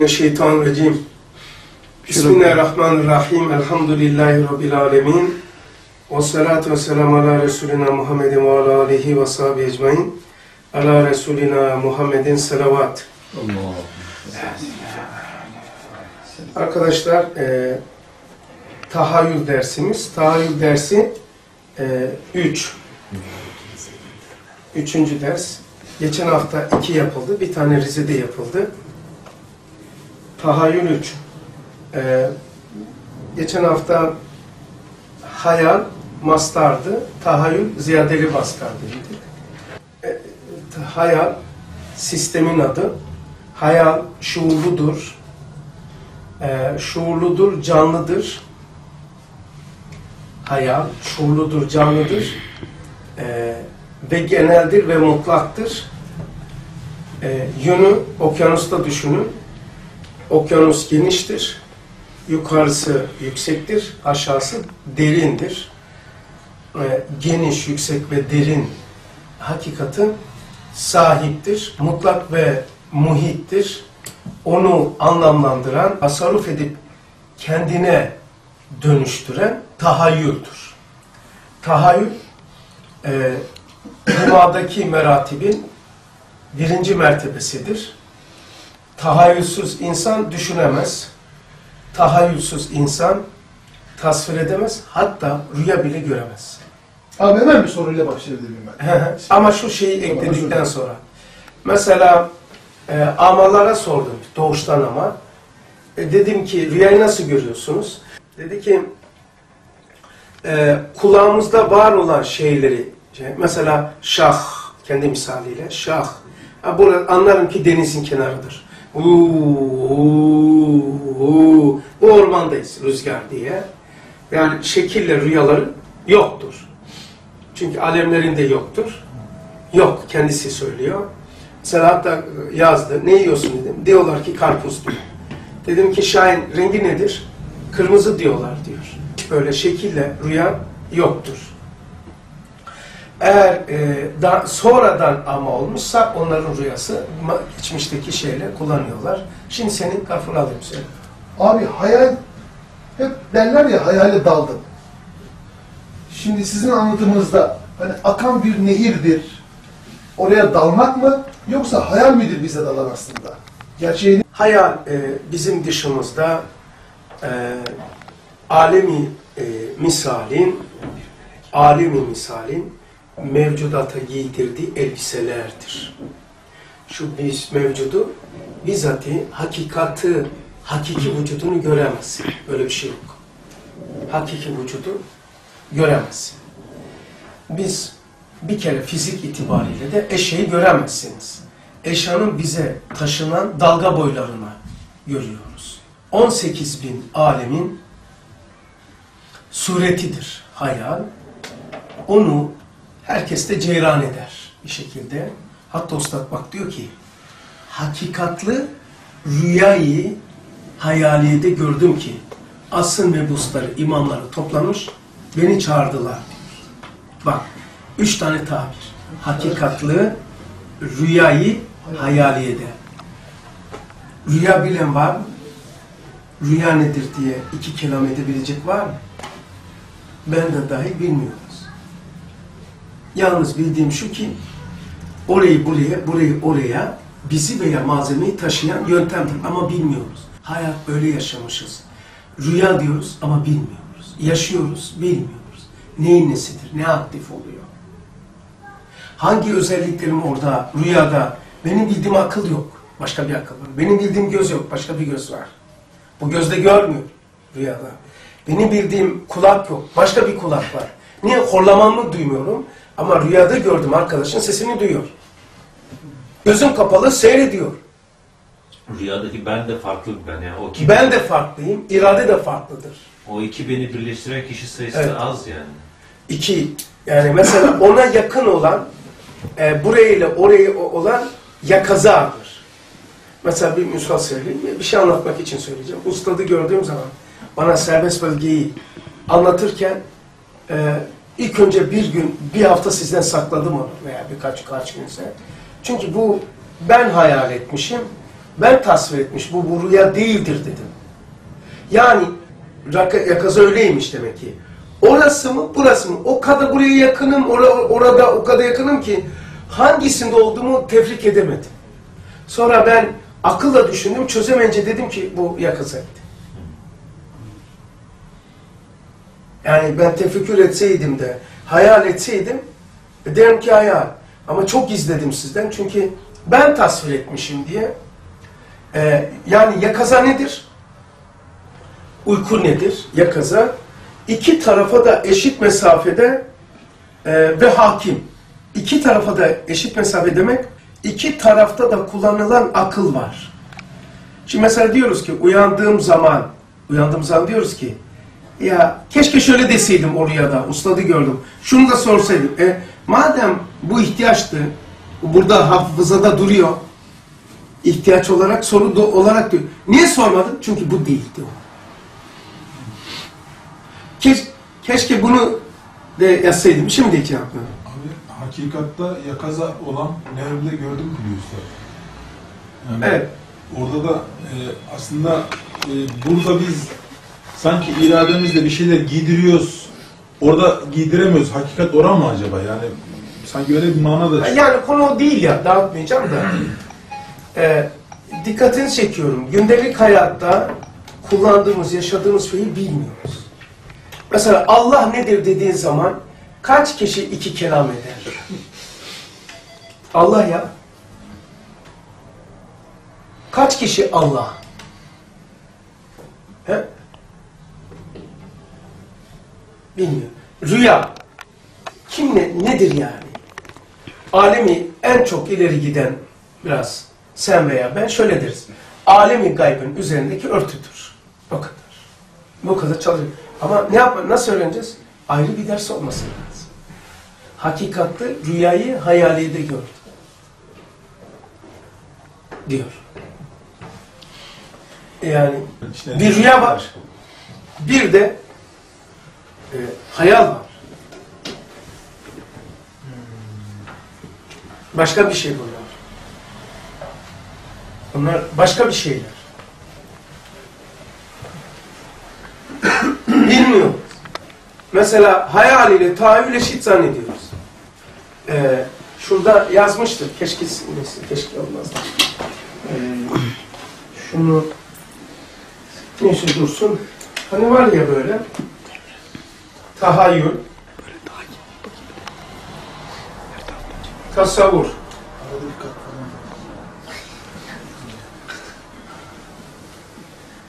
Mineşşeytanirracim. Bismillahirrahmanirrahim. Elhamdülillahi Rabbil alemin. Ve salatu ve selamu ala Resulina Muhammedin ve ala alihi ve sahibi ecmain. Ala Resulina Muhammedin selavat. Arkadaşlar, e, tahayyül dersimiz. Tahayyül dersi 3. Üçüncü ders. Geçen hafta iki yapıldı. Bir tane Rize'de yapıldı. Tahayyül 3. Ee, geçen hafta hayal mastardı. Tahayyül ziyadeli mastardı. Ee, hayal sistemin adı. Hayal şuurludur. Ee, şuurludur, canlıdır. Hayal şuurludur, canlıdır. Ee, ve geneldir ve mutlaktır. Ee, yönü okyanusta düşünün okyanus geniştir. Yukarısı yüksektir, aşağısı derindir. Ee, geniş, yüksek ve derin hakikatin sahiptir. Mutlak ve muhittir. Onu anlamlandıran, tasarruf edip kendine dönüştüren tahayyüldür. Tahayyül, e, Hüma'daki meratibin birinci mertebesidir. Tahayyülsüz insan düşünemez. Tahayyülsüz insan tasvir edemez. Hatta rüya bile göremez. Abi hemen bir soruyla başlayabilirim ben. Ama şu şeyi ekledikten sonra. Mesela e, amalara sordum doğuştan ama. E, dedim ki rüyayı nasıl görüyorsunuz? Dedi ki e, kulağımızda var olan şeyleri şey, mesela şah kendi misaliyle şah. Ha, burada anlarım ki denizin kenarıdır. Uuu, bu ormandayız rüzgar diye. Yani şekille rüyaları yoktur. Çünkü alemlerinde yoktur. Yok, kendisi söylüyor. Mesela hatta yazdı, ne yiyorsun dedim. Diyorlar ki karpuz diyor. Dedim ki Şahin rengi nedir? Kırmızı diyorlar diyor. Böyle şekille rüya yoktur. Eğer e, da, sonradan ama olmuşsa onların rüyası geçmişteki şeyle kullanıyorlar. Şimdi senin kafını alayım söyle. Abi hayal, hep derler ya hayale daldım. Şimdi sizin anlatımınızda hani akan bir nehirdir, oraya dalmak mı yoksa hayal midir bize dalan aslında? Gerçeğini Hayal e, bizim dışımızda e, alemi e, misalin alemi misalin mevcudata giydirdiği elbiselerdir. Şu biz mevcudu bizzati hakikati, hakiki vücudunu göremezsin. Öyle bir şey yok. Hakiki vücudu göremezsin. Biz bir kere fizik itibariyle de eşeği göremezsiniz. Eşyanın bize taşınan dalga boylarına görüyoruz. 18 bin alemin suretidir hayal. Onu herkes de ceyran eder bir şekilde. Hatta Ustad bak diyor ki, hakikatlı rüyayı hayaliyede gördüm ki, asıl mebusları, imamları toplamış, beni çağırdılar. Bak, üç tane tabir. Hakikatlı rüyayı hayaliyede. Rüya bilen var mı? Rüya nedir diye iki kelam edebilecek var mı? Ben de dahi bilmiyoruz. Yalnız bildiğim şu ki orayı buraya, burayı oraya bizi veya malzemeyi taşıyan yöntemdir ama bilmiyoruz. Hayat öyle yaşamışız. Rüya diyoruz ama bilmiyoruz. Yaşıyoruz, bilmiyoruz. Neyin nesidir, ne aktif oluyor? Hangi özelliklerim orada, rüyada? Benim bildiğim akıl yok, başka bir akıl var. Benim bildiğim göz yok, başka bir göz var. Bu gözde görmüyor rüyada. Benim bildiğim kulak yok, başka bir kulak var. Niye? Horlamamı duymuyorum. Ama rüyada gördüm arkadaşın sesini duyuyor. Gözüm kapalı seyrediyor. Rüyadaki ben de farklı bir ben yani. O iki, Ben de farklıyım, irade de farklıdır. o iki beni birleştiren kişi sayısı Evet. az yani. İki, yani mesela ona yakın olan, e, buraya ile orayı o- olan yakazadır. Mesela bir misal söyleyeyim, bir şey anlatmak için söyleyeceğim. Ustadı gördüğüm zaman bana serbest bölgeyi anlatırken e, ilk önce bir gün, bir hafta sizden sakladım onu veya birkaç kaç günse. Çünkü bu ben hayal etmişim. ben tasvir etmiş. Bu, bu rüya değildir dedim. Yani yakaza öyleymiş demek ki. Orası mı burası mı? O kadar buraya yakınım, ora- orada o kadar yakınım ki hangisinde olduğumu tefrik edemedim. Sonra ben akılla düşündüm, çözemeyince dedim ki bu yakazaydı. Yani ben tefekkür etseydim de, hayal etseydim, derim ki hayal. Ama çok izledim sizden çünkü ben tasvir etmişim diye. Ee, yani yakaza nedir? Uyku nedir? Yakaza. İki tarafa da eşit mesafede e, ve hakim. İki tarafa da eşit mesafe demek, iki tarafta da kullanılan akıl var. Şimdi mesela diyoruz ki uyandığım zaman, uyandığım zaman diyoruz ki ya keşke şöyle deseydim o rüyada, ustadı gördüm. Şunu da sorsaydım. E, madem bu ihtiyaçtı, burada hafızada duruyor, ihtiyaç olarak, soru da olarak diyor. Niye sormadın? Çünkü bu değildi o. Keş, keşke bunu de yazsaydım. Şimdi hiç yapmıyorum. Abi hakikatta yakaza olan Nevri'de gördüm usta. Yani Evet. Orada da e, aslında e, burada biz sanki irademizle bir şeyler giydiriyoruz. Orada giydiremiyoruz. Hakikat oran mı acaba? Yani sanki öyle bir mana da Yani konu değil ya, dağıtmayacağım da. Ee, dikkatini çekiyorum. Gündelik hayatta kullandığımız, yaşadığımız şeyi bilmiyoruz. Mesela Allah nedir dediğin zaman kaç kişi iki kelam eder? Allah ya. Kaç kişi Allah? He? Bilmiyor. Rüya. Kim ne, nedir yani? Alemi en çok ileri giden biraz sen veya ben şöyle deriz. Alemi gaybın üzerindeki örtüdür. O kadar. Bu kadar çalışıyor. Ama ne yap nasıl öğreneceğiz? Ayrı bir ders olması lazım. Hakikatte rüyayı hayalide gördü. Diyor. Yani bir rüya var. Bir de e, hayal var. Başka bir şey bunlar. Bunlar başka bir şeyler. Bilmiyor. Mesela hayal ile tahayyül eşit zannediyoruz. Ee, şurada yazmıştık. Keşke silmesin, keşke olmazdı. Ee, şunu neyse dursun. Hani var ya böyle tahayyül tasavvur.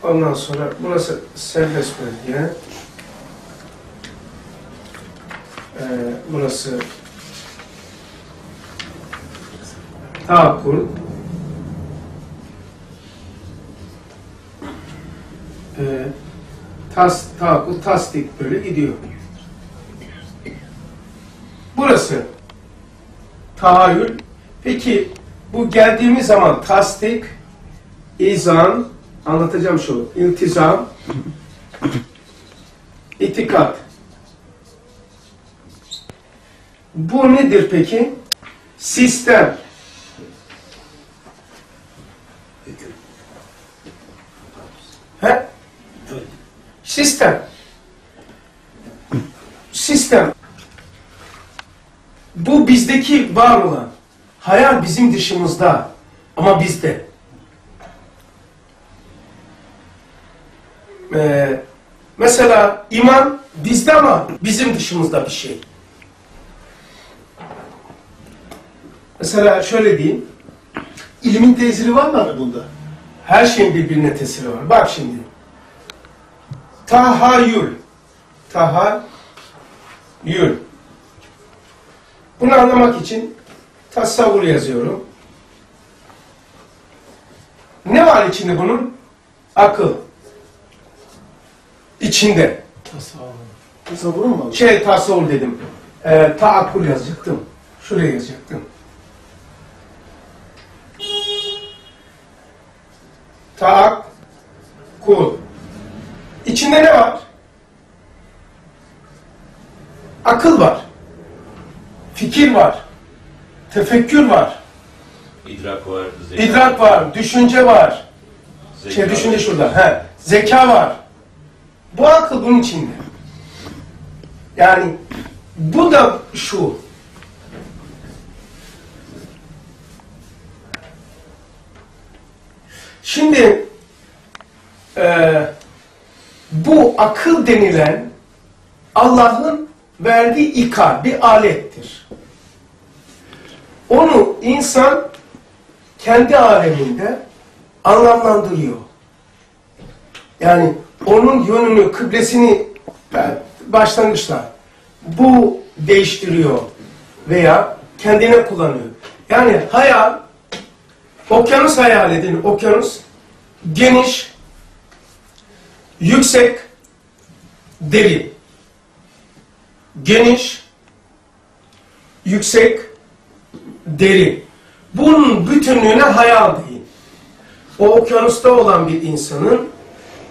Ondan sonra burası serbest bölge. Ee, burası tahakkul. Ee, tas, tahakkul, tasdik böyle gidiyor. Burası tahayyül. Peki bu geldiğimiz zaman tasdik, izan, anlatacağım şu, iltizam, itikat. Bu nedir peki? Sistem. He? Sistem. Sistem. Bu bizdeki var olan. Hayal bizim dışımızda ama bizde. Ee, mesela iman bizde ama bizim dışımızda bir şey. Mesela şöyle diyeyim. İlmin tesiri var mı bunda? Her şeyin birbirine tesiri var. Bak şimdi. Tahayyül. Tahayyül. Bunu anlamak için tasavvur yazıyorum. Ne var içinde bunun? Akıl. İçinde. Tasavvurun mu abi? Şey tasavvur dedim. Ee, taakkul yazacaktım. Şuraya yazacaktım. Taakkul. İçinde ne var? Akıl var. Fikir var. Tefekkür var. İdrak var, zeka İdrak var, düşünce var. zeka Şey var. düşünce şurada. He. Zeka var. Bu akıl bunun içinde. Yani bu da şu. Şimdi eee, bu akıl denilen Allah'ın verdiği ikar, bir alettir. Onu insan kendi aleminde anlamlandırıyor. Yani onun yönünü, kıblesini e, başlangıçta bu değiştiriyor veya kendine kullanıyor. Yani hayal, okyanus hayal edin. Okyanus geniş, yüksek, derin. Geniş, yüksek, derin. Bunun bütünlüğüne hayal deyin. O okyanusta olan bir insanın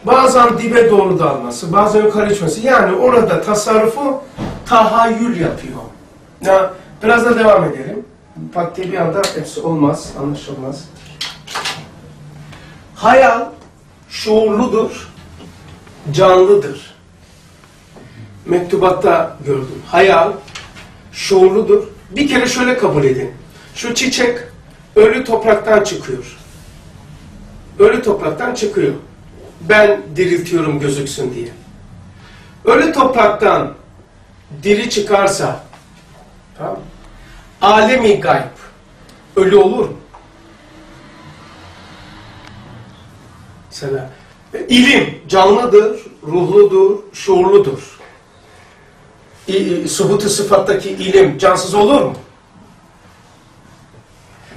bazen dibe doğru dalması, bazen yukarı uçması. Yani orada tasarrufu tahayyül yapıyor. Ya, biraz da devam edelim. Pat bir anda hepsi olmaz, anlaşılmaz. Hayal şuurludur, canlıdır. Mektubatta gördüm. Hayal şuurludur. Bir kere şöyle kabul edin. Şu çiçek ölü topraktan çıkıyor. Ölü topraktan çıkıyor. Ben diriltiyorum gözüksün diye. Ölü topraktan diri çıkarsa tamam alemi gayb ölü olur mu? Mesela e, ilim canlıdır, ruhludur, şuurludur. İ- Subutu sıfattaki ilim cansız olur mu?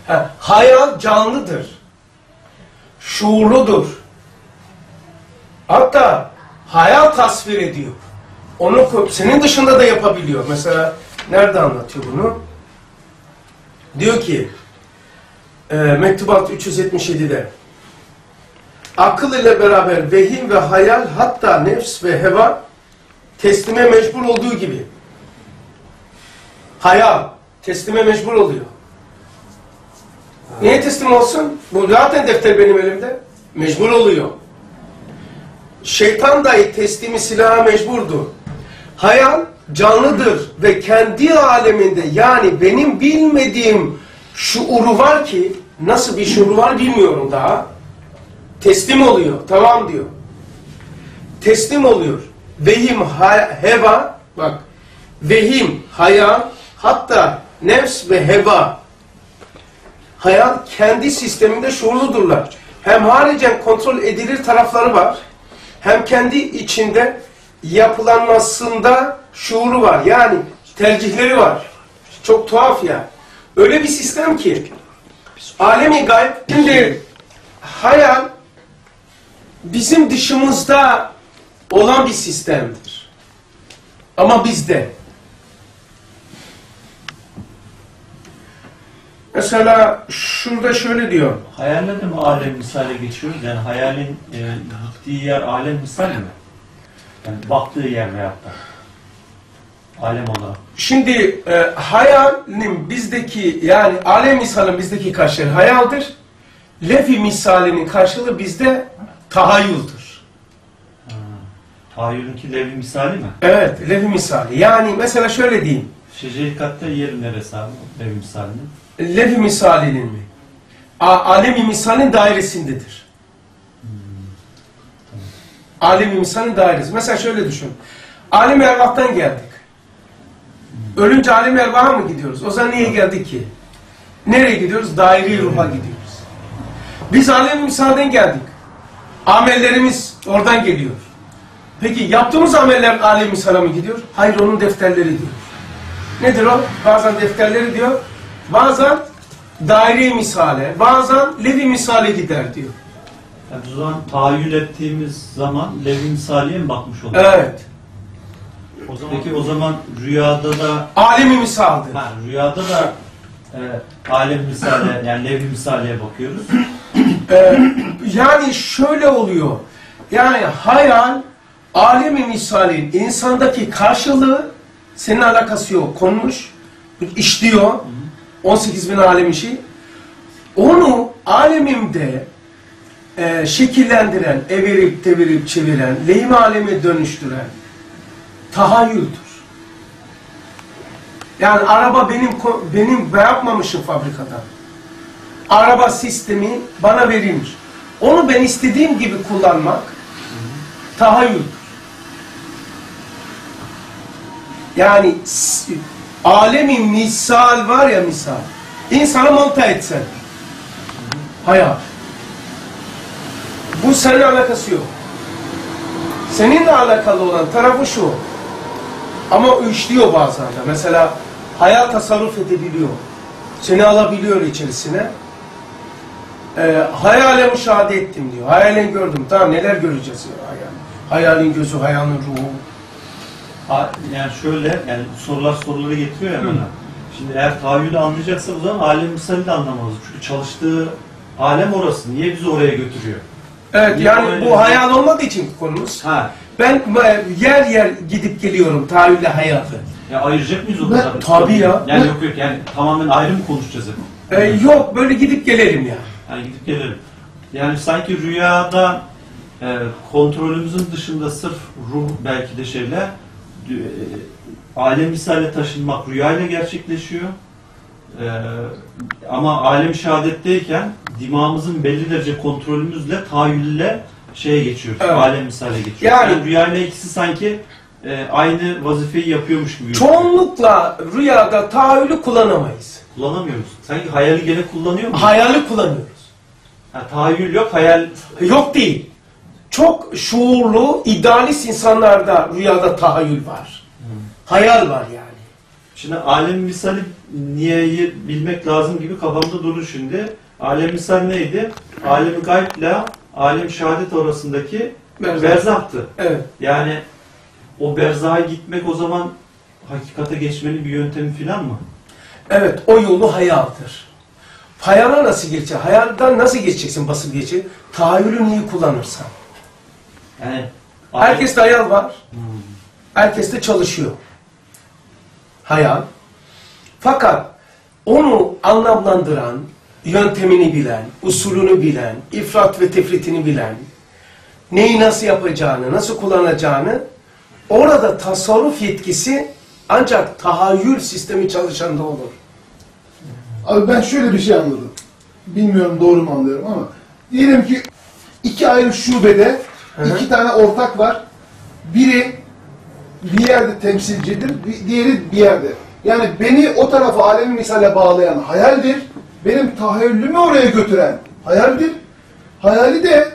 Ha, hayal canlıdır. Şuurludur. Hatta hayal tasvir ediyor. Onu senin dışında da yapabiliyor. Mesela nerede anlatıyor bunu? Diyor ki e, Mektubat 377'de akıl ile beraber vehim ve hayal hatta nefs ve heva teslime mecbur olduğu gibi hayal teslime mecbur oluyor. Niye teslim olsun? Bu zaten defter benim elimde. Mecbur oluyor. Şeytan dahi teslimi silaha mecburdur. Hayal canlıdır ve kendi aleminde yani benim bilmediğim şuuru var ki nasıl bir şuuru var bilmiyorum daha. Teslim oluyor. Tamam diyor. Teslim oluyor. Vehim, ha- heva bak vehim, hayal hatta nefs ve heva hayal kendi sisteminde şuurludurlar. Hem haricen kontrol edilir tarafları var. Hem kendi içinde yapılanmasında şuuru var. Yani tercihleri var. Çok tuhaf ya. Öyle bir sistem ki alemi gayb şimdi hayal bizim dışımızda olan bir sistemdir. Ama bizde. Mesela şurada şöyle diyor. Hayalle de mi alem misale geçiyoruz? Yani hayalin e, gittiği yer alem misal mi? Yani baktığı yer veyahut da. Alem olarak. Şimdi e, hayalin bizdeki yani alem misalin bizdeki karşılığı hayaldir. Lefi misalinin karşılığı bizde tahayyüldür. Tahayyülünki levi misali mi? Evet, lefi misali. Yani mesela şöyle diyeyim. Şeceri katta yeri neresi abi? Levi misalinin. Lefi misalinin mi? A, alemi misalin dairesindedir. Alemi misalin dairesi. Mesela şöyle düşün. Alem ervahtan geldik. Ölünce alem ervaha mı gidiyoruz? O zaman niye geldik ki? Nereye gidiyoruz? Daire ruha gidiyoruz. Biz alem misalden geldik. Amellerimiz oradan geliyor. Peki yaptığımız ameller alem misala mı gidiyor? Hayır onun defterleri diyor. Nedir o? Bazen defterleri diyor, bazen daire misale, bazen levi misale gider diyor. Yani o zaman tahayyül ettiğimiz zaman levi misaliye mi bakmış oluyoruz? Evet. O zaman, Peki o zaman rüyada da Alemi misaldır. ha, rüyada da e, alem misale yani levi misaliye bakıyoruz. Ee, yani şöyle oluyor. Yani hayal, alemi misalin insandaki karşılığı senin alakası yok. Konmuş, işliyor. 18 bin alem işi. onu alemimde e, şekillendiren, evirip devirip çeviren, lehim aleme dönüştüren tahayyüldür. Yani araba benim benim ben yapmamışım fabrikadan. Araba sistemi bana verilmiş. Onu ben istediğim gibi kullanmak tahayyüldür. Yani alemin misal var ya misal. İnsanı monta etsen. Hayat. Bu seninle alakası yok. Seninle alakalı olan tarafı şu. Ama işliyor bazen de. Mesela hayal tasarruf edebiliyor. Seni alabiliyor içerisine. Ee, hayale müşahede ettim diyor. Hayalen gördüm. Tamam neler göreceğiz ya hayal. Hayalin gözü, hayalin ruhu. Ha- Yani şöyle, yani sorular soruları getiriyor ya bana. Şimdi eğer tahayyülü anlayacaksa o zaman alem misali de anlamalıyız. Çünkü çalıştığı alem orası. Niye bizi oraya götürüyor? Evet Niye yani bu hayal olmadığı için konumuz. Ha. Ben e, yer yer gidip geliyorum tahayyülle hayatı. Ya ayıracak mıyız o Ben- tabii ya. Yani yok yok yani tamamen ayrı mı konuşacağız hep? Ee, yok böyle gidip gelelim ya. Yani gidip gelelim. Yani sanki rüyada e, kontrolümüzün dışında sırf ruh belki de şeyler e, alem misale taşınmak rüyayla gerçekleşiyor. E, ama alem şehadetteyken dimağımızın belli derece kontrolümüzle tahayyülle şeye geçiyoruz. Evet. Alem misale geçiyoruz. Yani- Yani, rüyayla ikisi sanki e, aynı vazifeyi yapıyormuş gibi. Çoğunlukla rüyada tahayyülü kullanamayız. kullanamıyoruz. Sanki hayali gene kullanıyor muyuz? Hayali kullanıyoruz. Ha, tahayyül yok, hayal Yok değil. Çok şuurlu, idealist insanlarda rüyada tahayyül var. Hayal var yani. Şimdi alem misali niyeyi bilmek lazım gibi kafamda durur şimdi. Alem misal neydi? Alem gaybla alem şehadet arasındaki Berzah. berzahtı. Evet. Yani o berzaha gitmek o zaman hakikate geçmenin bir yöntemi filan mı? Evet, o yolu hayaldir. Hayala nasıl geçeceksin? Hayalden nasıl geçeceksin basıp geçecek? Tahayyülü iyi kullanırsan. Yani Herkeste hayal var. Hmm. Herkes de çalışıyor. Hayal. Fakat onu anlamlandıran, yöntemini bilen, usulünü bilen, ifrat ve tefritini bilen, neyi nasıl yapacağını, nasıl kullanacağını, orada tasarruf yetkisi ancak tahayyül sistemi çalışanda olur. Abi ben şöyle bir şey anladım. Bilmiyorum doğru mu anlıyorum ama diyelim ki iki ayrı şubede Hı hı. iki tane ortak var. Biri bir yerde temsilcidir, diğeri bir yerde. Yani beni o tarafa alemi misale bağlayan hayaldir. Benim tahayyülümü oraya götüren hayaldir. Hayali de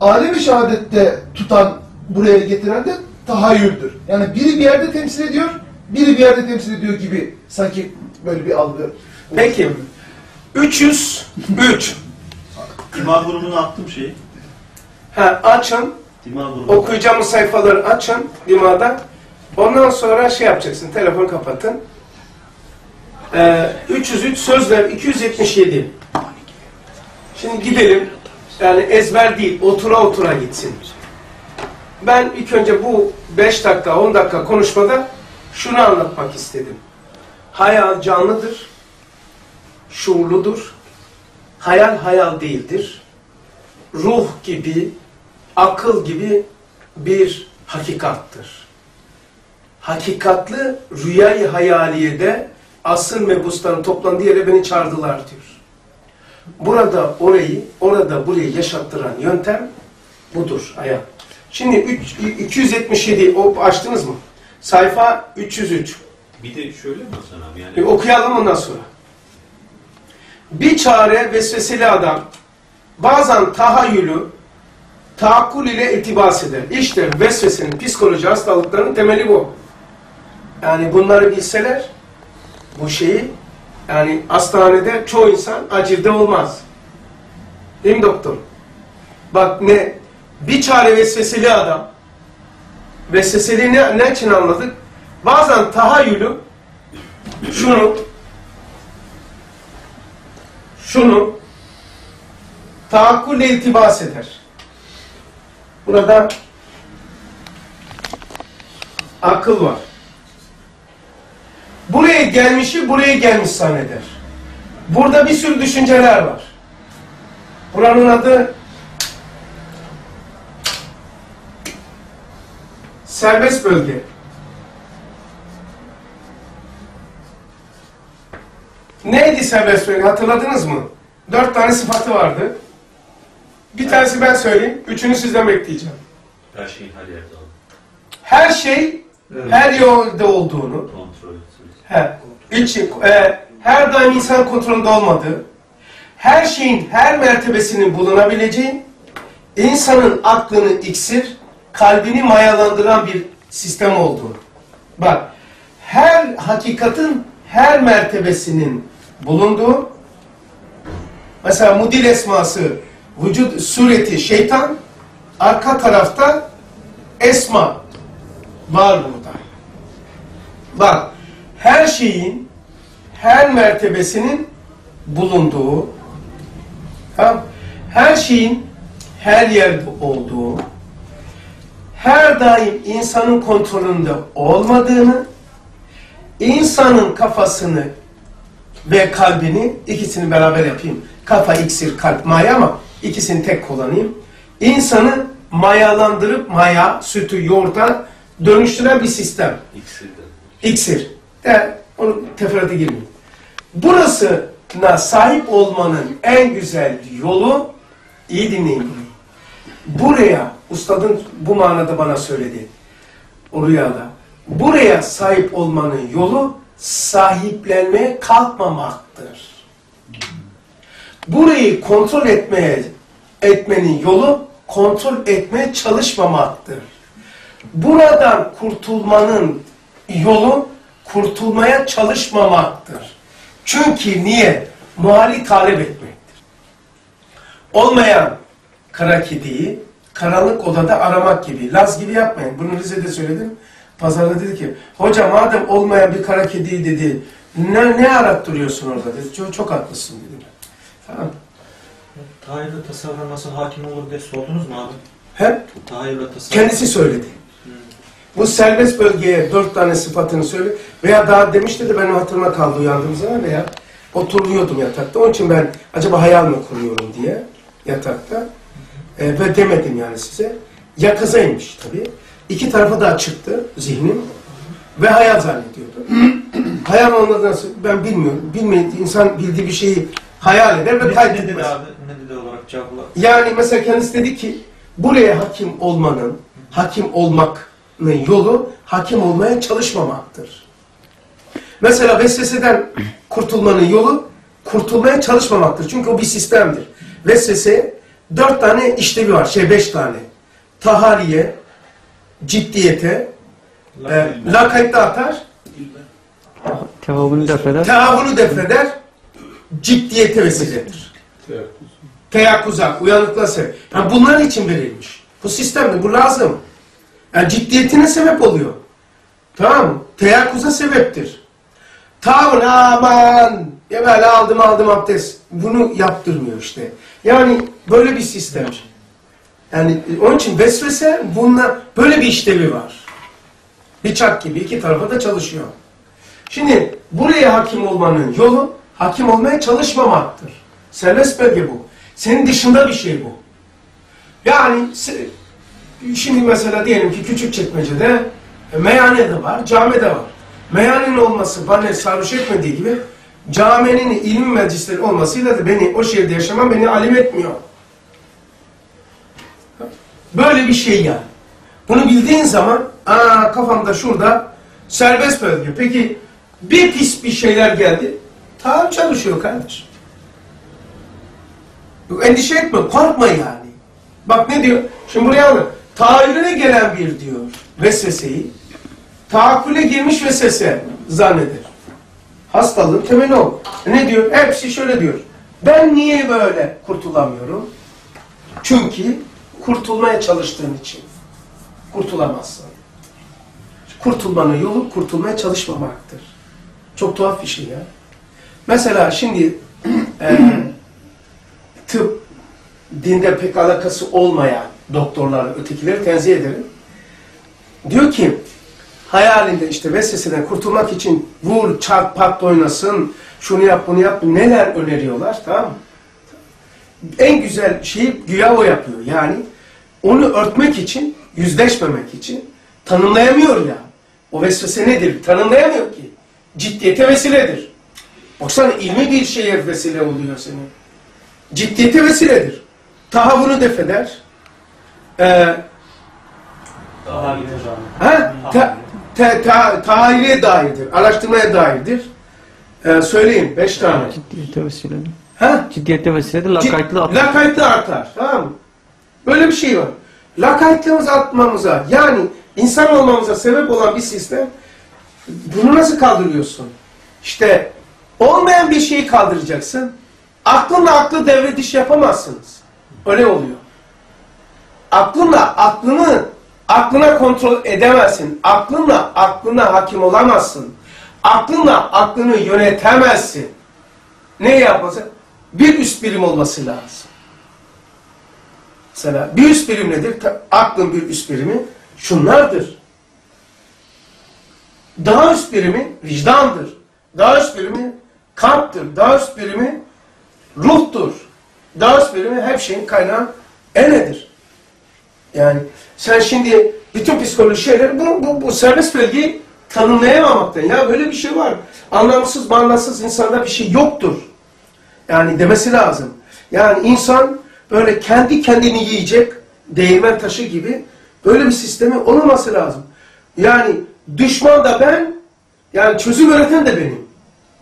alemi şehadette tutan, buraya getiren de tahayyüldür. Yani biri bir yerde temsil ediyor, biri bir yerde temsil ediyor gibi sanki böyle bir algı. Peki, 303. Dima grubuna attım şeyi. Ha, açın. Okuyacağımız sayfaları açın dimağda. Ondan sonra şey yapacaksın, telefonu kapatın. Ee, 303 sözler 277. Şimdi gidelim. Yani ezber değil, otura otura gitsin. Ben ilk önce bu 5 dakika, 10 dakika konuşmada şunu anlatmak istedim. Hayal canlıdır, şuurludur. Hayal hayal değildir. Ruh gibi, akıl gibi bir hakikattır. Hakikatlı rüyayı hayaliyede asıl mebusların toplandığı yere beni çağırdılar diyor. Burada orayı, orada burayı yaşattıran yöntem budur hayat. Şimdi üç- 277 o açtınız mı? Sayfa 303. Bir de şöyle mi Hasan abi yani Bir okuyalım ondan sonra. Bir çare vesveseli adam bazen tahayyülü taakkul ile iltibas eder. İşte vesvesenin psikoloji hastalıklarının temeli bu. Yani bunları bilseler bu şeyi yani hastanede çoğu insan acilde olmaz. Değil mi doktor? Bak ne bir çare vesveseli adam vesveseli ne, ne için anladık? Bazen tahayyülü şunu şunu taakkulle iltibas eder. Burada akıl var. Buraya gelmişi buraya gelmiş zanneder. Burada bir sürü düşünceler var. Buranın adı serbest bölge. Neydi serbest bölge hatırladınız mı? Dört tane sıfatı vardı. Bir tanesi ben söyleyeyim, üçünü sizden bekleyeceğim. Her şeyin her yerde olduğunu Her şey her yolda olduğunu, kontrol. He, için, e, her daim insan kontrolünde olmadığı, her şeyin her mertebesinin bulunabileceği, insanın aklını iksir, kalbini mayalandıran bir sistem olduğu. Bak, her hakikatin her mertebesinin bulunduğu, mesela mudil esması, vücut sureti şeytan, arka tarafta esma var burada. Bak, her şeyin, her mertebesinin bulunduğu, tamam, her şeyin her yerde olduğu, her daim insanın kontrolünde olmadığını, insanın kafasını ve kalbini, ikisini beraber yapayım. Kafa, iksir, kalp, maya ama ikisini tek kullanayım. İnsanı mayalandırıp maya, sütü, yoğurda dönüştüren bir sistem. İkisinden. İksir. De, onu teferruata girmeyeyim. Burasına sahip olmanın en güzel yolu, iyi dinleyin. Buraya, ustadın bu manada bana söyledi, o rüyada. Buraya sahip olmanın yolu sahiplenmeye kalkmamaktır. Burayı kontrol etmeye etmenin yolu kontrol etmeye çalışmamaktır. Buradan kurtulmanın yolu kurtulmaya çalışmamaktır. Çünkü niye? Muhali talep etmektir. Olmayan kara kediyi karanlık odada aramak gibi. Laz gibi yapmayın. Bunu Rize'de söyledim. Pazarda dedi ki, hoca madem olmayan bir kara kediyi dedi, ne, ne arattırıyorsun orada dedi. Çok, çok haklısın dedim. Tamam. Tahir ve tasavvura nasıl hakim olur diye sordunuz mu abi? Hep Tahir ve tasavvur. Kendisi söyledi. Bu serbest bölgeye dört tane sıfatını söyle veya daha demişti de benim hatırıma kaldı uyandığım zaman veya oturuyordum yatakta. Onun için ben acaba hayal mi kuruyorum diye yatakta E, ve demedim yani size. Yakızaymış tabii. İki tarafa da çıktı zihnim ve hayal zannediyordum. hayal olmadan ben bilmiyorum. Bilmediği insan bildiği bir şeyi hayal eder ve Ne, ne dedi kaydetmez. abi? Ne dedi olarak cevapla? Yani mesela kendisi dedi ki buraya hakim olmanın, hakim olmanın yolu hakim olmaya çalışmamaktır. Mesela vesveseden kurtulmanın yolu kurtulmaya çalışmamaktır. Çünkü o bir sistemdir. Vesvese dört tane işlevi var. Şey beş tane. Tahaliye, ciddiyete, e, lakaytta atar, Cevabını def eder. tehavunu defeder, ciddiyete vesiledir. teyakkuza, uyanıklığa sebep. Yani bunlar için verilmiş. Bu sistemde bu lazım. Yani ciddiyetine sebep oluyor. Tamam mı? Teyakkuza sebeptir. Tavır aman ya böyle aldım aldım abdest. Bunu yaptırmıyor işte. Yani böyle bir sistem. Yani onun için vesvese bununla böyle bir işlevi var. Bıçak gibi iki tarafa da çalışıyor. Şimdi buraya hakim olmanın yolu hakim olmaya çalışmamaktır. Serbest bölge bu. Senin dışında bir şey bu. Yani şimdi mesela diyelim ki küçük çekmecede meyhane de var, cami de var. Meyhanenin olması bana sarhoş etmediği gibi caminin ilim meclisleri olmasıyla da beni o şehirde yaşamam beni alim etmiyor. Böyle bir şey yani. Bunu bildiğin zaman aa kafamda şurada serbest bölge. Peki bir pis bir şeyler geldi. Tamam çalışıyor kardeşim. Endişe etme, korkma yani. Bak ne diyor? Şimdi buraya alın. Tahayyülüne gelen bir diyor vesveseyi. Taakkule girmiş vesvese zanneder. Hastalığın temeli o. Ne diyor? Hepsi şöyle diyor. Ben niye böyle kurtulamıyorum? Çünkü kurtulmaya çalıştığın için. Kurtulamazsın. Kurtulmanın yolu kurtulmaya çalışmamaktır. Çok tuhaf bir şey ya. Mesela şimdi e, tıp dinde pek alakası olmayan doktorlar, ötekileri tenzih ederim. Diyor ki hayalinde işte vesveseden kurtulmak için vur, çarp, pat oynasın, şunu yap, bunu yap, neler öneriyorlar tamam mı? en güzel şeyi güya o yapıyor. Yani onu örtmek için, yüzleşmemek için tanımlayamıyor ya. O vesvese nedir? Tanımlayamıyor ki. Ciddiyete vesiledir. Baksana ilmi bir şeye vesile oluyor senin. Ciddiyete vesiledir. Tahavvunu def eder. Ee, ha? Ta, ta, dairdir. Araştırmaya dairdir. Ee, söyleyin beş tane. Ciddiyete vesiledir. Ha? Ciddiyete vesiledir. Lakaytlı atlar. Lakaytlı artar. Tamam mı? Böyle bir şey var. Lakaytlığımızı artmamıza yani insan olmamıza sebep olan bir sistem bunu nasıl kaldırıyorsun? İşte olmayan bir şeyi kaldıracaksın. Aklınla aklı devre dışı yapamazsınız. Öyle oluyor. Aklınla aklını aklına kontrol edemezsin. Aklınla aklına hakim olamazsın. Aklınla aklını yönetemezsin. Ne yapması? Bir üst birim olması lazım. Mesela bir üst birim nedir? Aklın bir üst birimi şunlardır. Daha üst birimi vicdandır. Daha üst birimi kalptir. Daha üst birimi ruhtur. Daha üst birimi her şeyin kaynağı enedir. Yani sen şimdi bütün psikoloji şeyleri bu, bu, bu serbest bölgeyi tanımlayamamaktan. Ya böyle bir şey var. Anlamsız, manasız insanda bir şey yoktur. Yani demesi lazım. Yani insan böyle kendi kendini yiyecek değirmen taşı gibi böyle bir sistemi olmaması lazım. Yani düşman da ben, yani çözüm üreten de benim.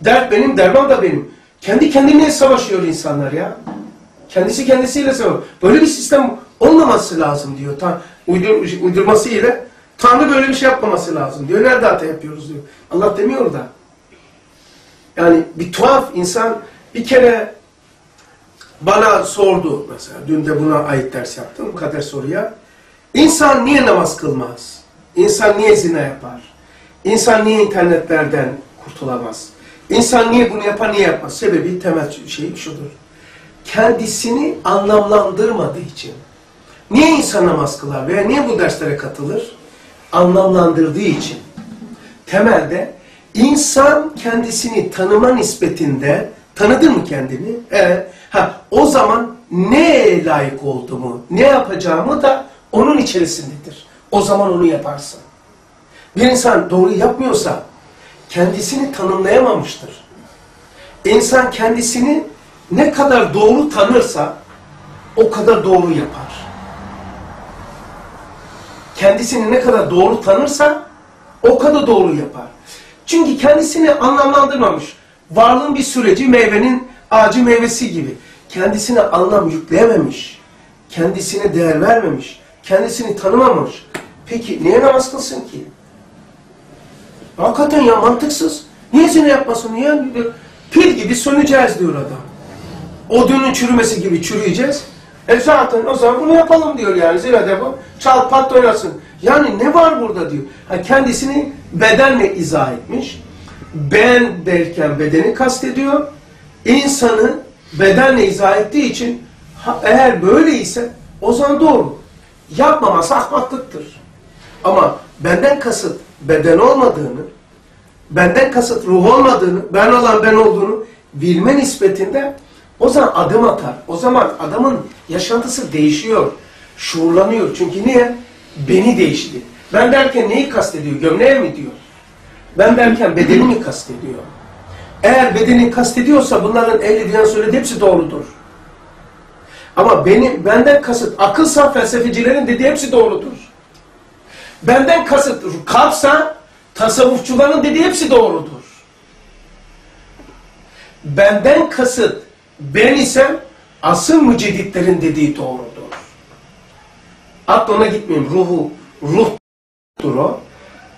Dert benim, derman da benim. Kendi kendine savaşıyor insanlar ya. Kendisi kendisiyle savaşıyor. Böyle bir sistem olmaması lazım diyor. Ta, uydur, uydurması ile Tanrı böyle bir şey yapmaması lazım diyor. Nerede hata yapıyoruz diyor. Allah demiyor da. Yani bir tuhaf insan bir kere bana sordu mesela. Dün de buna ait ders yaptım. Bu kadar soruya. İnsan niye namaz kılmaz? İnsan niye zina yapar? İnsan niye internetlerden kurtulamaz? İnsan niye bunu yapar, niye yapmaz? Sebebi temel şey şudur. Kendisini anlamlandırmadığı için. Niye insan namaz kılar veya niye bu derslere katılır? Anlamlandırdığı için. Temelde insan kendisini tanıma nispetinde tanıdın mı kendini? Evet. Ha, o zaman neye layık olduğumu, ne yapacağımı da onun içerisindedir. O zaman onu yaparsın. Bir insan doğru yapmıyorsa kendisini tanımlayamamıştır. İnsan kendisini ne kadar doğru tanırsa o kadar doğru yapar. Kendisini ne kadar doğru tanırsa o kadar doğru yapar. Çünkü kendisini anlamlandırmamış. Varlığın bir süreci meyvenin ağacı meyvesi gibi. Kendisine anlam yükleyememiş. Kendisine değer vermemiş. Kendisini tanımamış. Peki niye namaz kılsın ki? Hakikaten ya mantıksız. Niye zina yapmasın? Niye? Pil gibi söneceğiz diyor adam. Odunun çürümesi gibi çürüyeceğiz. E zaten o zaman bunu yapalım diyor yani. Zira de bu. Çal pat oynasın. Yani ne var burada diyor. Ha, kendisini bedenle izah etmiş. Ben derken bedeni kastediyor. İnsanı bedenle izah ettiği için ha, eğer böyleyse o zaman doğru. Yapmaması ahmaklıktır. Ama benden kasıt beden olmadığını, benden kasıt ruh olmadığını, ben olan ben olduğunu bilme nispetinde o zaman adım atar. O zaman adamın yaşantısı değişiyor. Şuurlanıyor. Çünkü niye? Beni değişti. Ben derken neyi kastediyor? Gömleğe mi diyor? Ben derken bedeni mi kastediyor? Eğer bedeni kastediyorsa bunların ehli diyen söylediği hepsi doğrudur. Ama benim benden kasıt akılsa felsefecilerin dediği hepsi doğrudur. Benden kasıt kalpsa tasavvufçuların dediği hepsi doğrudur. Benden kasıt ben isem asıl müceditlerin dediği doğrudur. Aklına gitmeyeyim. Ruhu, ruhtur o.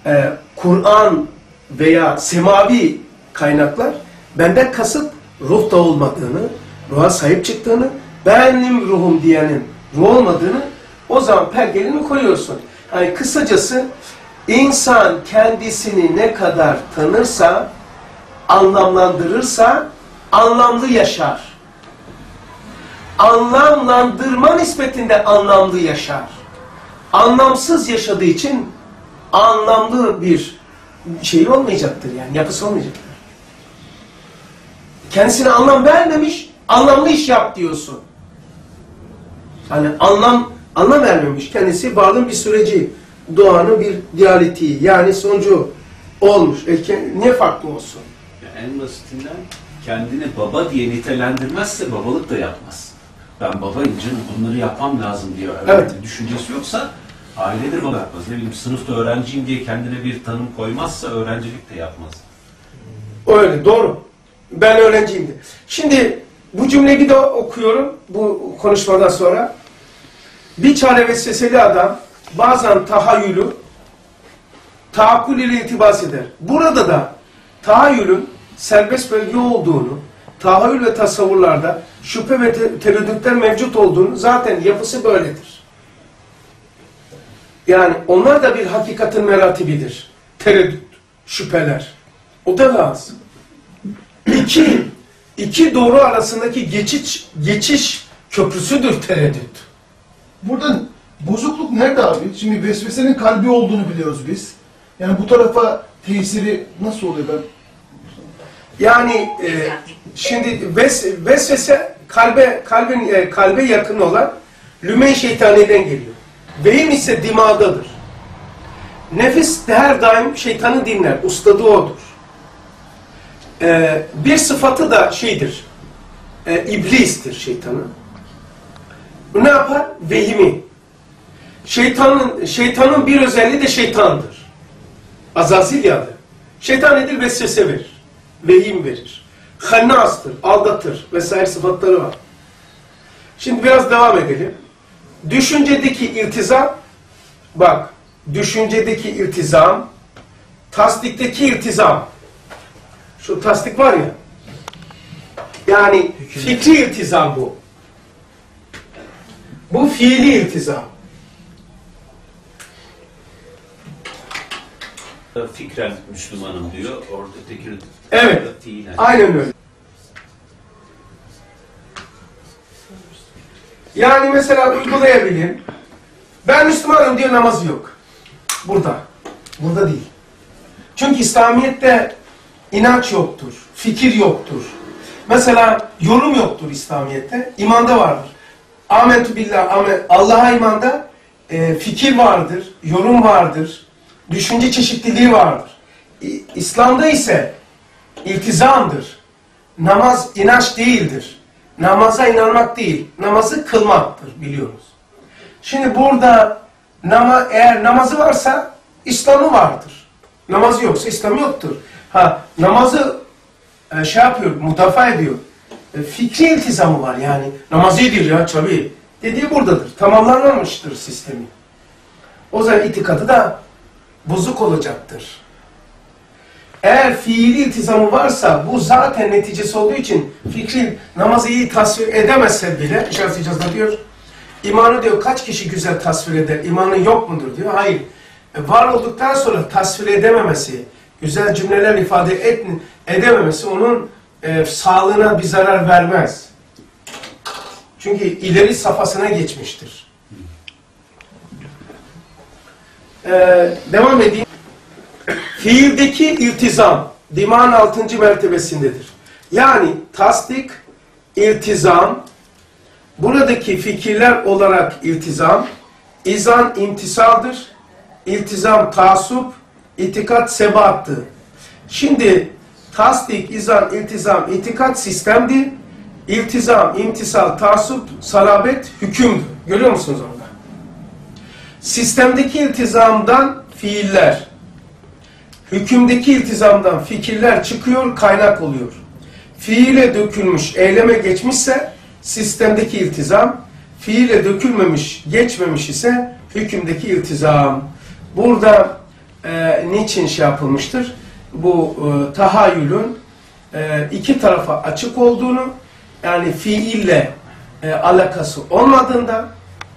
Ee, Kur'an veya semavi kaynaklar benden kasıt ruhta olmadığını, ruha sahip çıktığını, benim ruhum diyenin ruh olmadığını o zaman pergelini koyuyorsun. Yani kısacası insan kendisini ne kadar tanırsa, anlamlandırırsa anlamlı yaşar. Anlamlandırma nispetinde anlamlı yaşar. Anlamsız yaşadığı için anlamlı bir şey olmayacaktır yani yapısı olmayacaktır. Kendisine anlam vermemiş, anlamlı iş yap diyorsun. Hani anlam anlam vermemiş. Kendisi varlığın bir süreci. Doğanın bir diyalektiği. Yani sonucu olmuş. E, niye farklı olsun? Ya en basitinden kendini baba diye nitelendirmezse babalık da yapmaz. Ben babayım canım bunları yapmam lazım diye Evet. düşüncesi yoksa ailede baba yapmaz. Ne bileyim sınıfta öğrenciyim diye kendine bir tanım koymazsa öğrencilik de yapmaz. Öyle doğru. Ben öğrenciyim de. Şimdi bu cümleyi bir daha okuyorum bu konuşmadan sonra. Bir çare vesveseli adam bazen tahayyülü taakkul ile itibas eder. Burada da tahayyülün serbest bölge olduğunu, tahayyül ve tasavvurlarda şüphe ve te- tereddütler mevcut olduğunu zaten yapısı böyledir. Yani onlar da bir hakikatin meratibidir. Tereddüt, şüpheler. O da lazım. İki, iki doğru arasındaki geçiş, geçiş köprüsüdür tereddüt. Burada bozukluk nerede abi? Şimdi vesvesenin kalbi olduğunu biliyoruz biz. Yani bu tarafa tesiri nasıl oluyor ben? Yani e, şimdi ves, vesvese kalbe kalbin e, kalbe yakın olan lümen şeytaniden geliyor. Vehim ise dimağdadır. Nefis her daim şeytanı dinler. Ustadı odur. E, bir sıfatı da şeydir. E, iblistir şeytanın. Bu ne yapar? Vehimi. Şeytanın şeytanın bir özelliği de şeytandır. Azazil yadı. Şeytan nedir? Vesvese verir. Vehim verir. Hannastır, aldatır vesaire sıfatları var. Şimdi biraz devam edelim. Düşüncedeki iltizam, bak, düşüncedeki iltizam, tasdikteki iltizam. Şu tasdik var ya, yani fikri iltizam bu. Bu fiili iltizam. Fikren Müslümanım diyor. Orada öteki Evet. fiilen. Aynen öyle. Yani mesela uygulayabilirim. Ben Müslümanım diyor namazı yok. Burada. Burada değil. Çünkü İslamiyet'te inanç yoktur. Fikir yoktur. Mesela yorum yoktur İslamiyet'te. İmanda vardır. Amentü billah. Allah'a imanda e, fikir vardır, yorum vardır, düşünce çeşitliliği vardır. İ- İslam'da ise iltizamdır. Namaz inanç değildir. Namaza inanmak değil, namazı kılmaktır biliyoruz. Şimdi burada nama, eğer namazı varsa İslam'ı vardır. Namazı yoksa İslam'ı yoktur. Ha namazı e, şey yapıyor, mudafa ediyor. E, fikri iltizamı var yani. Namazı ediyor ya tabii. Dediği buradadır. Tamamlanmamıştır sistemi. O zaman itikadı da bozuk olacaktır. Eğer fiili iltizamı varsa bu zaten neticesi olduğu için fikri namazı iyi tasvir edemezse bile İşaret icazda diyor imanı diyor kaç kişi güzel tasvir eder imanın yok mudur diyor. Hayır. E, var olduktan sonra tasvir edememesi güzel cümleler ifade et, edememesi onun e, sağlığına bir zarar vermez. Çünkü ileri safhasına geçmiştir. E, devam edeyim. Fiildeki iltizam dimağın altıncı mertebesindedir. Yani tasdik, iltizam, buradaki fikirler olarak iltizam, izan imtisaldır, iltizam taassup, itikat sebattır. Şimdi tasdik, izan, iltizam, itikat sistemdi, iltizam, imtisal, taassup, salabet, hükümdür. Görüyor musunuz orada? Sistemdeki iltizamdan fiiller, hükümdeki iltizamdan fikirler çıkıyor, kaynak oluyor. Fiile dökülmüş, eyleme geçmişse sistemdeki iltizam, fiile dökülmemiş, geçmemiş ise hükümdeki iltizam. Burada e, niçin şey yapılmıştır? Bu e, tahayyülün e, iki tarafa açık olduğunu, yani fiille e, alakası olmadığında,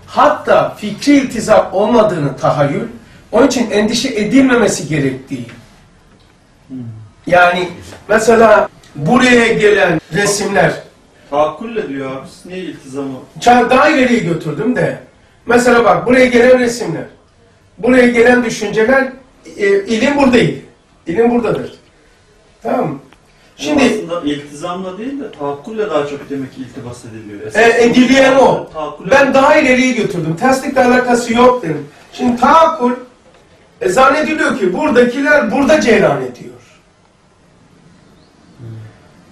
hatta fikri iltizam olmadığını tahayyül, onun için endişe edilmemesi gerektiği. Yani mesela buraya gelen resimler, Taakkulle diyor abi. Ne iltizamı? daha ileriye götürdüm de, mesela bak buraya gelen resimler, buraya gelen düşünceler, e, ilim buradaydı. İlim buradadır. Tamam mı? Şimdi aslında iltizamla değil de tahakkülle daha çok demek ki iltibas ediliyor. e, Esas- edilyen o. Tahakkülle- Ben daha ileriye götürdüm. Terslikle alakası yok dedim. Şimdi tahakkül e, zannediliyor ki buradakiler burada ceyran ediyor.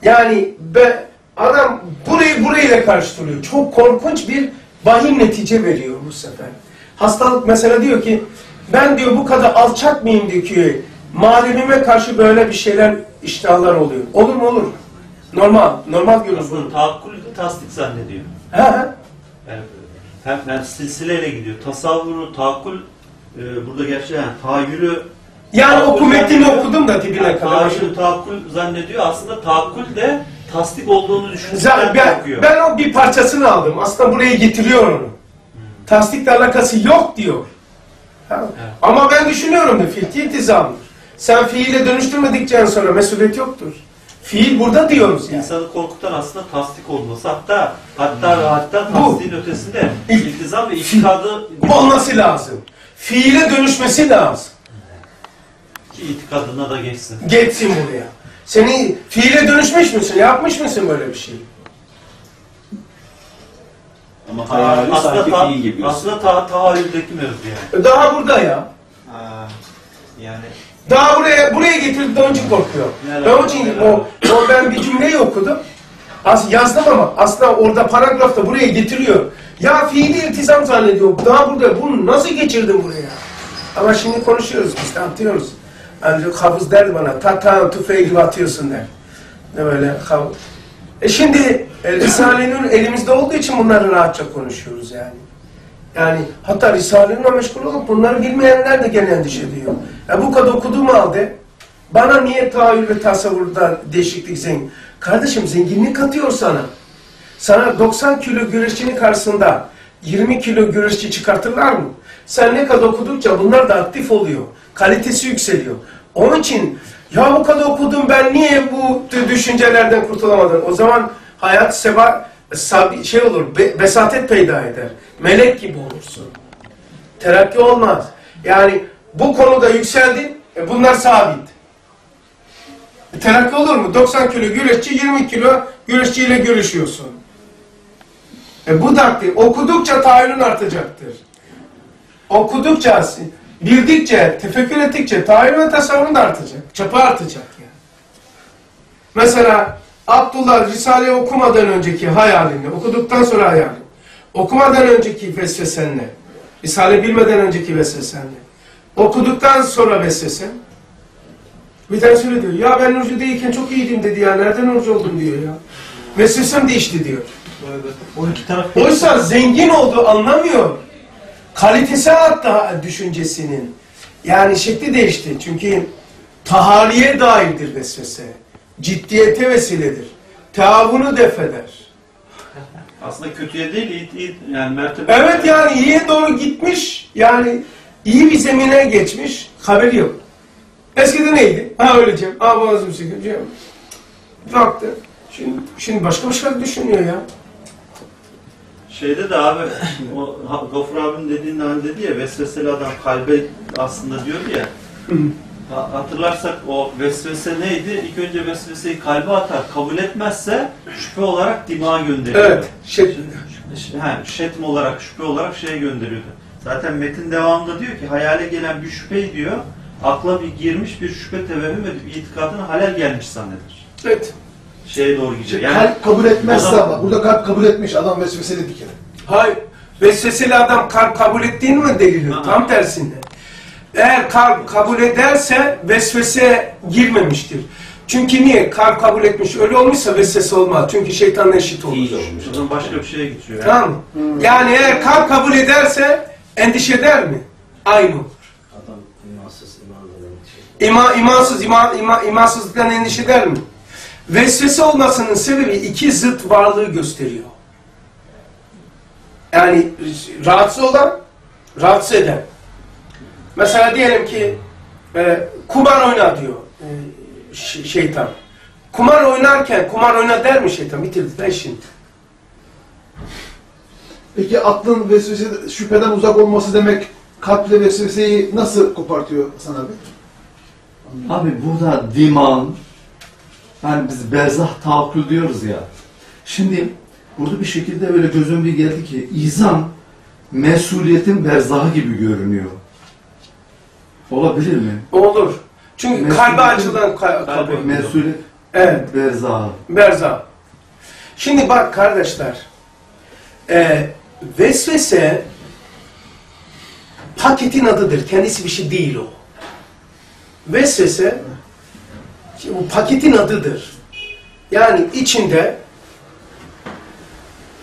Yani be, adam burayı burayla karıştırıyor. Çok korkunç bir vahim netice veriyor bu sefer. Hastalık mesela diyor ki ben diyor bu kadar alçak mıyım diyor ki mahremime karşı böyle bir şeyler iştahlar oluyor. Olur mu olur. Normal. Normal görüyoruz bunu. De tasdik zannediyor. He he. Yani hem, hem silsileyle gidiyor. Tasavvuru, tahakkül e, burada gerçi yani tahayyülü Yani oku metnini okudum da dibine yani kadar. tahayyülü, tahakkül zannediyor. Aslında tahakkül de tasdik olduğunu Zaten düşündükten ben, ben o bir parçasını aldım. Aslında buraya getiriyor onu. Tasdikle alakası yok diyor. Ha. Evet. Ama ben düşünüyorum da fiil iltizamdır. Sen fiile dönüştürmedikten sonra mesuliyet yoktur. Fiil burada diyoruz yani. İnsanı korkutan aslında tasdik olması. Hatta hatta ve hatta Bu. tasdiğin ötesinde İlk- iltizam ve itikadı Olması lazım. Fiile dönüşmesi lazım. ki itikadına da geçsin. Geçsin buraya. Seni fiile dönüşmüş müsün? Yapmış mısın böyle bir şey? Ama hayali aslında sanki ta, iyi gibi. aslında ta, tahayyüldeki mevzu yani. Daha burada ya. Ha, yani Daha buraya buraya getirdi onun için korkuyor. Yani- Ben onun için o, o ben bir cümleyi okudum. As yazdım ama aslında orada paragrafta buraya getiriyor. Ya fiili iltizam zannediyor. Daha burada bunu nasıl geçirdin buraya? Ama şimdi konuşuyoruz biz de atıyoruz. Yani hafız derdi bana tatan tüfeği gibi atıyorsun der. Ne böyle hav- E şimdi e, Risale-i Nur elimizde olduğu için bunları rahatça konuşuyoruz yani. Yani hatta Risale-i Nur'la meşgul olup bunları bilmeyenler de gene endişe ediyor. Ya bu kadar okuduğum halde bana niye tahayyül ve tasavvurda değişiklik zengin? Kardeşim zenginlik katıyor sana. Sana 90 kilo güreşçinin karşısında 20 kilo güreşçi çıkartırlar mı? Sen ne kadar okudukça bunlar da aktif oluyor. Kalitesi yükseliyor. Onun için ya bu kadar okudum ben niye bu düşüncelerden kurtulamadım? O zaman hayat seba, şey olur, be- besatet peyda eder. Melek gibi olursun. Terakki olmaz. Yani bu konuda yükseldin, e bunlar sabit. E terakki olur mu? 90 kilo güreşçi, 20 kilo güreşçiyle görüşüyorsun. E bu takdir okudukça tahayyülün artacaktır. Okudukça, bildikçe, tefekkür ettikçe tahayyül ve tasavvurun da artacak. Çapı artacak yani. Mesela Abdullah Risale'yi okumadan önceki hayalini, okuduktan sonra hayalini, okumadan önceki vesvesenle, Risale bilmeden önceki vesvesenle, okuduktan sonra vesvesen, bir tane şöyle diyor, ya ben Nurcu değilken çok iyiydim dedi ya, nereden Nurcu oldum diyor ya. Vesvesem değişti diyor. Oysa zengin oldu anlamıyor. Kalitesi arttı düşüncesinin. Yani şekli değişti. Çünkü tahaliye dairdir vesvese. Ciddiyete vesiledir. Teavunu defeder. Aslında kötüye değil, iyi, iyi, yani mertebe. Evet yani iyiye doğru gitmiş. Yani iyi bir zemine geçmiş. Haberi yok. Eskiden neydi? Ha öleceğim. Ha boğazım sıkılacağım. Baktı. Şimdi, şimdi başka şey düşünüyor ya. Şeyde de abi, o Gafur abinin dediğinde hani dedi ya, vesveseli adam kalbe aslında diyordu ya. Ha- Hatırlarsak o vesvese neydi? İlk önce vesveseyi kalbe atar, kabul etmezse şüphe olarak dimağa gönderiyor. Evet. Şey, Ha, şetm olarak, şüphe olarak şeye gönderiyordu. Zaten metin devamında diyor ki hayale gelen bir şüphe diyor, akla bir girmiş bir şüphe tevehüm edip itikadına halal gelmiş zanneder. evet. Şeye doğru gidiyor. Yani kalp kabul etmezse zaman- ama burada kalp kabul etmiş adam vesveseli bir kere. Hayır. Vesveseli adam kalp kabul ettiğini mi delili? Tam tersinde. Eğer kalp kabul ederse vesvese girmemiştir. Çünkü niye? Kalp kabul etmiş. Öyle olmuşsa vesvese olmaz. Çünkü şeytanla eşit olur. O zaman başka bir şeye geçiyor. Yani. Tamam mı? Yani eğer kalp kabul ederse endişe eder mi? Aynı olur. Adam imansız imandan endişe. İma, imansız, ima, ima, imansızlıktan endişe eder mi? Vesvese olmasının sebebi iki zıt varlığı gösteriyor. Yani rahatsız olan, rahatsız eden. Mesela diyelim ki e, kumar oyna diyor e, ş- şeytan. Kumar oynarken kumar oyna der mi şeytan? Bitirdi de işin. Peki aklın vesvese, şüpheden uzak olması demek kalple vesveseyi nasıl kopartıyor Hasan abi? Abi burada dimağın Hani biz berzah tahakkül diyoruz ya. Şimdi burada bir şekilde öyle gözüm bir geldi ki izan mesuliyetin berzahı gibi görünüyor. Olabilir mi? Olur. Çünkü Mesul- kalbe açılan ka- kapı. Mesuliyet Evet. berzahı. Berza. Şimdi bak kardeşler. E, vesvese paketin adıdır. Kendisi bir şey değil o. Vesvese bu paketin adıdır. Yani içinde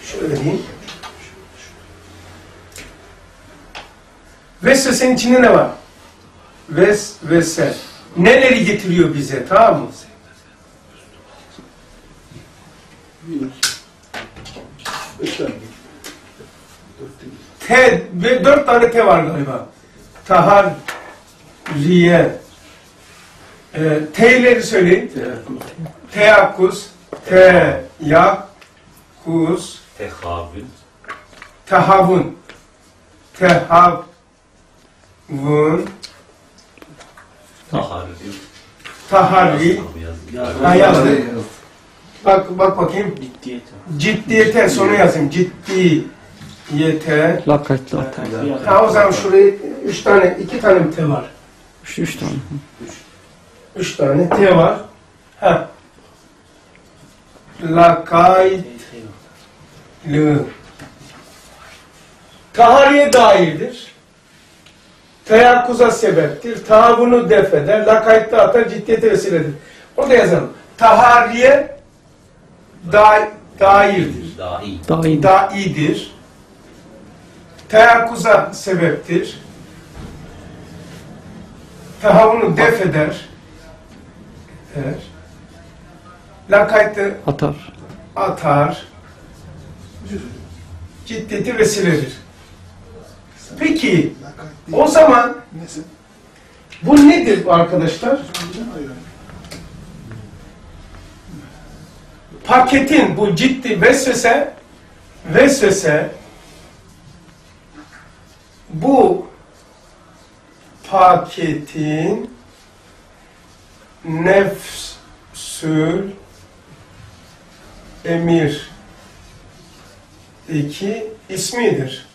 şöyle diyeyim. Vesvesenin içinde ne var? Vesvese. Neleri getiriyor bize tamam mı? T, ve dört tane T var galiba. Tahar, Riye. E, T'leri söyleyin. Teyakkuz, Teyakkuz, Tehavün. Tehavun, Tehavun, Taharri. Taharri. Yazdım. Ha, yazdım. Bak, bak bakayım. Ciddiyete sonu yazayım. Ciddiyete. Lakaytlı atar. Ha o zaman şuraya üç tane, iki tane mi T var? Üç, üç tane. Üç tane T var. Ha. Lakaytlı. Tahariye dairdir. Teyakkuza sebeptir. Tahavunu def eder. Lakaytta atar. Ciddiyete vesiledir. Orada yazalım. Tahariye da, dairdir. Dahi. Daha iyi. Daidir. Teyakkuza sebeptir. Tahavunu def eder. Eder. Lakaytı Atar. atar. Ciddiyeti vesiledir. Peki o zaman bu nedir arkadaşlar? Paketin bu ciddi vesvese vesvese bu paketin nefsül emir iki ismidir.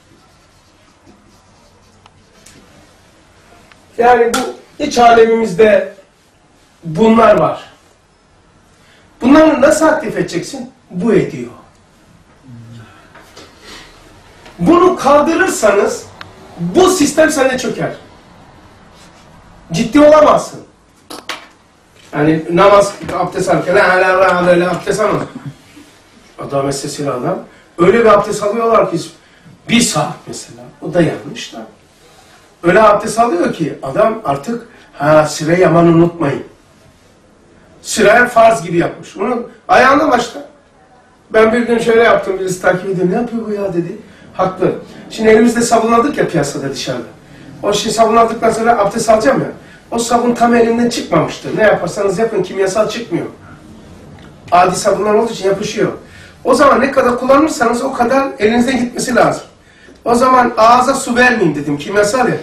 Yani bu iç alemimizde bunlar var. Bunları nasıl aktif edeceksin? Bu ediyor. Bunu kaldırırsanız bu sistem sende çöker. Ciddi olamazsın. Yani namaz, abdest alırken la la la la abdest almaz. Adam meselesiyle adam. Öyle bir abdest alıyorlar ki bir saat mesela. O da yanlış da. Öyle abdest alıyor ki adam artık ha sırayı aman unutmayın. Sıraya farz gibi yapmış. Onu ayağına başla. Ben bir gün şöyle yaptım, birisi takip ediyor. Ne yapıyor bu ya dedi. Haklı. Şimdi elimizde sabun aldık ya piyasada dışarıda. O şey sabun aldıktan sonra abdest alacağım ya. O sabun tam elimden çıkmamıştır. Ne yaparsanız yapın kimyasal çıkmıyor. Adi sabunlar olduğu için yapışıyor. O zaman ne kadar kullanırsanız o kadar elinizden gitmesi lazım. O zaman ağza su vermeyin dedim kimyasal ya.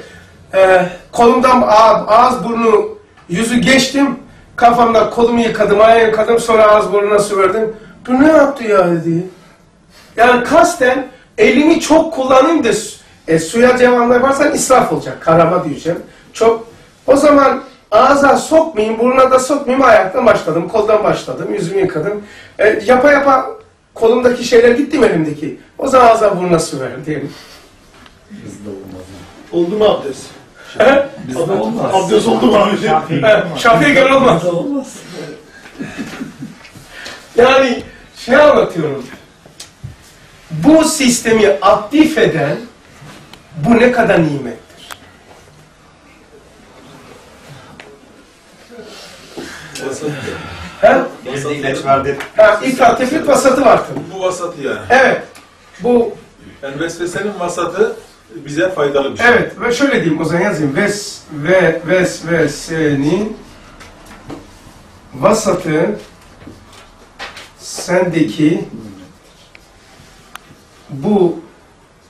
Ee, kolumdan ağ- ağız burnu yüzü geçtim. Kafamda kolumu yıkadım, ayağı yıkadım sonra ağız burnuna su verdim. Bu ne yaptı ya dedi. Yani kasten elimi çok kullanayım da e, suya devamlı yaparsan israf olacak. Karama diyeceğim. Çok. O zaman ağza sokmayayım, burnuna da sokmayayım. Ayaktan başladım, koldan başladım, yüzümü yıkadım. E, yapa yapa kolumdaki şeyler gitti mi elimdeki? O zaman ağza burnuna su ver diyelim. Oldu mu abdest? Bizde olmaz. Abdest oldu mu abi? He, Şafi'ye göre olmaz. Olmaz. Yani şey anlatıyorum. Bu sistemi aktif eden bu ne kadar nimettir. He? Ha, İfrat, tefrit vasatı var tabii. Bu vasatı yani. Evet. Bu Yani vesvesenin vasatı bize faydalı bir şey. Evet ve şöyle diyeyim o zaman yazayım. Ves ve vesvesenin vasatı sendeki bu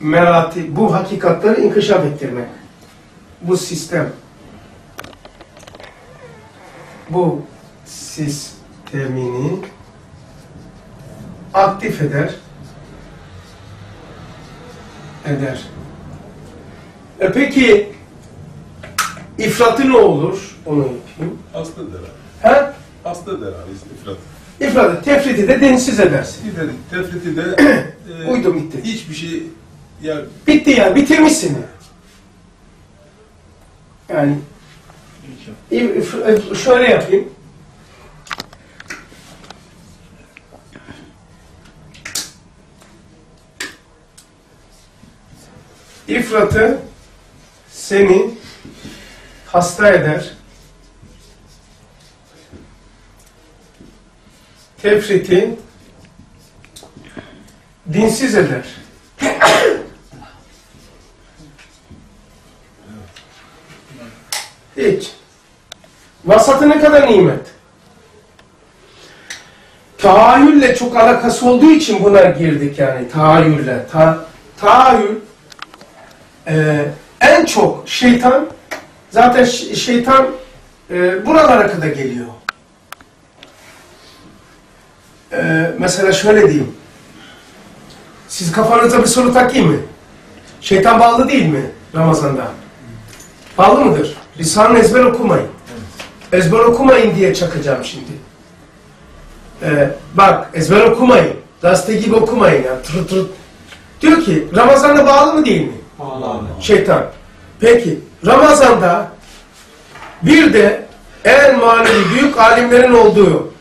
merati, bu hakikatleri inkişaf ettirmek. Bu sistem. Bu sistem temini aktif eder. Eder. E peki ifratı ne olur? Onu yapayım. Aslıdır abi. Ha? Aslıdır abi ifrat. İfratı, tefriti de densiz edersin. De tefriti de e, Uydum bitti. hiçbir şey ya Bitti yani, bitirmişsin. Yani if- if- şöyle yapayım. İfratı seni hasta eder. Tefriti dinsiz eder. Hiç. Vasatı ne kadar nimet. Tahayyülle çok alakası olduğu için buna girdik yani tahayyülle. Ta, tahayyül e, en çok şeytan zaten şeytan e, buralara kadar geliyor. E, mesela şöyle diyeyim. Siz kafanıza bir soru takayım mı? Şeytan bağlı değil mi Ramazan'da? Bağlı mıdır? Lisan ezber okumayın. Ezber okumayın diye çakacağım şimdi. Ee, bak ezber okumayın. Gazete gibi okumayın ya. Tır tır. Diyor ki Ramazan'a bağlı mı değil mi? Şeytan. Peki Ramazan'da bir de en manevi büyük alimlerin olduğu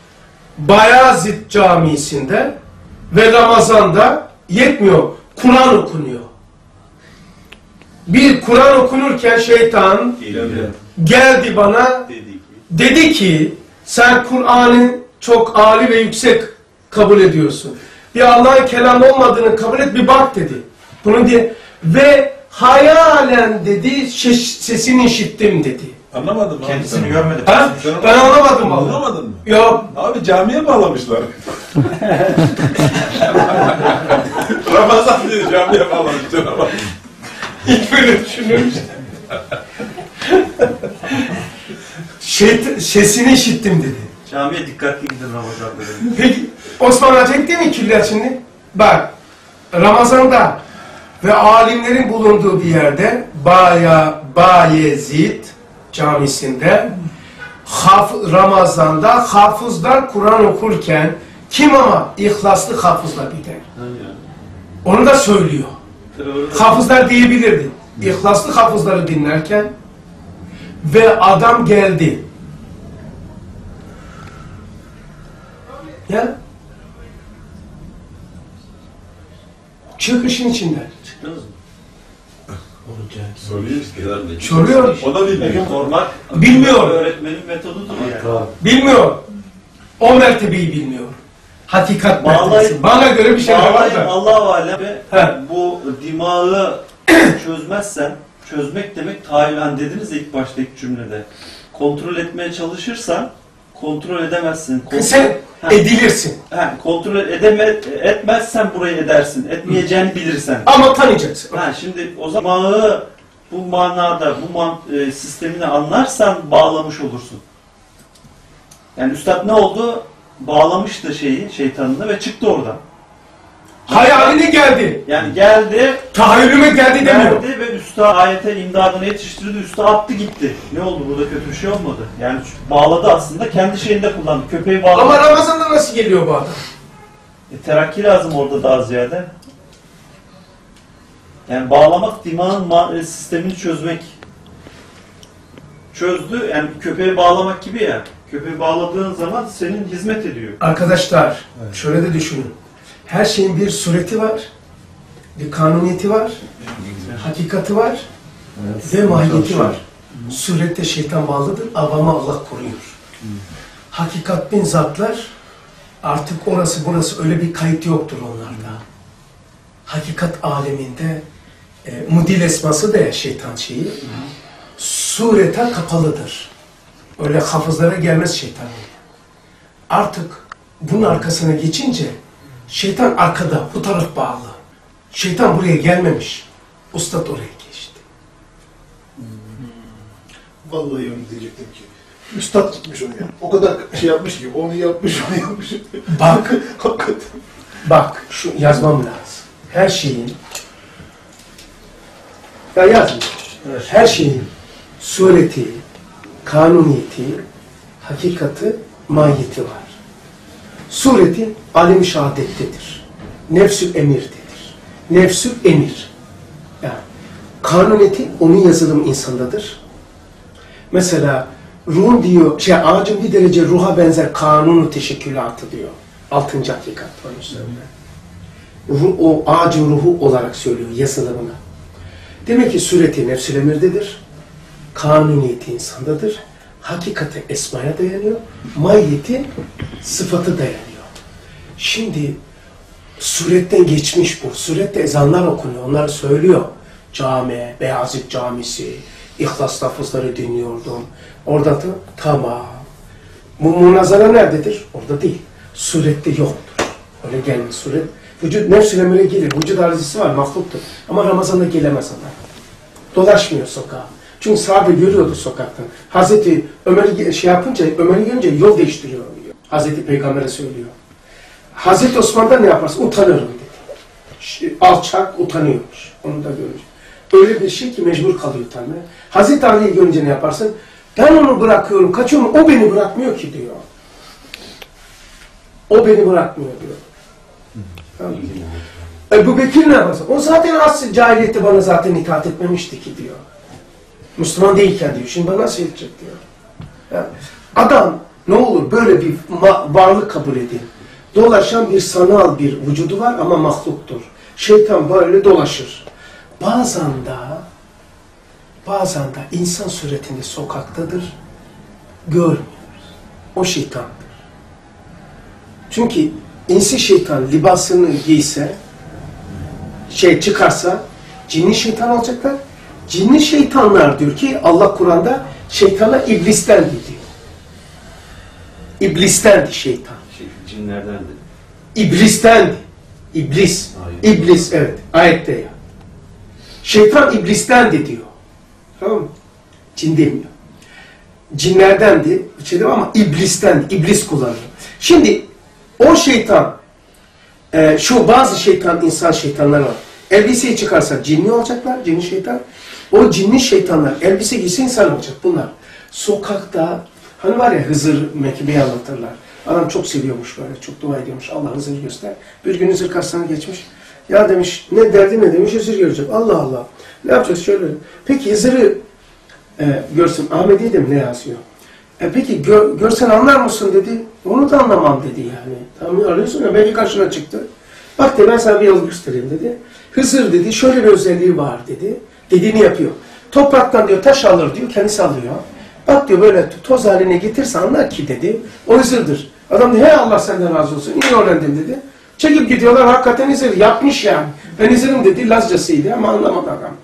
Bayazid Camisi'nde ve Ramazan'da yetmiyor. Kur'an okunuyor. Bir Kur'an okunurken şeytan geldi bana dedi ki sen Kur'an'ı çok âli ve yüksek kabul ediyorsun. Bir Allah'ın kelamı olmadığını kabul et bir bak dedi. Bunu diye ve hayalen dedi şeş- sesini işittim dedi. anlamadım abi. Kendisini sen. görmedi. Ha? Ben anlamadım vallahi. Anlamadın mı? Yok. Abi camiye bağlamışlar. Ramazan diye camiye bağlamışlar ama. Hiç böyle düşünmemiştim. Şeyt, sesini işittim dedi. Camiye dikkatli gidin Ramazan'da. Peki Osman Hacek değil mi küller şimdi? Bak Ramazan'da ve alimlerin bulunduğu bir yerde Baya Bayezid camisinde haf, Ramazan'da hafızlar Kur'an okurken kim ama ihlaslı hafızla biter. Onu da söylüyor. Hafızlar diyebilirdi. İhlaslı hafızları dinlerken ve adam geldi. Ya çık işin içinden. Çıktınız mı? Soruyor işte. Soruyor. O da bilmiyor. Sormak Bilmiyor. öğretmenin metodudur yani. Bilmiyor. O mertebeyi bilmiyor. Hakikat Bağlayın- mertebesi. Bana göre bir şey var da. Allah-u Alem bu dimağı çözmezsen, çözmek demek hani dediniz ilk baştaki cümlede. Kontrol etmeye çalışırsan kontrol edemezsin. Kontrol, Sen He. edilirsin. He, kontrol edeme, etmezsen burayı edersin. Etmeyeceğini bilirsen. Ama tanıyacaksın. Ha, şimdi o zaman dimağı bu manada, bu man, e, sistemini anlarsan bağlamış olursun. Yani üstad ne oldu? Bağlamıştı şeyi, şeytanını ve çıktı oradan. Hayaline geldi. Yani geldi, Tahayyülüme geldi demiyor. geldi ve üsta ayete imdadını yetiştirdi, üsta attı gitti. Ne oldu? Burada kötü bir şey olmadı. Yani bağladı aslında, kendi şeyinde kullandı. Köpeği bağladı. Ama Ramazan'da nasıl geliyor bu adam? E, terakki lazım orada daha ziyade. Yani bağlamak dimağın ma- e, sistemini çözmek. Çözdü. Yani köpeği bağlamak gibi ya. Köpeği bağladığın zaman senin hizmet ediyor. Arkadaşlar şöyle de düşünün. Her şeyin bir sureti var. Bir kanuniyeti var. Hakikati var. Ve mahiyeti var. Surette şeytan bağlıdır. Avamı Allah koruyor. Hakikat bin zatlar artık orası burası öyle bir kayıt yoktur onlarda. Hakikat aleminde e, mudil esması da ya şeytan şeyi surete kapalıdır. Öyle hafızlara gelmez şeytan. Artık bunun arkasına geçince şeytan arkada, bu taraf bağlı. Şeytan buraya gelmemiş. Ustad oraya geçti. Vallahi onu diyecektim ki. Üstad gitmiş oraya. O kadar şey yapmış ki, onu yapmış, onu yapmış. Bak, bak şu yazmam lazım. Her şeyin ya yazma. Her şeyin sureti, kanuniyeti, hakikati, mahiyeti var. Sureti alim-i şehadettedir. Nefsü emirdedir. Nefsü emir. Yani kanuniyeti onun yazılım insandadır. Mesela ruh diyor, şey ağacın bir derece ruha benzer kanunu teşekkülatı diyor. Altıncı hakikat söylüyor. Ruh, o ağacın ruhu olarak söylüyor yazılımını. Demek ki sureti nefsül emirdedir. Kanuniyeti insandadır. Hakikati esmaya dayanıyor. Mahiyeti sıfatı dayanıyor. Şimdi suretten geçmiş bu. Surette ezanlar okunuyor. Onları söylüyor. Cami, Beyazıt Camisi, İhlas lafızları dinliyordum. Orada da tamam. Bu münazara nerededir? Orada değil. Surette yoktur. Öyle gelmez suret. Vücut nefsül emire gelir. Vücut arzisi var, mahluktur. Ama Ramazan'da gelemez adam. Dolaşmıyor sokağa. Çünkü sahabe görüyordu sokaktan. Hazreti Ömer'i şey yapınca, Ömer'i görünce yol değiştiriyor. Hazreti Peygamber'e söylüyor. Hazreti Osman'da ne yaparsın? Utanıyorum dedi. Alçak utanıyormuş. Onu da görünce. Öyle bir şey ki mecbur kalıyor utanmaya. Hazreti Ali'yi görünce ne yaparsın? Ben onu bırakıyorum, kaçıyorum. O beni bırakmıyor ki diyor. O beni bırakmıyor diyor. Tamam. Ebu Bekir ne yaparsın? O zaten asıl cahiliyette bana zaten itaat etmemişti ki diyor. Müslüman değilken diyor. Şimdi bana nasıl edecek diyor. Ya, adam ne olur böyle bir varlık kabul edin. Dolaşan bir sanal bir vücudu var ama mahluktur. Şeytan böyle dolaşır. Bazen de bazen de insan suretinde sokaktadır. Görmüyoruz. O şeytandır. Çünkü insi şeytan libasını giyse şey çıkarsa cinni şeytan olacaklar. Cinni şeytanlar diyor ki Allah Kur'an'da şeytana iblisten diyor. İblistendi şeytan. Cinlerden de. İblistendi. İblis. Hayır. İblis evet. Ayette ya. Şeytan iblistendi diyor. Tamam mı? Cin demiyor. Cinlerdendi. Şey demiyor ama iblistendi. İblis kullanıyor. Şimdi o şeytan e, şu bazı şeytan, insan şeytanlar var. Elbiseyi çıkarsa cinli olacaklar, cinli şeytan. O cinli şeytanlar elbise giyse insan olacak bunlar. Sokakta, hani var ya Hızır Mekibe'yi anlatırlar. Adam çok seviyormuş böyle, çok dua ediyormuş. Allah Hızır göster. Bir gün Hızır karşısına geçmiş. Ya demiş, ne derdi ne demiş, Hızır görecek. Allah Allah. Ne yapacağız şöyle. Peki Hızır'ı e, görsün. Ahmediye de mi ne yazıyor? E peki gör, görsen anlar mısın dedi. Onu da anlamam dedi yani. Tamam arıyorsun ya belki karşına çıktı. Bak de ben sana bir yol göstereyim dedi. Hızır dedi şöyle bir özelliği var dedi. Dediğini yapıyor. Topraktan diyor taş alır diyor kendisi alıyor. Bak diyor böyle toz haline getirse anlar ki dedi. O Hızır'dır. Adam diyor he Allah senden razı olsun. İyi öğrendim dedi. Çekip gidiyorlar hakikaten Hızır yapmış yani. Ben Hızır'ım dedi Lazcasıydı ama anlamadı adam.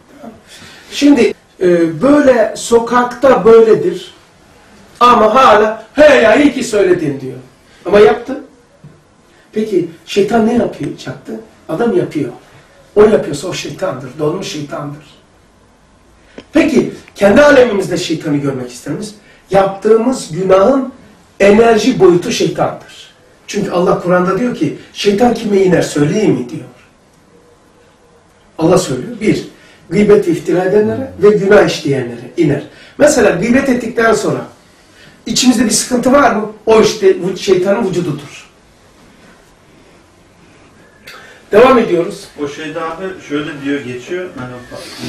Şimdi e, böyle sokakta böyledir. Ama hala he ya iyi ki söyledin diyor. Ama yaptı. Peki şeytan ne yapacaktı? Adam yapıyor. O yapıyorsa o şeytandır. Dolmuş şeytandır. Peki kendi alemimizde şeytanı görmek ister miyiz? Yaptığımız günahın enerji boyutu şeytandır. Çünkü Allah Kur'an'da diyor ki şeytan kime iner söyleyeyim mi diyor. Allah söylüyor. Bir, gıybet iftira edenlere ve günah işleyenlere iner. Mesela gıybet ettikten sonra içimizde bir sıkıntı var mı? O işte şeytanın vücududur. Devam ediyoruz. O şeyde abi şöyle diyor geçiyor hani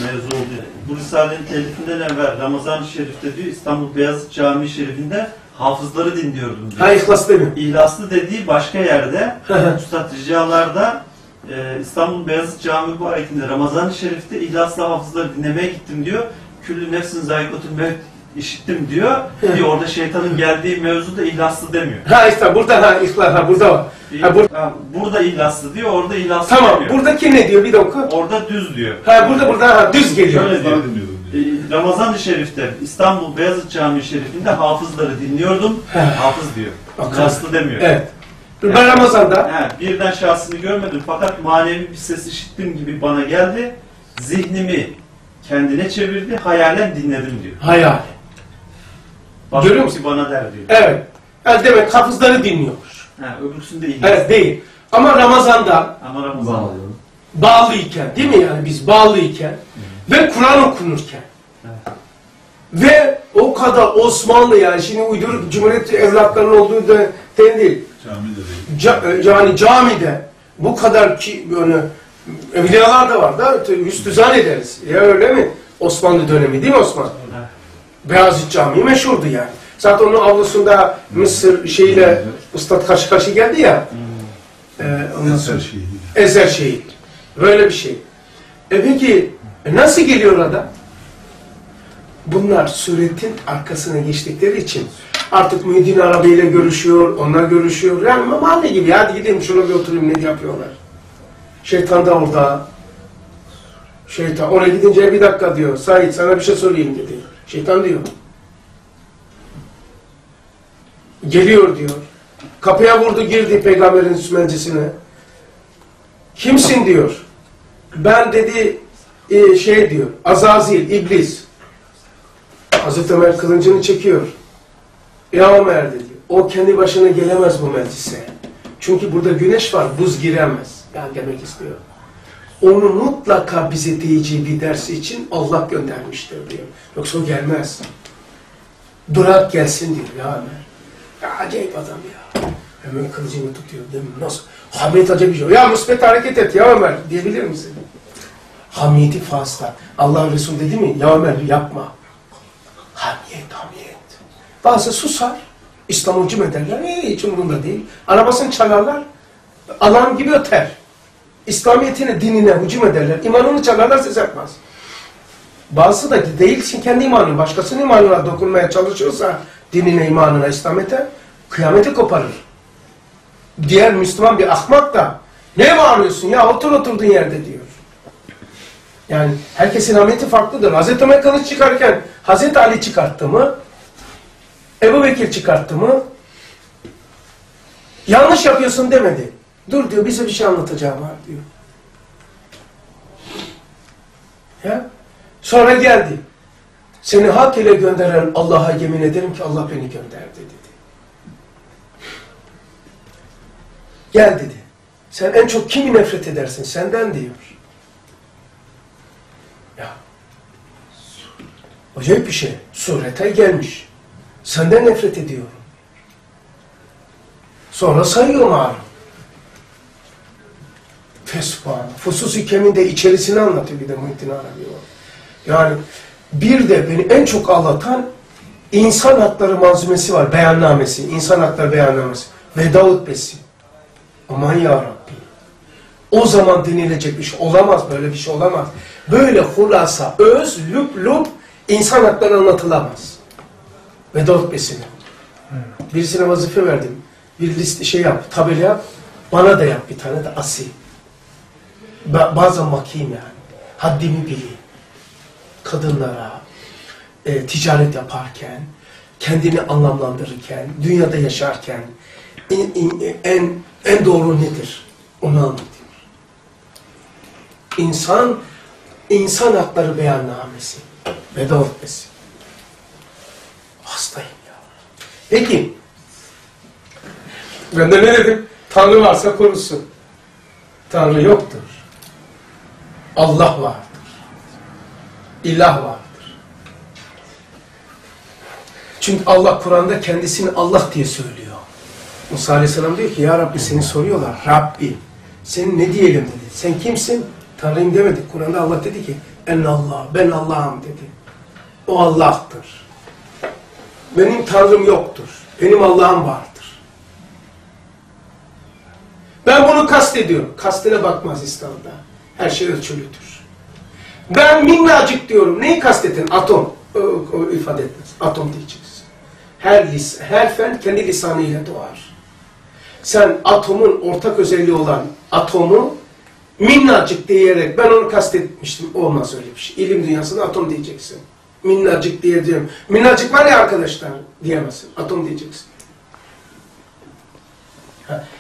mevzu oluyor. Bu Risale'nin telifinden evvel Ramazan-ı Şerif'te diyor İstanbul Beyazıt Camii Şerif'inde hafızları dinliyordum diyor. Ha ihlas demiyor. İhlaslı dediği başka yerde Üstad Ricalar'da e, İstanbul Beyazıt Camii Mübarekinde Ramazan-ı Şerif'te ihlaslı hafızları dinlemeye gittim diyor. Küllü nefsin zayıklatın mevt işittim diyor. diyor orada şeytanın geldiği mevzuda ihlaslı demiyor. Ha işte burada ha ihlas ha burada var. Ha, bur- Ha, burada ihlaslı diyor, orada ihlaslı tamam demiyor. buradaki ne diyor bir oku. Orada düz diyor. Ha burada burada ha düz geliyor. Şöyle diyor. E, Ramazan-ı Şerif'te İstanbul Beyazıt Camii Şerif'inde hafızları dinliyordum. He. Hafız diyor. Bak. İhlaslı demiyor. Evet. Ben Ramazan'da He, birden şahsını görmedim fakat manevi bir ses işittim gibi bana geldi. Zihnimi kendine çevirdi, hayalen dinledim diyor. hayal. Başka Görüyor birisi bana der diyor. Evet. Yani demek hafızları dinliyor. Ha, öbürsünde değil. Evet değil. Ama Ramazan'da Ama Ramazan. bağlıyken değil mi yani biz bağlıyken ve Kur'an okunurken ve o kadar Osmanlı yani şimdi uyduruk Cumhuriyet evlatlarının olduğu da değil. Camide değil. Ca- yani camide bu kadar ki böyle evliyalar da var da üstüzan ederiz. Ya öyle mi? Osmanlı dönemi değil mi Osmanlı? Evet. Beyazıt Camii meşhurdu yani. Zaten onun avlusunda Mısır şeyle Ustad karşı karşı geldi ya. Ondan sonra Eser şeyi. Ezer şehit. Böyle bir şey. E peki e nasıl geliyor adam? Bunlar suretin arkasına geçtikleri için artık Muhyiddin Arabi ile görüşüyor, onlar görüşüyor. Yani mahalle gibi hadi gidelim şuna bir oturayım ne yapıyorlar. Şeytan da orada. Şeytan oraya gidince bir dakika diyor. Said sana bir şey sorayım dedi. Şeytan diyor. Geliyor diyor. Kapıya vurdu girdi peygamberin meclisine. Kimsin diyor. Ben dedi e, şey diyor. Azazil, iblis. Hazreti Ömer kılıncını çekiyor. Ya Ömer dedi. O kendi başına gelemez bu meclise. Çünkü burada güneş var, buz giremez. Yani demek istiyor. Onu mutlaka bize diyeceği bir dersi için Allah göndermiştir diyor. Yoksa o gelmez. Durak gelsin diyor ya Ömer. Ya acayip adam ya. Hemen kılıcını tutuyor değil mi? Nasıl? Hamiyet acayip bir şey. Ya müsbet hareket et ya Ömer diyebilir misin? Hamiyeti fazla. Allah Resulü dedi mi? Ya Ömer yapma. Hamiyet, hamiyet. Bazı susar. İslam hücum ederler. Ee, hiç umurunda değil. Arabasını çalarlar. Alarm gibi öter. İslamiyetine, dinine hücum ederler. İmanını çalarlar ses yapmaz. Bazısı da değilsin kendi imanını, başkasının imanına dokunmaya çalışıyorsa dinine, imanına, İslamiyet'e kıyameti koparır. Diğer Müslüman bir ahmak da ne bağırıyorsun ya otur oturduğun yerde diyor. Yani herkesin hamiyeti farklıdır. Hazreti Ömer kılıç çıkarken Hazreti Ali çıkarttı mı? Ebu Bekir çıkarttı mı? Yanlış yapıyorsun demedi. Dur diyor bize bir şey anlatacağım var diyor. Ya? Sonra geldi. Seni hak ile gönderen Allah'a yemin ederim ki Allah beni gönderdi dedi. Gel dedi. Sen en çok kimi nefret edersin? Senden diyor. Acayip bir şey. Surete gelmiş. Senden nefret ediyorum. Sonra sayıyor malum. Fesbhan. Fusus-i Kem'in içerisini anlatıyor bir de Muhittin Arabi. Yani bir de beni en çok ağlatan insan hakları manzumesi var. Beyannamesi. İnsan hakları beyannamesi. Veda hutbesi. Aman ya Rabbi. O zaman denilecek bir şey olamaz. Böyle bir şey olamaz. Böyle hulasa, öz, lüp lüp insan hakları anlatılamaz. Veda hutbesini. Birisine vazife verdim. Bir liste şey yap, tabela yap. Bana da yap bir tane de asil. Ba- bazen bakayım yani. Haddimi bileyim. Kadınlara, e, ticaret yaparken, kendini anlamlandırırken, dünyada yaşarken en, en, en, en doğru nedir? Onu anlatıyor. İnsan, insan hakları beyannamesi, veda hutbesi. Hastayım ya. Peki, ben de ne dedim? Tanrı varsa korusun. Tanrı yoktur. Allah vardır. İlah vardır. Çünkü Allah Kur'an'da kendisini Allah diye söylüyor. Musa Aleyhisselam diyor ki ya Rabbi seni soruyorlar. Rabbi seni ne diyelim dedi. Sen kimsin? Tanrıyım demedi. Kur'an'da Allah dedi ki en Allah ben Allah'ım dedi. O Allah'tır. Benim Tanrım yoktur. Benim Allah'ım vardır. Ben bunu kastediyorum. Kastine bakmaz İslam'da. Her şey ölçülüdür. Ben minnacık diyorum. Neyi kastettin? Atom. O, o ifade etmez. Atom diyeceksin. Her, lis, her fen kendi lisanıyla doğar. Sen atomun ortak özelliği olan atomu minnacık diyerek ben onu kastetmiştim. Olmaz öyle bir şey. İlim dünyasında atom diyeceksin. Minnacık diye diyorum. Minnacık var ya arkadaşlar diyemezsin. Atom diyeceksin.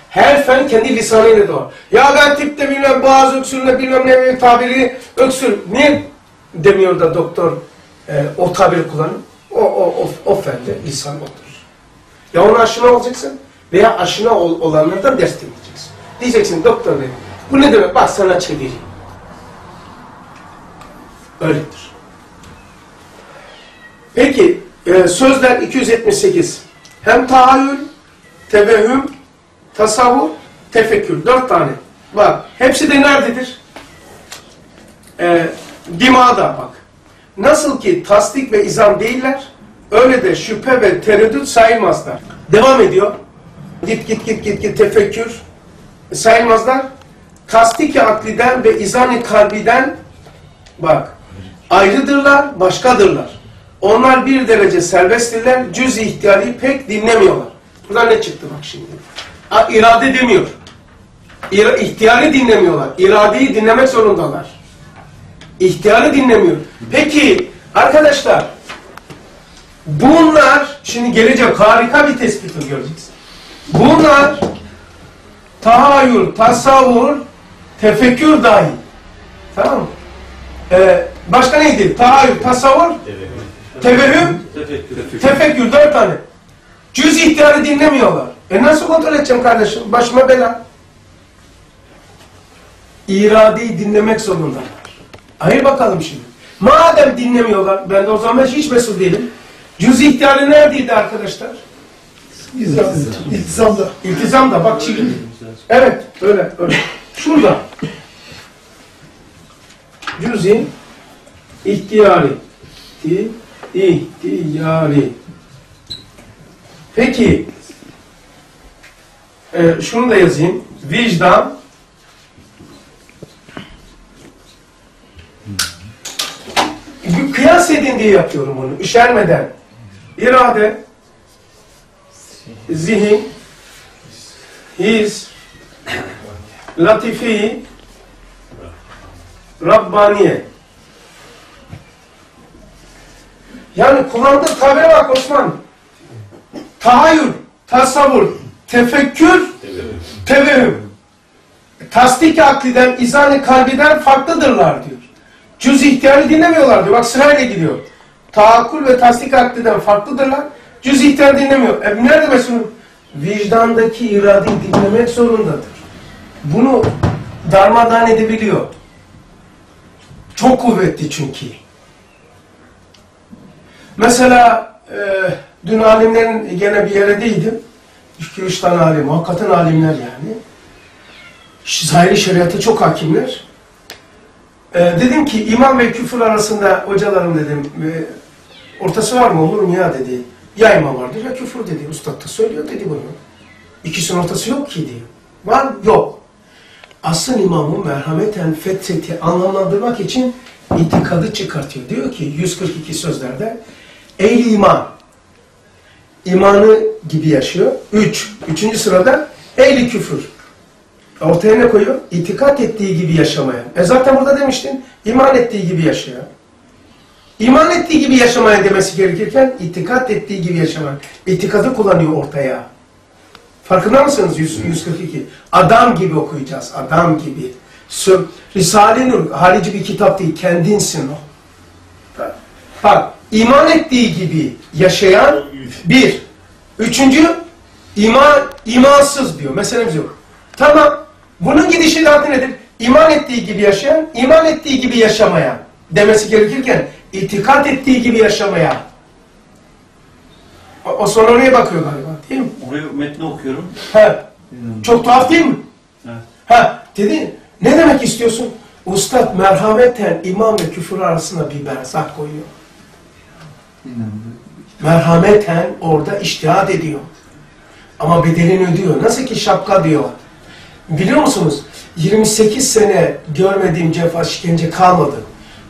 Her fen kendi lisanıyla doğar. Ya ben tipte bilmem boğaz öksürüğüne bilmem ne tabiri öksür. Niye demiyor da doktor e, o tabiri kullanır? O, o, o, o fende lisan odur. Ya ona aşina olacaksın veya aşina ol, olanlardan ders dinleyeceksin. Diyeceksin doktor bey bu ne demek bak sana çevireyim. Öyledir. Peki e, sözler 278. Hem tahayyül, tevehüm, tasavvur, tefekkür. Dört tane. Bak hepsi de nerededir? E, dimağda bak. Nasıl ki tasdik ve izam değiller, öyle de şüphe ve tereddüt sayılmazlar. Devam ediyor. Git git git git git tefekkür sayılmazlar. Tasdik-i akliden ve izan-ı kalbiden bak ayrıdırlar, başkadırlar. Onlar bir derece serbesttirler, cüz ihtiyari pek dinlemiyorlar. Buradan ne çıktı bak şimdi? A, irade demiyor. İra, ihtiyarı dinlemiyorlar. İradeyi dinlemek zorundalar. İhtiyarı dinlemiyor. Peki arkadaşlar bunlar şimdi gelecek harika bir tespit göreceğiz. Bunlar tahayyül, tasavvur, tefekkür dahi. Tamam mı? Ee, başka neydi? Tahayyül, tasavvur, tevehüm, Tefekkür. tefekkür dört tane. Cüz ihtiyarı dinlemiyorlar. E nasıl kontrol edeceğim kardeşim? Başıma bela. İradeyi dinlemek zorundalar. Hayır bakalım şimdi. Madem dinlemiyorlar, ben de o zaman hiç mesul değilim. Cüz ihtiyarı neredeydi arkadaşlar? İltizam, iltizamda. İltizam da bak şimdi. Evet, öyle, öyle. Şurada. Cüz'i ihtiyari. Ti, ihtiyari. Peki, e, şunu da yazayım. Vicdan, kıyas edin diye yapıyorum bunu. Üşenmeden. İrade, zihin, his, latifi, Rabbaniye. Yani kullandığı tabire bak Osman. Tahayyül, tasavvur, tefekkür, tevehüm. Tasdik akliden, izan kalbiden farklıdırlar diyor. Cüz ihtiyarı dinlemiyorlar diyor. Bak sırayla gidiyor. Tahakkül ve tasdik akliden farklıdırlar. Cüz ihtiyarı dinlemiyor. E nerede mesela? Vicdandaki iradeyi dinlemek zorundadır. Bunu darmadağın edebiliyor. Çok kuvvetli çünkü. Mesela e, dün alimlerin gene bir yere değdim. İki üç tane alim, hakikaten alimler yani. Zahiri şeriatı çok hakimler. E, dedim ki iman ve küfür arasında hocalarım dedim, e, ortası var mı olur mu ya dedi. Ya iman vardır ya küfür dedi. Ustad da söylüyor dedi bunu. İkisinin ortası yok ki diyor. Var yok. Asıl imamı merhameten fethetti anlamlandırmak için itikadı çıkartıyor. Diyor ki 142 sözlerde ehli iman imanı gibi yaşıyor. Üç. Üçüncü sırada ehli küfür. Ortaya ne koyuyor? İtikat ettiği gibi yaşamaya. E zaten burada demiştin. iman ettiği gibi yaşıyor. İman ettiği gibi yaşamaya demesi gerekirken itikat ettiği gibi yaşamaya. İtikadı kullanıyor ortaya. Farkında mısınız? 100, 142. Adam gibi okuyacağız. Adam gibi. Risale-i Nur harici bir kitap değil. Kendinsin o. Bak, Bak, iman ettiği gibi yaşayan bir. Üçüncü, iman, imansız diyor. Meselemiz yok. Tamam. Bunun gidişatı nedir? İman ettiği gibi yaşayan, iman ettiği gibi yaşamaya demesi gerekirken itikat ettiği gibi yaşamaya. O, o sonra oraya bakıyor galiba değil mi? Oraya metni okuyorum. He. Çok tuhaf değil mi? Evet. Ha dedi ne demek istiyorsun? Ustad merhameten iman ve küfür arasında bir berzak koyuyor. Merhameten orada iştihad ediyor. Ama bedelini ödüyor. Nasıl ki şapka diyor. Biliyor musunuz? 28 sene görmediğim cefa işkence kalmadı.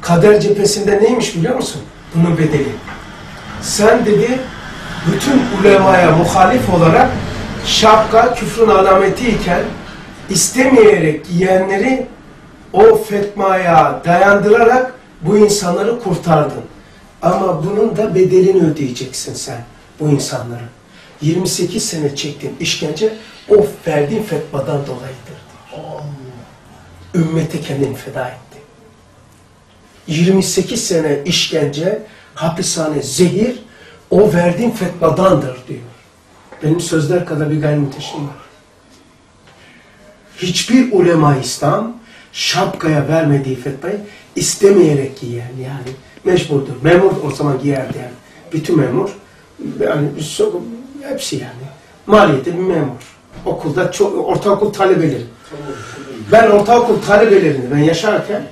Kader cephesinde neymiş biliyor musun? Bunun bedeli. Sen dedi bütün ulemaya muhalif olarak şapka küfrün alameti iken istemeyerek giyenleri o fetmaya dayandırarak bu insanları kurtardın. Ama bunun da bedelini ödeyeceksin sen bu insanlara. 28 sene çektiğin işkence o verdiğin fetvadan dolayıdır. Ümmete kendini feda etti. 28 sene işkence, hapishane, zehir O verdiğim fetvadandır diyor. Benim sözler kadar bir gayrimeteşim var. Hiçbir ulema İslam şapkaya vermediği fetvayı istemeyerek giyer yani mecburdur. Memur o zaman giyerdi yani. Bütün memur yani hepsi yani. Maliyeti bir memur. Okulda çok, ortaokul talebeleri. Ben ortaokul talebelerini ben yaşarken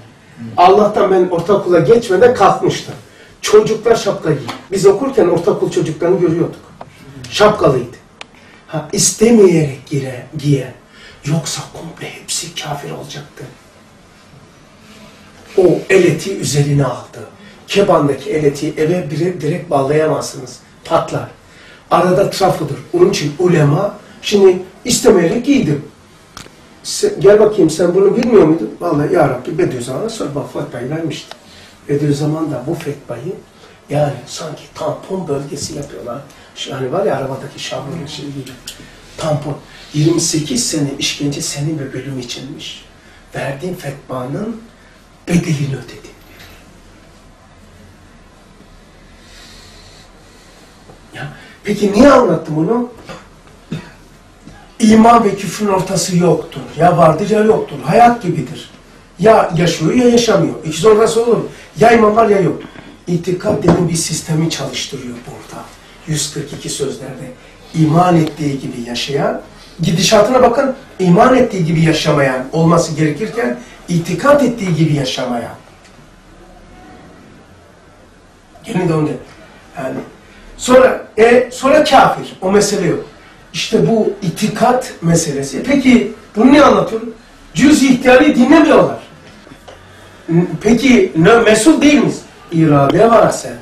Allah'tan ben ortaokula geçmeden kalkmıştım. Çocuklar şapka giyiyor. Biz okurken ortaokul çocuklarını görüyorduk. Şapkalıydı. Ha, istemeyerek gire, giyen. Yoksa komple hepsi kafir olacaktı. O eleti üzerine aldı. Kebandaki eleti eve direkt bağlayamazsınız. Patlar. Arada trafodur. Onun için ulema şimdi istemeyerek giydim. Sen- gel bakayım sen bunu bilmiyor muydun? Vallahi ya Rabbi Bediüzzaman'a sor bak fetvayı vermişti. Bediüzzaman da bu fetvayı yani sanki tampon bölgesi yapıyorlar. Şu hani var ya arabadaki şablonun şey gibi. Tampon. 28 sene işkence senin ve ölüm içinmiş. Verdiğin fetvanın bedelini ödedi. Ya, peki niye anlattım bunu? İman ve küfrün ortası yoktur. Ya vardır ya yoktur. Hayat gibidir. Ya yaşıyor ya yaşamıyor. İkisi ortası olur? Ya iman var ya yok. İtikat denen bir sistemi çalıştırıyor burada. 142 sözlerde. İman ettiği gibi yaşayan, gidişatına bakın, iman ettiği gibi yaşamayan olması gerekirken, itikat ettiği gibi yaşamayan. Gelin de onu Yani sonra e, sonra kafir. O mesele yok. İşte bu itikat meselesi. Peki bunu ne anlatıyorum? Cüz-i ihtiyarı dinlemiyorlar. Peki ne, mesul değil miyiz? İrade var sen.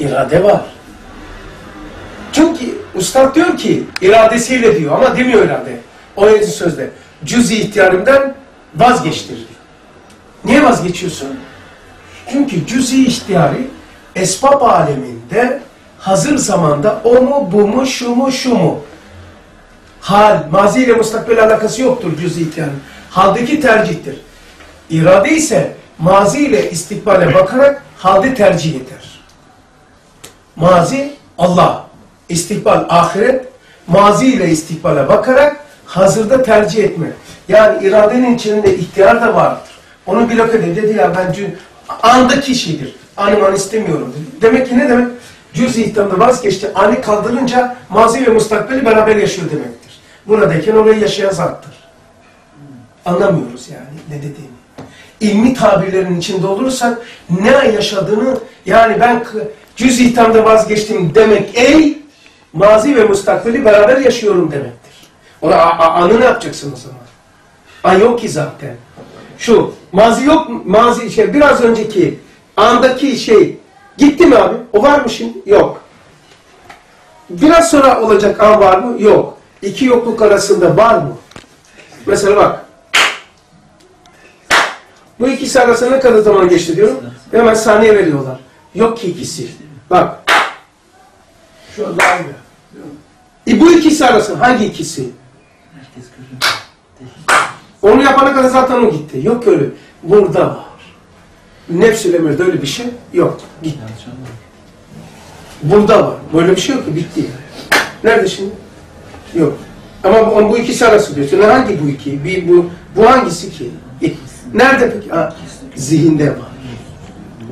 İrade var. Çünkü ustad diyor ki iradesiyle diyor ama demiyor irade. O yazı sözde. Cüz-i ihtiyarımdan vazgeçtir. Niye vazgeçiyorsun? Çünkü cüz-i ihtiyarı esbab aleminde hazır zamanda o mu bu mu şu mu şu mu hal mazi ile mustakbel alakası yoktur cüz-i ihtiyarın. Haldeki tercihtir. İrade ise mazi ile istikbale bakarak halde tercih eder. Mazi Allah, istikbal ahiret, mazi ile istikbale bakarak hazırda tercih etme. Yani iradenin içinde ihtiyar da vardır. Onu blok edin dedi ya ben cü- andaki şeydir. Animan istemiyorum dedi. Demek ki ne demek? Cüz-i vazgeçti. Ani kaldırınca mazi ve mustakbeli beraber yaşıyor demektir. Buradayken orayı yaşayan zattır. Anlamıyoruz yani ne dediğini. İlmi tabirlerin içinde olursak ne yaşadığını yani ben cüz ihtamda vazgeçtim demek ey mazi ve mustakbeli beraber yaşıyorum demektir. Ona anı ne yapacaksın o zaman? An yok ki zaten. Şu mazi yok mazi şey biraz önceki andaki şey gitti mi abi? O var mı şimdi? Yok. Biraz sonra olacak an var mı? Yok. İki yokluk arasında var mı? Mesela bak. Bu ikisi arasında ne kadar zaman geçti diyorum. Hemen saniye veriyorlar. Yok ki ikisi. Bak. Şu anda aynı. E bu ikisi arasında hangi ikisi? Onu yapana kadar zaten o gitti. Yok öyle. Burada var. Nefs-ül emirde öyle bir şey yok. Gitti. Burada var. Böyle bir şey yok ki. Bitti. Nerede şimdi? Yok. Ama bu, bu ikisi arası diyorsun. Hangi bu iki? Bir, bu, bu hangisi ki? E, Nerede peki? Ha, zihinde var.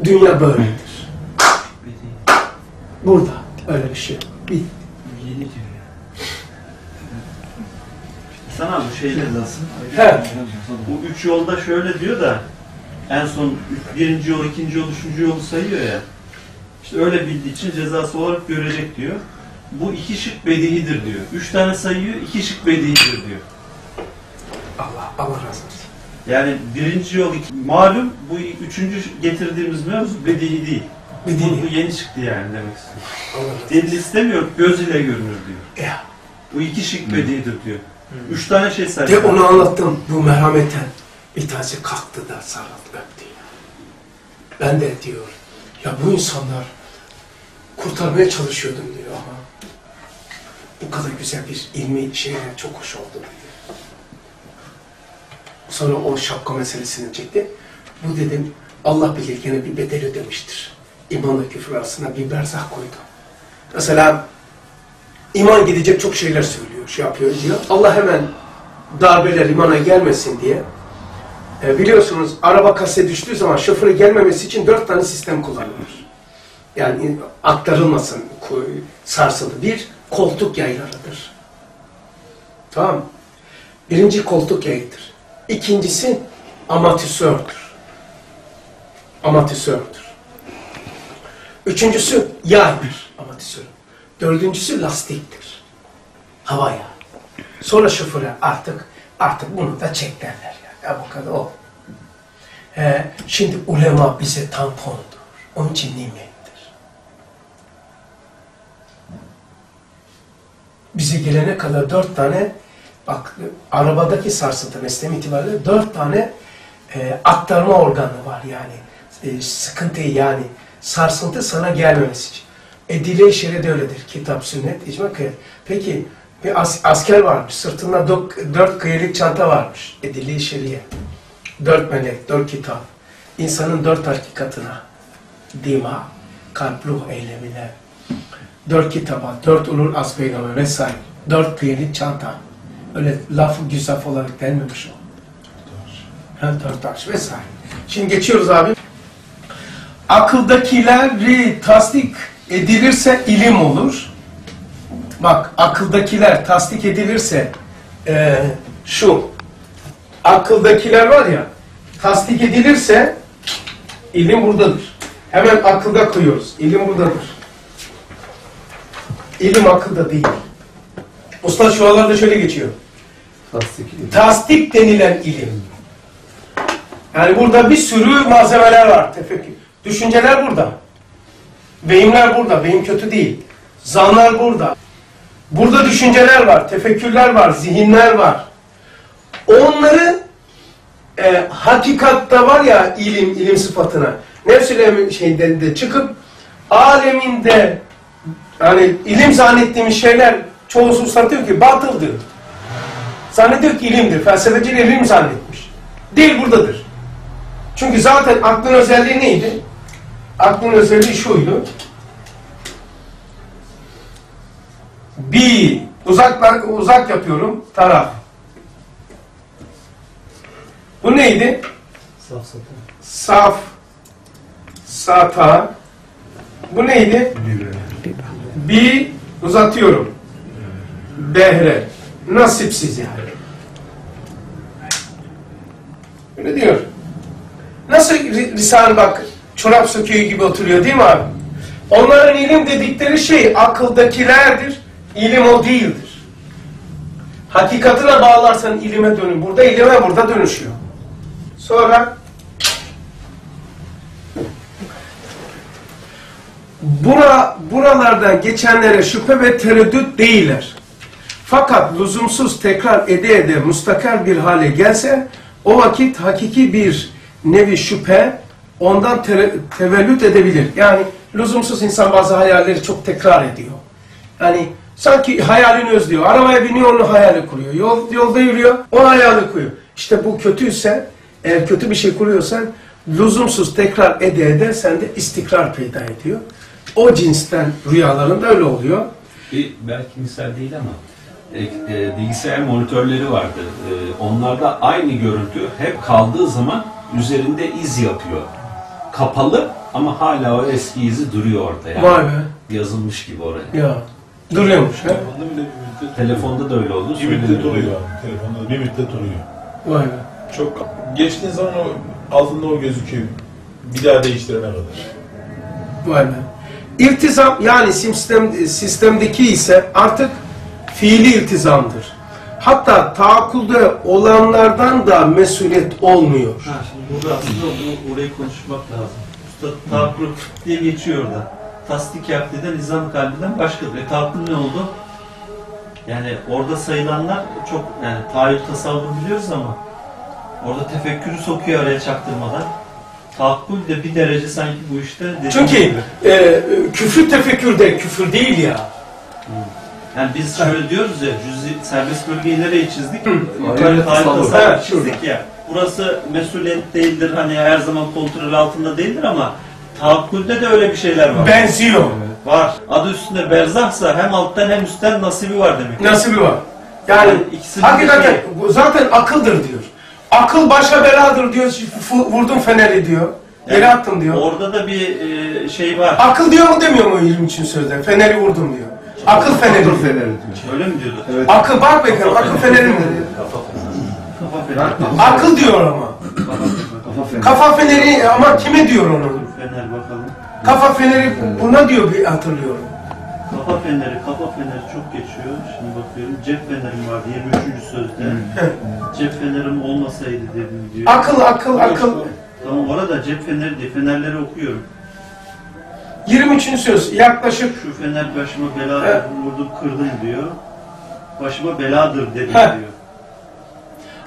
Dünya böyledir. Burada. Öyle bir şey yok. Bitti. Sana bu şeyle He. Bu üç yolda şöyle diyor da en son birinci yol, ikinci yol, üçüncü yolu sayıyor ya. İşte öyle bildiği için cezası olarak görecek diyor. Bu iki şık bedihidir diyor. Üç tane sayıyor, iki şık bedihidir diyor. Allah, Allah razı olsun. Yani birinci yol, iki- malum bu üçüncü getirdiğimiz mevzu bedihi değil. Bir Bu, bu yeni çıktı yani demek istiyorum. Delil istemiyor, göz ile görünür diyor. Ya, Bu iki şık bedihidir diyor. Üç tane şey de sayıyor. onu anlattım. Bu merhameten. Bir tanesi kalktı da sarıldı öptü. Ben de diyor. Ya bu insanlar kurtarmaya çalışıyordum diyor ama bu kadar güzel bir ilmi şeyle çok hoş oldu dedi. Sonra o şapka meselesini çekti. Bu dedim Allah bilir gene bir bedel ödemiştir. imanla küfür arasında bir berzah koydu. Mesela iman gidecek çok şeyler söylüyor, şey yapıyor diyor. Allah hemen darbeler imana gelmesin diye e, biliyorsunuz araba kase düştüğü zaman şoföre gelmemesi için dört tane sistem kullanılır. Yani aktarılmasın sarsıntı. Bir, koltuk yaylarıdır. Tamam? Birinci koltuk yayıdır. İkincisi amatüsördür. Amatüsördür. Üçüncüsü yaydır amatüsör. Dördüncüsü lastiktir. Hava yağı. Sonra şoföre artık artık bunu da çek derler ya. Ya bu kadar o. Ee, şimdi ulema bize tampondur. Onun için nimettir. Bize gelene kadar dört tane bak arabadaki sarsıntı meslem itibariyle dört tane e, aktarma organı var yani. E, sıkıntı yani sarsıntı sana gelmemesi için. E dile şer'i de öyledir. Kitap, sünnet, icma, kıyet. Peki bir as- asker varmış. Sırtında dok- dört kıyılık çanta varmış. E dile şeriye. Dört melek, dört kitap. İnsanın dört hakikatına. Dima, kalp, ruh eylemine. Dört kitaba, dört ulul az peygamber vesaire. Dört kıyılık çanta. Öyle lafı güzaf olarak denmemiş o. Ha, dört taş vesaire. Şimdi geçiyoruz abi. Akıldakileri tasdik edilirse ilim olur. Bak akıldakiler tasdik edilirse eee, şu akıldakiler var ya tasdik edilirse ilim buradadır. Hemen akılda koyuyoruz. İlim buradadır. İlim akılda değil. Usta şu aralarda şöyle geçiyor. Tasdik. Tasdik denilen ilim. Yani burada bir sürü malzemeler var tefekkür. Düşünceler burada. Vehimler burada. Vehim kötü değil. Zanlar burada. Burada düşünceler var, tefekkürler var, zihinler var. Onları e, hakikatta var ya ilim, ilim sıfatına. Nefsül şeyden de çıkıp aleminde hani ilim zannettiğimiz şeyler çoğusu sanıyor ki batıldır. Zannediyor ki ilimdir. Felsefeciler ilim zannetmiş. Değil buradadır. Çünkü zaten aklın özelliği neydi? Aklın özelliği şuydu. Bir uzak uzak yapıyorum taraf. Bu neydi? Safsata. Saf sata. Bu neydi? Bir uzatıyorum. Behre. Nasipsiz yani. Öyle diyor. Nasıl Risale bak çorap söküğü gibi oturuyor değil mi abi? Onların ilim dedikleri şey akıldakilerdir. İlim o değildir. Hakikatine bağlarsan ilime dönün. Burada ilime burada dönüşüyor. Sonra bura, buralarda geçenlere şüphe ve tereddüt değiller. Fakat lüzumsuz tekrar ede ede mustakar bir hale gelse o vakit hakiki bir nevi şüphe ondan tere- tevellüt edebilir. Yani lüzumsuz insan bazı hayalleri çok tekrar ediyor. Yani sanki hayalini özlüyor. Arabaya biniyor onu hayali kuruyor. Yol, yolda yürüyor o hayali kuruyor. İşte bu kötüyse eğer kötü bir şey kuruyorsan lüzumsuz tekrar ede ede sende istikrar peyda ediyor. O cinsten rüyaların da öyle oluyor. Bir belki misal değil ama e, e, bilgisayar monitörleri vardı. E, onlarda aynı görüntü hep kaldığı zaman üzerinde iz yapıyor. Kapalı ama hala o eski izi duruyor orada yani. Vay be. Yazılmış gibi oraya. Ya. Duruyormuş. Ha? Telefonda bile bir müddet, Telefonda da öyle oldu. bir müddet duruyor. Telefonda bir müddet duruyor. Vay be. Çok geçtiğin zaman o altında o gözüküyor. Bir daha değiştirene kadar. Vay be. İltizam yani sistem, sistemdeki ise artık fiili iltizamdır. Hatta taakkulde olanlardan da mesuliyet olmuyor. Ha, şimdi burada aslında bu, orayı konuşmak lazım. Usta tahakkül diye geçiyor orada. Tasdik yaptığında nizam kalbiden başkadır. E tahakkül ne oldu? Yani orada sayılanlar çok yani tahayyül tasavvur biliyoruz ama orada tefekkürü sokuyor araya çaktırmadan. Tahakkül de bir derece sanki bu işte Çünkü gibi. e, küfür tefekkürde küfür değil ya. Yani biz şöyle diyoruz ya, cüzi serbest bölgeyi nereye çizdik? Yukarı Evet, çizdik ya. Burası mesuliyet değildir, hani her zaman kontrol altında değildir ama Tahakkülde de öyle bir şeyler var. Benziyor. Var. Adı üstünde berzahsa hem alttan hem üstten nasibi var demek. Nasibi var. Yani Yani ikisinin de hakikaten şey- zaten akıldır diyor. Akıl başa beladır diyor. Vurdum feneri diyor. Yere Yani attım diyor. Orada da bir e, şey var. Akıl diyor mu demiyor mu 23. sözde? Feneri vurdum diyor. Akıl feneri. Akıl feneri diyor. Öyle mi diyordu? Evet. Akıl bak bakalım akıl feneri mi diyor? Kafa fener. Akıl diyor ama. Kafa feneri. Kafa feneri ama kime diyor onu? Fener bakalım. Kafa feneri buna diyor bir hatırlıyorum. Kafa feneri, kafa feneri çok geçiyor. Şimdi bakıyorum. Cep fenerim vardı 23. sözde. Cep fenerim olmasaydı dedim diyor. Akıl akıl akıl. Tamam orada cep feneri diye fenerleri okuyorum. 23. söz yaklaşık Şu fener başıma bela Evet. vurdum kırdın diyor. Başıma beladır dedim Heh. diyor.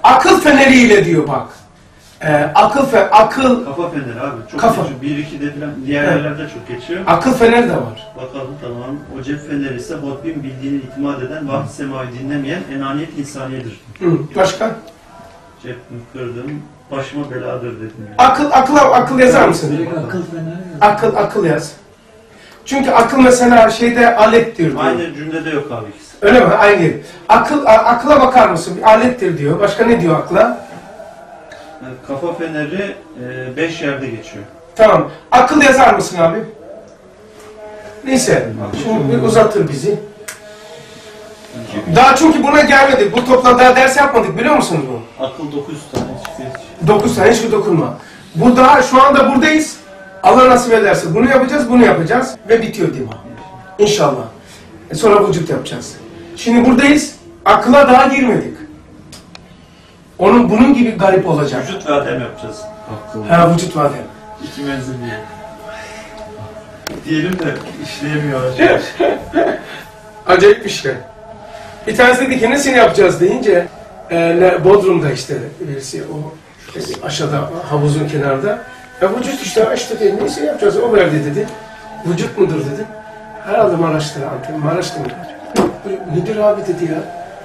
akıl feneriyle diyor bak. Ee, akıl fe akıl Kafa feneri abi. Çok Kafa. geçiyor. Bir iki de falan diğer Evet. yerlerde çok geçiyor. akıl feneri de var. Bakalım tamam. O cep feneri ise Rabbim bildiğini itimat eden, vahiy semayı dinlemeyen enaniyet insaniyedir. Hı, başka? Cep kırdım, başıma beladır dedim. diyor. Akıl akıl akıl yazar mısın? Akıl feneri. Akıl akıl yaz. Çünkü akıl mesela şeyde alettir diyor. Aynı cümlede yok abi ikisi. Öyle mi? Aynı. Akıl a- akıla bakar mısın? Bir alettir diyor. Başka ne diyor akla? Yani Kafa feneri e, beş yerde geçiyor. Tamam. Akıl yazar mısın abi? Neyse. Şimdi bir uzatır bizi. Daha çünkü buna gelmedik. Bu toplantıda ders yapmadık biliyor musunuz bu? Akıl 900 tane çıktı. 9 tane hiç dokunma. Bu daha şu anda buradayız. Allah nasip ederse bunu yapacağız, bunu yapacağız ve bitiyor dima. İnşallah. E sonra vücut yapacağız. Şimdi buradayız. Akıla daha girmedik. Onun bunun gibi garip olacak. Vücut ve adem yapacağız. Ha vücut vadem. İki menzil diye. Diyelim de işleyemiyor. Acayip bir şey. Bir tanesi dedi ki nesini yapacağız deyince e, ne- Bodrum'da işte birisi o aşağıda havuzun kenarında ya vücut işte işte dedi neyse yapacağız o verdi dedi. Vücut mudur dedi. Herhalde Maraş'tır Antep Maraş'tır mı? Nedir abi dedi ya.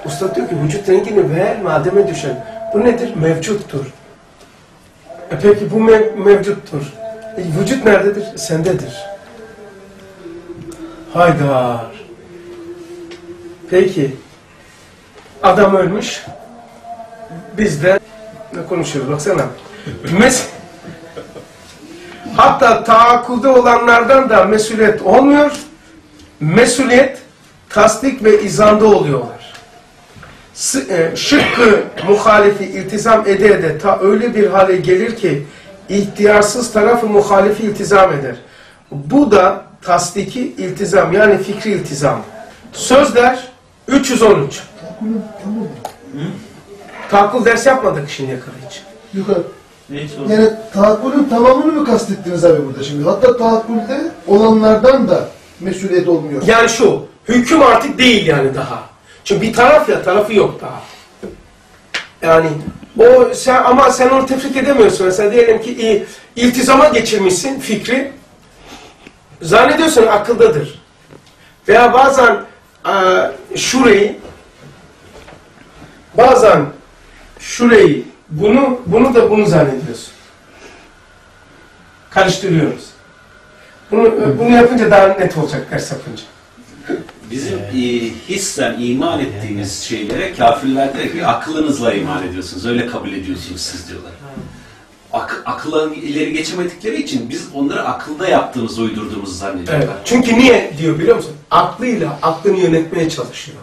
Usta diyor ki vücut rengini ver mademe düşen. Bu nedir? Mevcuttur. E peki bu mev- mevcuttur. E, vücut nerededir? Sendedir. Haydar. Peki. Adam ölmüş. Biz de ne konuşuyoruz baksana. Mes Hatta taakkulde olanlardan da mesuliyet olmuyor. Mesuliyet tasdik ve izanda oluyorlar. E, Şıkkı muhalifi iltizam ede ede ta öyle bir hale gelir ki ihtiyarsız tarafı muhalifi iltizam eder. Bu da tasdiki iltizam yani fikri iltizam. Sözler 313. Tahakkul ders yapmadık şimdiye kadar hiç. Yukarı. Yani tahakkülün tamamını mı kastettiniz abi burada şimdi? Hatta tahakkülde olanlardan da mesuliyet olmuyor. Yani şu, hüküm artık değil yani daha. Çünkü bir taraf ya, tarafı yok daha. Yani o sen ama sen onu tefrik edemiyorsun. Mesela diyelim ki iltizama geçirmişsin fikri. Zannediyorsun akıldadır. Veya bazen e, şurayı bazen şurayı bunu bunu da bunu zannediyorsun. Karıştırıyoruz. Bunu, bunu yapınca daha net olacak ders yapınca. Bizim e, hissen iman ettiğiniz şeylere kafirler der ki aklınızla iman ediyorsunuz. Öyle kabul ediyorsunuz siz diyorlar. Ak, akılla ileri geçemedikleri için biz onları akılda yaptığımız, uydurduğumuzu Evet. zannediyorlar. Çünkü niye diyor biliyor musun? Aklıyla aklını yönetmeye çalışıyor.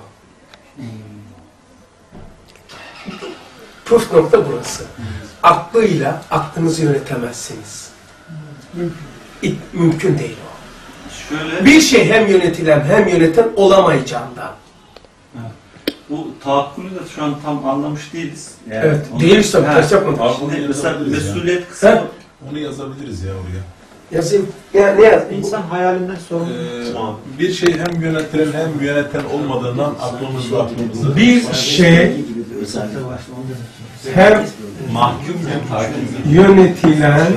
Püf nokta burası. Aklıyla aklınızı yönetemezsiniz. İ- Mümkün değil o. Şöyle, Bir şey hem yönetilen hem yöneten olamayacağından. bu tahakkülü de şu an tam anlamış değiliz. Yani Evet, onu- değiliz tabii, Ha, ters yapmadık. Şimdi bunu mesela mesuliyet kısmı? Onu yazabiliriz ya oraya. Yazayım. Ya, ne yaz? İnsan hayalinden sorumlu. Ee, bir şey hem yönetilen hem yöneten olmadığından aklımızda aklımızda. Bir şey hem Mahkum hem yönetilen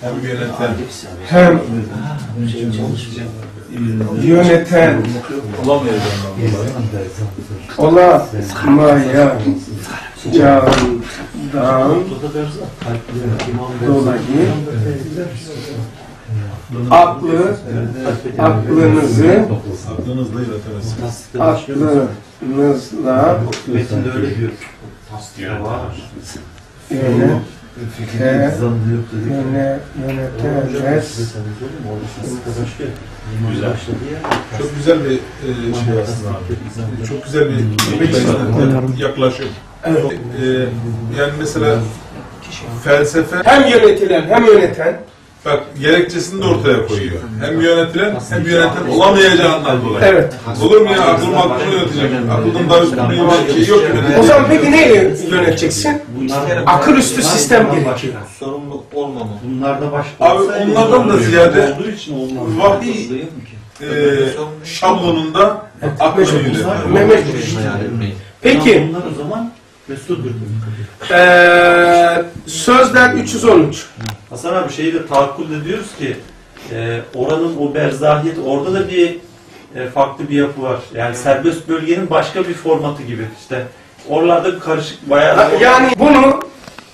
Hem yöneten. hem yöneten olamayacağından dolayı aklı, aklınızı, Aklınızla iletemezsiniz. Aklınızla Metinde öyle diyor. yöne, e, yöne, yönetemez. Güzel. Çok güzel bir e, şey aslında. Çok güzel bir yaklaşım. Evet. E, yani mesela felsefe Hem yönetilen hem yöneten bak gerekçesini de ortaya koyuyor. Hem yönetilen hem yöneten olamayacağından dolayı. Evet. Olur mu ya aklım aklımı yönetecek. Aklımdan üstün bir şey yok O zaman peki neyle yöneteceksin? Akıl üstü sistem gerekiyor. Sorumluluk olmama. Bunlarda başka Abi onlardan da ziyade olduğu için olmaz. vahiy e, şablonunda akıl yönetiyor. Mehmet. Peki, Bunlar o zaman Mesut'dur. eee sözler 313. Hasan abi şeyi de tahakkül ediyoruz ki e, oranın o berzahiyet orada da bir e, farklı bir yapı var. Yani serbest bölgenin başka bir formatı gibi işte. Oralarda karışık bayağı Yani bunu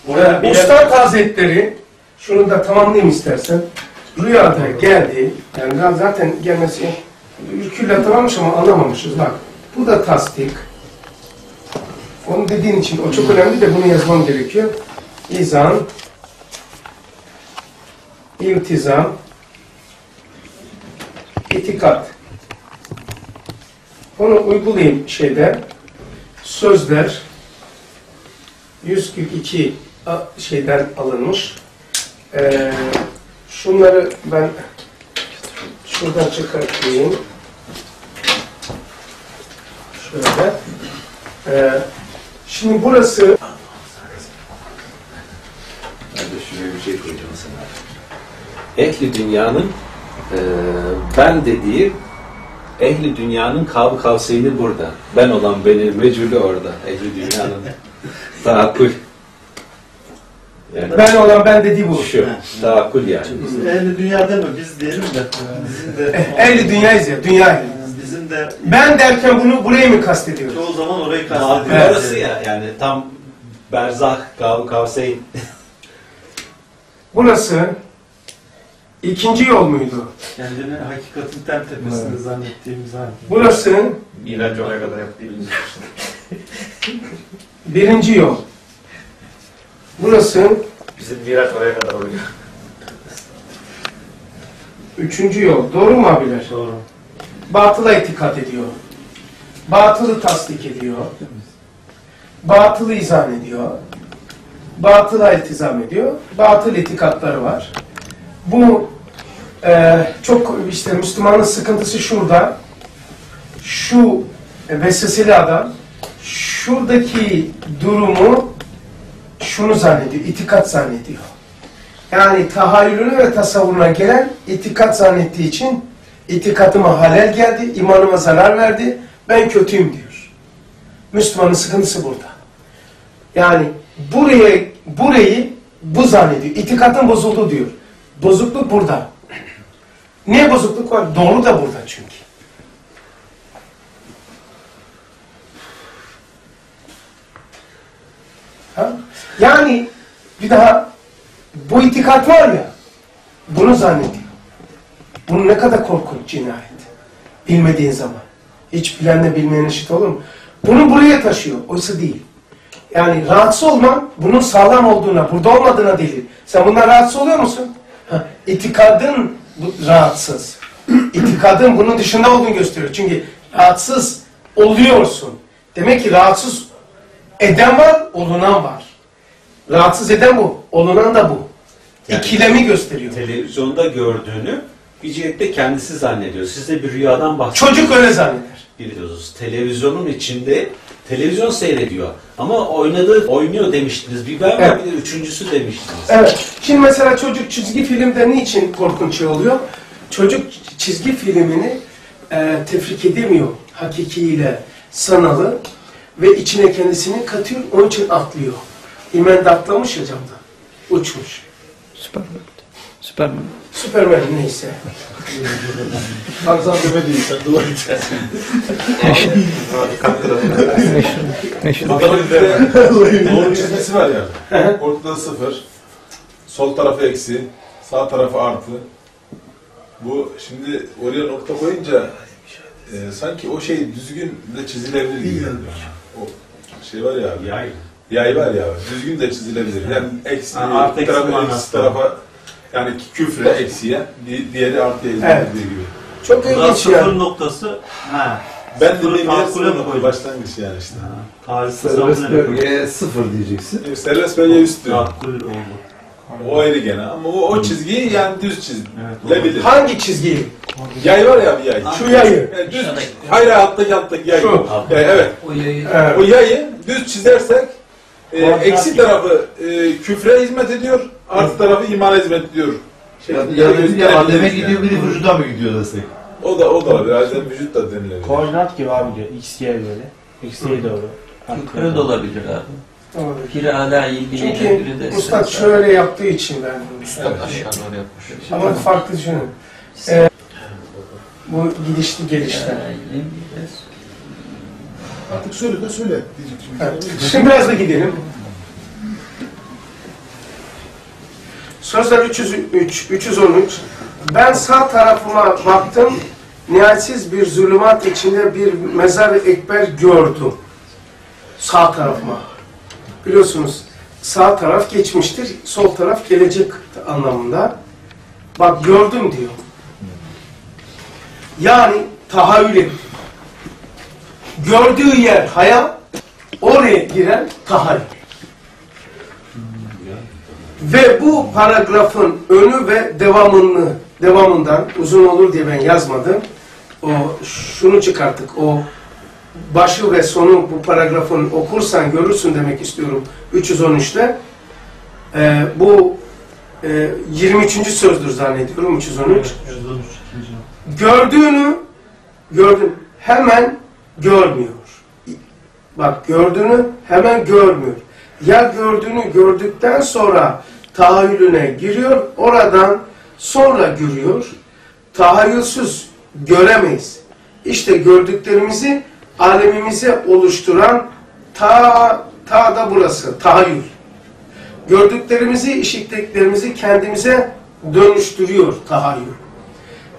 Oraya e, bir- Ustad Hazretleri, şunu da tamamlayayım istersen, rüyada geldi, yani daha zaten gelmesi ülküyle hatırlamış ama anlamamışız. Bak, bu da tasdik. Onu dediğin için, o çok önemli de bunu yazmam gerekiyor. İzan, iltizam, itikat. Onu uygulayayım şeyde. Sözler 142 a- şeyden alınmış. Ee, şunları ben şuradan çıkartayım. Şöyle. Ee, şimdi burası Ben de şuraya bir şey koyacağım sana. Ehli dünyanın e, ben dediği ehli dünyanın kavı kavseyni burada. Ben olan beni mecülü orada. Ehli dünyanın tahakkül. Yani ben olan ben dediği bu. şu. Tahakkül yani. Ehli dünya deme biz diyelim de bizim de Ehli dünyayız ya, dünya ehli. bizim de Ben derken bunu buraya mı kastediyoruz? çoğu zaman orayı kastediyoruz. orası ya. Yani tam berzah, kavı kavseyn. Burası ikinci yol muydu? Kendini hakikatin ten tepesinde zannettiğimiz halde. Burası Miraç oraya kadar yaptı. birinci yol. Burası Bizim Miraç oraya kadar oluyor. üçüncü yol. Doğru mu abiler? Doğru. batıla itikat ediyor. Batılı tasdik ediyor. Batılı izan ediyor. Batıla iltizam ediyor. Batıl itikatları var. Bu e, çok işte Müslümanın sıkıntısı şurada. Şu vesveseli adam şuradaki durumu şunu zannediyor, itikat zannediyor. Yani tahayyülüne ve tasavvuruna gelen itikat zannettiği için itikatıma halel geldi, imanıma zarar verdi, ben kötüyüm diyor. Müslümanın sıkıntısı burada. Yani buraya, burayı bu zannediyor. İtikatın bozuldu diyor. Bozukluk burada. Niye bozukluk var? Doğru da burada çünkü. Ha? Yani bir daha bu itikat var ya, bunu zannediyor. Bunun ne kadar korkunç cinayet. Bilmediğin zaman. Hiç bilenle bilmeyen eşit olur mu? Bunu buraya taşıyor. Oysa değil. Yani rahatsız olman bunun sağlam olduğuna, burada olmadığına delil. Sen bundan rahatsız oluyor musun? Ha, itikadın bu, rahatsız. İtikadın bunun dışında olduğunu gösteriyor. Çünkü rahatsız oluyorsun. Demek ki rahatsız eden var, olunan var. Rahatsız eden bu, olunan da bu. Yani- İkilemi gösteriyor. Televizyonda gördüğünü bir cihette kendisi zannediyor. Siz de bir rüyadan bahsediyorsunuz. Çocuk öyle zanneder. biliyorsunuz. Televizyonun içinde televizyon seyrediyor. Ama oynadığı oynuyor demiştiniz. Bir ben Evet. bir de üçüncüsü demiştiniz. Evet. Şimdi mesela çocuk çizgi filmde niçin korkunç şey oluyor? Çocuk çizgi filmini e, tefrik edemiyor hakikiyle sanalı ve içine kendisini katıyor, onun için atlıyor. İmen de atlamış ya camda. Uçmuş. Süperman. Süperman. Süpermen neyse. Tarzan deme değil, sen dua et. Meşhur. Meşhur. Bakalım bir de doğru çizgisi var yani. Ortada sıfır, sol tarafı eksi, sağ tarafı artı. Bu şimdi oraya nokta koyunca e, sanki o şey düzgün de çizilebilir gibi. O şey var ya abi. Yay. Yay var ya düzgün de çizilebilir. Yani eksi, Ha, artı eksi tarafa, eksi tarafa yani küfre eksiye, di- diğeri artıya Evet. izlendiği gibi. Çok Burada ilginç sıfır yani. noktası ha. Ben tahakkule mi sıfır başlangıç yani işte. Tarihsel Serbest bölgeye sıfır diyeceksin. Yani serbest bölge oldu. O ayrı gene ama o, o çizgiyi yani düz çizilebilir. Hangi çizgiyi? Yay var ya bir yay. Şu yayı. Yani düz, hayır hayır alttaki alttaki yay. Şu. Yay, evet. Evet. O yayı düz çizersek e, eksi tarafı e, küfre hizmet ediyor, artı tarafı imana hizmet ediyor. Şey, Ya, ya, ya yani. gidiyor biri vücuda mı gidiyor desek? O da o da olabilir. Adem vücut da denilebilir. Koordinat gibi abi diyor. X, Y böyle. X'ye doğru. Yukarı da olabilir abi. Doğru. Biri ala ilgili, Çünkü biri de Üstad şöyle yaptığı için ben bunu Üstad Evet, aşağı doğru yapmış. Ama farklı düşünün. Ee, bu gidişli gelişler. Artık söyle de söyle diyecek şimdi. Evet. Şimdi biraz da gidelim. Sözler 303, 313. Ben sağ tarafıma baktım, nihayetsiz bir zulümat içinde bir mezar ekber gördüm. Sağ tarafıma. Biliyorsunuz sağ taraf geçmiştir, sol taraf gelecek anlamında. Bak gördüm diyor. Yani tahayyül. Gördüğü yer hayal, oraya giren tahayyül. Ve bu paragrafın önü ve devamını, devamından uzun olur diye ben yazmadım. O şunu çıkarttık. O başı ve sonu bu paragrafın okursan görürsün demek istiyorum 313'te. Ee, bu e, 23. sözdür zannediyorum 313 113 ikinci. gördüğünü gördüm hemen görmüyor. Bak gördüğünü hemen görmüyor. Ya gördüğünü gördükten sonra tahayyülüne giriyor, oradan sonra görüyor. Tahayyülsüz göremeyiz. İşte gördüklerimizi alemimize oluşturan ta, ta da burası, tahayyül. Gördüklerimizi, işittiklerimizi kendimize dönüştürüyor tahayyül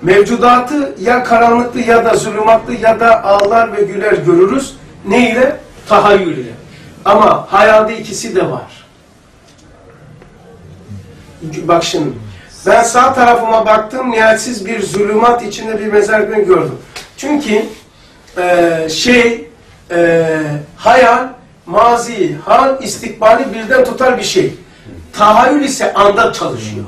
mevcudatı ya karanlıklı ya da zulümatlı ya da ağlar ve güler görürüz. Ne ile? Tahayyül ile. Ama hayalde ikisi de var. Bak şimdi. Ben sağ tarafıma baktım, nihayetsiz bir zulümat içinde bir mezar günü gördüm. Çünkü eee, şey, eee, hayal, mazi, hal, istikbali birden tutar bir şey. Tahayyül ise anda çalışıyor.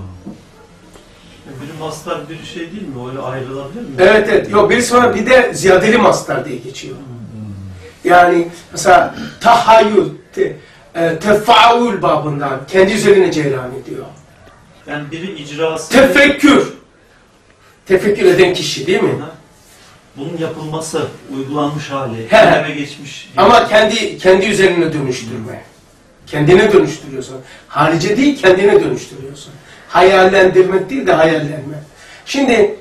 Biri mastar biri şey değil mi? Öyle ayrılabilir mi? Evet evet. Yok birisi var bir de ziyadeli mastar diye geçiyor. Yani mesela tahayyül, te, e, tefaül babından kendi üzerine cereyan ediyor. Yani biri icrası. Tefekkür. Tefekkür eden kişi değil mi? Bunun yapılması, uygulanmış hali, He. eyleme geçmiş. Ama kendi kendi üzerine dönüştürme. Kendine dönüştürüyorsun. Harice değil kendine dönüştürüyorsun. Hayallendirmek değil de hayallenme. Şimdi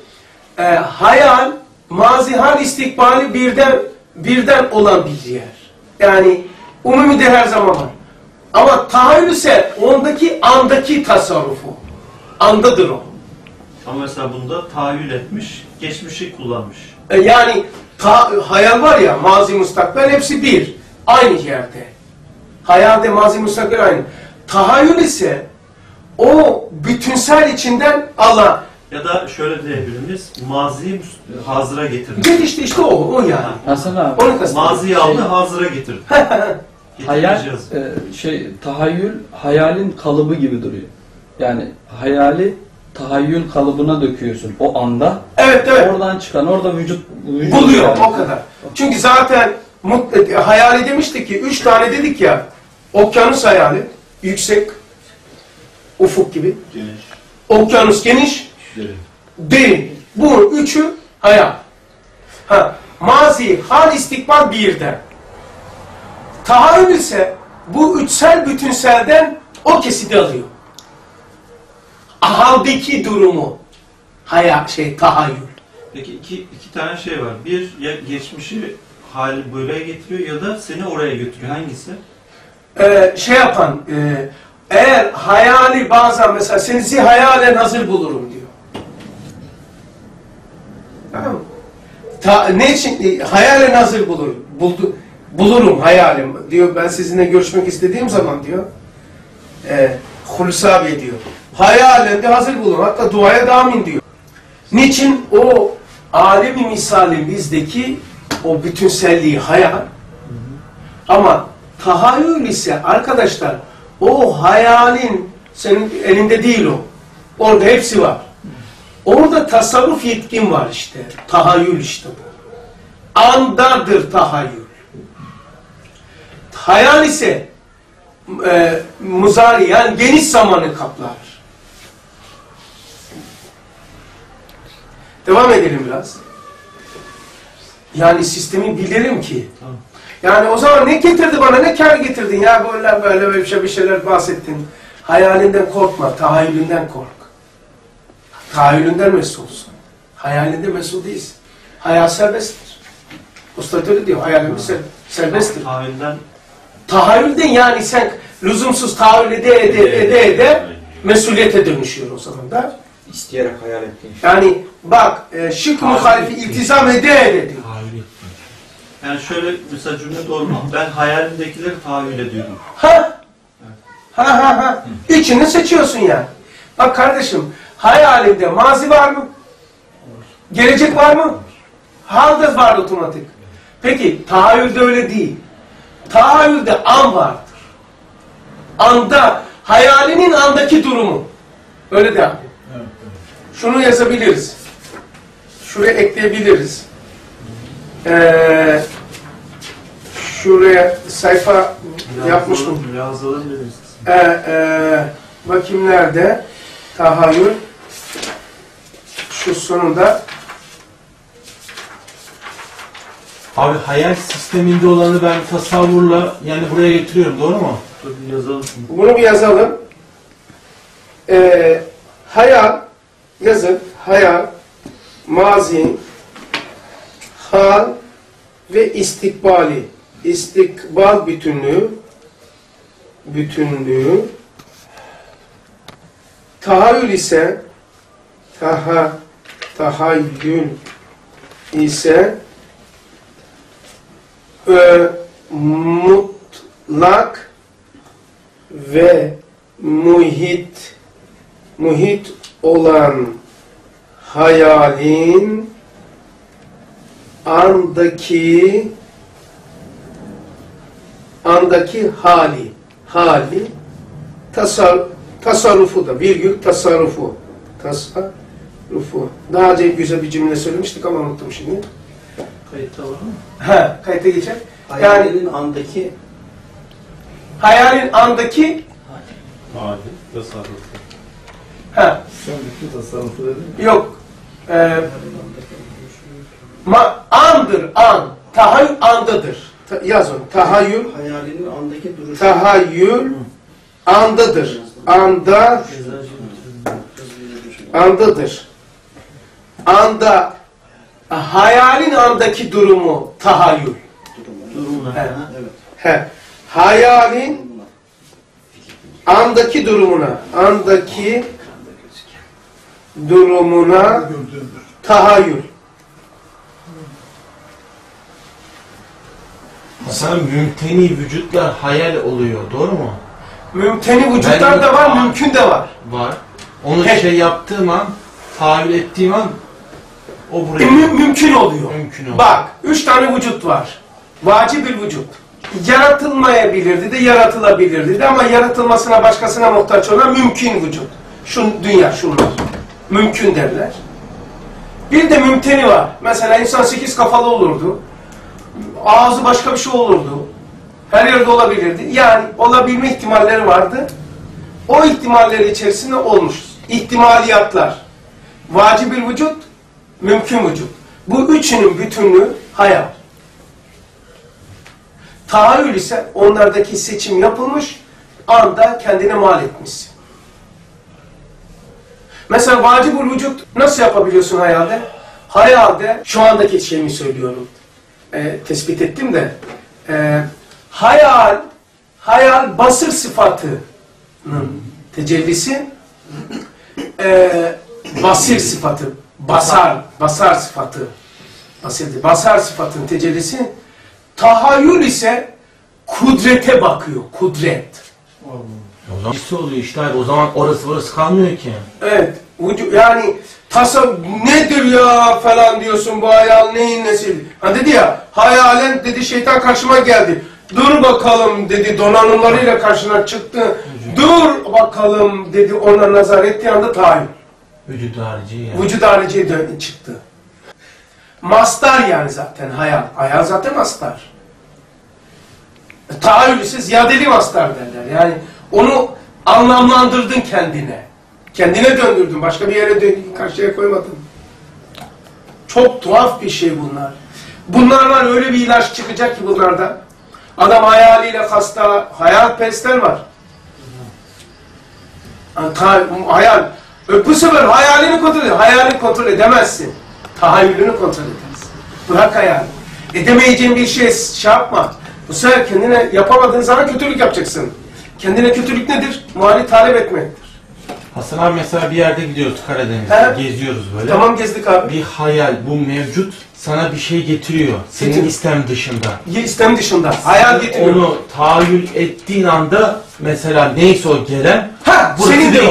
e, hayal, mazi, hal, istikbali birden birden olan bir yer. Yani umumi de her zaman var. Ama tahayyül ise ondaki andaki tasarrufu. Andadır o. Ama mesela bunda tahayyül etmiş, geçmişi kullanmış. E, yani ta, hayal var ya mazi mustakbel hepsi bir. Aynı yerde. Hayalde mazi mustakbel aynı. Tahayyül ise o bütünsel içinden Allah. Ya da şöyle diyebiliriz, maziyi hazıra getirdi. Git işte işte o, o yani. Hasan abi. Onu kastediyorum. Maziyi aldı, hazıra getirdi. Hayal, e, şey, tahayyül hayalin kalıbı gibi duruyor. Yani hayali tahayyül kalıbına döküyorsun o anda. Evet evet. Oradan çıkan, orada vücut, vücut Buluyor yani. o kadar. Çünkü zaten hayali demiştik ki üç tane dedik ya. Okyanus hayali yüksek ufuk gibi. Geniş. Okyanus geniş, Derin. derin. Bu üçü hayal. Ha, mazi, hal, istikbal birden. Tahayyül ise bu üçsel bütünselden o kesidi alıyor. Haldeki durumu hayal, şey tahayyül. Peki iki, iki tane şey var. Bir, ya geçmişi hali böyle getiriyor ya da seni oraya götürüyor. Hangisi? Ee, şey yapan, e, eğer hayali bazen mesela senizi hayalen hazır bulurum. Ta, ne için? E, hayalen hazır bulur. Buldu, bulurum hayalim diyor. Ben sizinle görüşmek istediğim zaman diyor. E, Hulusi abi diyor. Hayalinde hazır bulun. Hatta duaya da amin diyor. Niçin? O alemi misalin bizdeki o bütünselliği hayal. Ama tahayyül ise arkadaşlar o hayalin senin elinde değil o. Orada hepsi var. Orada tasarruf yetkin var işte. Tahayyül işte bu. Andadır tahayyül. Hayal ise e, muzari yani geniş zamanı kaplar. Devam edelim biraz. Yani sistemi bilirim ki. Yani o zaman ne getirdi bana, ne kar getirdin ya böyle böyle böyle bir, şey, bir şeyler bahsettin. Hayalinden korkma, tahayyülünden kork. Tahayyülünden mesulsun. Hayalinde mesul değilsin. Hayal serbesttir. Usta öyle diyor, hayalimiz ser, serbesttir. Tahayyülden Tahayyülden yani sen lüzumsuz tahayyül ede ede ede ede mesuliyete dönüşüyor o zaman da. İsteyerek hayal ettiğin Yani bak e, şık muhalifi iltizam ede ede diyor. yani şöyle mesela cümle doğru mu? Ben hayalimdekileri tahayyül ediyorum. Ha? Ha ha ha. İçini seçiyorsun yani. Bak kardeşim, hayalinde mazi var mı? Gelecek var mı? Halde var otomatik. Peki, tahayyülde öyle değil. Tahayyülde an vardır. Anda, hayalinin andaki durumu. Öyle de. Şunu yazabiliriz. Şuraya ekleyebiliriz. Ee, şuraya sayfa yapmış mı? Yazalım dediniz. Ee, e, bakayım nerede? Tahayyül. Şu sonunda Abi hayal sisteminde olanı ben tasavvurla yani buraya getiriyorum doğru mu? Dur bir yazalım. bunu bir yazalım. Ee, hayal yazın. Hayal, mazi, hal ve istikbali. İstikbal bütünlüğü bütünlüğü tahayyül ise taha tahayyül ise e, mutlak ve muhit muhit olan hayalin andaki andaki hali hali tasar, tasarrufu da virgül tasarrufu. Tasarrufu. Daha önce güzel bir cümle söylemiştik ama unuttum şimdi. Kayıtta var mı? ha kayıta geçer. Yani Hayalinin andaki hayalin andaki Hali, tasarruf. ha Sen bütün tasarrufu dedin. yok. E, ma, andır an. Tahayyül andadır. Ta, yaz onu. Tahayyül hayalinin andaki duruşu. tahayyül andadır anda andadır anda hayalin andaki durumu tahayyül Evet. He. Hayalin andaki durumuna, andaki durumuna tahayyül. Mesela mümteni vücutlar hayal oluyor, doğru mu? Mümteni vücutlar da var, mümkün de var. Var. Onu He. şey yaptığım an, tahayyül ettiğim an o buraya Mü- mümkün oluyor. mümkün oluyor. Bak, üç tane vücut var. Vacib bir vücut. Yaratılmayabilirdi de yaratılabilirdi de ama yaratılmasına başkasına muhtaç olan mümkün vücut. Şu dünya şunlar. Mümkün derler. Bir de mümteni var. Mesela insan sekiz kafalı olurdu. Ağzı başka bir şey olurdu. Her yerde olabilirdi. Yani olabilme ihtimalleri vardı. O ihtimaller içerisinde olmuş. İhtimaliyatlar. Vacib bir vücut, mümkün vücut. Bu üçünün bütünlüğü hayal. Tahayyül ise onlardaki seçim yapılmış, anda kendine mal etmişsin. Mesela vacibul vücut nasıl yapabiliyorsun hayalde? Hayalde, şu andaki şeyimi söylüyorum, e, tespit ettim de, e, hayal, hayal basır sıfatının tecellisi, e, basir sıfatı, Basar, basar sıfatı. Basar, basar sıfatın tecellisi. Tahayyül ise kudrete bakıyor, kudret. O zaman birisi oluyor işte abi. O zaman orası burası kalmıyor ki. Evet. vücu- Yani tasavvuf nedir ya falan diyorsun bu hayal neyin nesi? Ha dedi ya hayalen dedi şeytan karşıma geldi. Dur bakalım dedi donanımlarıyla karşına çıktı. Dur bakalım dedi ona nazar ettiği anda tahayyül. Vücut harici ya. Vücut hariciye dön- çıktı. Mastar yani zaten hayal. Hayal zaten mastar. Tahayyül ise ziyadeli mastar derler. Yani onu anlamlandırdın kendine. Kendine döndürdün. Başka bir yere dön karşıya koymadın. Çok tuhaf bir şey bunlar. Bunlardan öyle bir ilaç çıkacak ki bunlarda. Adam hayaliyle hasta, hayalperestler var. Yani ta- hayal. Bu sefer hayalini kontrol ed. Hayalini kontrol edemezsin. Tahayyülünü kontrol edersin. Bırak hayal. Edemeyeceğin bir şey şey yapma. Bu sefer kendine yapamadığın zaman kötülük yapacaksın. Kendine kötülük nedir? Muhali talep etmektir. Hasan abi mesela bir yerde gidiyoruz Karadeniz'de. He. Geziyoruz böyle. Tamam gezdik abi. Bir hayal bu mevcut sana bir şey getiriyor. Senin Getir- istem dışında. Ye- İstem dışında. Hayal getiriyor. Onu tahayyül ettiğin anda mesela neyse o gelen Ha, burası senin de o.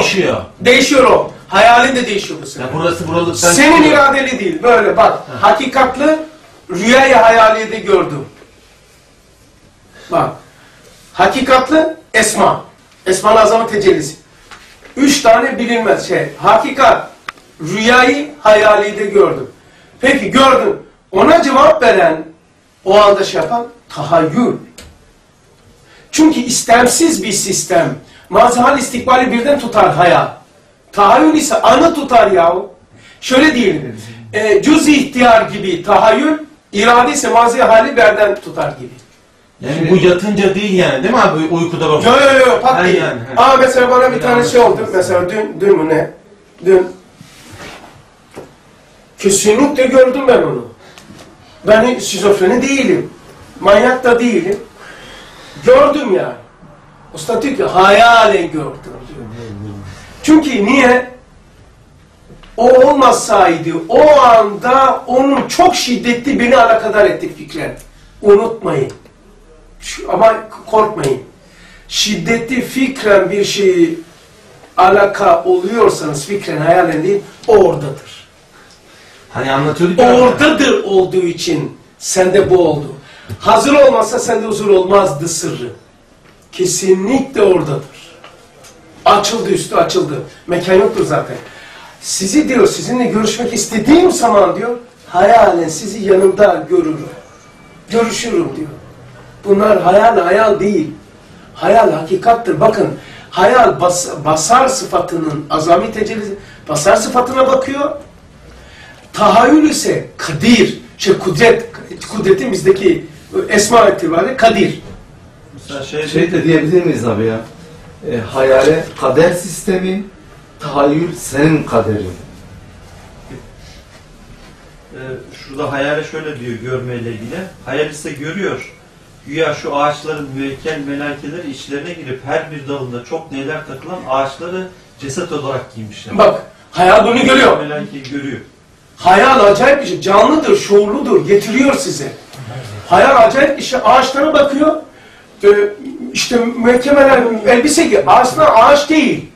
değişiyor. O. Hayalin de değişiyor bu sefer. Ya burası buralıktan Senin çıkıyor. iradeli değil. Böyle bak. Hakikatlı rüyayı hayaliyede gördüm. Bak. Hakikatlı esma. Esma-ı azamın tecellisi. Üç tane bilinmez şey. Hakikat. Rüyayı hayalide gördüm. Peki gördün. Ona cevap veren o anda şey yapan tahayyül. Çünkü istemsiz bir sistem. Mazhal istikbali birden tutar hayal. Tahayyül ise anı tutar yahu. Şöyle diyelim. E, cüz ihtiyar gibi tahayyül, irade ise mazi hali berden tutar gibi. Yani bu yatınca değil yani değil mi abi uykuda bak. Yo yo yo pat değil. yani. Aa mesela bana bir Bir tane şey oldu. Mesela dün, dün mü ne? Dün. Kesinlikle gördüm ben onu. Ben şizofreni değilim. Manyak da değilim. Gördüm yani. Usta diyor ki hayalen gördüm diyor. Çünkü niye? O olmasaydı o anda onun çok şiddetli beni alakadar etti fikren. Unutmayın. Ama korkmayın. Şiddetli fikren bir şeyi alaka oluyorsanız fikren hayalen değil, oradadır. Hani anlatıyorduk ya. Oradadır olduğu için sende bu oldu. Hazır olmasa sende huzur olmazdı sırrı. Kesinlikle oradadır. Açıldı üstü açıldı. Mekan yoktur zaten. Sizi diyor sizinle görüşmek istediğim zaman diyor hayalen sizi yanımda görürüm. Görüşürüm diyor. Bunlar hayal hayal değil. Hayal hakikattır. Bakın hayal bas- basar sıfatının azami tecellisi basar sıfatına bakıyor. Tahayyül ise kadir, şey kudret, kudretin bizdeki esma itibariyle kadir. Mesela şey, Şey de diyebilir miyiz abi ya? E, hayale kader sistemi, tahayyül senin kaderin. Ee, şurada hayale şöyle diyor görmeyle ilgili. Hayal ise görüyor. Güya şu ağaçların müekkel melaikeleri içlerine girip her bir dalında çok neler takılan ağaçları ceset olarak giymişler. Bak hayal bunu görüyor. Melaikeyi görüyor. Hayal acayip bir şey. Canlıdır, şuurludur, getiriyor size. Hayal acayip bir şey. Ağaçlara bakıyor. Ee, işte müekkemeler, elbise gibi. Aslında ağaç değil.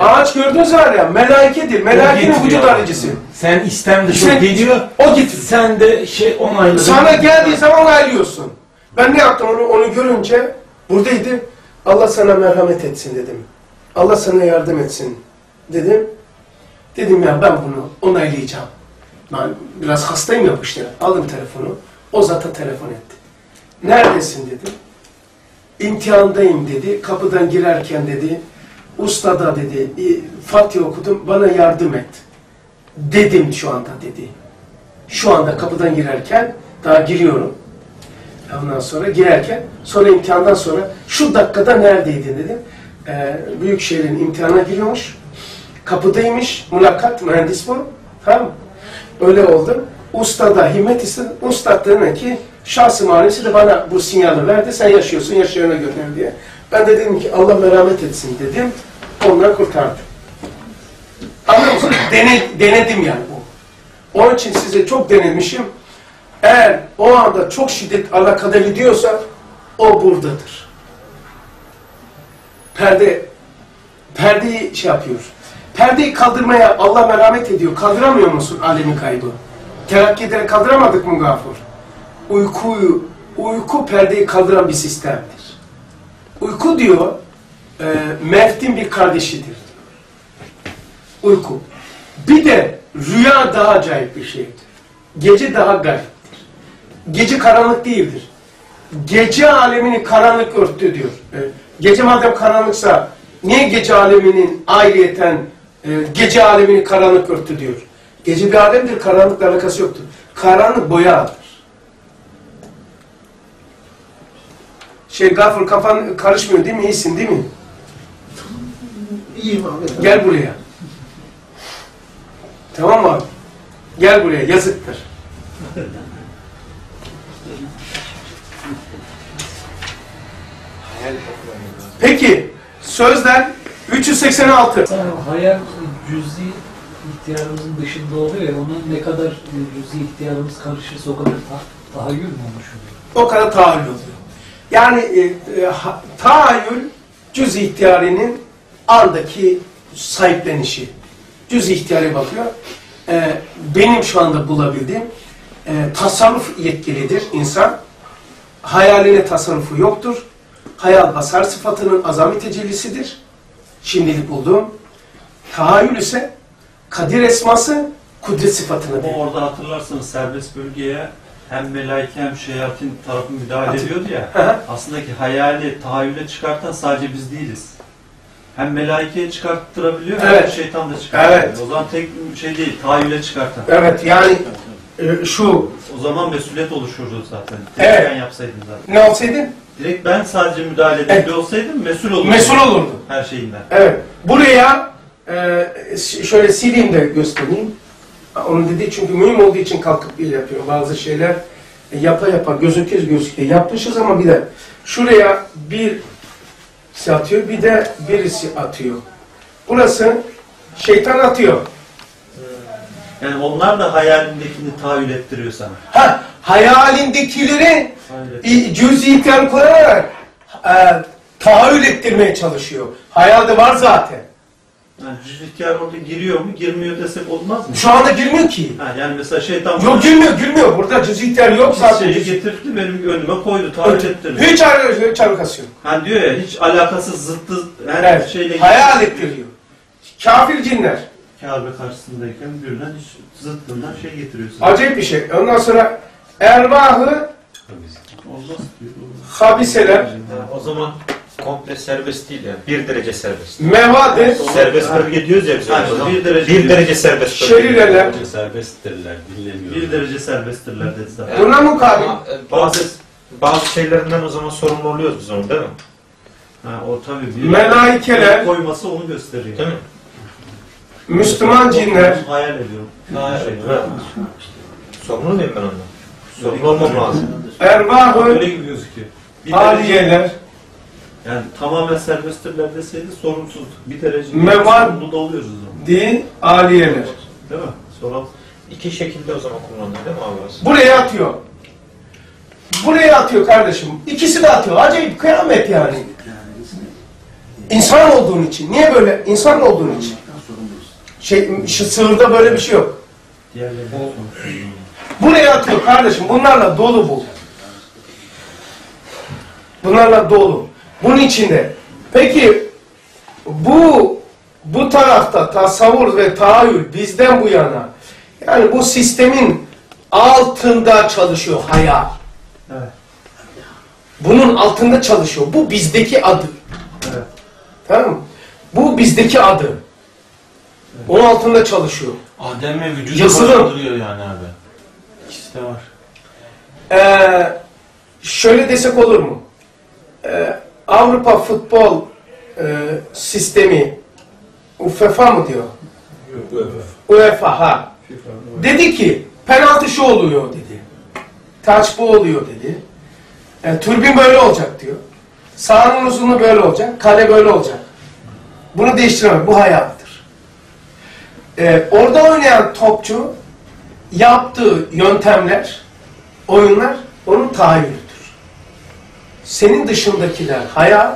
Ağaç gördüğünüz var ya, melaikedir. Melaikenin vücut haricisi. Sen istem dışı İşte geliyor. O getiriyor. Sen de şey onayladın. Sana geldiği zaman onaylıyorsun. Ben ne yaptım onu, onu görünce buradaydı. Allah sana merhamet etsin dedim. Allah sana yardım etsin dedim. Dedim ya ben bunu onaylayacağım. Ben biraz hastayım ya bu işte. Aldım telefonu. O zata telefon etti. Neredesin dedim. İmtihandayım dedi. Kapıdan girerken dedi. Ustada dedi. "e, Fatih okudum bana yardım et. Dedim şu anda dedi. Şu anda kapıdan girerken daha giriyorum. Ondan sonra girerken sonra imtihandan sonra şu dakikada neredeydin dedim. Ee, Büyükşehir'in imtihana giriyormuş. Kapıdaymış. Mülakat mühendis bu. Tamam mı? Öyle oldu. Usta da himmet istedi. Usta demek ki şahsı manisi de bana bu sinyali verdi. Sen yaşıyorsun, yaşayana gönder diye. Ben de dedim ki Allah merhamet etsin dedim. Onları kurtardım. Anlıyor musun? Dene, denedim yani bu. Onun için size çok denilmişim. Eğer o anda çok şiddet alakadar ediyorsa o buradadır. Perde perdeyi şey yapıyor. Perdeyi kaldırmaya Allah merhamet ediyor. Kaldıramıyor musun alemi kaybı? Terakki ederek kaldıramadık mı Gafur? Uykuyu, uyku perdeyi kaldıran bir sistemdir. Uyku diyor, e, mevtin bir kardeşidir. Uyku. Bir de rüya daha acayip bir şeydir. Gece daha gariptir. Gece karanlık değildir. Gece alemini karanlık örttü diyor. E, gece madem karanlıksa niye gece aleminin ayrıyeten gece alemini karanlık örttü diyor. Gece bir alemdir, karanlıkla alakası yoktur. Karanlık boya alır. Şey Gafur kafan karışmıyor değil mi? İyisin değil mi? İyiyim abi. Gel buraya. Tamam mı abi? Gel buraya, yazıktır. Peki, sözler 386. Yani hayal cüzi ihtiyarımızın dışında oluyor ya, ona ne kadar cüzi ihtiyarımız karışırsa o kadar ta tahayyül mü olmuş oluyor? O kadar tahayyül oluyor. Yani e, e, ha- tahayyül cüz ihtiyarinin andaki sahiplenişi. Cüz ihtiyarı bakıyor. E, benim şu anda bulabildiğim e, tasarruf yetkilidir insan. Hayaline tasarrufu yoktur. Hayal basar sıfatının azami tecellisidir. Şimdilik bulduğum. Tahayyül ise kadir esması kudret sıfatına Ama orada hatırlarsanız serbest bölgeye hem melaike hem şeyatin tarafı müdahale Hatır- ediyordu ya. Aslında ki hayali tahayyüle çıkartan sadece biz değiliz. Hem melaikeye çıkarttırabiliyor Evet. hem şeytan da çıkartabiliyor. Evet. O zaman tek şey değil, tahayyüle çıkartan. Evet yani e, şu O zaman mesuliyet oluşurdu zaten. Evet. Direkt ben yapsaydım zaten. ne olsaydı? Direkt ben sadece müdahale edebiliyor olsaydım mesul olurdum. Mesul olurdu. Her şeyinden. Evet. Buraya e, şöyle sileyim de göstereyim. Onun dediği çünkü mühim olduğu için kalkıp bir yapıyor. Bazı şeyler e, yapa yapa gözükür gözüküyor. Yapmışız ama bir de şuraya bir atıyor bir de birisi atıyor. Burası şeytan atıyor. Yani onlar da hayalindekini tahayyül ettiriyor sana. Ha, hayalindekileri Tahayyül i- cüz-i ihtiyar kullanarak e, tahayyül ettirmeye çalışıyor. Hayalde var zaten. Yani cüz ihtiyar orada giriyor mu, girmiyor desek olmaz mı? Şu anda girmiyor ki. Ha, yani mesela şeytan Yok girmiyor, girmiyor. Burada cüz-i ihtiyar yok zaten. şeyi getirdi benim önüme koydu, tahayyül ettirdi. Hiç hiç alakası yok. Hani diyor ya hiç alakasız zıttı her Evet, şeyle hayal ettiriyor. Kafir cinler. Kabe karşısındayken birden zıttından şey getiriyor sana. Acayip bir şey. Ondan sonra ervahı habiseler, O zaman komple serbest değil yani. Bir derece serbest. mevadı, Serbest bölge diyoruz ya biz Ha, o zaman. bir derece bir derece serbest bölge. şerireler, Serbesttirler, dinlemiyorlar. Bir derece serbesttirler dedi zaten. buna mukabil e, Bazı bazı şeylerinden o zaman sorumlu oluyoruz biz onu değil mi? Ha, o tabii bir Melaikeler- koyması onu gösteriyor. Değil mi? Müslüman cinler, Hayal ediyorum. Hayal ediyorum. Sorumlu muyum ben ondan? Sorumlu olmam lazım. ervahı Öyle gibi gözüküyor. Bir derece, yani tamamen serbesttirler deseydi sorumsuz. Bir derece Mevar- sorumlu da oluyoruz o zaman. din aliyeler. Değil mi? Soral. İki şekilde o zaman kullanılıyor değil mi abi? Buraya atıyor. Buraya atıyor kardeşim. İkisi de atıyor. Acayip kıyamet yani. İnsan olduğun için. Niye böyle? İnsan olduğun için. Şey, şu sığırda böyle bir şey yok. Diğerleri Buraya atıyor kardeşim. Bunlarla dolu bu. Bunlarla dolu. Bunun içinde. Peki bu bu tarafta tasavvur ve tahayyül bizden bu yana. Yani bu sistemin altında çalışıyor hayal. Evet. Bunun altında çalışıyor. Bu bizdeki adı. Evet. Tamam mı? Bu bizdeki adı. Onun altında çalışıyor. Adem ve vücudu Yazılım. yani abi. De var. Ee, şöyle desek olur mu? Ee, Avrupa futbol e, sistemi UEFA mı diyor? UEFA ha. Dedi ki penaltı şu oluyor dedi. Taç bu oluyor dedi. E, türbin böyle olacak diyor. Sahanın uzunluğu böyle olacak. Kale böyle olacak. Bunu değiştiremez. Bu hayattır. E, orada oynayan topçu yaptığı yöntemler, oyunlar onun tahayyülüdür. Senin dışındakiler hayal,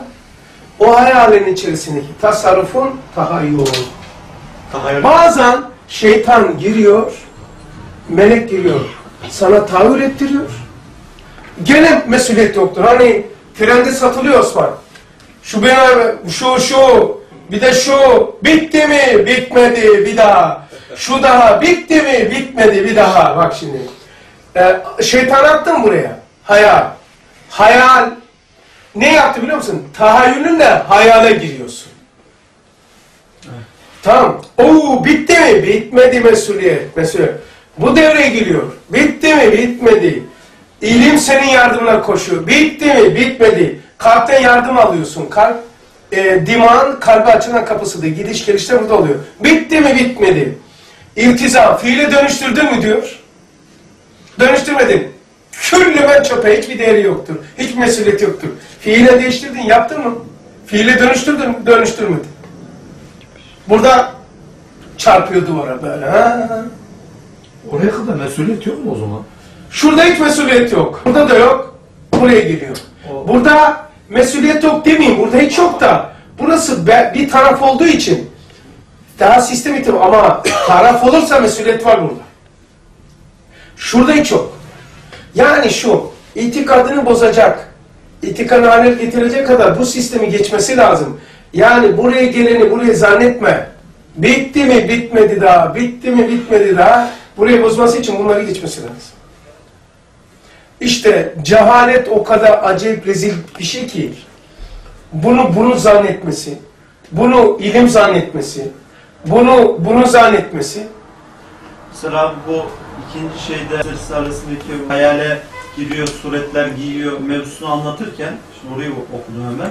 o hayalin içerisindeki tasarrufun tahayyülü. Bazen şeytan giriyor, melek giriyor, sana tahayyül ettiriyor. Gene mesuliyet yoktur. Hani trende satılıyor Osman. Şu bina, şu şu, bir de şu, bitti mi, bitmedi, bir daha. Şu daha, bitti mi, bitmedi, bir daha. Bak şimdi. Ee, şeytan attın buraya. Hayal. Hayal. Ne yaptı biliyor musun? Tahayyülünle hayale giriyorsun. Tamam. Oo bitti mi? Bitmedi mesuliyet. Mesuliyet. Bu devreye giriyor. Bitti mi? Bitmedi. İlim senin yardımına koşuyor. Bitti mi? Bitmedi. Kalpten yardım alıyorsun. Kalp, e, dimağın kalbe açılan kapısıdır. Gidiş gelişte burada oluyor. Bitti mi? Bitmedi. İltizam. Fiile dönüştürdün mü diyor. Dönüştürmedin. Küllü ben çöpe hiçbir değeri yoktur. Hiç mesuliyet yoktur. Fiile değiştirdin, yaptın mı? Fiile dönüştürdün mü? Dönüştürmedin. Burada çarpıyor duvara böyle. Ha? Oraya kadar mesuliyet yok mu o zaman? Şurada hiç mesuliyet yok. Burada da yok. Buraya geliyor. Burada mesuliyet yok demeyeyim. Burada hiç yok da. Burası bir taraf olduğu için daha sistematik ama taraf olursa mesuliyet var burada. Şurada hiç yok. Yani şu, itikadını bozacak, itikadını haline getirecek kadar bu sistemi geçmesi lazım. Yani buraya geleni buraya zannetme. Bitti mi bitmedi daha, bitti mi bitmedi daha. Buraya bozması için bunları geçmesi lazım. İşte cehalet o kadar acayip rezil bir şey ki bunu bunu zannetmesi, bunu ilim zannetmesi, bunu bunu zannetmesi Mesela bu ikinci şeyde sırsı arasındaki hayale giriyor, suretler giyiyor mevzusunu anlatırken, şimdi orayı okudum hemen.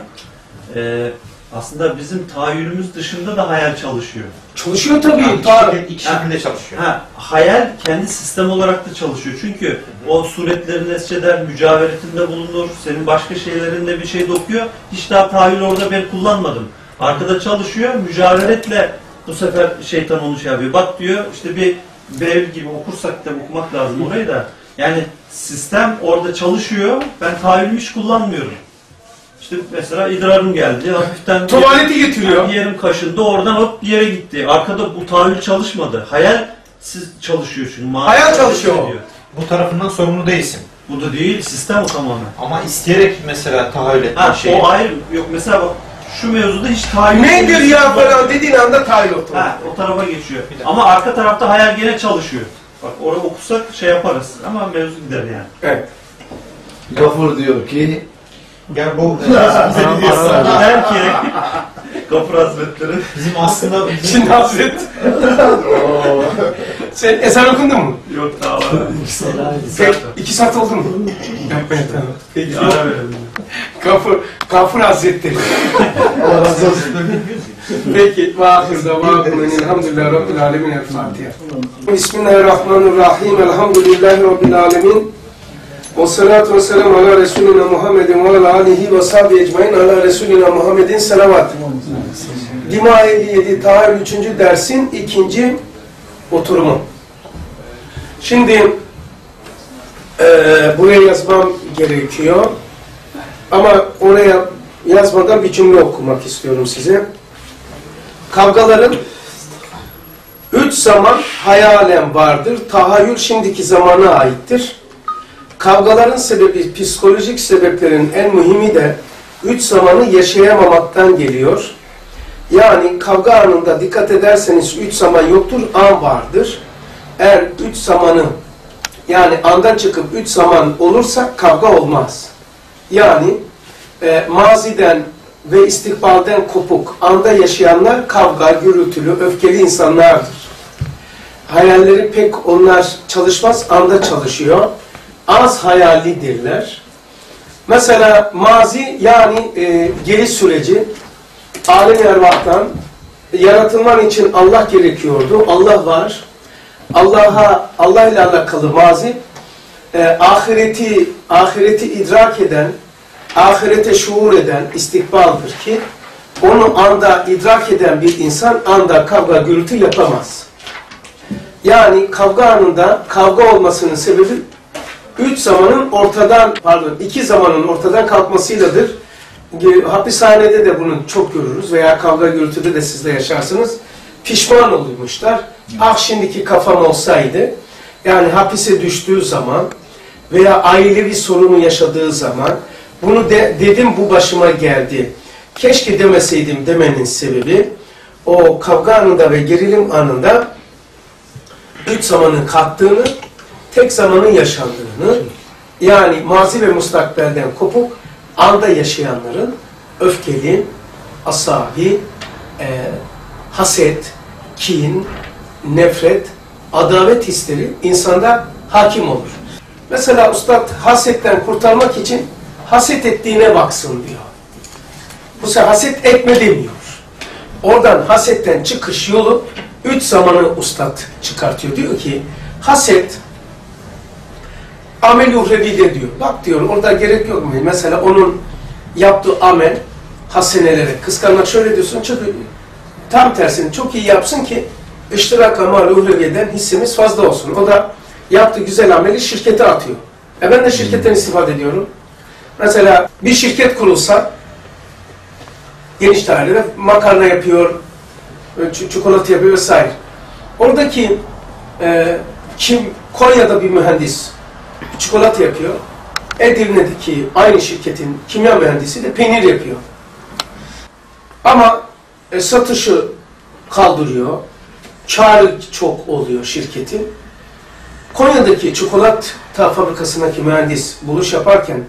Ee, aslında bizim tahayyülümüz dışında da hayal çalışıyor. Çalışıyor tabii. Ha, Ta- iki- iki şekilde çalışıyor. Ha, hayal kendi sistem olarak da çalışıyor. Çünkü o suretlerin nesçeder, mücaveretinde bulunur, senin başka şeylerinde bir şey dokuyor. Hiç daha tahayyül orada ben kullanmadım. Arkada çalışıyor, mücaveretle bu sefer şeytan onu şey yapıyor. Bak diyor işte bir Bev gibi okursak da okumak lazım orayı da. Yani sistem orada çalışıyor. Ben tahayyülümü hiç kullanmıyorum. İşte mesela idrarım geldi. Hafiften Tuvaleti getiriyor. Bir yerim kaşındı. Oradan hop bir yere gitti. Arkada bu tahayyül çalışmadı. Hayal siz çalışıyor çünkü. Mana Hayal çalışıyor. ediyor. Bu tarafından sorumlu değilsin. Bu da değil. Sistem o tamamen. Ama isteyerek mesela tahayyül Ha, şeyi. o ayrı. Yok mesela bak şu mevzuda hiç tahayyül Nedir ya falan dediğin anda tahayyül. Ha, o tarafa geçiyor. Ama arka tarafta hayal gene çalışıyor. Bak oraya okusak şey yaparız. Ama mevzu gider yani. Evet. Gafur diyor ki Yani bu Der ki Gafur Hazretleri bizim aslında Şimdi Hazret. Sen ezan okundun mu? Yok daha var. Peki, iki saat oldu mu? Yapmayın tamam. Peki. Ara verelim. Gafur, Gafur Hazretleri. Allah razı olsun. Peki. Ve ahir davâkumen elhamdülillahi rabbil alemin. El Fatiha. Bismillahirrahmanirrahim. Elhamdülillahi rabbil alemin. Ve salatu ve selamu ala Resulina Muhammedin ve ala alihi ve sahbihi ecmain ala Resulina Muhammedin selavat. Dima 57 Tahir 3. dersin ikinci oturumu. Şimdi eee buraya yazmam gerekiyor. Ama oraya yazmadan bir cümle okumak istiyorum size. Kavgaların üç zaman hayalen vardır. Tahayyül şimdiki zamana aittir. Kavgaların sebebi, psikolojik sebeplerin en mühimi de üç zamanı yaşayamamaktan geliyor. Yani kavga anında dikkat ederseniz üç zaman yoktur, an vardır. Eğer üç zamanı yani andan çıkıp üç zaman olursa kavga olmaz. Yani e, maziden ve istikbalden kopuk anda yaşayanlar kavga, gürültülü, öfkeli insanlardır. Hayalleri pek onlar çalışmaz, anda çalışıyor. Az hayallidirler. Mesela mazi yani e, geliş süreci alem ervahtan yaratılman için Allah gerekiyordu. Allah var. Allah'a Allah ile alakalı mazi e, ahireti ahireti idrak eden, ahirete şuur eden istikbaldır ki onu anda idrak eden bir insan anda kavga gürültü yapamaz. Yani kavga anında kavga olmasının sebebi üç zamanın ortadan, pardon iki zamanın ortadan kalkmasıyladır. Hapishanede de bunu çok görürüz veya kavga gürültüde de siz de yaşarsınız. Pişman oluyormuşlar. Ah şimdiki kafam olsaydı. Yani hapise düştüğü zaman veya ailevi sorunu yaşadığı zaman bunu de, dedim bu başıma geldi. Keşke demeseydim demenin sebebi o kavga anında ve gerilim anında üç zamanın kalktığını, tek zamanın yaşandığını, yani mazi ve mustakbelden kopuk anda yaşayanların öfkeli, asabi, e, haset, kin, nefret, adalet hisleri insanda hakim olur. Mesela ustad hasetten kurtarmak için haset ettiğine baksın diyor. Bu sefer haset etme demiyor. Oradan hasetten çıkış yolu üç zamanı ustad çıkartıyor. Diyor ki haset amel uhrevidir diyor. Bak diyor orada gerek yok mu? Mesela onun yaptığı amel hasenelere kıskanmak şöyle diyorsun çok tam tersini çok iyi yapsın ki iştirak amal uhreviyeden hissimiz fazla olsun. O da yaptığı güzel ameli şirkete atıyor. E ben de şirketten istifade ediyorum. Mesela bir şirket kurulsa geniş dairede makarna yapıyor, ç- çikolata yapıyor vesaire. Oradaki e, kim Konya'da bir mühendis çikolata yapıyor. Edirne'deki aynı şirketin kimya mühendisi de peynir yapıyor. Ama e, satışı kaldırıyor. Karı çok oluyor şirketin. Konya'daki çikolata fabrikasındaki mühendis buluş yaparken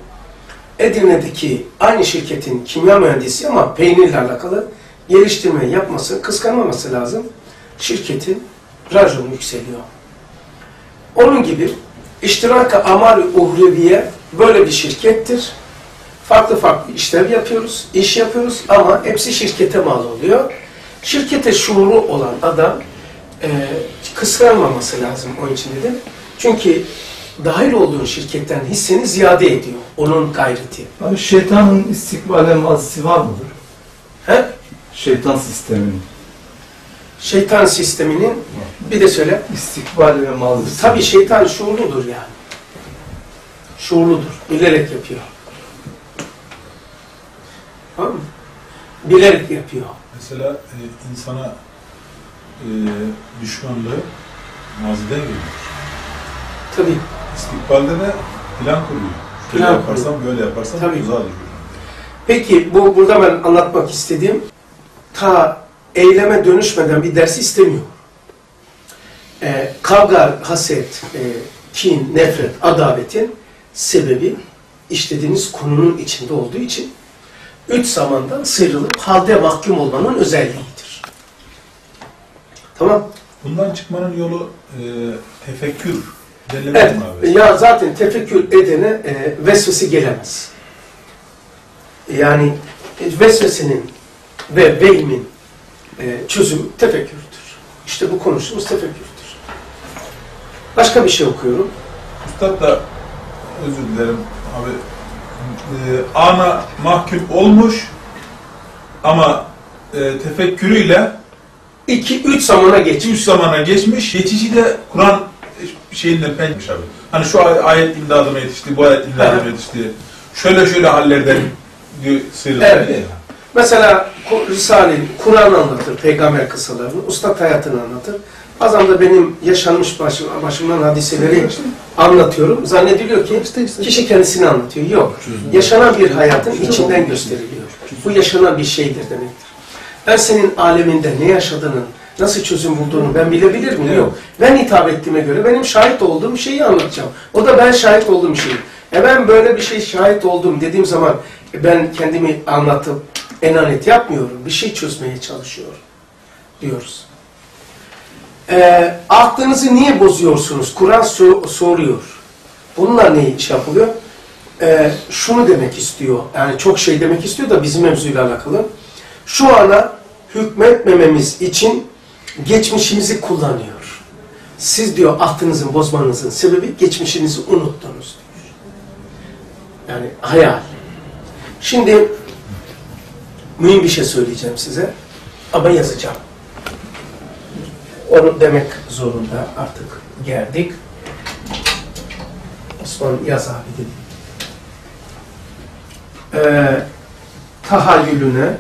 Edirne'deki aynı şirketin kimya mühendisi ama peynirle alakalı geliştirme yapması, kıskanmaması lazım. Şirketin rajonu yükseliyor. Onun gibi iştiraka amali uhreviye böyle bir şirkettir. Farklı farklı işler yapıyoruz, iş yapıyoruz ama hepsi şirkete mal oluyor. Şirkete şuuru olan adam e, kıskanmaması lazım onun için dedim. Çünkü dahil olduğun şirketten hisseni ziyade ediyor. Onun gayreti. Abi şeytanın istikbale mazisi var mıdır? He? Şeytan sisteminin. Şeytan sisteminin bir de söyle. İstikbal ve mazisi. Tabii şeytan şuurludur yani. Şuurludur. Bilerek yapıyor. Tamam mı? Bilerek yapıyor. Mesela e, insana e, düşmanlığı maziden geliyor. Tabii. İstikbalde de plan kuruyor. Şöyle Plan yaparsam, böyle yaparsam Tabii. tuzağa düşüyor. Peki bu burada ben anlatmak istediğim ta eyleme dönüşmeden bir ders istemiyor. Ee, kavga, haset, e, kin, nefret, adavetin sebebi işlediğiniz konunun içinde olduğu için üç zamandan sıyrılıp halde mahkum olmanın özelliğidir. Tamam. Bundan çıkmanın yolu e, tefekkür Evet. Ya zaten tefekkür edene e, vesvese gelemez. Yani e, vesvesenin ve vehmin e, çözümü tefekkürdür. İşte bu konuştuğumuz tefekkürdür. Başka bir şey okuyorum. Üstad da özür dilerim abi e, ana mahkum olmuş ama e, tefekkürüyle iki üç zamana geçmiş. Üç zamana geçmiş. Geçişi de Kur'an şeyinden pençmiş abi. Hani şu ay- ayet imdadıma yetişti, bu ayet imdadıma yetişti. Şöyle şöyle hallerden diyor, sıyrıldı. Evet. Mesela Risale-i Kur'an anlatır, peygamber kısalarını, ustad hayatını anlatır. Bazen de benim yaşanmış başım, başımdan hadiseleri anlatıyorum. Zannediliyor ki kişi kendisini anlatıyor. Yok. Yaşanan bir hayatın içinden gösteriliyor. Bu yaşanan bir şeydir demektir. Ben senin aleminde ne yaşadığını, nasıl çözüm bulduğunu ben bilebilir miyim? Yok. Ben hitap ettiğime göre benim şahit olduğum şeyi anlatacağım. O da ben şahit olduğum şeyi. E ben böyle bir şey şahit oldum dediğim zaman e ben kendimi anlatıp enanet yapmıyorum. Bir şey çözmeye çalışıyorum diyoruz. E, aklınızı niye bozuyorsunuz? Kur'an so- soruyor. Bununla ne iş yapılıyor? E, şunu demek istiyor. Yani çok şey demek istiyor da bizim mevzuyla alakalı. Şu ana hükmetmememiz için geçmişimizi kullanıyor. Siz diyor aklınızın bozmanızın sebebi geçmişinizi unuttunuz diyor. Yani hayal. Şimdi mühim bir şey söyleyeceğim size ama yazacağım. onu demek zorunda artık geldik. Osman yaz abi dedi. Ee, tahayyülüne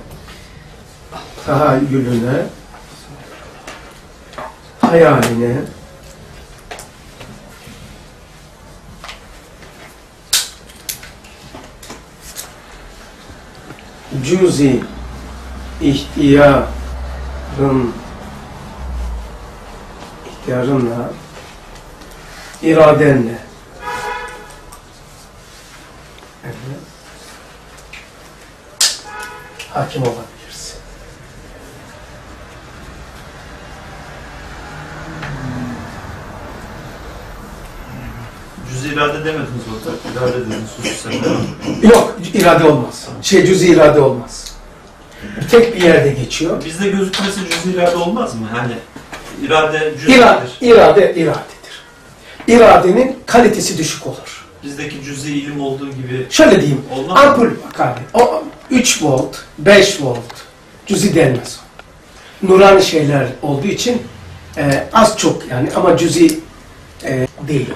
tahayyülüne hayaline cüzi ihtiyarın ihtiyarınla iradenle. Evet, hakim olabilirsin. Cüz irade demediniz orada. İrade dediniz hususen? Yok, irade olmaz. Şey cüzi irade olmaz. Tek bir yerde geçiyor. Bizde gözükmesi cüz irade olmaz mı? Hani irade İra, cüz'idir. irade iradedir. İradenin kalitesi düşük olur. Bizdeki cüz'i ilim olduğu gibi Şöyle diyeyim, olmaz ampul bak abi, o 3 volt, 5 volt, cüzi denmez. Nurani şeyler olduğu için e, az çok yani ama cüzi e, değil.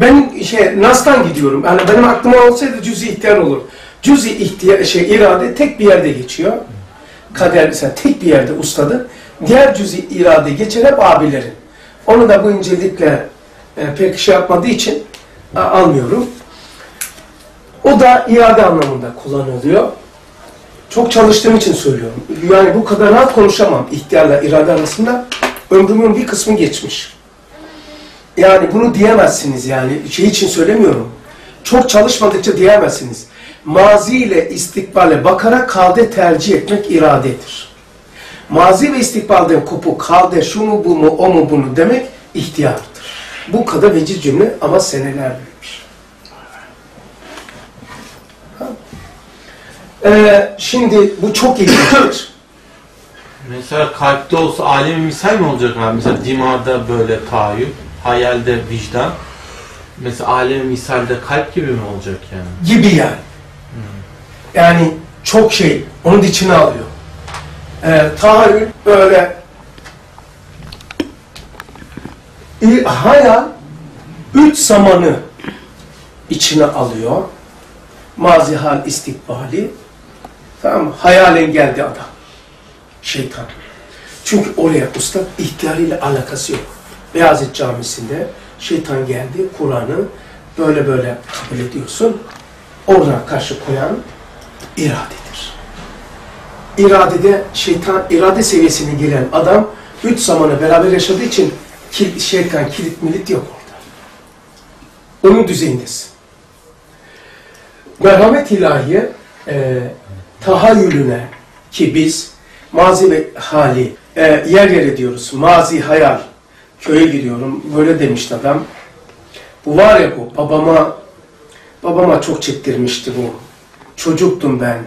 Ben şey Nas'tan gidiyorum. Yani benim aklıma olsaydı cüzi ihtiyar olur. Cüzi ihtiyar şey irade tek bir yerde geçiyor. Kader mesela tek bir yerde ustadı. Diğer cüzi irade geçen hep abilerin. Onu da bu incelikle e, pek şey yapmadığı için a, almıyorum. O da irade anlamında kullanılıyor. Çok çalıştığım için söylüyorum. Yani bu kadar rahat konuşamam ihtiyarla irade arasında. Ömrümün bir kısmı geçmiş. Yani bunu diyemezsiniz yani. Şey için söylemiyorum. Çok çalışmadıkça diyemezsiniz. Mazi ile istikbale bakarak kalde tercih etmek iradedir. Mazi ve istikbalden kopuk kalde şu mu bu mu o mu bunu demek ihtiyardır. Bu kadar veciz cümle ama seneler. Ha. Ee, şimdi bu çok ilginçtir. Mesela kalpte olsa alemi misal mi olacak abi? Mesela dimada böyle tahayyül, hayalde vicdan. Mesela alemi misalde kalp gibi mi olacak yani? gibi yani. Yani çok şey, onun içine alıyor. Ee, tahayyül böyle İ- hayal üç zamanı içine alıyor. Mazi hal istikbali. Tamam mı? Hayalen geldi adam. Şeytan. Çünkü oraya usta ihtiyarıyla alakası yok. Beyazıt Camisi'nde şeytan geldi, Kur'an'ı böyle böyle kabul ediyorsun. Oradan karşı koyan iradedir. İradede şeytan, irade seviyesine giren adam üç zamanı beraber yaşadığı için kil, şeytan, kilit milit yok orada. Onun düzeyindesin. Merhamet ilahiye e, tahayyülüne ki biz mazi ve hali e, yer yer ediyoruz. Mazi hayal. Köye gidiyorum. Böyle demişti adam. Bu var ya bu babama babama çok çektirmişti bu. Çocuktum ben.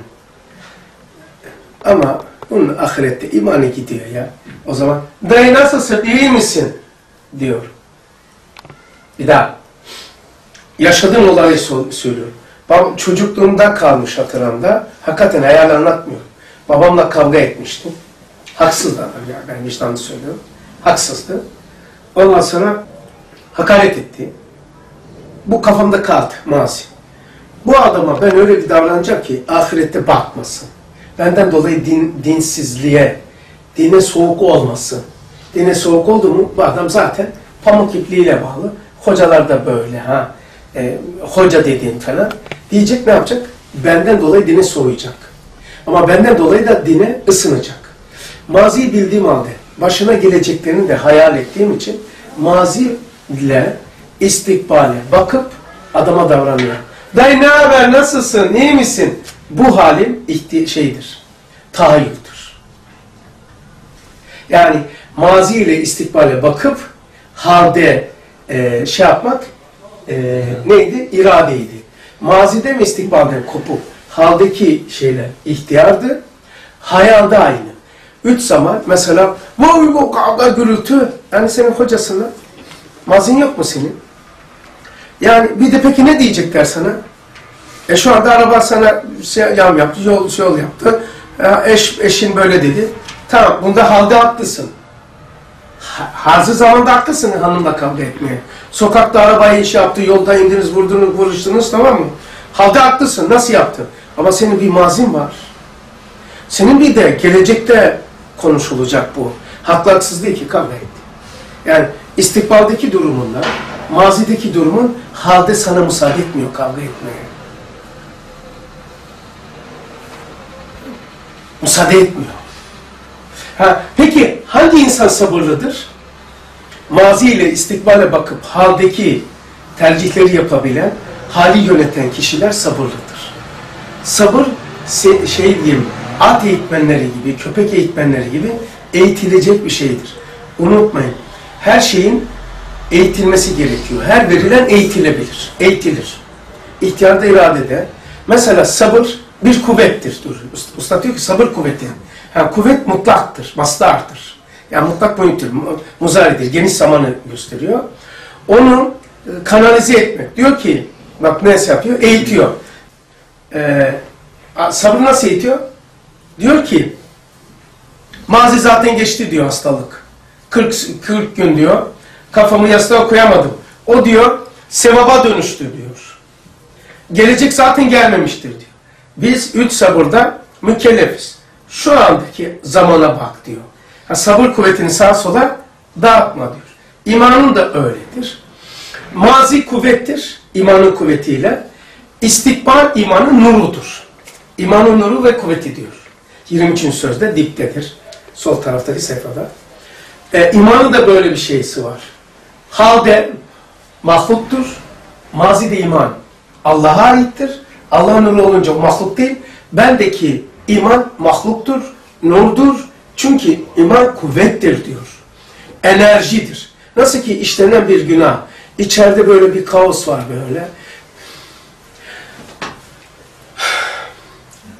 Ama bunun ahirette imanı gidiyor ya. O zaman dayı nasılsın iyi misin? diyor. Bir daha. Yaşadığım olayı söylüyorum. Babam çocukluğumda kalmış hatıramda. Hakikaten hayal anlatmıyor. Babamla kavga etmiştim. Haksız da ya ben vicdanlı söylüyorum. Haksızdı. Ondan sonra hakaret etti. Bu kafamda kaldı mazi. Bu adama ben öyle bir davranacağım ki ahirette bakmasın. Benden dolayı din, dinsizliğe, dine soğuk olmasın. Dine soğuk oldu mu bu adam zaten pamuk ipliğiyle bağlı. Hocalar da böyle ha. E, hoca dediğin falan. Diyecek ne yapacak? Benden dolayı dine soğuyacak. Ama benden dolayı da dine ısınacak. Maziyi bildiğim halde başına geleceklerini de hayal ettiğim için mazi ile istikbale bakıp adama davranıyor. Dayı ne haber, nasılsın, iyi misin? Bu halim şeydir, tahayyüldür. Yani mazi ile istikbale bakıp halde e, şey yapmak e, neydi? İradeydi. Mazide mi istikbalden kopup haldeki şeyler ihtiyardı, hayalde aynı. Üç zaman mesela bu bu kavga gürültü yani senin hocasına mazin yok mu senin? Yani bir de peki ne diyecekler sana? E şu anda araba sana şey, yam yaptı, yol, yol yaptı. Ya eş, eşin böyle dedi. Tamam bunda halde haklısın. Ha- Hazır zamanda haklısın hanımla kavga etmeye. Sokakta arabayı iş yaptı, yolda indiniz, vurdunuz, vuruştunuz tamam mı? Halde haklısın, nasıl yaptın? Ama senin bir mazin var. Senin bir de gelecekte konuşulacak bu. Değil ki kavga etti. Yani istikbaldeki durumunla mazideki durumun halde sana müsaade etmiyor kavga etmeye. Müsaade etmiyor. Ha, peki hangi insan sabırlıdır? Mazi ile istikbale bakıp haldeki tercihleri yapabilen, hali yöneten kişiler sabırlıdır. Sabır şey diyeyim, at eğitmenleri gibi, köpek eğitmenleri gibi eğitilecek bir şeydir. Unutmayın, her şeyin eğitilmesi gerekiyor. Her verilen eğitilebilir, eğitilir. İhtiyarda iradede. Mesela sabır bir kuvvettir. Dur. Usta- diyor ki sabır kuvveti. Yani kuvvet mutlaktır, mastardır. Yani mutlak boyuttur, mu- muzaridir, geniş zamanı gösteriyor. Onu e, kanalize etmek. Diyor ki, bak ne yapıyor? Eğitiyor. Ee, sabır nasıl eğitiyor? Diyor ki, mazi zaten geçti diyor hastalık. 40, 40 gün diyor, kafamı yastığa koyamadım. O diyor, sevaba dönüştü diyor. Gelecek zaten gelmemiştir diyor. Biz üç sabırda mükellefiz. Şu andaki zamana bak diyor. Ha, sabır kuvvetini sağa sola dağıtma diyor. İmanın da öyledir. Mazi kuvvettir, imanın kuvvetiyle. İstikbal imanın nurudur. İmanın nuru ve kuvveti diyor. 23. sözde diptedir. Sol taraftaki sayfada. Ee, imanın da böyle bir şeysi var. Halde mahluktur. Mazide iman Allah'a aittir. Allah'ın nuru olunca mahluk değil. Bendeki iman mahluktur, nurdur. Çünkü iman kuvvettir diyor. Enerjidir. Nasıl ki işlenen bir günah. İçeride böyle bir kaos var böyle.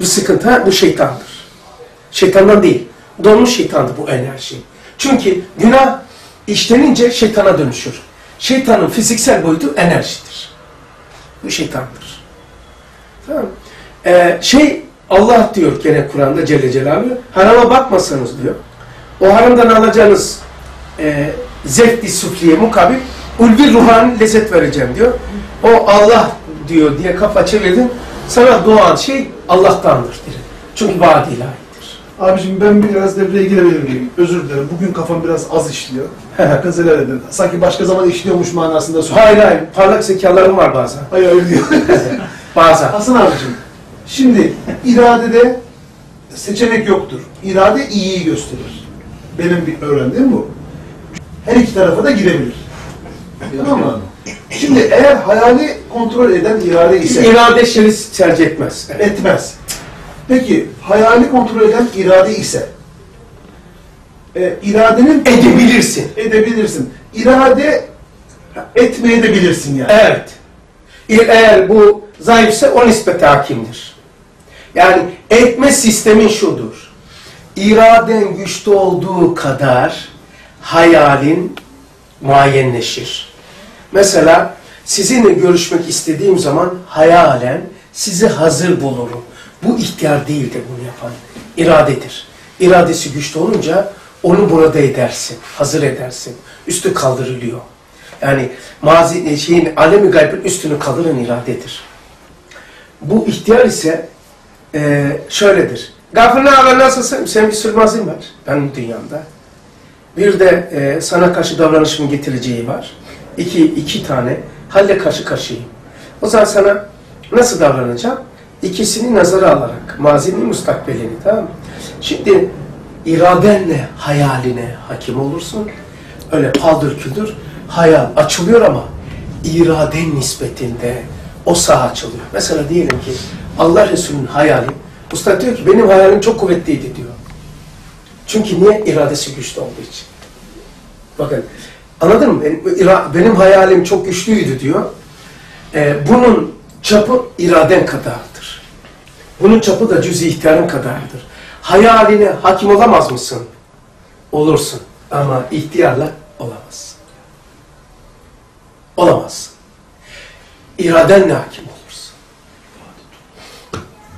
Bu sıkıntı bu şeytandır. Şeytandan değil. Donmuş şeytandı bu enerji. Çünkü günah işlenince şeytana dönüşür. Şeytanın fiziksel boyutu enerjidir. Bu şeytandır. Tamam. Ee, şey Allah diyor gene Kur'an'da Celle Celaluhu harama bakmasanız diyor. O haramdan alacağınız e, zevk-i sufliye mukabil ulvi ruhani lezzet vereceğim diyor. O Allah diyor diye kafa çevirdin. Sana doğan şey Allah'tandır diyor. Çünkü vaad ilahidir. Abicim ben biraz devreye girebilir miyim? Özür dilerim. Bugün kafam biraz az işliyor. Hakkınızı edin. Sanki başka zaman işliyormuş manasında söylüyorum. Hayır hayır. Parlak zekalarım var bazen. Hayır öyle diyor. bazen. Hasan abicim. Şimdi iradede seçenek yoktur. İrade iyiyi gösterir. Benim bir öğrendiğim bu. Her iki tarafa da girebilir. Tamam mı? Şimdi eğer hayali kontrol eden irade ise... İrade şeris tercih etmez. Etmez. Peki hayali kontrol eden irade ise e, iradenin edebilirsin. Edebilirsin. İrade etmeye de bilirsin yani. Evet. Eğer bu zayıfsa o nispete hakimdir. Yani etme sistemin şudur. İraden güçlü olduğu kadar hayalin muayyenleşir. Mesela sizinle görüşmek istediğim zaman hayalen sizi hazır bulurum. Bu ihtiyar değildir bunu yapan. İradedir. İradesi güçlü olunca onu burada edersin, hazır edersin. Üstü kaldırılıyor. Yani mazi şeyin alemi gaybın üstünü kaldıran iradedir. Bu ihtiyar ise e, şöyledir. Gafır ne haber nasılsın? Senin bir sürü mazin var benim dünyamda. Bir de e, sana karşı davranışımın getireceği var. İki, iki tane halle karşı karşıyayım. O zaman sana nasıl davranacağım? İkisini nazara alarak, mazini, mustakbelini, tamam? Şimdi iradenle hayaline hakim olursun. Öyle paldır küldür hayal açılıyor ama iraden nispetinde o saha açılıyor. Mesela diyelim ki Allah Resulü'nün hayali, Usta diyor ki benim hayalim çok kuvvetliydi diyor. Çünkü niye? İradesi güçlü olduğu için. Bakın anladın mı? Benim, benim hayalim çok güçlüydü diyor. Ee, bunun çapı iraden kadardır. Bunun çapı da cüz-i ihtiyarın kadardır. Hayaline hakim olamaz mısın? Olursun. Ama ihtiyarla olamazsın. Olamazsın. İradenle hakim olursun.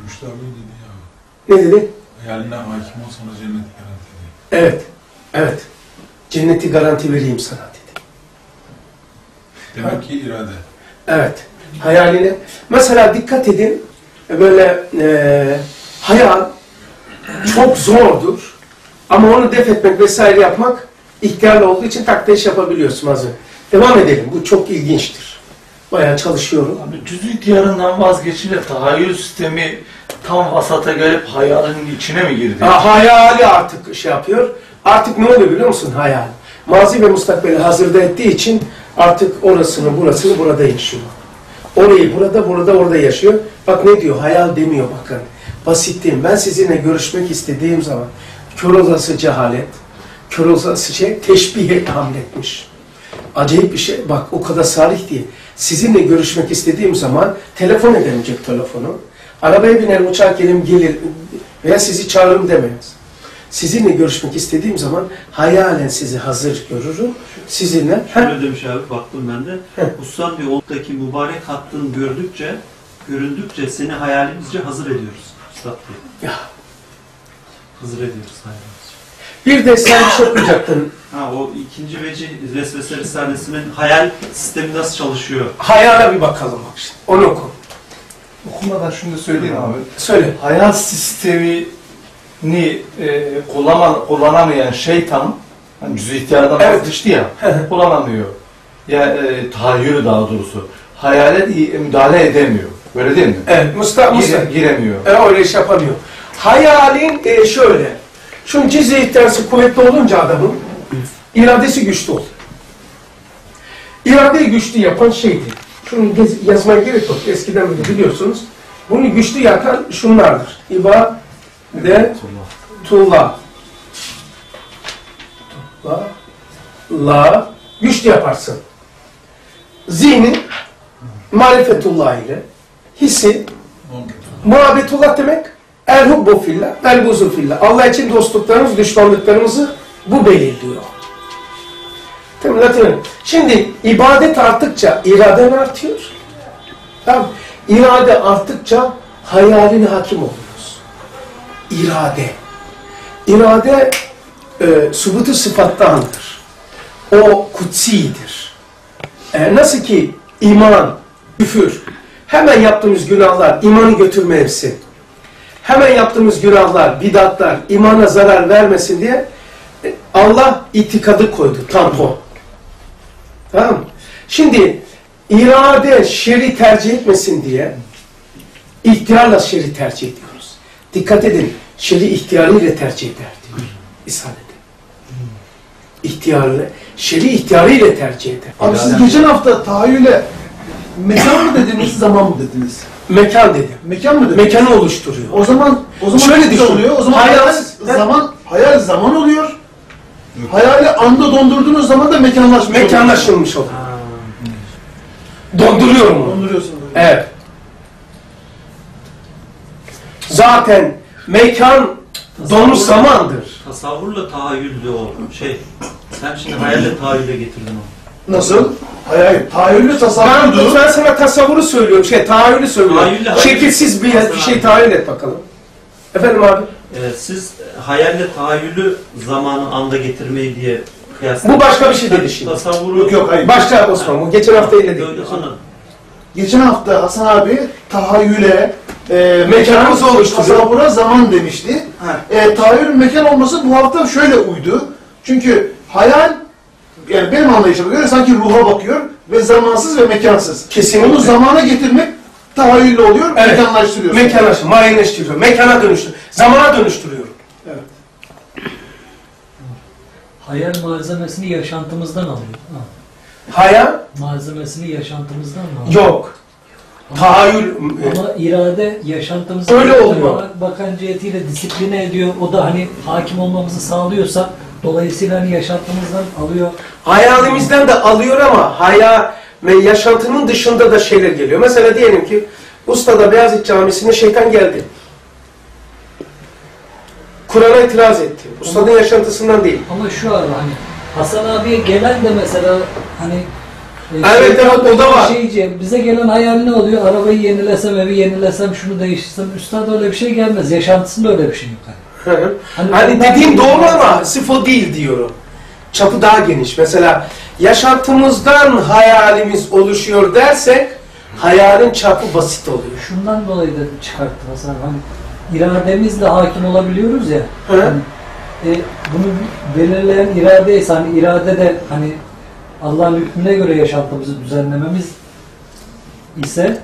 Müşteri abi dedi ya. Ne dedi? Hayaline hakim ol sana cennet garanti. Evet. Evet. Cenneti garanti vereyim sana dedi. Demek ki irade. Evet. Hayaline. Mesela dikkat edin. Böyle e, hayal çok zordur. Ama onu def etmek vesaire yapmak ihtiyarlı olduğu için takdir yapabiliyorsun bazen. Devam edelim. Bu çok ilginçtir. Bayağı çalışıyorum. Abi cüz ihtiyarından vazgeçince tahayyül sistemi tam vasata gelip hayalinin içine mi girdi? Ha, hayali artık şey yapıyor. Artık ne oluyor biliyor musun hayal? Mazi ve mustakbeli hazırda ettiği için artık orasını burasını burada yaşıyor. Orayı burada, burada, orada yaşıyor. Bak ne diyor? Hayal demiyor bakın. Basit değil. Ben sizinle görüşmek istediğim zaman kör olası cehalet, kör olası şey teşbihe hamletmiş. Acayip bir şey. Bak o kadar sarih diye. Sizinle görüşmek istediğim zaman telefon ederim cep telefonu. Arabaya biner uçağa gelim gelir veya sizi çağırırım demez. Sizinle görüşmek istediğim zaman hayalen sizi hazır görürüm. Sizinle Şöyle demiş abi baktım ben de. Ustam diyor oradaki mübarek hattın gördükçe, göründükçe seni hayalimizce hazır ediyoruz. Üstad diyor. Ya. Hazır ediyoruz hayalimizce. bir de sen bir şey okuyacaktın. Ha o ikinci veci Vesvese Risalesi'nin hayal sistemi nasıl çalışıyor? Hayale bir bakalım bak şimdi. Onu oku. Okumadan şunu da söyleyeyim abi. Söyle. Hayal sistemini e, kullanma, kullanamayan şeytan, hani cüz ihtiyardan Evet. vazgeçti ya, kullanamıyor. Ya e, tahayyülü daha doğrusu. Hayale müdahale edemiyor. Öyle değil mi? Evet, Mustafa, Gire- Mustafa. giremiyor. E, öyle iş yapamıyor. Hayalin e, şöyle. Cizre ihtiyarsı kuvvetli olunca adamın iradesi güçlü olur. İradeyi güçlü yapan şeydi. Şunu yazmaya gerek yok. Eskiden beri biliyorsunuz. Bunu güçlü yapan şunlardır. İba de tuğla. Tuğla. La. Güçlü yaparsın. Zihni marifetullah ile hissi muhabbetullah demek el hubbu fillah, el buzu fillah. Allah için dostluklarımız, düşmanlıklarımızı bu belirliyor. Tamam, Latin. Şimdi ibadet arttıkça iraden artıyor. Tamam. İrade arttıkça hayaline hakim oluyoruz. İrade. İrade e, subutu sıfattandır. O kutsidir. E, nasıl ki iman, küfür, hemen yaptığımız günahlar imanı götürmeyesi, hemen yaptığımız günahlar, bidatlar imana zarar vermesin diye e, Allah itikadı koydu, tampon. Tamam mı? Şimdi irade şeri tercih etmesin diye ihtiyarla şeri tercih ediyoruz. Dikkat edin, şeri ihtiyarıyla tercih eder diyor İsa'nın. İhtiyarıyla, şeri ihtiyarıyla tercih eder. Abi siz geçen hafta tahayyüle mekan mı dediniz, zaman mı dediniz? Mekan dedim. Mekan mı dediniz? Mekanı oluşturuyor. O zaman o zaman Şöyle düşün. oluyor? O zaman Hayal- hayal, zaman hayal zaman oluyor. Hayali anda dondurduğunuz zaman da mekanlaşmış oluyor. Mekanlaşılmış oluyor. Donduruyorum onu. Donduruyorsunuz. Evet. Zaten mekan donu zamandır. Tasavvurla tahayyüldü o şey. Sen şimdi hayalle tahayyüle getirdin onu. Nasıl? Hayır, tahayyüllü Ben, tasavvurdu. ben sana tasavvuru söylüyorum, şey tahayyülü söylüyorum. Tahayyülle hayal- Şekilsiz bir Hasan şey tahayyül et bakalım. Efendim abi? Ee, siz hayalle tahayyülü zamanın anda getirmeyi diye kıyasladınız. Bu başka bir şey dedi şimdi. Tasavvuru Yok yok hayır. Başka Osman, bu geçen hafta ile değil. Geçen hafta Hasan abi tahayyüle e, Mekanımızı mekan, oluşturuyor. tasavvura zaman demişti. E, tahayyülün mekan olması bu hafta şöyle uydu. Çünkü hayal yani benim anlayışıma göre sanki ruha bakıyor ve zamansız ve mekansız. Kesinlikle. Onu zamana getirmek tahayyülle oluyor, Evet. mekanlaştırıyor. Mekanlaş, mayenleştiriyor, mekana dönüştürüyor, zamana dönüştürüyor. Hayal malzemesini yaşantımızdan alıyor. Ha. Hayal Malzemesini yaşantımızdan mı alıyor? yok. Tahayyül Ama irade yaşantımızı Öyle bak- Bakan cihetiyle disipline ediyor. O da hani hakim olmamızı sağlıyorsa dolayısıyla hani yaşantımızdan alıyor. hayalimizden de alıyor ama hayal ve yaşantının dışında da şeyler geliyor. Mesela diyelim ki Usta'da Beyazıt Camisi'ne şeytan geldi. Kur'an'a itiraz etti. Usta'nın yaşantısından değil. Ama şu ara hani Hasan abiye gelen de mesela hani e, Evet, evet, o da var. Şeyci, bize gelen hayal ne oluyor? Arabayı yenilesem, evi yenilesem, şunu değiştirsem. Üstad öyle bir şey gelmez. Yaşantısında öyle bir şey yok. Hani. Hani Hani dediğim doğru ama sırf o değil diyorum. çapı daha geniş. Mesela yaşantımızdan hayalimiz oluşuyor dersek hayalin çapı basit oluyor. Şundan dolayı da çıkarttı Hasan. Hani irademizle hakim olabiliyoruz ya. Hı. Hani, e, bunu belirleyen irade ise hani irade de hani Allah'ın hükmüne göre yaşantımızı düzenlememiz ise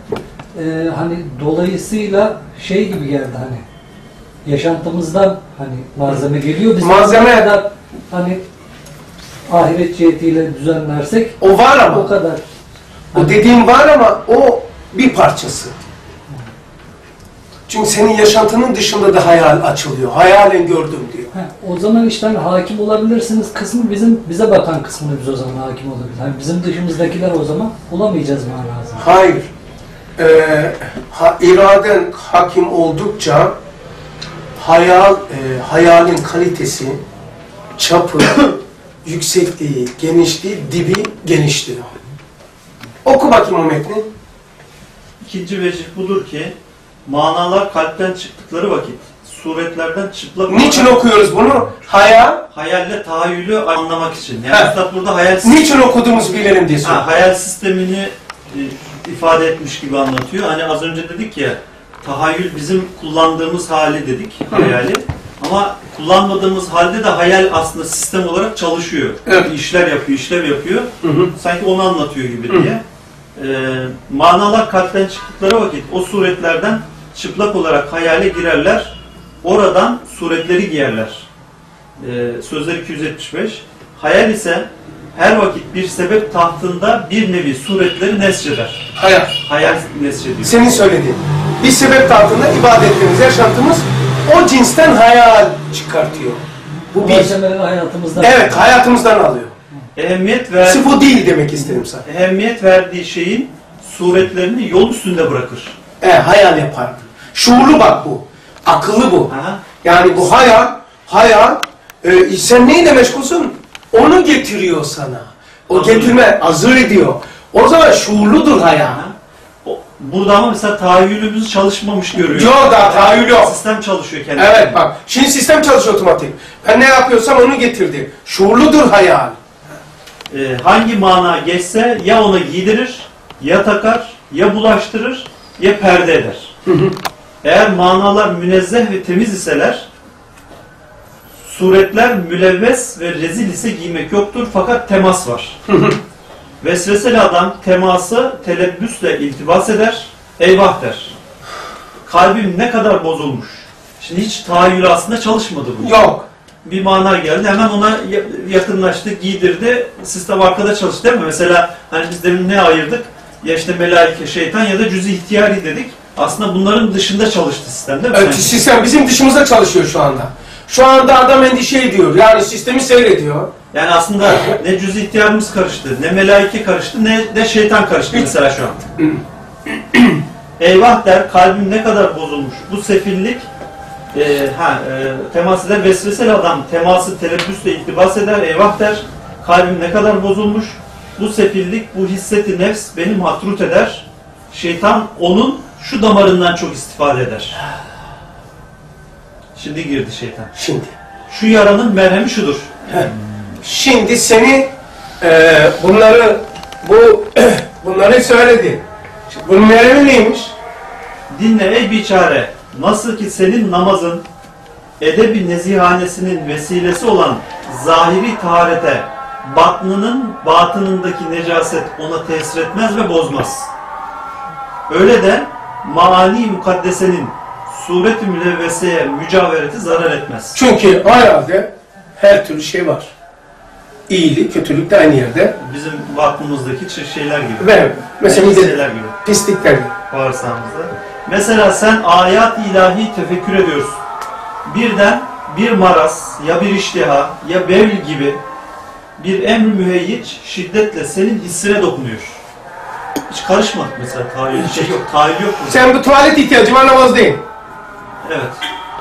e, hani dolayısıyla şey gibi geldi hani yaşantımızdan hani malzeme geliyor. Biz Malzeme- kadar hani ahiret cihetiyle düzenlersek O var ama. o kadar. O dediğim var ama o bir parçası. Çünkü senin yaşantının dışında da hayal açılıyor. Hayalen gördüm diyor. Ha, o zaman işte hani hakim olabilirsiniz kısmı bizim bize bakan kısmını biz o zaman hakim olabiliriz. Hani bizim dışımızdakiler o zaman olamayacağız manasında. Hayır. Ee, ha, iraden hakim oldukça hayal, e, hayalin kalitesi, çapı, yüksekliği, genişliği, dibi genişliyor. Oku bakayım o metni. İkinci vecih budur ki manalar kalpten çıktıkları vakit suretlerden çıplak Niçin olarak okuyoruz bunu? Hayal. hayalle tahayyülü anlamak için. Yani. Üstad burada hayal Niçin okuduğumuzu bilelim diye soruyor. Ha, hayal sistemini e, ifade etmiş gibi anlatıyor. Hani az önce dedik ya tahayyül bizim kullandığımız hali dedik hayali. Ama kullanmadığımız halde de hayal aslında sistem olarak çalışıyor. Evet. İşler yapıyor, işlev yapıyor. Hı hı. Sanki onu anlatıyor gibi Hı. diye. Ee, manalar kalpten çıktıkları vakit o suretlerden çıplak olarak hayale girerler. Oradan suretleri giyerler. Ee, sözler 275. Hayal ise her vakit bir sebep tahtında bir nevi suretleri nesçeder. Hayal. Hayal nesçediyor. Senin söylediğin. Bir sebep altında ibadetlerimiz, yaşantımız o cinsten hayal çıkartıyor. Bu bir. Hayatımızdan. Evet, hayatımızdan alıyor. Ehemmiyet ver, Sırf o değil demek istedim sana. ehemmiyet verdiği şeyin suretlerini yol üstünde bırakır. E, hayal yapar. Şuurlu bak bu. Akıllı bu. Aha. Yani bu hayal, hayal, e, sen neyle meşgulsün? Onu getiriyor sana. O Hazır. getirme, hazır ediyor. O zaman şuurludur hayal. O- Burada ama mesela tahayyülümüz çalışmamış görüyor. Yok daha tahayyül yok. Sistem çalışıyor kendi. Evet bak, şimdi sistem çalışıyor otomatik. Ben ne yapıyorsam onu getirdi. Şuurludur hayal. Ee, hangi mana geçse ya ona giydirir, ya takar, ya bulaştırır, ya perde eder. Eğer manalar münezzeh ve temiz iseler, suretler mülevves ve rezil ise giymek yoktur fakat temas var. Vesveseli adam teması telebbüsle iltibas eder, eyvah der. Kalbim ne kadar bozulmuş. Şimdi hiç tahayyül aslında çalışmadı bu. Yok. Bir mana geldi hemen ona ya- yakınlaştı, giydirdi, sistem arkada çalıştı değil mi? Mesela hani biz demin ne ayırdık? Ya işte melaike, şeytan ya da cüz-i ihtiyari dedik. Aslında bunların dışında çalıştı sistem değil mi? Evet, sistem bizim dışımıza çalışıyor şu anda. Şu anda adam endişe ediyor. Yani sistemi seyrediyor. Yani aslında ne cüz ihtiyarımız karıştı, ne melaike karıştı, ne de şeytan karıştı mesela şu an. Eyvah der, kalbim ne kadar bozulmuş. Bu sefillik, e, ha, e, temas eder, vesveseli adam teması telebbüsle iktibas eder, eyvah der, kalbim ne kadar bozulmuş. Bu sefillik, bu hisseti nefs beni matrut eder. Şeytan onun şu damarından çok istifade eder. Şimdi girdi şeytan. Şimdi. Şu yaranın merhemi şudur. Şimdi seni e, bunları bu bunları söyledi. Şimdi bunun merhemi neymiş? Dinle ey biçare, nasıl ki senin namazın edebi nezihanesinin vesilesi olan zahiri taharete batnının batınındaki necaset ona tesir etmez ve bozmaz. Öyle de maani mukaddesenin suret-i mülevveseye mücavereti zarar etmez. Çünkü hayalde her türlü şey var. İyilik, kötülük de aynı yerde. Bizim batnımızdaki çi- şeyler gibi. Ve mesela de şeyler gibi. pislikler gibi. bağırsağımızda. Mesela sen ayat ilahi tefekkür ediyorsun. Birden bir maraz ya bir iştiha ya bevl gibi bir emr müheyyic şiddetle senin hissine dokunuyor. Hiç karışmadık mesela tahayyül şey yok, tahayyül yok burada. Sen bu tuvalet ihtiyacım var namaz değil. Evet.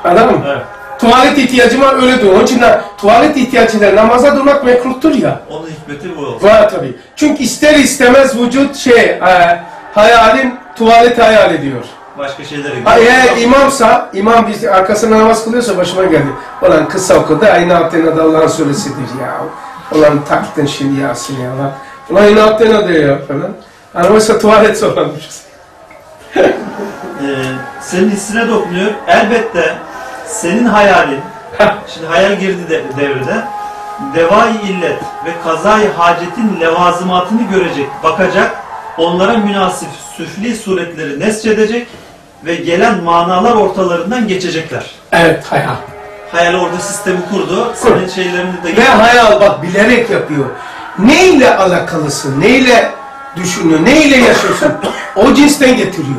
Anladın mı? Evet. Tuvalet ihtiyacım var öyle diyor. Onun için de tuvalet ihtiyacında namaza durmak mekruhtur ya. Onun hikmeti bu. Var tabii. Çünkü ister istemez vücut şey, e, hayalin tuvalet hayal ediyor. Başka şeylere gidiyor. Eğer imamsa, imam biz arkasına namaz kılıyorsa başıma geldi. Ulan kısa okudu, aynı attığına da Allah'ın suresidir ya. Ulan taktın şimdi Yasin ya lan. Ulan inatla ne diyor ya falan. Hani mesela tuvalet sorarmışız. Ee, senin hissine dokunuyor. Elbette senin hayalin, şimdi hayal girdi de, devrede, devai illet ve kazayı hacetin levazımatını görecek, bakacak, onlara münasip süfli suretleri nesçedecek ve gelen manalar ortalarından geçecekler. Evet hayal. Hayal orada sistemi kurdu. Senin şeylerini de Ve hayal bak bilerek yapıyor. Neyle alakalısın, neyle düşünüyor, neyle yaşıyorsun o cinsten getiriyor.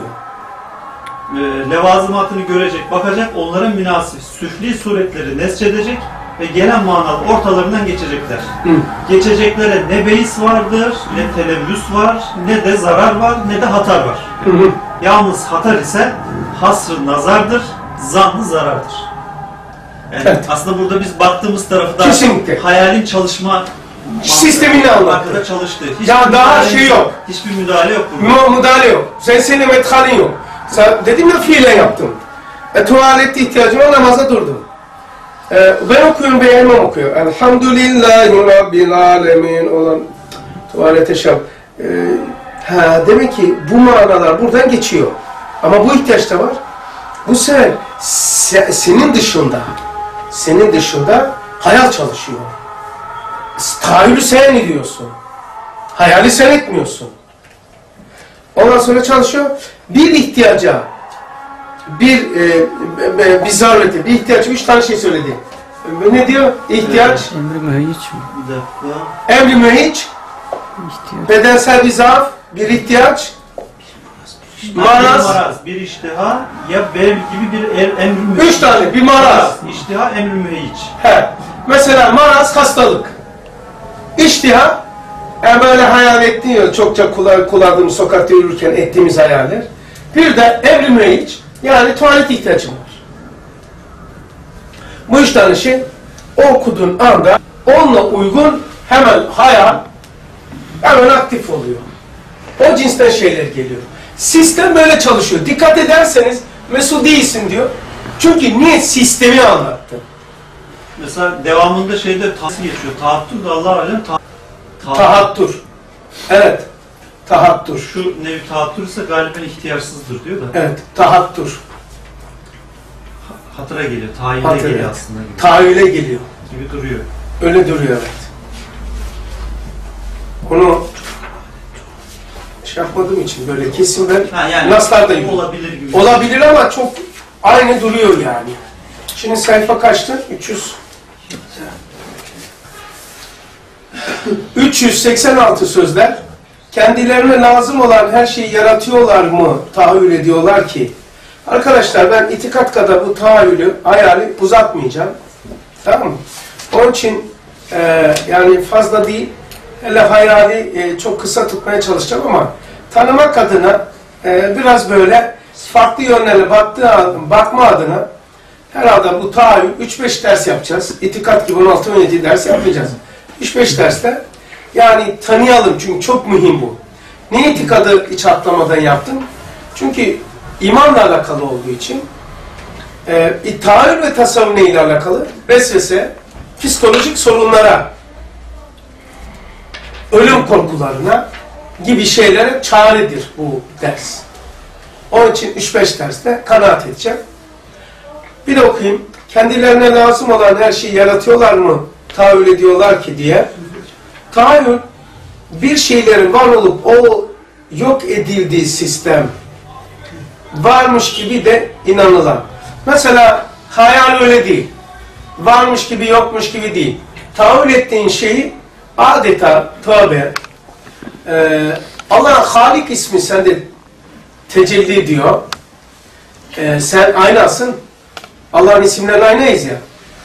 e, levazımatını görecek, bakacak, onlara münasip süfli suretleri nesçedecek ve gelen manalar ortalarından geçecekler. Geçeceklere ne beis vardır, ne televvüs var, ne de zarar var, ne de hatar var. Yalnız hatar ise hasr nazardır, zannı zarardır. Yani aslında burada biz baktığımız tarafı da hayalin çalışma Sistemini anlattı. Arkada çalıştı. Ya daha şey yok. Hiçbir müdahale yok burada. Mu müdahale yok. Sen senin methalin yok. Sen, dedim ya fiilen yaptım. E, tuvalette ihtiyacım var namaza durdum. E, ben okuyorum imam okuyor. Elhamdülillahi Rabbil Alemin olan tuvalete şap. E, ha, demek ki bu manalar buradan geçiyor. Ama bu ihtiyaç da var. Bu sefer se- senin dışında senin dışında hayal çalışıyor. Tahayyülü sen ediyorsun. Hayali sen etmiyorsun. Ondan sonra çalışıyor. Bir ihtiyaca, bir e, e, bir zarurete, bir ihtiyaç, üç tane şey söyledi. E, Ne diyor? İhtiyaç, Emri müheyyiç mi? Bir dakika. emri mühiç, bedensel bir zaaf, bir ihtiyaç, Maraz. maraz, maraz. Bir iştiha ya bev gibi bir er, emr müheyyiç. Üç tane, bir maraz. İştiha emr müheyyiç. He. Mesela maraz hastalık. İştiha, yani böyle hayal ettiğin ya, çokça kullandığımız sokakta yürürken ettiğimiz hayaller. Bir de emri mühiç, yani tuvalet ihtiyacım var. Bu üç tane şey okuduğun anda onunla uygun hemen hayal hemen aktif oluyor. O cinsten şeyler geliyor. Sistem böyle çalışıyor. Dikkat ederseniz mesul değilsin diyor. Çünkü niye sistemi anlattı. Mesela devamında şeyde tahsil geçiyor. Tahattür de Allah alem ta Tahattur. Evet. Tahattur. Şu nevi tahattür ise galiba ihtiyarsızdır diyor da. Evet. Tahattur. Hatıra geliyor. Tahayyüle Hatıra. geliyor aslında. Gibi. Tahayyüle geliyor. gibi duruyor. Öyle duruyor evet. Bunu şey yapmadığım için böyle kesin ben Ha, yani naslardayım. olabilir gibi. Olabilir ama çok aynı duruyor yani. Şimdi sayfa kaçtı? 300 386 sözler kendilerine lazım olan her şeyi yaratıyorlar mı tahayyül ediyorlar ki? Arkadaşlar ben itikat kadar bu tahayyülü, hayali uzatmayacağım. Tamam mı? Onun için e, yani fazla değil, hele hayali e, çok kısa tutmaya çalışacağım ama tanımak adına e, biraz böyle farklı yönlerle baktığı, bakma adına herhalde bu tahayyül 3-5 ders yapacağız. İtikat gibi 16-17 ders yapacağız. 3-5 derste yani tanıyalım çünkü çok mühim bu. Ne itikadı hiç atlamadan yaptım? Çünkü imanla alakalı olduğu için e, tahayyül ve tasavvur neyle alakalı? Vesvese, psikolojik sorunlara, ölüm korkularına gibi şeylere çaredir bu ders. Onun için 3-5 derste kanaat edeceğim. Bir okuyayım. Kendilerine lazım olan her şeyi yaratıyorlar mı? Tahayyül ediyorlar ki diye. Tahayyül bir şeylerin var olup o yok edildiği sistem varmış gibi de inanılan. Mesela hayal öyle değil. Varmış gibi yokmuş gibi değil. Tahayyül ettiğin şeyi adeta tövbe e, Allah Halik ismi sende tecelli ediyor. E, sen aynasın. Allah'ın isimlerine aynayız ya.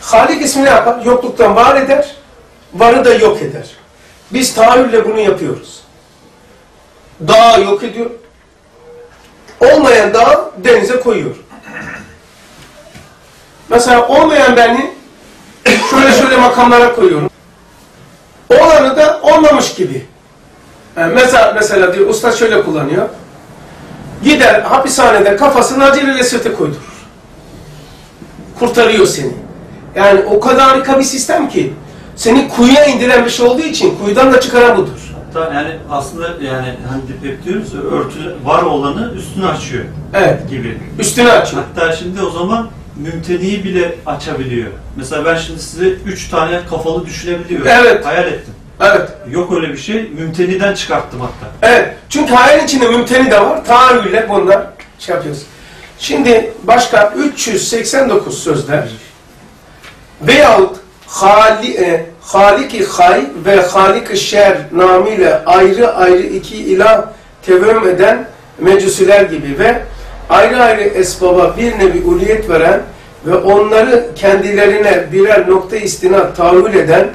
Halik ismi ne yapar? Yokluktan var eder, varı da yok eder. Biz tahayyülle bunu yapıyoruz. Dağı yok ediyor. Olmayan dağı denize koyuyor. Mesela olmayan beni şöyle şöyle makamlara koyuyorum. Olanı da olmamış gibi. Yani mesela, mesela diyor, usta şöyle kullanıyor. Gider hapishanede kafasını aceleyle sırtı koydurur. Kurtarıyor seni. Yani o kadar harika bir sistem ki Seni kuyuya indiren bir şey olduğu için kuyudan da çıkaran budur. Hatta yani aslında yani hani hep diyoruz ya örtü var olanı üstünü açıyor Evet. gibi. Üstünü açıyor. Hatta şimdi o zaman mümteniyi bile açabiliyor. Mesela ben şimdi size üç tane kafalı düşünebiliyorum. Evet. Hayal ettim. Evet. Yok öyle bir şey. Mümteniden çıkarttım hatta. Evet. Çünkü hayal içinde mümteni de var. Tahayyülle bunlar şey yapıyoruz. Şimdi başka 389 sözler. Veyahut hali, e, Halik-i Hay ve Halik-i Şer namıyla ayrı ayrı iki ilah tevehüm eden mecusiler gibi ve ayrı ayrı esbaba bir nevi uliyet veren ve onları kendilerine birer nokta istinat tahammül eden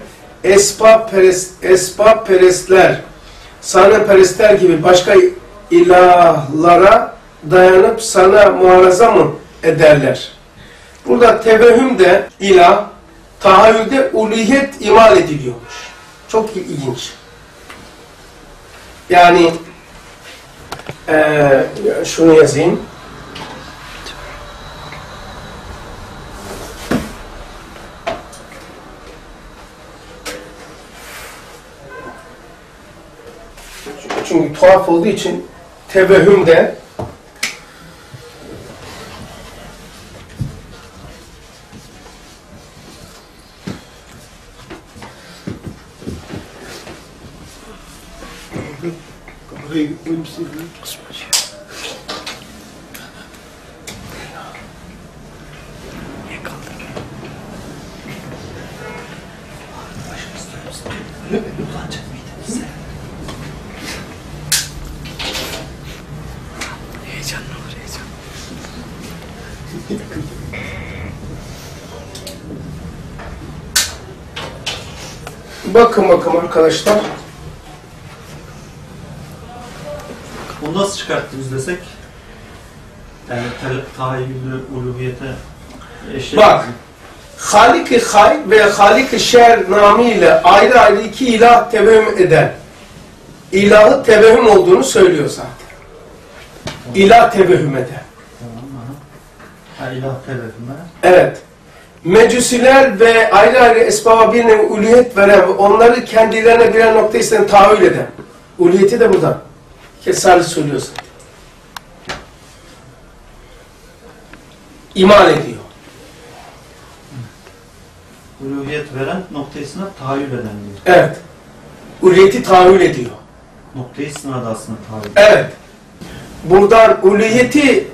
esbab, perest, esbab perestler, sana perestler gibi başka ilahlara dayanıp sana muharaza mı ederler? Burada tevehüm de ilah, tahayyülde uluhiyet imal ediliyormuş. Çok ilginç. Yani eee şunu yazayım. Çünkü tuhaf olduğu için tevehümde Heyecanlı olur heyecan. bakın bakın arkadaşlar. Bunu nasıl çıkarttınız desek? Yani tahayyülü uluhiyete eşit. Bak. Halik-i Hay ve Halik-i Şer namıyla ayrı ayrı iki ilah tevehüm eden ilahı tevehüm olduğunu söylüyor zaten. İlah tevehüm eden. Ha, ilah tevehüme. Evet. Mecusiler ve ayrı ayrı esbaba birine uluyet veren ve onları kendilerine birer nokta isten tahayyül eden. Uluyeti de buradan. Kesarlı söylüyor zaten. İman ediyor. Uluhiyet veren noktasına tahayyül eden diyor. Evet. Uluyeti tahayyül ediyor. Noktayı sınırda aslında tahayyül. Evet. Buradan uluyeti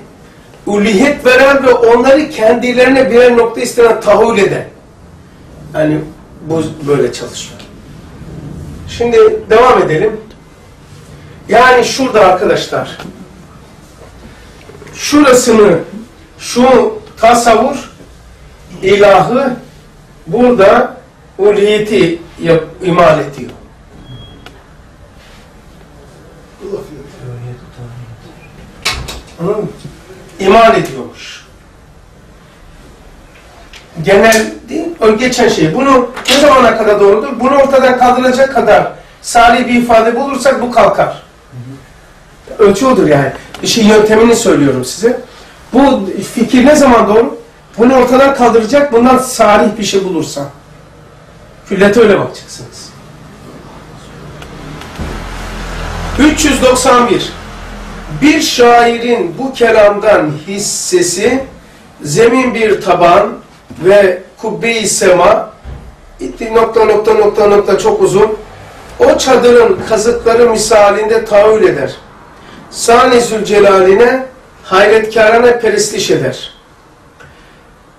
uluyet veren ve onları kendilerine birer nokta istenen tahayyül eden. Yani bu böyle çalışıyor. Şimdi devam edelim. Yani şurada arkadaşlar şurasını şu tasavvur ilahı burada uluyeti yap, imal ediyor. Anladın mı? İman ediyormuş. Genel değil, geçen şey. Bunu ne zamana kadar doğrudur? Bunu ortadan kaldıracak kadar salih bir ifade bulursak bu kalkar. Ölçü odur yani. Bir şey yöntemini söylüyorum size. Bu fikir ne zaman doğru? Bunu ortadan kaldıracak, bundan salih bir şey bulursa. Küllete öyle bakacaksınız. 391 bir şairin bu kelamdan hissesi zemin bir taban ve kubbe-i sema nokta nokta nokta nokta çok uzun o çadırın kazıkları misalinde tahayyül eder. Sani Zülcelal'ine hayretkârane perestiş eder.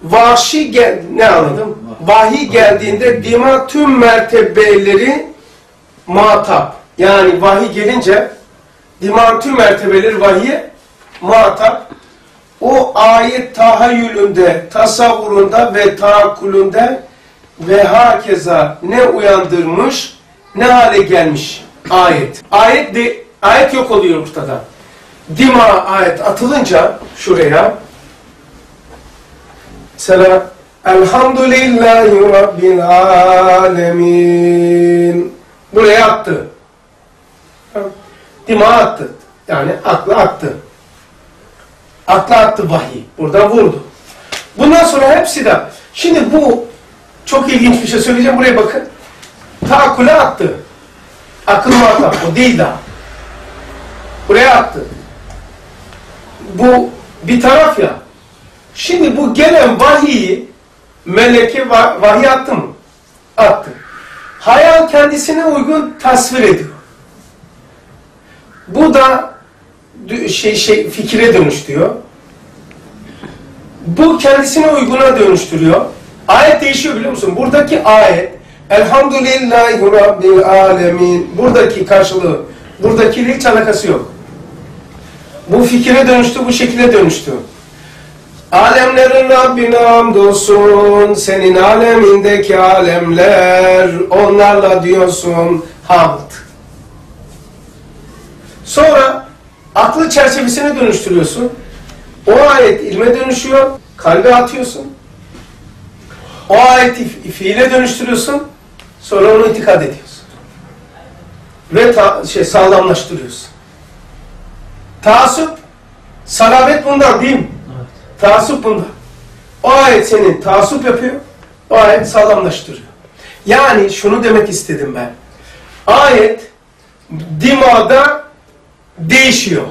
Vahşi gel ne anladım? Vahiy geldiğinde dima tüm mertebeleri muhatap. Yani vahiy gelince Diman tüm mertebeleri vahiye muhatap. O ayet tahayyülünde, tasavvurunda ve taakkulünde ve hakeza ne uyandırmış, ne hale gelmiş ayet. Ayet de, ayet yok oluyor ortadan. Dima ayet atılınca şuraya mesela Elhamdülillahi Rabbil Alemin buraya attı. Dima attı. Yani aklı attı. Aklı attı vahiy. Burada vurdu. Bundan sonra hepsi de. Şimdi bu çok ilginç bir şey söyleyeceğim. Buraya bakın. taakkule attı. Akıl muhatap. O değil daha. Buraya attı. Bu bir taraf ya. Şimdi bu gelen vahiyi meleki va- vahiy attı mı? Attı. Hayal kendisine uygun tasvir ediyor. Bu da şey şey fikire dönüştürüyor. Bu kendisine uyguna dönüştürüyor. Ayet değişiyor biliyor musun? Buradaki ayet Elhamdülillahi Rabbil Alemin buradaki karşılığı buradakiyle hiç alakası yok. Bu fikire dönüştü, bu şekilde dönüştü. Alemlerin Rabbine hamdolsun, senin alemindeki alemler, onlarla diyorsun hamd. Sonra aklı çerçevesine dönüştürüyorsun. O ayet ilme dönüşüyor, kalbe atıyorsun. O ayeti fi- fiile dönüştürüyorsun, sonra onu itikad ediyorsun. Ve ta- şey sağlamlaştırıyorsun. Taassup, salabet bundan değil mi? Taassup bundan. O ayet senin taassup yapıyor, o ayet sağlamlaştırıyor. Yani şunu demek istedim ben. Ayet dimağda değişiyor.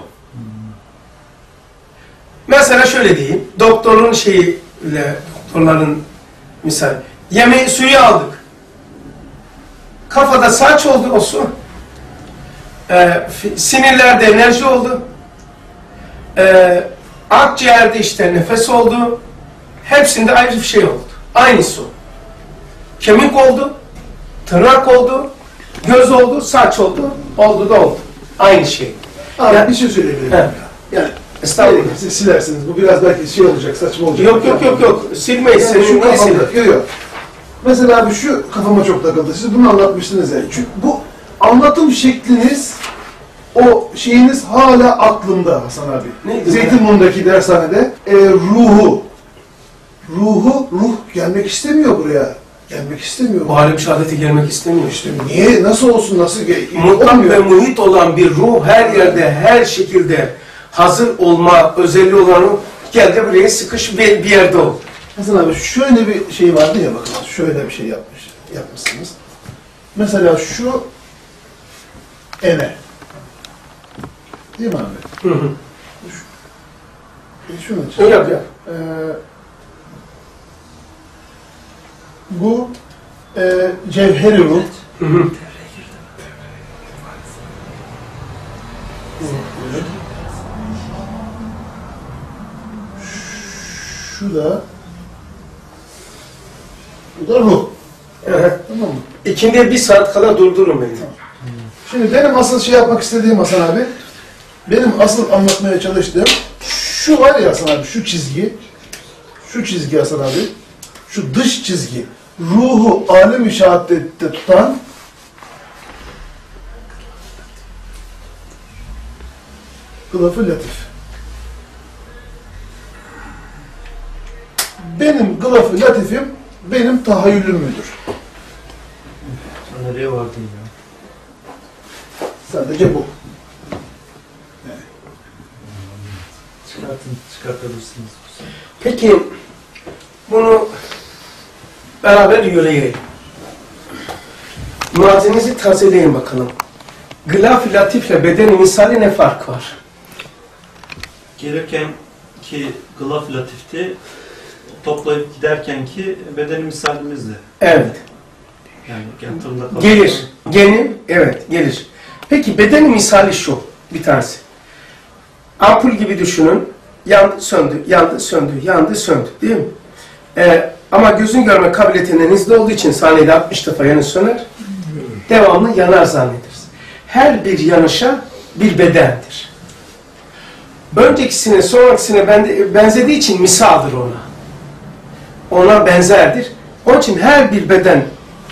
Mesela şöyle diyeyim, doktorun şeyiyle, doktorların misal, yemeği suyu aldık. Kafada saç oldu o Ee, sinirlerde enerji oldu. Ee, akciğerde işte nefes oldu. Hepsinde ayrı bir şey oldu. Aynı su. Kemik oldu, tırnak oldu, göz oldu, saç oldu, oldu da oldu. Aynı şey. Abi Ya- bir şey söyleyebilirim. He. ya. Yani Estağfurullah. siz silersiniz. Bu biraz belki şey olacak, saçma olacak. Yok yok yok yok. Silmeyiz. Yani şu kafamda, yok yok. Mesela abi şu kafama çok takıldı. Siz bunu anlatmıştınız yani. Çünkü bu anlatım şekliniz, o şeyiniz hala aklımda Hasan abi. Neydi? Zeytinburnu'ndaki dershanede e, ruhu, ruhu, ruh gelmek istemiyor buraya. Gelmek istemiyor. Bu alem şehadete gelmek istemiyor işte. Niye? Nasıl olsun? Nasıl? ge- Mutlak ve muhit olan bir ruh her yerde, her şekilde hazır olma özelliği olan o gel de buraya sıkış bir, bir yerde ol. Hasan abi şöyle bir şey vardı ya bakın şöyle bir şey yapmış yapmışsınız. Mesela şu ene. Değil mi abi? Hı hı. E, Şunu O yap yap. Ee, bu e, cevheri ruh. Hı hı. Şu da bu da ruh. Evet. Tamam mı? İkindi bir saat kadar durdurun beni. Şimdi benim asıl şey yapmak istediğim Hasan abi, benim asıl anlatmaya çalıştığım şu var ya Hasan abi, şu çizgi, şu çizgi Hasan abi, şu dış çizgi, ruhu alem-i şehadette tutan kılıfı latif. Benim kılıfı latifim, benim tahayyülüm müdür. Nereye vardın ya? Sadece bu. Çıkartın, çıkartabilirsiniz. Peki bunu beraber yürüyelim. Mazinizi tazeleyin bakalım. Gılaf-ı latifle beden-i misali ne fark var? Gelirken ki gılaf latifti, toplayıp giderken ki bedeni misalimizdi. Evet. Yani Gelir. Gelir. Evet gelir. Peki bedeni misali şu. Bir tanesi. Ampul gibi düşünün. Yandı, söndü, yandı, söndü, yandı, söndü. Değil mi? Ee, ama gözün görme kabiliyetinden hızlı olduğu için saniyede 60 defa yanı söner. Devamlı yanar zannederiz. Her bir yanışa bir bedendir. Öncekisine sonrakisine benzediği için misaldır ona. Ona benzerdir. Onun için her bir beden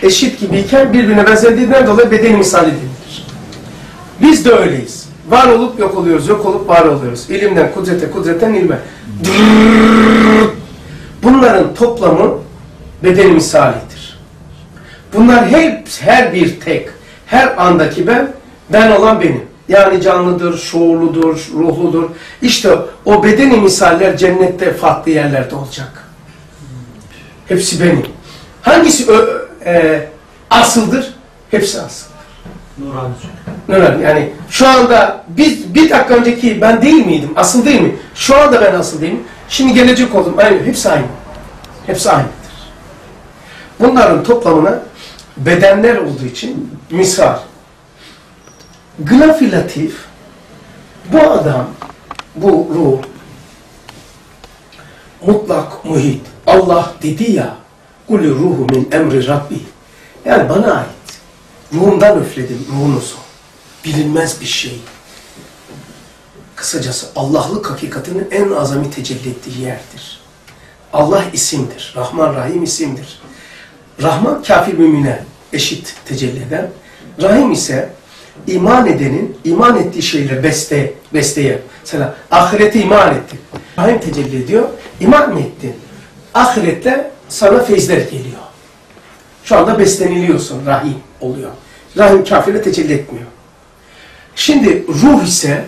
eşit gibiyken birbirine benzediğinden dolayı bedeni misal edilir. Biz de öyleyiz. Var olup yok oluyoruz, yok olup var oluyoruz. İlimden kudrete, kudretten ilme. Bunların toplamı bedeni misalidir. Bunlar hep her bir tek, her andaki ben, ben olan benim. Yani canlıdır, şuurludur, ruhludur. İşte o bedeni misaller cennette farklı yerlerde olacak. Hepsi benim. Hangisi e, asıldır? Hepsi asıl. Nurhan yani şu anda biz bir dakika önceki ben değil miydim? Asıl değil mi? Şu anda ben asıl değilim. Şimdi gelecek oldum. Aynı. Hepsi aynı. Hepsi aynıdır. Bunların toplamına bedenler olduğu için misal. Gınafi bu adam, bu ruh mutlak muhit. Allah dedi ya Kulü ruhu min emri Rabbi. Yani bana ait. Ruhumdan üfledim ruhunuzu. Bilinmez bir şey. Kısacası Allah'lık hakikatinin en azami tecelli ettiği yerdir. Allah isimdir. Rahman Rahim isimdir. Rahman kafir mümine eşit tecelli eden. Rahim ise iman edenin iman ettiği şeyle beste, besteye. Mesela ahirete iman ettin. Rahim tecelli ediyor. İman mı ettin? Ahirette sana feyizler geliyor. Şu anda besleniliyorsun. Rahim oluyor. Rahim kafirle tecelli etmiyor. Şimdi ruh ise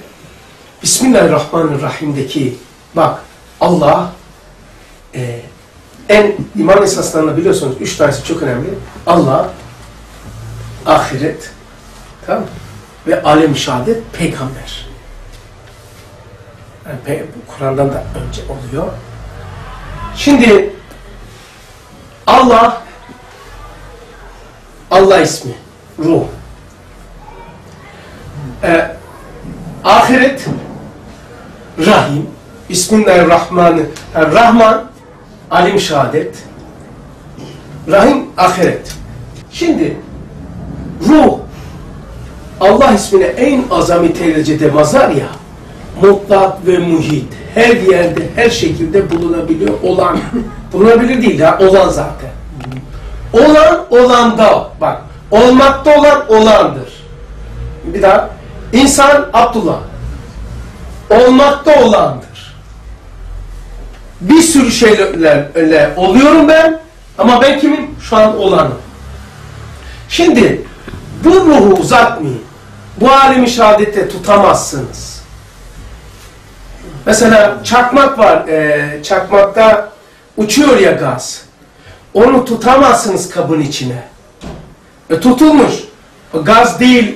Bismillahirrahmanirrahim'deki bak Allah e, en iman esaslarında biliyorsunuz üç tanesi çok önemli. Allah, ahiret, tamam ve alem şehadet peygamber. Yani pe Kur'an'dan da önce oluyor. Şimdi Allah Allah ismi, ruh. Ee, ahiret, Rahim, Bismillahirrahmanirrahim. Yani Rahman, alim şehadet, Rahim, ahiret. Şimdi ruh, Allah ismine en azami derecede mazar ya, mutlak ve muhit, her yerde, her şekilde bulunabiliyor olan. Bulunabilir değil ya, olan zaten. Olan, olanda. Bak, olmakta olan, olandır. Bir daha. İnsan, Abdullah. Olmakta olandır. Bir sürü şeylerle oluyorum ben, ama ben kimim? Şu an olanım. Şimdi, bu ruhu uzatmayın. Bu alemi şehadette tutamazsınız. Mesela çakmak var. E, çakmakta uçuyor ya gaz. Onu tutamazsınız kabın içine. E, tutulmuş. O gaz değil.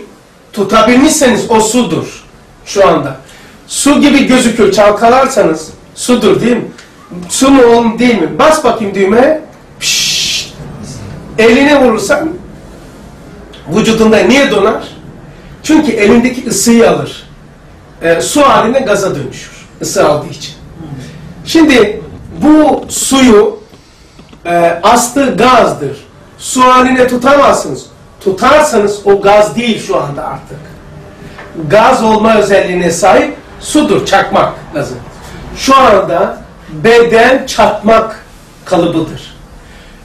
Tutabilmişseniz o sudur. Şu anda. Su gibi gözüküyor. Çalkalarsanız sudur değil mi? Su mu oğlum değil mi? Bas bakayım düğmeye. Pişt. Eline vurursan vücudunda niye donar? Çünkü elindeki ısıyı alır. E, su haline gaza dönüşür. Isı aldığı için. Şimdi bu suyu e, aslı gazdır. Su haline tutamazsınız. Tutarsanız o gaz değil şu anda artık. Gaz olma özelliğine sahip sudur, çakmak gazı. Şu anda beden çakmak kalıbıdır.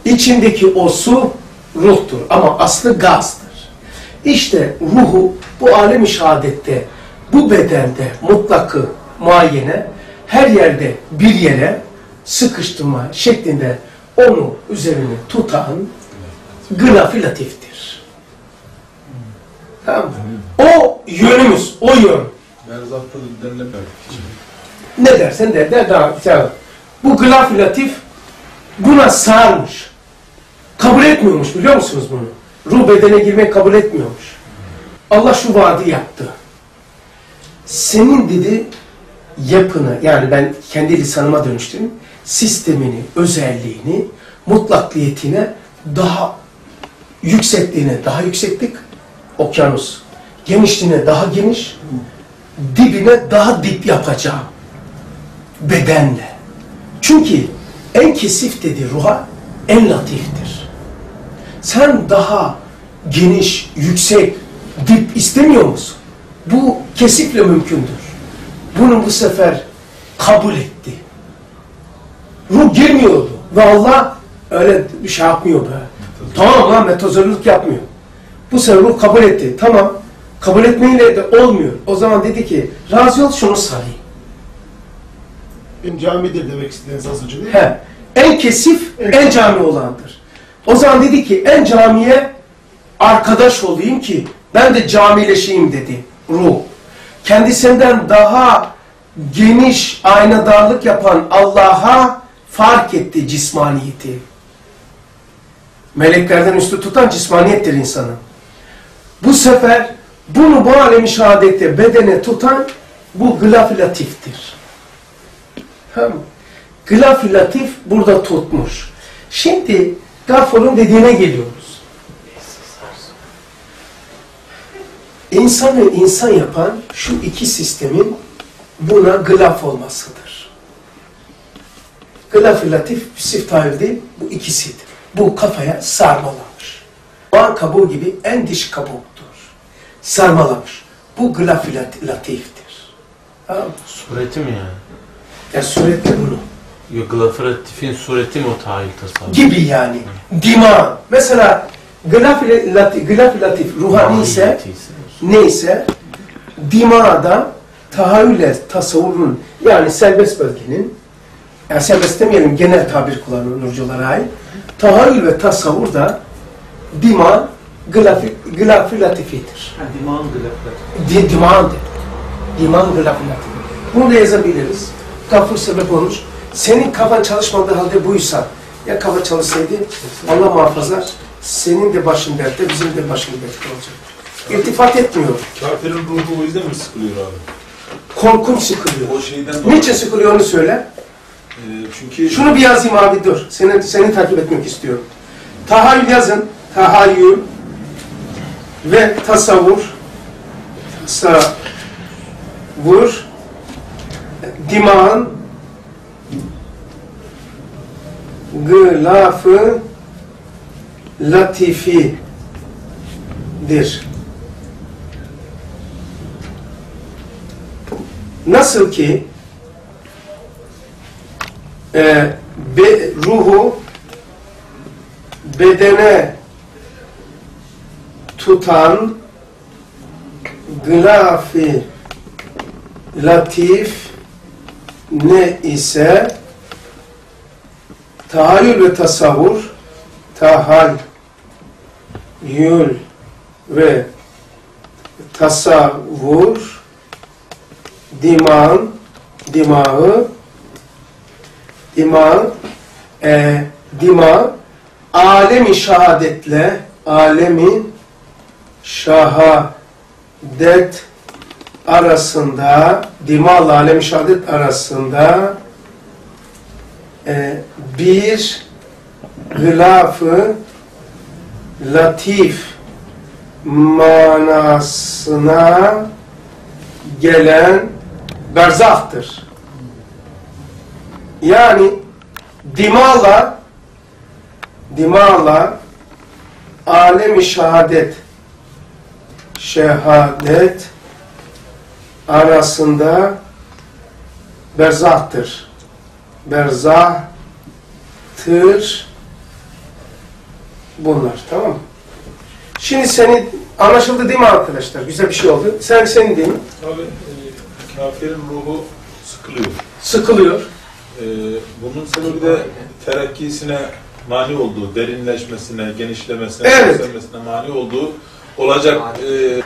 İçindeki o su ruhtur ama aslı gazdır. İşte ruhu bu alem-i şehadette, bu bedende mutlakı muayene, her yerde bir yere sıkıştırma şeklinde onu üzerine tutan gınafi latiftir. Tamam mı? O yönümüz, o yön. Berzakh'ta da denilen Ne dersen de, de daha güzel. Bu gılafi latif buna sağırmış. Kabul etmiyormuş biliyor musunuz bunu? Ruh bedene girmeyi kabul etmiyormuş. Allah şu vaadi yaptı. Senin dedi yapını yani ben kendi lisanıma dönüştüm. Sistemini, özelliğini, mutlakliyetine daha yüksekliğine daha yükseklik okyanus. Genişliğine daha geniş, dibine daha dip yapacağım. Bedenle. Çünkü en kesif dedi ruha en latiftir. Sen daha geniş, yüksek, dip istemiyor musun? Bu kesifle mümkündür. Bunu bu sefer kabul etti. Ruh girmiyordu. Ve Allah öyle bir şey yapmıyor be. Tamam lan metozolojik yapmıyor. Bu sefer ruh kabul etti. Tamam. Kabul etmeyle de olmuyor. O zaman dedi ki razı ol şunu sayayım. En camidir demek istediğiniz az önce değil mi? He. En kesif, en cami olandır. O zaman dedi ki en camiye arkadaş olayım ki ben de camileşeyim dedi ruh. Kendisinden daha geniş aynadarlık yapan Allah'a fark etti cismaniyeti. Meleklerden üstü tutan cismaniyettir insanın. Bu sefer bunu bu alemi şehadette bedene tutan bu gılaf-ı latiftir. Tamam mı? Gılaf-ı latif burada tutmuş. Şimdi Gafur'un dediğine geliyoruz. İnsanı insan yapan şu iki sistemin buna gılaf olmasıdır. Gılaf-ı latif, değil, bu ikisidir. Bu kafaya sarmalamış. Doğan kabuğu gibi en dış kabuktur. Sarmalamış. Bu gılaf-ı latiftir. Tamam mı? Sureti mi yani? Ya surette bunu. Yok Glafiratif'in sureti mi o tahil tasavvur? Gibi yani. Dima. Mesela gılaf-ı latif, gılaf-ı latif ruhani ise. neyse dimada tahayyüle tasavvurun yani serbest bölgenin yani serbest demeyelim genel tabir kullanıyor nurculara ait. Tahayyül ve tasavvur da dima gılafi, gılafi latifidir. Ha, dimağın dimağındır. Dimağın gılafi latifi. Bunu da yazabiliriz. Gafur sebep olmuş. Senin kafan çalışmadığı halde buysa ya kafa çalışsaydı Allah muhafaza senin de başın dertte bizim de başın dertte olacak. İltifat etmiyor. Kafirin ruhu o yüzden mi sıkılıyor abi? Korkunç sıkılıyor. O şeyden dolayı. Niçin sıkılıyor onu söyle. Ee, çünkü Şunu bir yazayım abi dur. Seni, seni takip etmek istiyorum. Tahayyül yazın. Tahayyül ve tasavvur. Tasavvur dimağın gılafı latifidir. Nasıl ki e, be, ruhu bedene tutan gılafi latif ne ise tahayyül ve tasavvur tahayyül ve tasavvur dimağın dimağı dimağın e, dimağı alemi şehadetle alemi şehadet arasında dimağla alemi şehadet arasında e, bir gılafı latif manasına gelen berzahtır. Yani dimağla dimağla alemi şehadet şehadet arasında berzahtır. Berzahtır bunlar. Tamam mı? Şimdi senin anlaşıldı değil mi arkadaşlar? Güzel bir şey oldu. Sen senin değil mi? abi, e, kafirin ruhu sıkılıyor. Sıkılıyor. Ee, bunun sebebi de terakkisine mani olduğu, derinleşmesine, genişlemesine, Evet. mani olduğu olacak. Ee,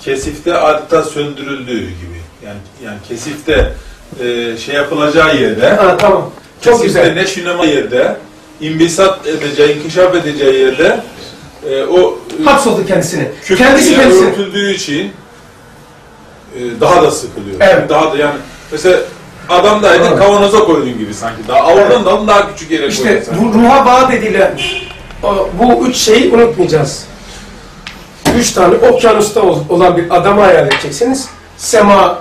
kesifte adeta söndürüldüğü gibi. Yani yani kesifte e, şey yapılacağı yerde, Ha, tamam. Çok kesifte güzel. neşvinema yerde, imbisat edeceği, inkişaf edeceği yerde e, o e, Hapsoldu kendisine. küfür Kendisi diye kendisi. örtüldüğü için e, daha da sıkılıyor. Evet. Daha da yani mesela adamdaydın Evet. kavanoza koyduğun gibi sanki. Daha oradan Evet. dalın daha küçük yere İşte koyuyorsun. bu ruha vaat edilen bu üç şeyi unutmayacağız. Üç tane okyanusta ol- olan bir adamı hayal edeceksiniz. Sema,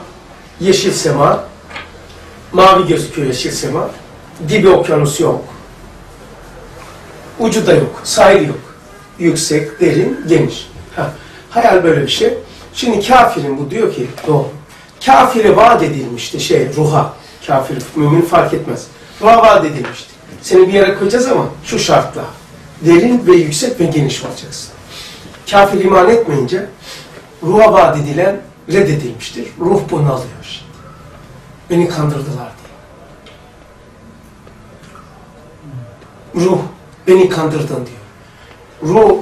yeşil sema, mavi gözüküyor yeşil sema. Dibi okyanus yok. Ucu da yok, sahil yok. Yüksek, derin, geniş. Ha, hayal böyle bir şey. Şimdi kafirin bu diyor ki, doğru. Kafire vaat edilmişti şey, ruha. Kafir, mümin fark etmez. Ruha vaat edilmişti. Seni bir yere koyacağız ama şu şartla. Derin ve yüksek ve geniş olacaksın. Kafir iman etmeyince ruha vaat edilen reddedilmiştir. Ruh bunu alıyor. Beni kandırdılar diye. Ruh beni kandırdın diyor. Ruh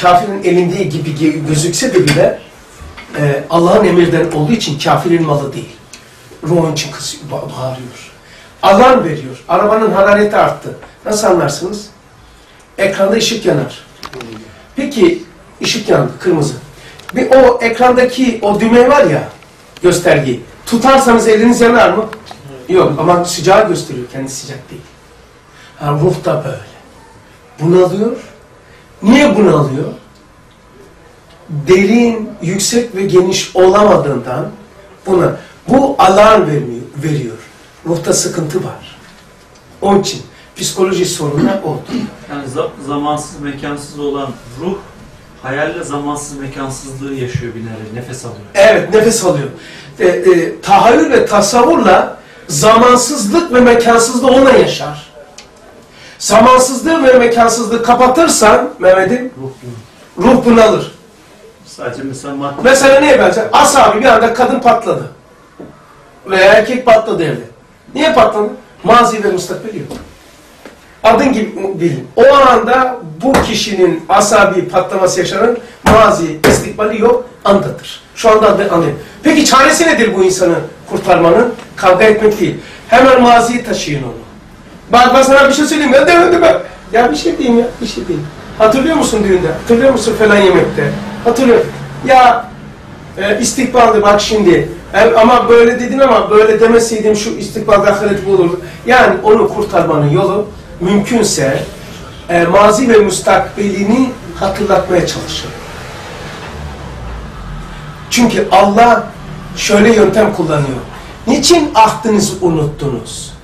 kafirin elinde gibi gözükse de bile e, Allah'ın emirden olduğu için kafirin malı değil. Ruhun için kız ba- bağırıyor. Alarm veriyor. Arabanın harareti arttı. Nasıl anlarsınız? Ekranda ışık yanar. Peki ışık yandı, kırmızı. Bir o ekrandaki o düğme var ya gösterge. Tutarsanız eliniz yanar mı? Yok ama sıcağı gösteriyor. Kendi sıcak değil. Ha, ruh da böyle. Bunalıyor. Niye bunalıyor? Derin, yüksek ve geniş olamadığından buna bu alarm vermiyor, veriyor. Ruhta sıkıntı var. Onun için psikoloji sorunu oldu. Yani za- zamansız, mekansız olan ruh hayalle zamansız mekansızlığı yaşıyor nevi, nefes alıyor. Evet, nefes alıyor. E, e, tahayyül ve tasavvurla zamansızlık ve mekansızlığı onunla yaşar. Zamansızlığı ve mekansızlığı kapatırsan Mehmet'im Ruh, ruh bunalır. sadece mesela madde. Mesela neye benzer? As abi bir anda kadın patladı. Veya erkek patladı evde. Niye patladı? Mazi ve müstakbel yok. Adın gibi bilin. O anda bu kişinin asabi patlaması yaşanan mazi, istikbali yok, andadır. Şu anda adı anıyor. Peki çaresi nedir bu insanı kurtarmanın? Kavga etmek değil. Hemen maziyi taşıyın onu. Bak ben sana bir şey söyleyeyim ya demedim ben. Ya bir şey diyeyim ya, bir şey diyeyim. Hatırlıyor musun düğünde? Hatırlıyor musun falan yemekte? Hatırlıyorum. Ya e, istikbalde bak şimdi. Ama böyle dedin ama böyle demeseydim şu istikbalde ahiret bu. Yani onu kurtarmanın yolu mümkünse e, mazi ve müstakbelini hatırlatmaya çalışır. Çünkü Allah şöyle yöntem kullanıyor. Niçin ahdınızı unuttunuz?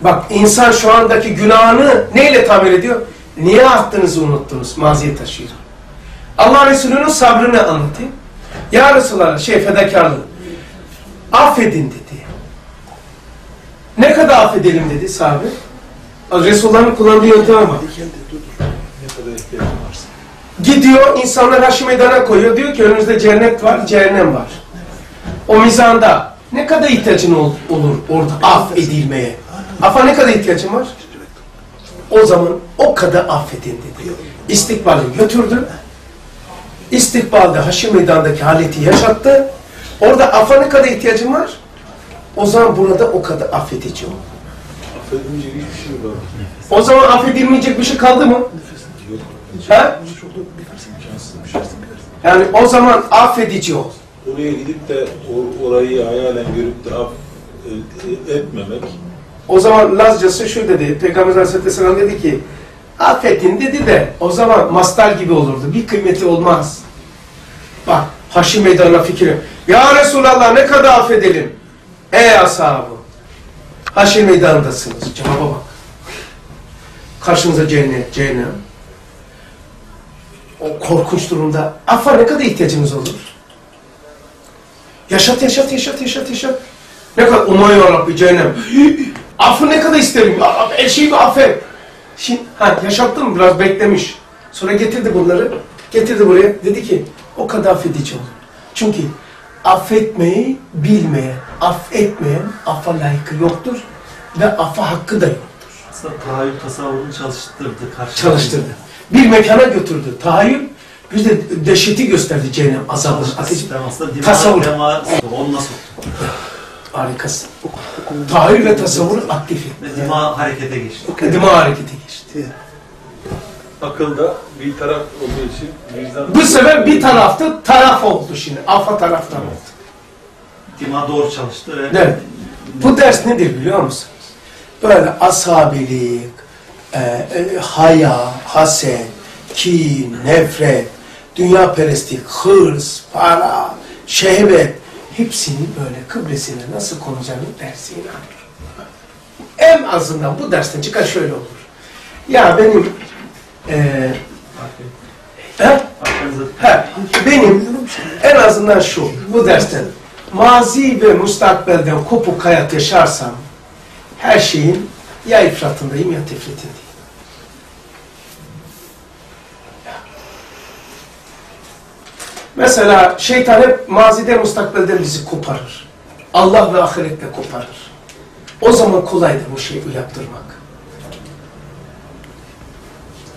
Bak insan şu andaki günahını neyle tabir ediyor? Niye ahdınızı unuttunuz? Maziye taşıyor. Allah Resulü'nün sabrını anlatayım. Ya Resulallah şey fedakarlığı. Affedin dedi. Ne kadar affedelim dedi sahabe. Resulullah'ın kullandığı ihtiyacın varsa. Gidiyor insanlar haşı meydana koyuyor. Diyor ki önünüzde cennet var, cehennem var. O mizanda ne kadar ihtiyacın ol- olur orada affedilmeye? Affa ne kadar ihtiyacın var? O zaman o kadar affedin dedi. İstikbali götürdü. İstikbalde haşı meydandaki haleti yaşattı. Orada affa ne kadar ihtiyacın var? O zaman burada o kadar affedici ol. Affedilmeyecek hiçbir şey yok. O zaman affedilmeyecek bir şey kaldı mı? Ha? Yani o zaman affedici ol. Oraya gidip de or- orayı hayalen görüp de af e- e- etmemek O zaman Lazcası şu dedi, Peygamber Aleyhisselam dedi ki, affedin dedi de o zaman mastar gibi olurdu, bir kıymeti olmaz. Bak, Haşi Meydanı'na fikri. Ya Resulallah ne kadar affedelim? Ey ashabı, Haşi Meydanı'ndasınız. Cevaba bak. Karşınıza cennet, cehennem. O korkunç durumda affa ne kadar ihtiyacınız olur? Yaşat, yaşat, yaşat, yaşat, yaşat. Ne kadar umay ya Rabbi cehennem. Affı ne kadar isterim. Her şeyi affet. Şimdi ha, yaşattım biraz beklemiş. Sonra getirdi bunları. Getirdi buraya. Dedi ki o kadar affedici ol. Çünkü affetmeyi bilmeyen, affetmeyen affa layıkı yoktur. Ve affa hakkı da yok. Aslında tahayyül tasavvurunu çalıştırdı. Karşı Çalıştırdı. Bir mekana götürdü. Tahayyül bir de dehşeti gösterdi cehennem azabı. Ateşi. Aslında Tasavvur. onunla soktu. Harikasın. Tahayyül ve tasavvuru aktif et. Ve dima harekete geçti. Dima harekete geçti. akılda bir taraf olduğu için vicdan... Bu sefer bir tarafta taraf oldu şimdi. Alfa taraftan oldu. Dima doğru çalıştı ve Evet. Bu ders nedir biliyor musunuz? Böyle asabilik, e, e, haya, haset, kin, nefret, dünya perestlik, hırs, para, şehvet hepsinin böyle kıblesine nasıl konacağını dersini alır. En azından bu dersten çıkar şöyle olur. Ya benim e, He, benim en azından şu, bu dersten mazi ve müstakbelden kopuk hayat yaşarsam her şeyin ya ifratındayım ya tefritindeyim. Mesela şeytan hep mazide müstakbelden bizi koparır. Allah ve ahirette koparır. O zaman kolaydır bu şeyi yaptırmak.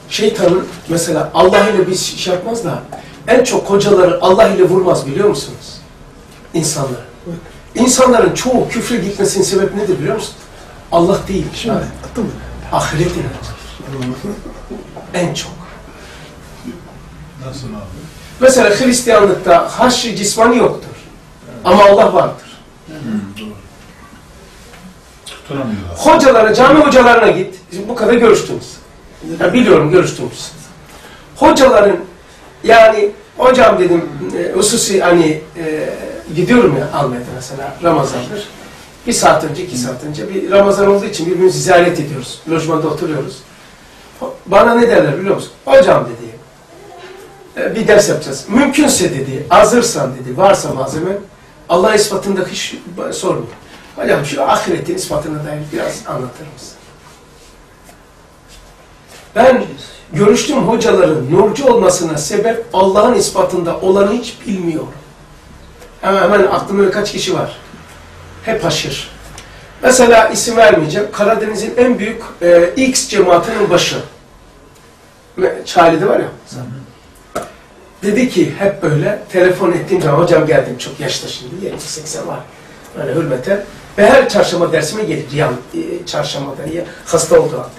Şeytanın mesela Allah ile bir şey yapmaz da en çok kocaları Allah ile vurmaz biliyor musunuz? İnsanları. İnsanların çoğu küfre gitmesinin sebebi nedir biliyor musun? Allah değil. Şimdi? Ahiret inancıdır. En çok. Nasıl abi? Mesela Hristiyanlıkta haşr cismani yoktur. Ama Allah vardır. Hocalara, cami hocalarına git. Bu kadar görüştünüz. Ya biliyorum görüştünüz. Hocaların yani hocam dedim e, hususi hani e, gidiyorum ya Almanya'da mesela Ramazan'dır. Bir saat önce, iki saat önce bir Ramazan olduğu için birbirimizi ziyaret ediyoruz. Lojmanda oturuyoruz. Bana ne derler biliyor musun? Hocam dedi e, bir ders yapacağız. Mümkünse dedi, hazırsan dedi, varsa malzeme Allah ispatında hiç sormuyor. Hocam şu ahiretin ispatına dair biraz anlatır mısın? Ben görüştüğüm hocaların nurcu olmasına sebep Allah'ın ispatında olanı hiç bilmiyorum. Hemen hemen aklımda kaç kişi var. Hep haşır. Mesela isim vermeyeceğim. Karadeniz'in en büyük e, X cemaatinin başı. Çaylı'da var ya. Dedi ki hep böyle telefon ettiğim zaman hocam geldim çok yaşta şimdi 70-80 var. Böyle hürmete. Ve her çarşamba dersime gelir. Yan, e, çarşambada ya, hasta olduğu halde.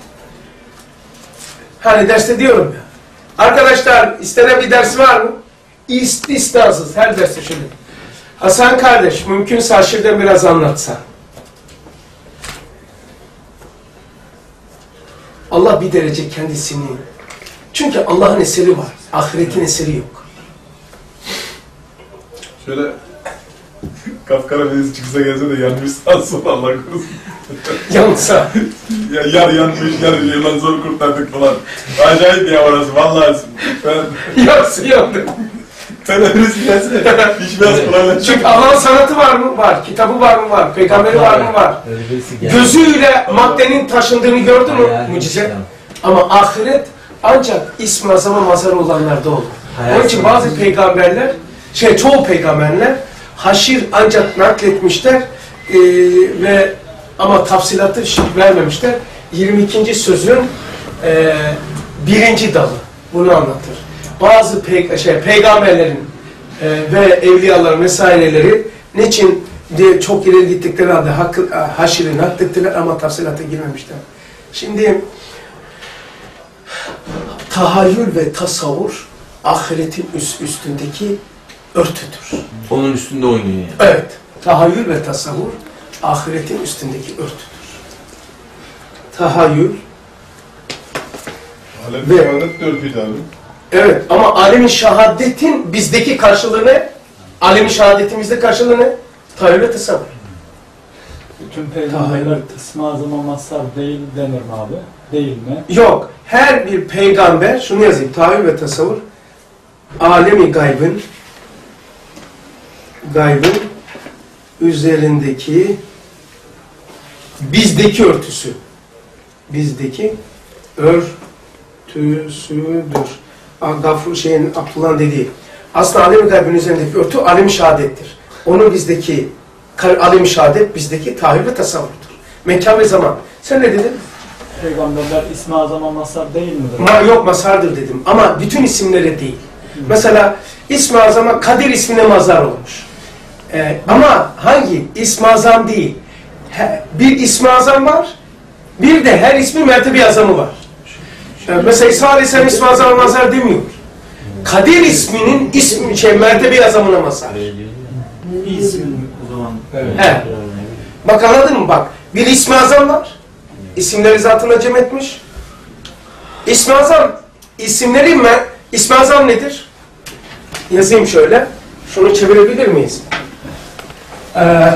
Hani derste diyorum ya. Arkadaşlar istenen bir ders var mı? İstisnasız her derste şöyle. Hasan kardeş mümkünse aşırıdan biraz anlatsa. Allah bir derece kendisini çünkü Allah'ın eseri var. Ahiretin eseri yok. Şöyle Kafkara birisi çıksa gelse de yanmış sağ sol Allah korusun. Yansa. ya, yar yanmış, yar yılan zor kurtardık falan. Acayip ya orası vallahi. Ben... Yansın yandı. Birisi gelse hiç biraz kolaylaşacak. Çünkü Allah'ın sanatı var mı? Var. Kitabı var mı? Var. Peygamberi var mı? Var. Gözüyle maddenin taşındığını gördü mü? Mucize. Ama ahiret ancak ismi azama mazhar olanlarda olur. Hayal Onun için bazı peygamberler, şey çoğu peygamberler haşir ancak nakletmişler eee, ve ama tafsilatı vermemişler. 22. sözün eee, birinci dalı bunu anlatır. Bazı pey- şey, peygamberlerin eee, ve evliyaların vesaireleri niçin diye çok ileri gittikleri halde hakkı, haşiri naklettiler ama tafsilata girmemişler. Şimdi tahayyül ve tasavvur ahiretin üst, üstündeki örtüdür. Onun üstünde oynuyor yani. Evet. Tahayyül ve tasavvur ahiretin üstündeki örtüdür. Tahayyül Alem Ve- şehadet dörtüydü abi. evet ama alemin şehadetin bizdeki karşılığı ne? Alemin şehadetimizde karşılığı ne? Tahayyül ve tasavvur. Bütün peygamberler kısmı mazhar değil denir mi abi? Değil mi? Yok. Her bir peygamber, şunu yazayım, tahayyül ve tasavvur, alemi gaybın, gaybın üzerindeki bizdeki örtüsü, bizdeki örtüsüdür. Gafur şeyin Abdullah'ın dediği. Aslında alemi gaybın üzerindeki örtü alemi şehadettir. Onun bizdeki alemi şehadet bizdeki tahayyül ve tasavvurdur. Mekan ve zaman. Sen ne dedin? Peygamberler ismi azama mazhar değil midir? Ma yok mazhardır dedim ama bütün isimlere değil. Mesela İsmi Azam'a Kadir ismine mazhar olmuş. Ee, ama hangi? İsmi Azam değil. He- bir İsmi Azam var, bir de her ismin mertebe azamı var. Ee, mesela İsa Aleyhisselam İsmi Azam'a mazhar demiyor. Kadir isminin ismi, şey, mertebe azamına mazhar. Bir isim o zaman. He. Bak anladın mı? Bak bir ismi azam var. İsimleri zatına cem etmiş. İsmi azam. İsimleri mi? İsmi azam nedir? Yazayım şöyle. Şunu çevirebilir miyiz? Ee,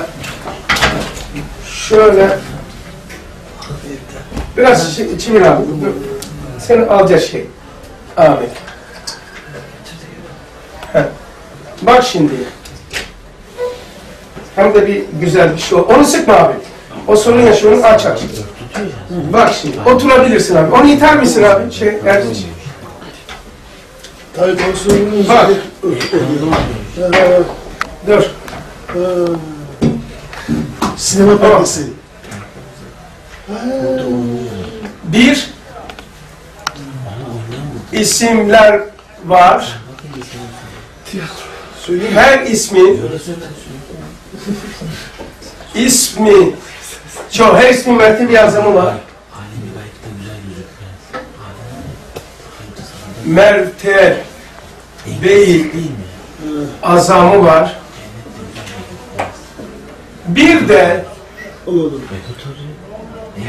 şöyle. Biraz çe- çevir abi. Dur. Seni şey. Abi. Heh. Bak şimdi. Hem de bir güzel bir şey. Onu sıkma abi. O sorun yaşıyorsun aç aç. Bak şimdi oturabilirsin abi. Onu iter misin abi? Şey Erdiç. Tayyip Ersoy'un Bak. Dur. Sinema perdesi. Bir isimler var. Her ismin ismi çok her ismin mertebe yazımı var. Bey azamı var. Bir de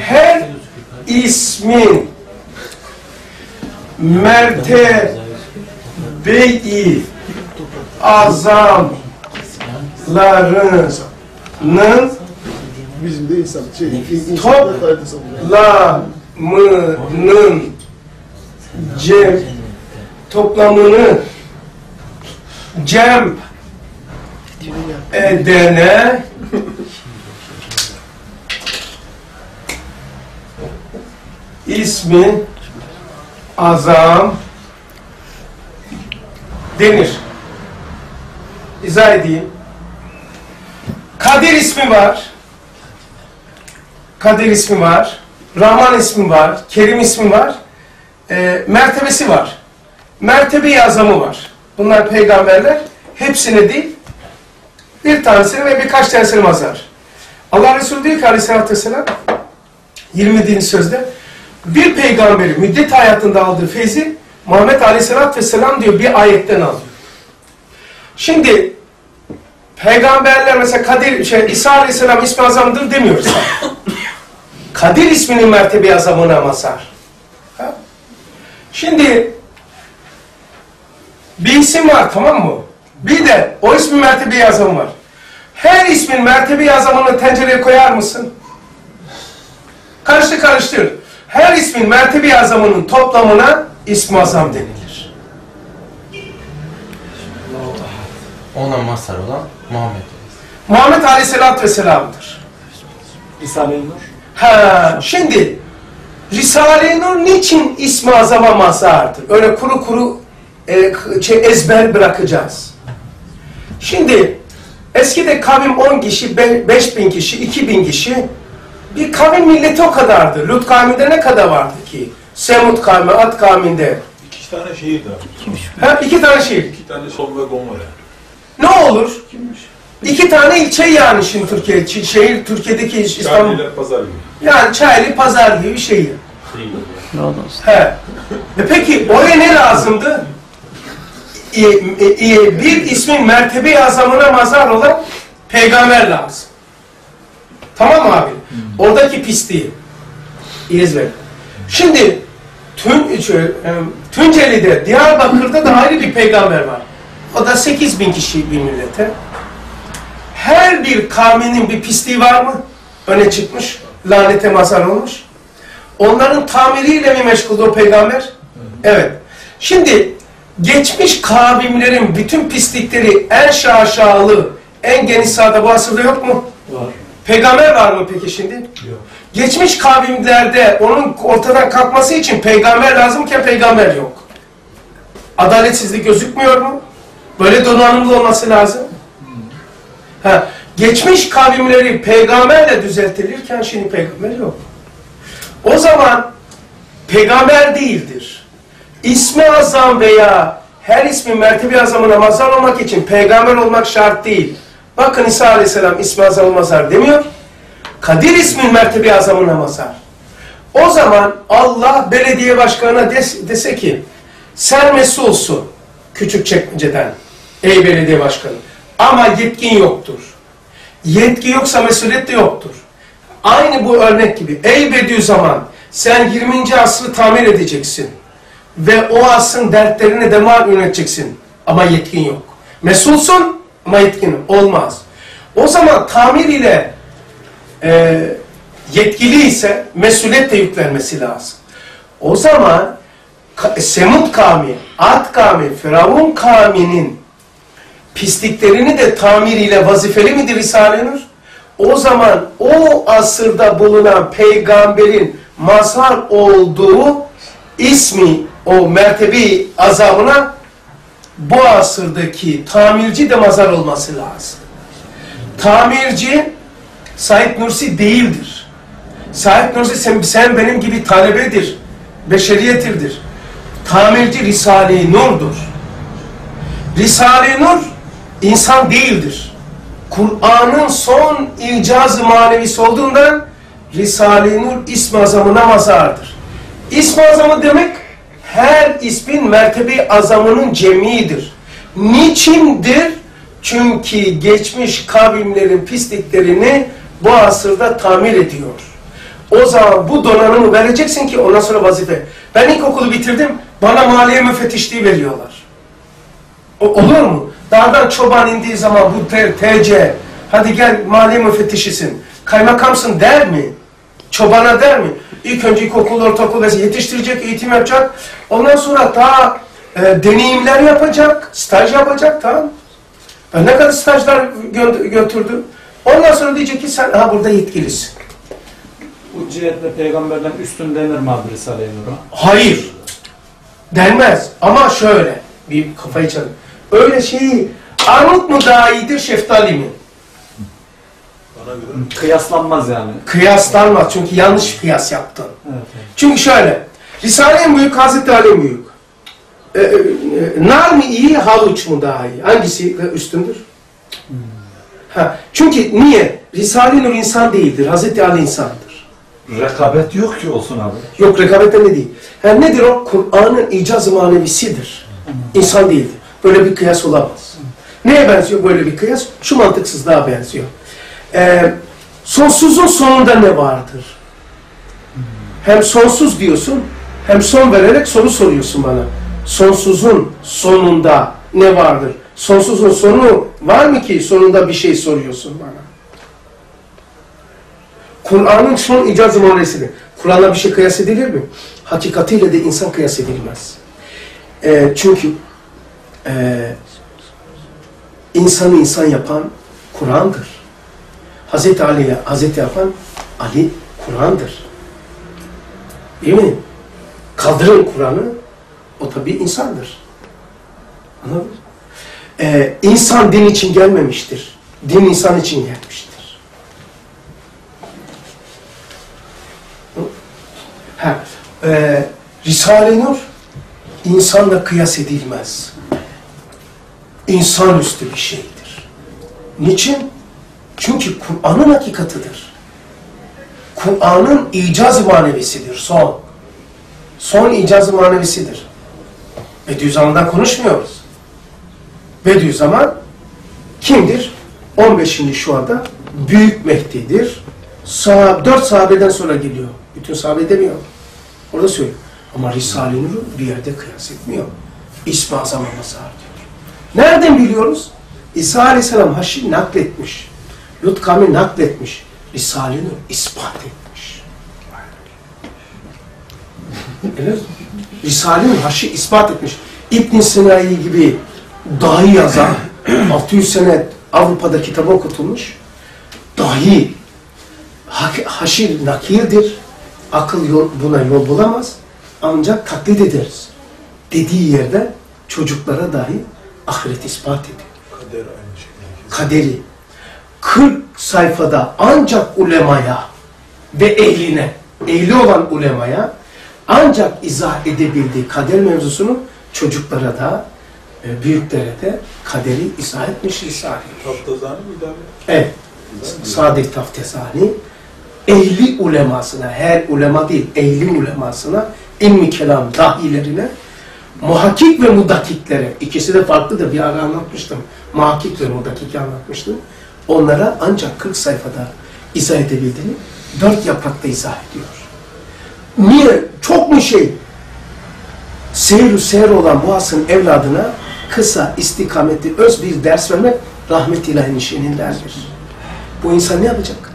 her ismin mertebeyi azamlarının Bizim de insan şey, toplamının cem toplamını cem edene ismi azam denir. İzah edeyim. Kadir ismi var. Kadir ismi var. Rahman ismi var. Kerim ismi var. E, mertebesi var. Mertebe-i azamı var. Bunlar peygamberler. Hepsini değil, bir tanesini ve birkaç tanesini mazar. Allah Resulü diyor ki aleyhissalatü vesselam 20. sözde bir peygamberi müddet hayatında aldığı feyzi Muhammed aleyhissalatü vesselam diyor bir ayetten alıyor. Şimdi peygamberler mesela Kadir, şey, İsa aleyhisselam ismi azamdır demiyoruz. Kadir isminin mertebe azamına mazar. Ha? Şimdi bir isim var tamam mı? Bir de o ismin mertebe yazımı var. Her ismin mertebe yazımını tencereye koyar mısın? Karıştır karıştır. Her ismin mertebe yazımının toplamına ismi azam denilir. Ona mazhar olan Muhammed. Muhammed Aleyhisselatü Vesselam'dır. Risale-i Nur. Ha, şimdi Risale-i Nur niçin ismi azama mazhardır? Öyle kuru kuru e, şey, ezber bırakacağız. Şimdi eskide kavim 10 kişi, 5 bin kişi, 2 bin kişi bir kavim milleti o kadardı. Lut kavminde ne kadar vardı ki? Semud kavmi, Ad kavminde. İki tane şehir var. Ha, iki tane şehir. İki tane Sol ve Gomorra. Ne olur? İki tane ilçe yani şimdi Türkiye, şehir Türkiye'deki İstanbul. Çaylılar pazar gibi. Yani Çaylı Pazar gibi bir şehir. Ne olursa. He. E peki oraya ne lazımdı? E, e, e, bir ismin mertebe azamına mazhar olan peygamber lazım. Tamam abi? Oradaki pisliği. İzmir. Şimdi Tün, şöyle, e, Tunceli'de, Diyarbakır'da da ayrı bir peygamber var. O da 8 bin kişi bir millete. Her bir kavminin bir pisliği var mı? Öne çıkmış, lanete mazhar olmuş. Onların tamiriyle mi meşguldü o peygamber? Evet. Şimdi geçmiş kavimlerin bütün pislikleri en şaşalı, en geniş sahada bu asırda yok mu? Var. Peygamber var mı peki şimdi? Yok. Geçmiş kavimlerde onun ortadan kalkması için peygamber lazımken peygamber yok. Adaletsizlik gözükmüyor mu? Böyle donanımlı olması lazım. Ha, geçmiş kavimleri peygamberle düzeltilirken şimdi peygamber yok. O zaman peygamber değildir. İsmi azam veya her ismin mertebe azamına mazhar olmak için peygamber olmak şart değil. Bakın İsa aleyhisselam ismi azam mazhar demiyor. Kadir ismin mertebe azamına mazhar. O zaman Allah belediye başkanına des- dese ki sen mesulsun küçük çekmeceden ey belediye başkanı ama yetkin yoktur. Yetki yoksa mesuliyet de yoktur. Aynı bu örnek gibi. Ey Bediüzzaman sen 20. asrı tamir edeceksin. Ve o asrın dertlerini demar yöneteceksin. Ama yetkin yok. Mesulsun ama yetkin olmaz. O zaman tamir ile e, yetkili ise mesuliyet de yüklenmesi lazım. O zaman Semud kavmi, Ad kavmi, Firavun kavminin pisliklerini de tamir ile vazifeli midir Risale-i Nur? O zaman o asırda bulunan peygamberin mazhar olduğu ismi, o mertebi azamına bu asırdaki tamirci de mazhar olması lazım. Tamirci Said Nursi değildir. Said Nursi sen, sen benim gibi talebedir, beşeriyetirdir. Tamirci Risale-i Nur'dur. Risale-i Nur insan değildir. Kur'an'ın son icazı manevisi olduğundan Risale-i Nur ismi azamına mazardır. İsmi azamı demek her ismin mertebe azamının cemidir. Niçindir? Çünkü geçmiş kavimlerin pisliklerini bu asırda tamir ediyor. O zaman bu donanımı vereceksin ki ondan sonra vazife. Ben ilkokulu bitirdim, bana maliye müfettişliği veriyorlar. O, olur mu? Dağdan çoban indiği zaman bu TC, hadi gel maliye müfettişisin, kaymakamsın der mi? Çobana der mi? İlk önce ilkokul, ortaokul ve yetiştirecek, eğitim yapacak. Ondan sonra daha e, deneyimler yapacak, staj yapacak tamam Ben ne kadar stajlar gö- götürdüm. Ondan sonra diyecek ki sen ha burada yetkilisin. Bu cihetle peygamberden üstün denir mi Nur'a? Hayır. Denmez. Ama şöyle. Bir kafayı çalın. Öyle şeyi armut mu daha iyidir şeftali mi? Kıyaslanmaz yani. Kıyaslanmaz. Çünkü yanlış kıyas yaptın. Evet. Çünkü şöyle. Risale mi büyük, Hazreti Ali büyük? Ee, e, nar mı iyi, havuç mu daha iyi? Hangisi üstündür? Ha, çünkü niye? Risale-i Nur insan değildir. Hazreti Ali insandır. Rekabet yok ki olsun abi. Yok rekabette ne değil? Ha, nedir o? Kur'an'ın icaz-ı manevisidir. İnsan değildir. Böyle bir kıyas olamaz. Neye benziyor böyle bir kıyas? Şu mantıksızlığa benziyor. Ee, sonsuzun sonunda ne vardır? Hem sonsuz diyorsun, hem son vererek soru soruyorsun bana. Sonsuzun sonunda ne vardır? Sonsuzun sonu var mı ki sonunda bir şey soruyorsun bana? Kur'an'ın son icaz-ı manevisidir. Kur'an'la bir şey kıyas edilir mi? Hakikatiyle de insan kıyas edilmez. Ee, çünkü e, insanı insan yapan Kur'an'dır. Hazreti Ali'ye Hazreti yapan Ali Kur'an'dır. Değil mi? Kaldırın Kur'an'ı, o tabi insandır. Anladın mı? Ee, insan din için gelmemiştir. Din insan için gelmiştir. Ha, e, Risale-i Nur insanla kıyas edilmez. İnsanüstü bir şeydir. Niçin? Çünkü Kur'an'ın hakikatıdır. Kur'an'ın icaz-ı manevisidir, son. Son icaz-ı manevisidir. Bediüzzaman'dan konuşmuyoruz. Bediüzzaman kimdir? 15. şu anda Büyük Mehdi'dir. Sah dört sahabeden sonra geliyor. Bütün sahabe demiyor. Orada söylüyor. Ama Risale-i Nur'u bir yerde kıyas etmiyor. İsmi Azam Mazhar. Nereden biliyoruz? İsa Aleyhisselam haşi nakletmiş. Lut kavmi nakletmiş. Risale-i Nur ispat etmiş. Evet. Risale-i Nur haşi ispat etmiş. İbn Sinayi gibi dahi yazan 600 sene Avrupa'da kitabı okutulmuş. Dahi haşir nakildir. Akıl yol, buna yol bulamaz. Ancak taklit ederiz. Dediği yerde çocuklara dahi ahiret ispat ediyor. Kader aynı şekilde. Kaderi 40 sayfada ancak ulemaya ve ehline, ehli olan ulemaya ancak izah edebildiği kader mevzusunu çocuklara da e, büyüklere de kaderi izah etmiş Risale. Taftazani miydi abi? Evet. Sadık Taftesani ehli ulemasına, her ulema değil, ehli ulemasına, ilmi kelam dahilerine, muhakkik ve mudakiklere, ikisi de farklıdır, bir ara anlatmıştım. Muhakkik ve mudakiki anlatmıştım. Onlara ancak 40 sayfada izah edebildiğini dört yaprakta izah ediyor. Niye? Çok mu şey? Seyru seyir olan bu asrın evladına kısa, istikameti, öz bir ders vermek rahmet ilahinin işinindendir. Bu insan ne yapacak?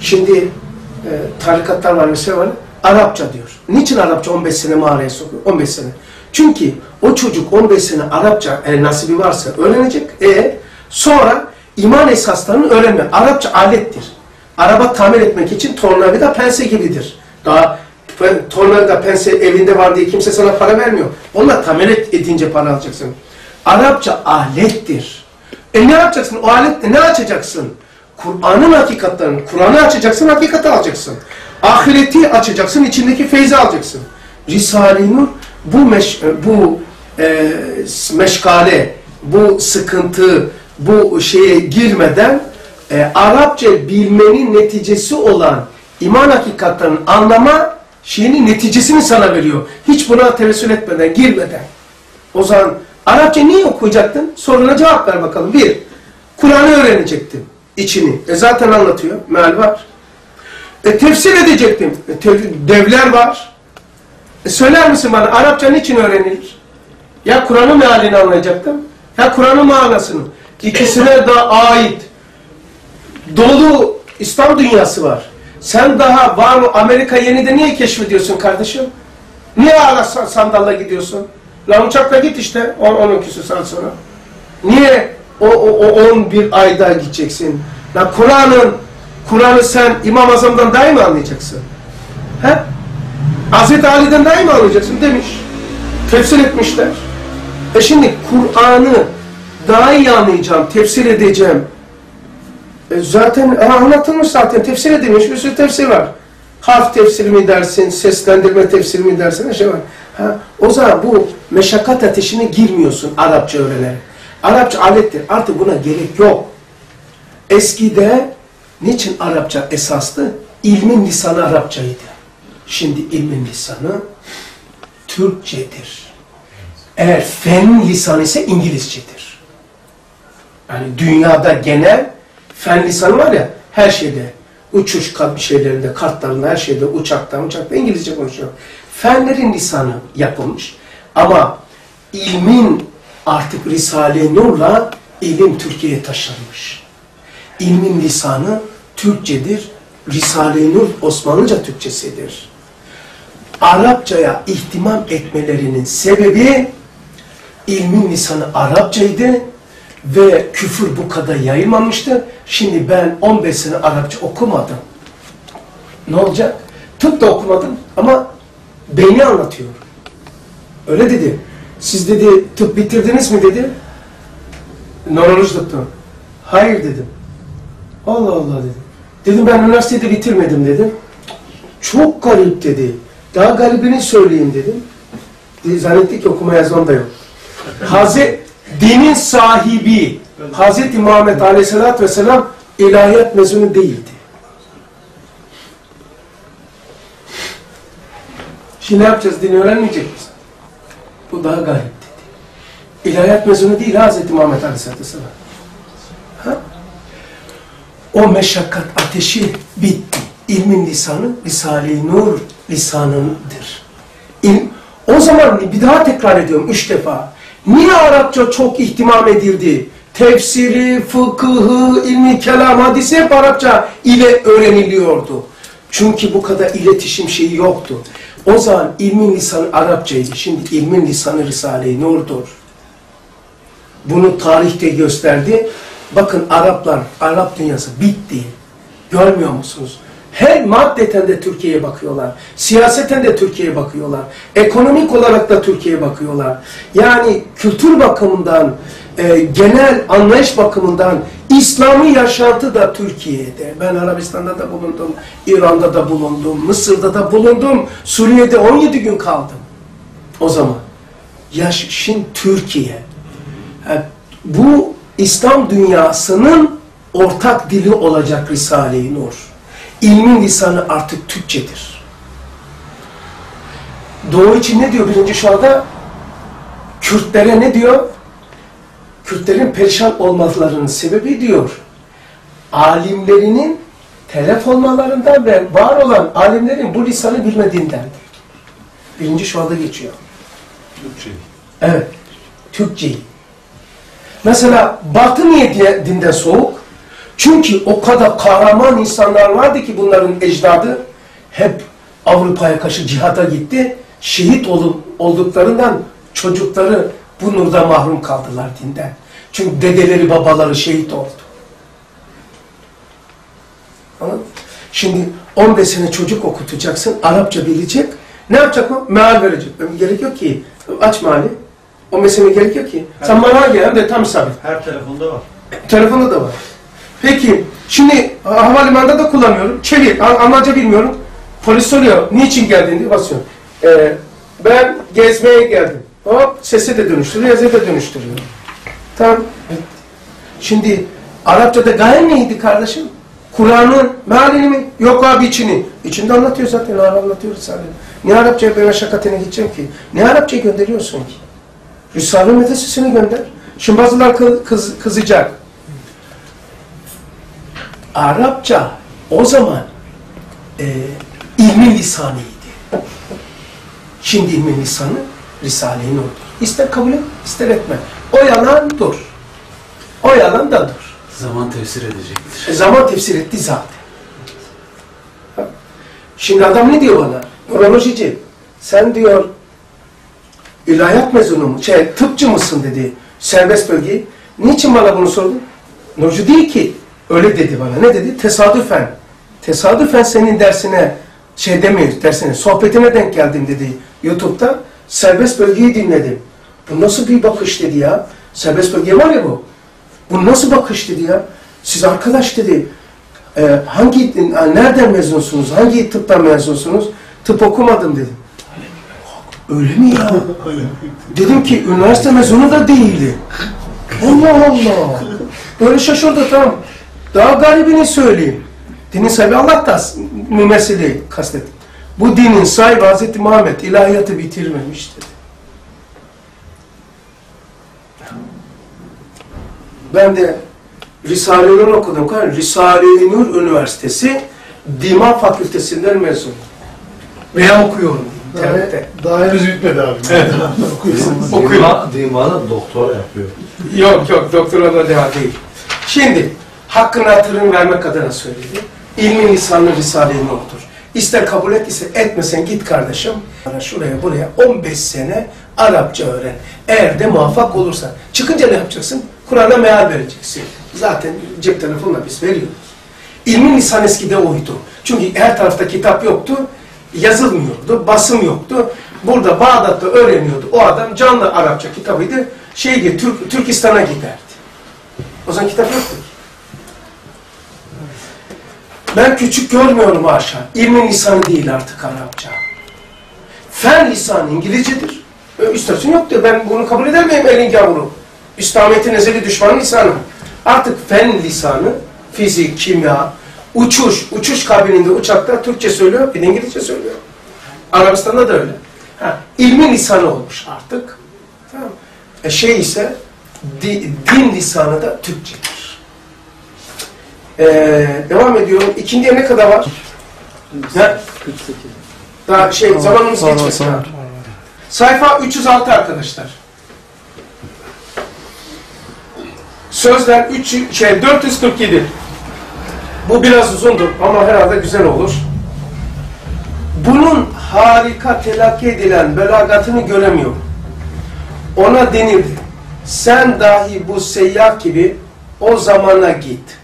Şimdi e, tarikatlar var, mesela var. Arapça diyor. Niçin Arapça 15 sene mağaraya sokuyor? 15 sene. Çünkü o çocuk 15 sene Arapça e, nasibi varsa öğrenecek. E sonra iman esaslarını öğrenme. Arapça alettir. Araba tamir etmek için tornavida pense gibidir. Daha tornavida pense evinde var diye kimse sana para vermiyor. Onunla tamir et, edince para alacaksın. Arapça alettir. E ne yapacaksın? O aletle ne açacaksın? Kur'an'ın hakikatlerini, Kur'an'ı açacaksın, hakikati alacaksın. Ahireti açacaksın, içindeki feyzi alacaksın. Risale-i Nur bu, meş, bu e, meşgale, bu sıkıntı, bu şeye girmeden e, Arapça bilmenin neticesi olan iman hakikatlerinin anlama şeyinin neticesini sana veriyor. Hiç buna tevessül etmeden, girmeden. O zaman Arapça niye okuyacaktın? Soruna cevap ver bakalım. Bir, Kur'an'ı öğrenecektin. içini. E zaten anlatıyor. Meal var. E tefsir edecektim. E, te- devler var. Söyler misin bana Arapça niçin öğrenilir? Ya Kur'an'ın mealini anlayacaktım. Ya Kur'an'ın manasını. İkisine de ait dolu İslam dünyası var. Sen daha var mı Amerika yeniden niye keşfediyorsun kardeşim? Niye sa- sandalla gidiyorsun? La uçakla git işte 10 10 küsur saat sonra. Niye o, o, o 11 ayda gideceksin? La Kur'an'ın Kur'an'ı sen İmam Azam'dan daha iyi mi anlayacaksın? He? Hazreti Ali'den daha iyi mi anlayacaksın demiş. Tefsir etmişler. E şimdi Kur'an'ı daha iyi anlayacağım, tefsir edeceğim. E zaten ha, anlatılmış zaten, tefsir edilmiş bir sürü tefsir var. Harf tefsiri mi dersin, seslendirme tefsiri mi dersin, ne şey var. Ha, o zaman bu meşakkat ateşine girmiyorsun Arapça öğrenerek. Arapça alettir, artık buna gerek yok. Eskide niçin Arapça esastı? İlmin lisanı Arapçaydı. Şimdi ilmin lisanı Türkçedir. Eğer fen lisanı ise İngilizcedir. Yani dünyada genel fen lisanı var ya her şeyde uçuş şeylerinde, kartlarında her şeyde uçakta uçakta İngilizce konuşuyor. Fenlerin lisanı yapılmış. Ama ilmin artık Risale-i Nur'la ilim Türkiye'ye taşınmış. İlmin lisanı Türkçedir. Risale-i Nur Osmanlıca Türkçesidir. Arapçaya ihtimam etmelerinin sebebi ilmin lisanı Arapçaydı ve küfür bu kadar yayılmamıştı. Şimdi ben 15 sene Arapça okumadım. Ne olacak? Tıp da okumadım ama beyni anlatıyor. Öyle dedi. Siz dedi tıp bitirdiniz mi dedi. Nöroloji doktor. Hayır dedim. Allah Allah dedim. Dedim ben üniversitede bitirmedim dedim. Çok garip dedi. Daha garibini söyleyeyim dedim. De- Zannetti ki okuma yazmam da yok. Hazreti dinin sahibi Hazreti Muhammed Aleyhisselatü Vesselam ilahiyat mezunu değildi. Şimdi ne yapacağız? Dini öğrenmeyecek miyiz? Bu daha garip dedi. İlahiyat mezunu değil Hazreti Muhammed Aleyhisselatü Vesselam. Ha? O meşakkat ateşi bitti. İlmin lisanı Risale-i Nur lisanıdır. İl, o zaman bir daha tekrar ediyorum üç defa. Niye Arapça çok ihtimam edildi? Tefsiri, fıkıhı, ilmi kelam, hadisi hep Arapça ile öğreniliyordu. Çünkü bu kadar iletişim şeyi yoktu. O zaman ilmin lisanı Arapçaydı. Şimdi ilmin lisanı Risale-i Nur'dur. Bunu tarihte gösterdi. Bakın Araplar, Arap dünyası bitti. Görmüyor musunuz? Her maddeten de Türkiye'ye bakıyorlar. Siyaseten de Türkiye'ye bakıyorlar. Ekonomik olarak da Türkiye'ye bakıyorlar. Yani kültür bakımından, e, genel anlayış bakımından İslami yaşantı da Türkiye'de. Ben Arabistan'da da bulundum, İran'da da bulundum, Mısır'da da bulundum, Suriye'de 17 gün kaldım. O zaman. Yaş, şimdi Türkiye. Bu İslam dünyasının ortak dili olacak Risale-i Nur. İlmin lisanı artık Türkçedir. Doğu için ne diyor birinci şuada? Kürtlere ne diyor? Kürtlerin perişan olmalarının sebebi diyor. Alimlerinin telef olmalarından ve var olan alimlerin bu lisanı bilmediğindendir. Birinci şuada geçiyor. Türkçe. Evet. Türkçeyi. Mesela Batı niye diye dinden soğuk? Çünkü o kadar kahraman insanlar vardı ki bunların ecdadı hep Avrupa'ya karşı cihada gitti. Şehit olup olduklarından çocukları bu nurda mahrum kaldılar dinden. Çünkü dedeleri babaları şehit oldu. Anladın? Şimdi 15 sene çocuk okutacaksın, Arapça bilecek. Ne yapacak o? Meal verecek. Gerek yok ki. Aç meali. O mesele gerek yok ki. Sen bana gel hem de tam sabit. Her telefonda var. Telefonda da var. Peki, şimdi havalimanında da kullanıyorum. Çevir, Almanca bilmiyorum. Polis soruyor, niçin geldin diye basıyorum. Ee, ben gezmeye geldim. Hop, sesi de dönüştürüyor, yazıyı da dönüştürüyor. Tamam. Şimdi Arapçada gayen neydi kardeşim? Kur'an'ın mealini mi? Yok abi içini. İçinde anlatıyor zaten. Arap anlatıyor Risale. Ne Arapçaya ben meşakkatine gideceğim ki? Ne Arapça gönderiyorsun ki? Risale metesisini gönder. Şimdi bazılar kız, kız- kızacak. Arapça o zaman e, ilmin lisanıydı. Şimdi ilmin lisanı Risale-i Nur'dur. İster kabul et, ister etme. O yalan dur. O yalan da dur. Zaman tefsir edecektir. E, zaman tefsir etti zaten. Şimdi adam ne diyor bana? Nörolojici, sen diyor ilahiyat mezunu mu? Şey, tıpçı mısın dedi. Serbest bölgeyi. Niçin bana bunu sordun? Nurcu değil ki. Öyle dedi bana. Ne dedi? Tesadüfen. Tesadüfen senin dersine şey demiyoruz dersine sohbetine denk geldim dedi YouTube'da. Serbest bölgeyi dinledim. Bu nasıl bir bakış dedi ya. Serbest bölge var ya bu. Bu nasıl bakış dedi ya. Siz arkadaş dedi. e, hangi e, nereden mezunsunuz? Hangi tıptan mezunsunuz? Tıp okumadım dedim. Öyle mi ya? Dedim ki üniversite mezunu da değildi. Allah Allah. Böyle şaşırdı tamam. Daha garibini söyleyeyim. Dinin sahibi Allah da mümessili kastet. Bu dinin sahibi Hz. Muhammed ilahiyatı bitirmemiş dedi. Ben de Risale-i Nur okudum. Risale-i Nur Üniversitesi Dima Fakültesinden mezun. Veya okuyorum. internette. Daha henüz bitmedi abi. Evet. Okuyorsunuz. Okuyorum. Dima'da doktora yapıyor. Yok yok doktora da daha değil. Şimdi hakkını hatırını vermek adına söyledi. İlmin lisanı Risale-i Nur'dur. İster kabul et ise etmesen git kardeşim. Şuraya buraya 15 sene Arapça öğren. Eğer de muvaffak olursan. Çıkınca ne yapacaksın? Kur'an'a meal vereceksin. Zaten cep telefonla biz veriyoruz. İlmin lisan eskide oydu. Çünkü her tarafta kitap yoktu. Yazılmıyordu. Basım yoktu. Burada Bağdat'ta öğreniyordu. O adam canlı Arapça kitabıydı. Şeydi, Türk, Türkistan'a giderdi. O zaman kitap yoktu. Ben küçük görmüyorum haşa. İlmin lisanı değil artık Arapça. Fen lisanı İngilizcedir. E, istersen yok diyor. Ben bunu kabul eder miyim elin gavuru? İslamiyet'in ezeli düşmanı lisanı. Artık fen lisanı, fizik, kimya, uçuş, uçuş kabininde uçakta Türkçe söylüyor, bir İngilizce söylüyor. Arabistan'da da öyle. Ha, ilmin lisanı olmuş artık. Tamam. E şey ise di- din lisanı da Türkçedir. Ee, devam ediyorum. İkindiye ne kadar var? Ne? 48. Daha şey Tamam, zamanımız tamam, geçmesin. tamam. Sayfa 306 arkadaşlar. Sözler 3 şey 447. Bu biraz uzundur ama herhalde güzel olur. Bunun harika telakki edilen belagatını göremiyorum. Ona denildi. Sen dahi bu seyyah gibi o zamana git.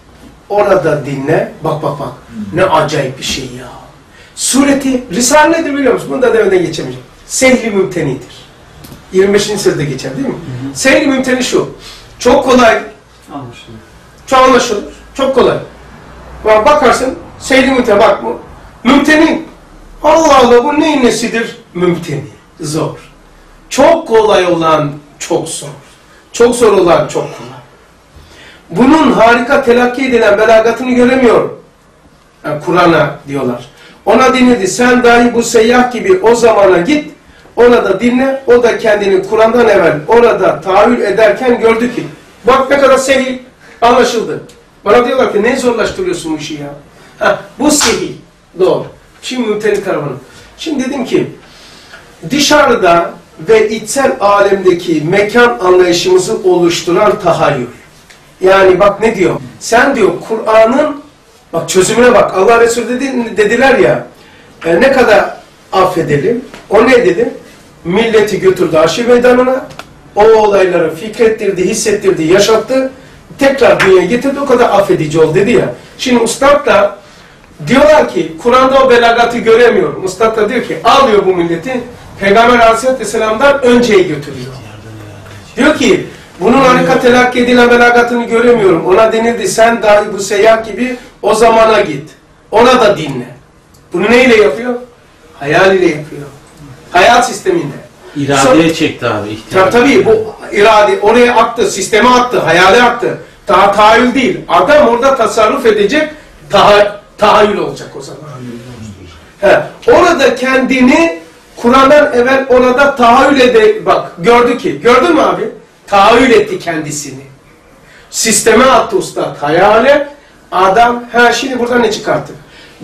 Orada dinle. Bak bak bak. Ne acayip bir şey ya. Sureti, Risale nedir biliyor musun? Bunu da demeden geçemeyeceğim. Sehli mümtenidir. 25. sözde geçer değil mi? Sehli mümteni şu. Çok kolay, Anlaşılıyor. çok anlaşılır, çok kolay. Bak bakarsın, sehli mümteni bak bu. Mümteni. Allah Allah bu neyin nesidir? Mümteni. Zor. Çok kolay olan çok zor. Çok zor olan çok kolay. Bunun harika telakki edilen belagatını göremiyorum. Yani Kur'an'a diyorlar. Ona denildi sen dahi bu seyyah gibi o zamana git, ona da dinle, o da kendini Kur'an'dan evvel orada tahayyül ederken gördü ki, bak ne kadar sehil, anlaşıldı. Bana diyorlar ki ne zorlaştırıyorsun bu işi ya? Ha, bu sehil, doğru. Şimdi mümteni tarafını. Şimdi dedim ki, dışarıda ve içsel alemdeki mekan anlayışımızı oluşturan tahayyül. Yani bak ne diyor? Sen diyor Kur'an'ın bak çözümüne bak. Allah Resulü dedi, dediler ya e, ne kadar affedelim? O ne dedi? Milleti götürdü arşiv meydanına. O olayları fikrettirdi, hissettirdi, yaşattı. Tekrar dünyaya getirdi. O kadar affedici ol dedi ya. Şimdi Ustad da diyorlar ki Kur'an'da o belagatı göremiyorum. Ustad da diyor ki alıyor bu milleti Peygamber Aleyhisselam'dan önceye götürüyor. Diyor ki bunun harika telakki edilen belagatını göremiyorum. Ona denildi sen dahi bu seyyah gibi o zamana git. Ona da dinle. Bunu neyle yapıyor? Hayal ile yapıyor. Hayat sisteminde. İradeye çekti abi Tabii tabii bu irade oraya aktı, sisteme aktı, hayale aktı. Daha tahayyül değil. Adam orada tasarruf edecek, Taha, tahayyül olacak o zaman. He, orada kendini Kur'an'dan evvel orada tahayyül ede bak gördü ki gördün mü abi? Tahayyül etti kendisini. Sisteme attı ustad hayale. Adam her şimdi burada ne çıkarttı?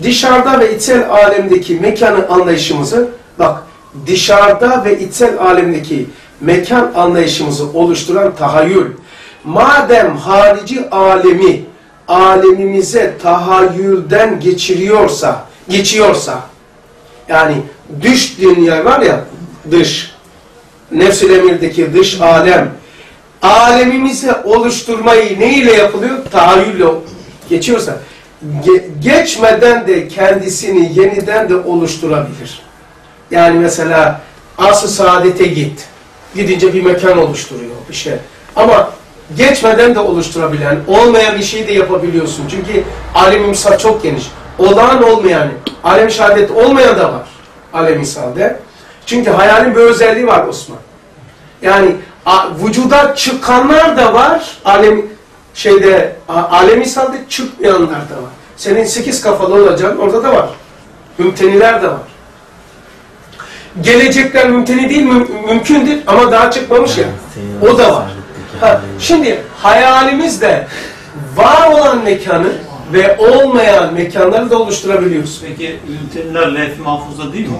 Dışarıda ve içsel alemdeki mekanı anlayışımızı bak dışarıda ve içsel alemdeki mekan anlayışımızı oluşturan tahayyül. Madem harici alemi alemimize tahayyülden geçiriyorsa, geçiyorsa yani dış dünya var ya dış nefs-i emirdeki dış alem alemimizi oluşturmayı ne ile yapılıyor? Tahayyülle geçiyorsa ge- geçmeden de kendisini yeniden de oluşturabilir. Yani mesela asıl saadete git. Gidince bir mekan oluşturuyor bir şey. Ama geçmeden de oluşturabilen, olmayan bir şeyi de yapabiliyorsun. Çünkü alem misal çok geniş. Olağan olmayan, alem şehadet olmayan da var. Alem misalde. Çünkü hayalin bir özelliği var Osman. Yani vücuda çıkanlar da var. Alem şeyde alem misalde çıkmayanlar da var. Senin sekiz kafalı olacağın orada da var. Mümteniler de var. Gelecekler mümteni değil, müm- mümkündür ama daha çıkmamış ya. O da var. Ha, şimdi hayalimiz de var olan mekanı ve olmayan mekanları da oluşturabiliyoruz. Peki mümteniler lef-i mahfuzda değil mi?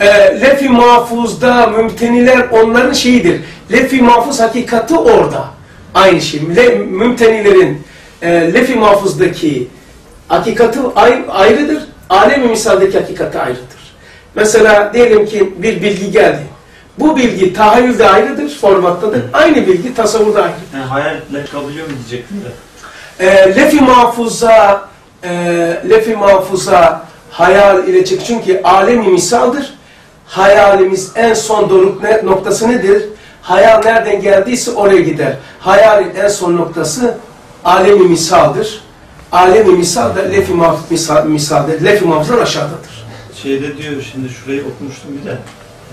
E, lef-i mahfuzda mümteniler onların şeyidir. Lef-i mahfuz hakikati orada. Aynı şey. Le, mümtenilerin e, lef-i mahfuzdaki hakikati ayrı, ayrıdır. Alem-i misaldeki hakikati ayrıdır. Mesela diyelim ki bir bilgi geldi. Bu bilgi tahayyülde ayrıdır, formattadır. Aynı bilgi tasavvurda ayrıdır. Yani hayalle kabulüyor mu diyecektim de. E, lef-i mahfuza e, lef-i mahfuza hayal ile çık. Çünkü alemi misaldır. Hayalimiz en son doruk ne, noktası nedir? Hayal nereden geldiyse oraya gider. Hayalin en son noktası alemi misaldır. Alemi misal da lef-i misal, misaldir. Lef-i mahfuzdan aşağıdadır. Şeyde diyor şimdi şurayı okumuştum bir de.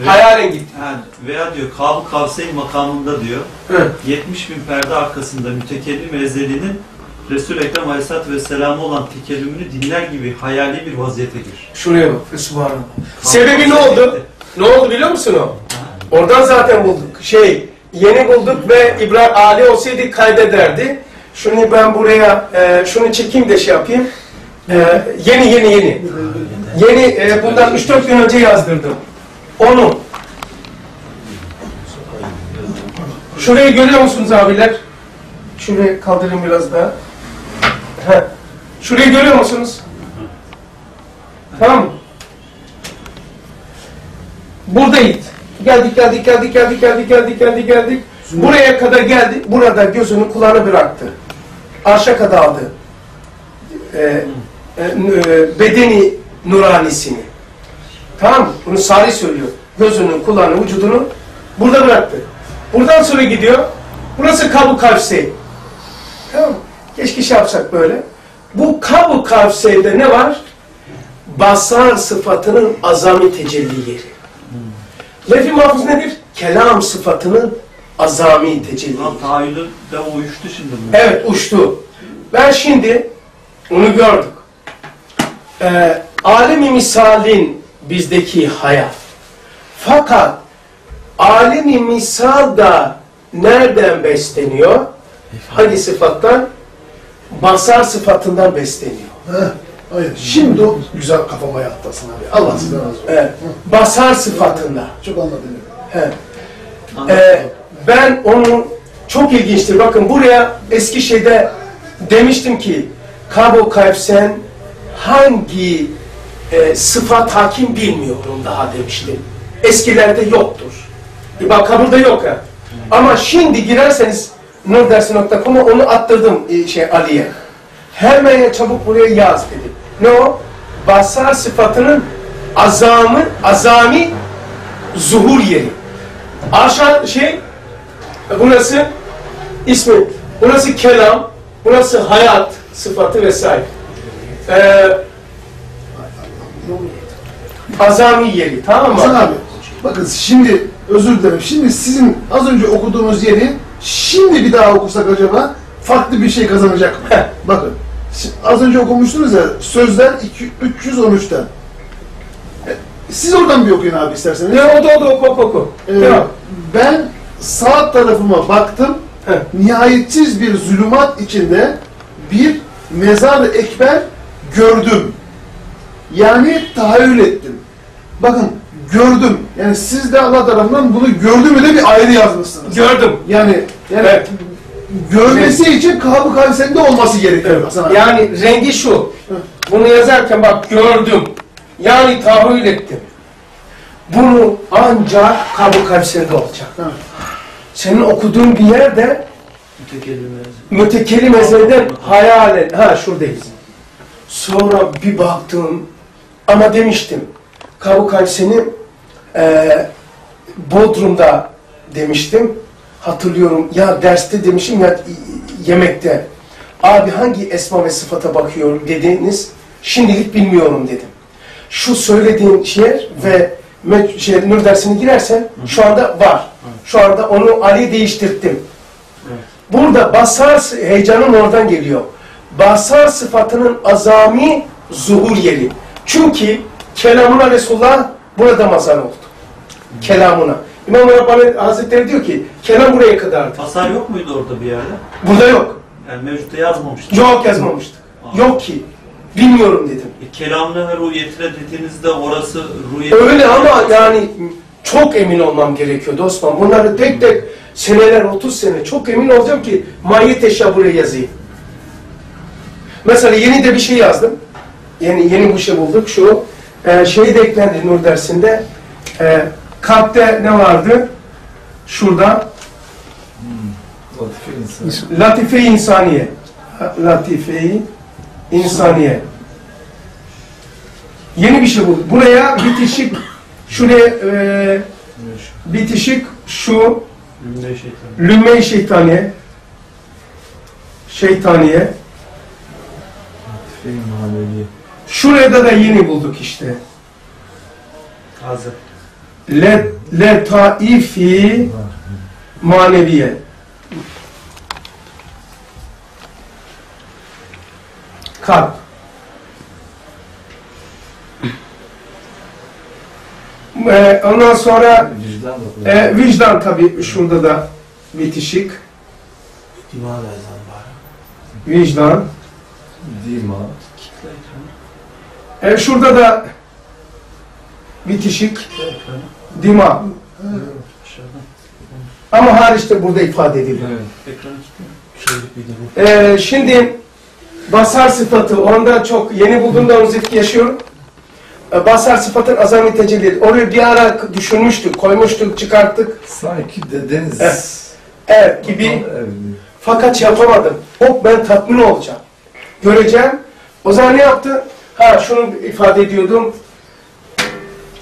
Hayalen gitti. Ha, veya diyor Kab-ı Kavseyn makamında diyor Hı. 70 bin perde arkasında mütekellim ezelinin Resul-i Ekrem Aleyhisselatü Vesselam'a olan tekellümünü dinler gibi hayali bir vaziyete gir. Şuraya bak. Subhanallah. Sebebi ne oldu? Ne oldu biliyor musun o? Oradan zaten bulduk. Şey, yeni bulduk ve İbrahim Ali olsaydı kaydederdi. Şunu ben buraya, e, şunu çekeyim de şey yapayım. E, yeni yeni yeni. Yeni, e, bundan 3-4 gün önce yazdırdım. Onu. Şurayı görüyor musunuz abiler? Şurayı kaldırayım biraz daha. Şurayı görüyor musunuz? Tamam mı? Buradayız. Geldik, geldik, geldik, geldik, geldik, geldik, geldik, geldik. Buraya kadar geldi. Burada gözünü kulağını bıraktı. Arşa kadar aldı. Ee, e, e, bedeni nuranisini. Tamam mı? Bunu Salih söylüyor. Gözünü, kulağını, vücudunu burada bıraktı. Buradan sonra gidiyor. Burası kabu kavseyi. Tamam mı? Keşke şey yapsak böyle. Bu kabu kavseyde ne var? Basar sıfatının azami tecelli yeri. Lef-i mahfuz nedir? Kelam sıfatının azami tecelli Lan tahayyülü de uyuştu şimdi bu. Evet uçtu. Ben şimdi onu gördük. Ee, alemi misalin bizdeki hayat. Fakat alemi misal da nereden besleniyor? Hangi sıfattan? Basar sıfatından besleniyor. Heh, aynen. Şimdi o güzel kafama yattı Hasan abi. Allah sizden razı olsun. Evet. Basar sıfatında. Çok anladım. He. Ee, ben onu çok ilginçtir. Bakın buraya Eskişehir'de demiştim ki Kabo Kayfsen hangi e, sıfat hakim bilmiyorum daha demiştim. Eskilerde yoktur. E, bak burada yok ha. Ama şimdi girerseniz nurdersi.com'a onu attırdım e, şey Ali'ye. Hemen çabuk buraya yaz dedim. Ne o? Basar sıfatının azamı, azami zuhur yeri. Aşağı şey, burası ismi, burası kelam, burası hayat sıfatı vesaire. Ee, azami yeri, tamam mı? Hasan abi, bakın şimdi özür dilerim. Şimdi sizin az önce okuduğunuz yeri şimdi bir daha okusak acaba farklı bir şey kazanacak mı? bakın. Az önce okumuştunuz ya sözler iki- 313'ten. E, Siz oradan bir okuyun abi isterseniz. Ne oldu oldu oku oku oku. Ee, Devam. ben sağ tarafıma baktım. Nihayetsiz bir zulümat içinde bir mezar ekber gördüm. Yani tahayyül ettim. Bakın gördüm. Yani siz de Allah tarafından bunu gördüm de bir ayrı yazmışsınız. Gördüm. Yani yani görmesi için kabı kalsende olması gerekiyor abi. Yani rengi şu. Bunu yazarken bak gördüm. Yani tahayyül ettim. Bunu ancak kabı kalpsinde olacak. Senin okuduğun bir yerde mütekellim ezeden hayalen. Ha şuradayız. Sonra bir baktım ama demiştim. Kabı kalpsini eee Bodrum'da demiştim. Hatırlıyorum ya derste demişim ya yemekte. Abi hangi esma ve sıfata bakıyor dediniz. Şimdilik bilmiyorum dedim. Şu söylediğin yer ve şey, nur dersine girersen şu anda var. Şu anda onu Ali değiştirttim. Burada basar heyecanın oradan geliyor. Basar sıfatının azami zuhur yeri. Çünkü kelamına Resulullah burada mazhar oldu. Kelamına. İmam Rabbani Hazretleri diyor ki kelam buraya kadardı. Basar yok muydu orada bir yerde? Burada yok. Yani mevcutta yazmamıştı. Yok yazmamıştık. Yok ki. Bilmiyorum dedim. E, kelamına ve ruhiyetine dediğinizde orası ruhiyet... Öyle ama yani çok emin olmam gerekiyordu Osman. Bunları tek tek seneler 30 sene çok emin olacağım ki mahiyet eşya buraya yazayım. Mesela yeni de bir şey yazdım. Yeni yeni bir şey bulduk. Şu e, şey de eklendi Nur dersinde. E, kalpte ne vardı? Şurada Latife-i insaniye. Latife-i insaniye. Yeni bir şey bulduk. Buraya bitişik şuraya e, bitişik şu lümme-i şeytaniye şeytaniye şurada da yeni bulduk işte. Hazır. Le, le taifi maneviye. Kalp. Ee, ondan sonra e, vicdan tabi şurada da bitişik. Vicdan. Dima. E, şurada da bitişik. Dima. Ama hariçte burada ifade ediliyor. Ee, şimdi basar sıfatı, onda çok yeni bulduğumda onu zevk yaşıyorum. Ee, basar sıfatın azami tecelli. Orayı bir ara düşünmüştük, koymuştuk, çıkarttık. Sanki dedeniz. Evet, evet gibi. Fakat yapamadım. Hop ben tatmin olacağım. Göreceğim. O zaman ne yaptı? Ha şunu ifade ediyordum.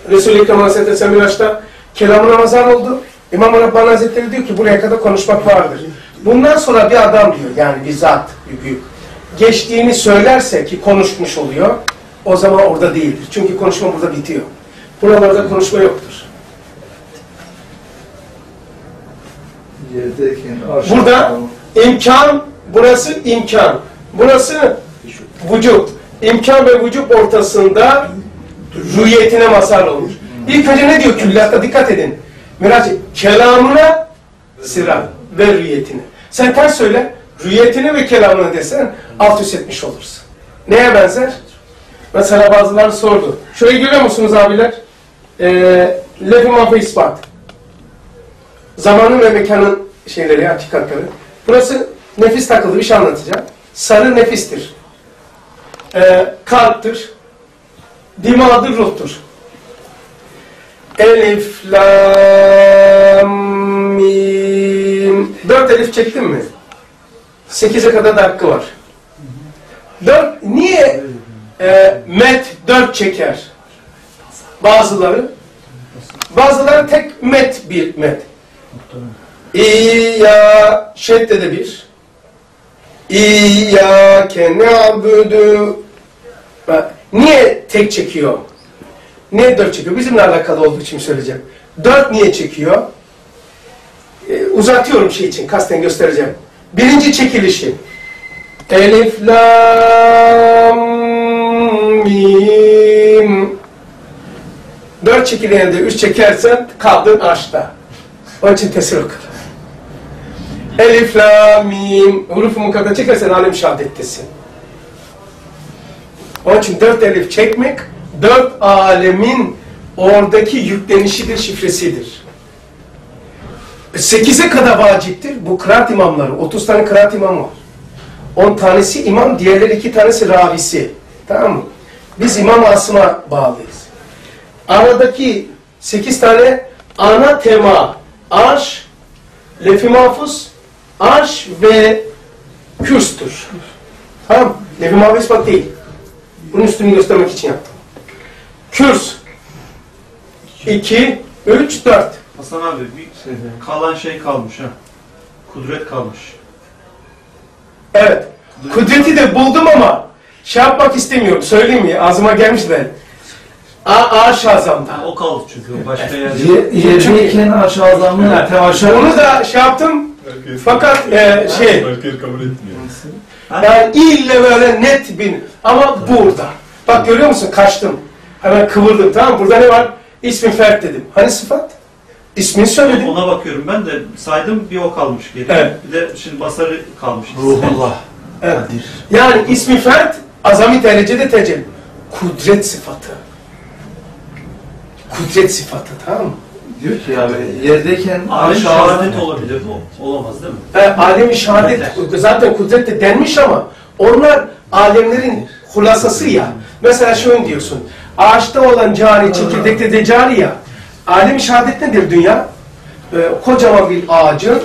Resul-i Ekrem Hazretleri Semiraç'ta kelamına mazhar oldu. İmam Rabbani Hazretleri diyor ki buraya kadar konuşmak vardır. Bundan sonra bir adam diyor yani bir zat, bir büyük. Geçtiğini söylerse ki konuşmuş oluyor. O zaman orada değildir. Çünkü konuşma burada bitiyor. Buralarda konuşma yoktur. Burada imkan, burası imkan. Burası vücut. İmkan ve vücut ortasında rüyetine mazhar olur. İlk önce ne diyor külliyatta? Dikkat edin. Miraç, kelamına sıra ve rüyetine. Sen ters söyle. Rüyetine ve kelamına desen alt üst etmiş olursun. Neye benzer? Mesela bazıları sordu. Şöyle görüyor musunuz abiler? Ee, Lef-i mahve ispat. Zamanın ve mekanın şeyleri, hakikatleri. Burası nefis takıldı bir şey anlatacağım. Sarı nefistir. Ee, kalptir. Dimadır, ruhtur. Elif, lam, mim. Dört elif çektin mi? Sekize kadar da hakkı var. Dört, niye e, met dört çeker? Bazıları. Bazıları tek met bir met. İyya şedde de bir. İyyâke ne'budu. Niye tek çekiyor? Niye dört çekiyor? Bizimle alakalı olduğu için söyleyeceğim. Dört niye çekiyor? Ee, uzatıyorum şey için, kasten göstereceğim. Birinci çekilişi. Elif lam mim. Dört çekirdeğinde üç çekersen kaldın arşta. Onun için tesir okur. Elif lam mim. Hurufu mukaddar çekersen alem şehadettesin. Onun için dört elif çekmek dört alemin oradaki yüklenişidir, şifresidir. Sekize kadar vaciptir. Bu kıraat imamları. 30 tane kıraat imam var. 10 tanesi imam, diğerleri iki tanesi ravisi. Tamam mı? Biz İmam Asım'a bağlıyız. Aradaki 8 tane ana tema, arş, lef-i mahfuz, arş ve kürstür. Tamam mı? Lef-i mahfuz bak değil. Bunun üstünü göstermek için yaptım. Kürs. 2, 3, 4. Hasan abi bir kalan şey kalmış ha. Kudret kalmış. Evet. Kudreti de buldum ama şey yapmak istemiyorum. Söyleyeyim mi? Ağzıma gelmiş de. A Arş azamda. O kaldı çünkü başka yerde. Ye- Yerdeyken aşağı zamlı tevaşa. Onu da şey yaptım. Fakat e, şey Herkes kabul etmiyor. yani ille böyle net bin ama burada. Bak görüyor musun? Kaçtım. Hemen kıvırdım tamam mı? Burada ne var? İsmi Fert dedim. Hani sıfat? İsmini söyledim. Ona bakıyorum ben de saydım bir o kalmış geriye. Evet. Bir de şimdi basarı kalmış. Ruhullah. Evet. Yani ismi Fert azami derecede tecelli. Kudret sıfatı. Kudret sıfatı tamam mı? Diyor ki abi yerdeyken Alem aşağı şehadet olabilir bu. Olamaz değil mi? E, alemi şehadet zaten kudret de denmiş ama onlar alemlerin hulasası ya. Mesela şöyle diyorsun. Ağaçta olan cari, çekirdekte de cari ya. Alem şehadet nedir dünya? E, kocaman bir ağacın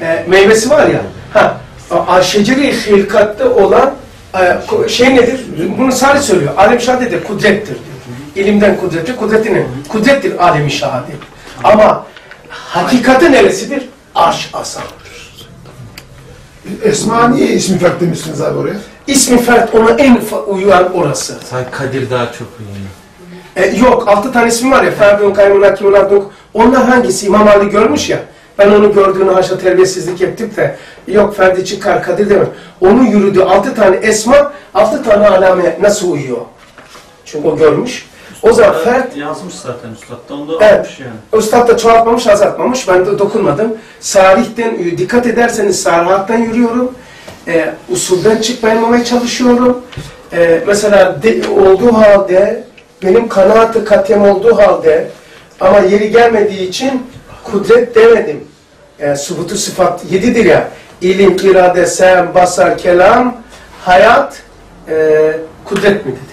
e, meyvesi var ya. Ha, şeceri hilkatte olan e, şey nedir? Bunu sadece söylüyor. Alem şehadet de kudrettir diyor. İlimden kudrettir, kudretinin kudrettir alemi şehadet. Ama hakikati neresidir? Arş asamdır. Esma niye ismi Fert demişsiniz abi oraya? İsmi Fert ona en fa- uyan orası. Sanki Kadir daha çok uyuyor. E, yok, altı tane ismi var ya. Ferdun, Kaymun, Hakimun, Abdun. Onlar hangisi? İmam Ali görmüş ya. Ben onu gördüğünü haşa terbiyesizlik ettik de yok Ferdi çıkar Kadir demem. Onun yürüdüğü altı tane esma, altı tane alame nasıl uyuyor? Çünkü o görmüş. O zaman Fert Yazmış zaten Üstad da onu da Evet. almış yani. Üstad da çoğaltmamış, azaltmamış. Ben de dokunmadım. Sarihten, e, dikkat ederseniz sarhattan yürüyorum. E, usulden çıkmamaya çalışıyorum. E, mesela de, olduğu halde, benim kanaatı katyem olduğu halde ama yeri gelmediği için kudret demedim. E, subutu sıfat yedidir ya. İlim, irade, sem, basar, kelam, hayat, e, kudret mi dedik?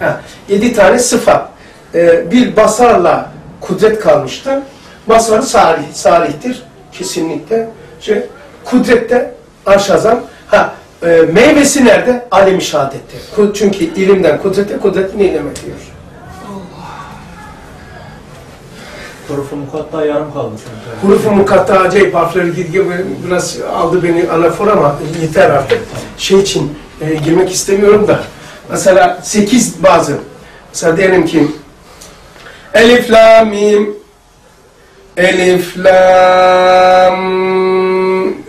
Ha, yedi tane sıfat. Ee, bir basarla kudret kalmıştı. Basarı salih, salihtir. Kesinlikle. Şey, kudrette arşazam. Ha, e, meyvesi nerede? Alem-i şehadette. Çünkü ilimden kudrete, kudretin ilime diyor. Hurufu mukatta yarım kaldı sanki. Hurufu mukatta acayip harfleri gibi biraz aldı beni anafor ama yeter artık. Şey için e, girmek istemiyorum da. Mesela sekiz bazı. Mesela diyelim ki Elif la mim Elif la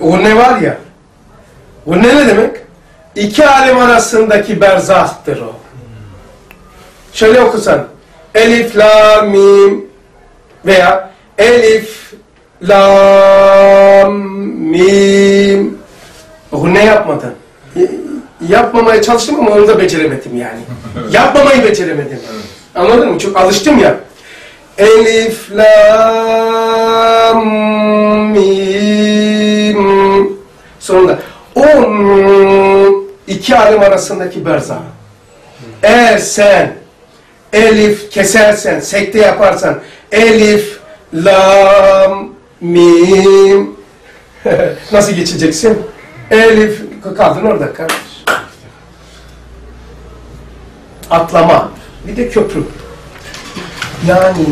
O ne var ya? O ne demek? İki alem arasındaki berzahtır o. Şöyle okusan. Elif la mim veya Elif Lam Mim O ne yapmadın? Y- Yapmamaya çalıştım ama onu da beceremedim yani. Yapmamayı beceremedim. Anladın mı? Çok alıştım ya. Elif Lam Mim Sonunda o iki alim arasındaki berzah. Eğer sen elif kesersen, sekte yaparsan elif, lam, mim nasıl geçeceksin? Elif kaldın orada kardeş. Atlama. Bir de köprü. Yani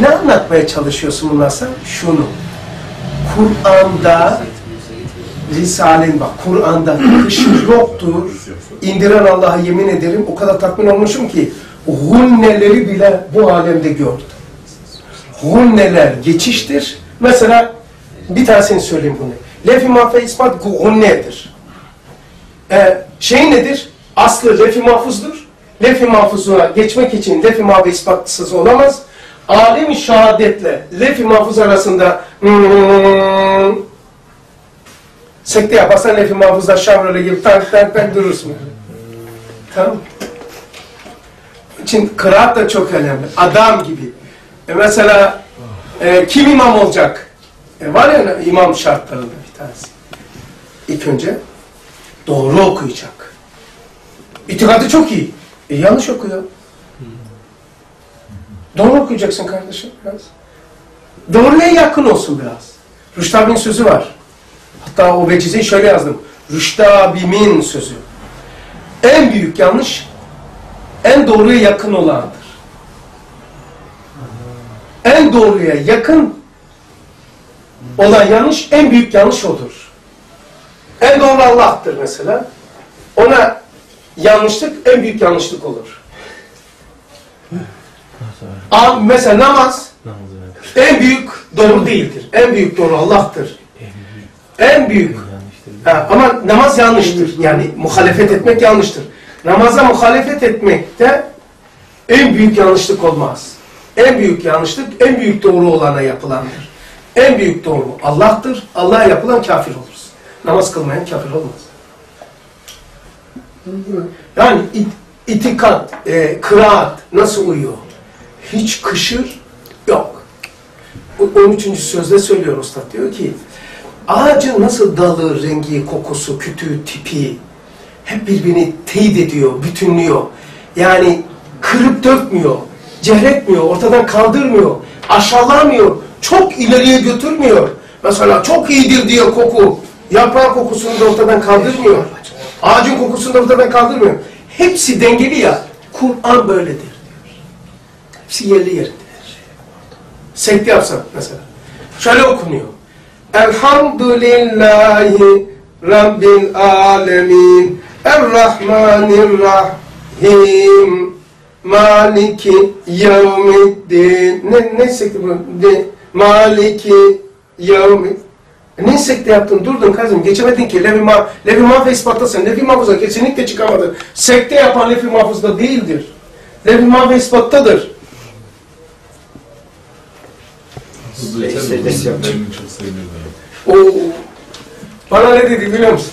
ne anlatmaya çalışıyorsun bunlar sen? Şunu. Kur'an'da Risale'nin bak Kur'an'da kış yoktur. İndiren Allah'a yemin ederim o kadar tatmin olmuşum ki hunneleri bile bu alemde gördüm. Hunneler geçiştir. Mesela bir tanesini söyleyeyim bunu. Lef-i mahfe ispat hunnedir. e, şey nedir? Aslı lef-i mahfuzdur. Lef-i mahfuzuna geçmek için lef-i mahfuz ispatsız olamaz. Alem-i şehadetle lef-i mahfuz arasında hmm, sekte yaparsan lef-i mahfuzda şavrole gibi tak tak tak durursun. Tamam için kıraat da çok önemli. Adam gibi. E mesela e, kim imam olacak? E, var ya imam şartlarında bir tanesi. İlk önce doğru okuyacak. İtikadı çok iyi. E, yanlış okuyor. Doğru okuyacaksın kardeşim biraz. Doğruya yakın olsun biraz. Rüştü abinin sözü var. Hatta o vecizeyi şöyle yazdım. Rüştü abimin sözü. En büyük yanlış en doğruya yakın olandır. En doğruya yakın olan yanlış en büyük yanlış odur. En doğru Allah'tır mesela. Ona yanlışlık en büyük yanlışlık olur. Abi mesela namaz en büyük doğru değildir. En büyük doğru Allah'tır. En büyük. Ha, ama namaz yanlıştır. Yani muhalefet etmek yanlıştır. Namaza muhalefet etmekte en büyük yanlışlık olmaz. En büyük yanlışlık en büyük doğru olana yapılandır. En büyük doğru Allah'tır. Allah'a yapılan kafir oluruz. Namaz kılmayan kafir olmaz. Yani it, itikat, e, kıraat nasıl uyuyor? Hiç kışır yok. O 13. sözde söylüyor Usta diyor ki ağacın nasıl dalı, rengi, kokusu, kütüğü, tipi hep birbirini teyit ediyor, bütünlüyor. Yani kırıp dökmüyor, cehretmiyor, ortadan kaldırmıyor, aşağılamıyor, çok ileriye götürmüyor. Mesela çok iyidir diye koku, yaprağın kokusunu da ortadan kaldırmıyor. Ağacın kokusunu da ortadan kaldırmıyor. Hepsi dengeli ya. Kur'an böyledir diyor. Hepsi yerli yerindedir. Sekte yapsan mesela. Şöyle okunuyor. Elhamdülillahi Rabbil alemin Errahmanirrahim Maliki yevmiddin Ne, ne sekte bu? De, Maliki yevmiddin ne sekte yaptın? Durdun kardeşim. Geçemedin ki. Levi, ma Levi Mahfuz ispatlasın. Levi Mahfuz'a kesinlikle çıkamadın. Sekte yapan Levi Mahfuz'da değildir. Levi Mahfuz ispattadır. Oo. Bana ne dedi biliyor musun?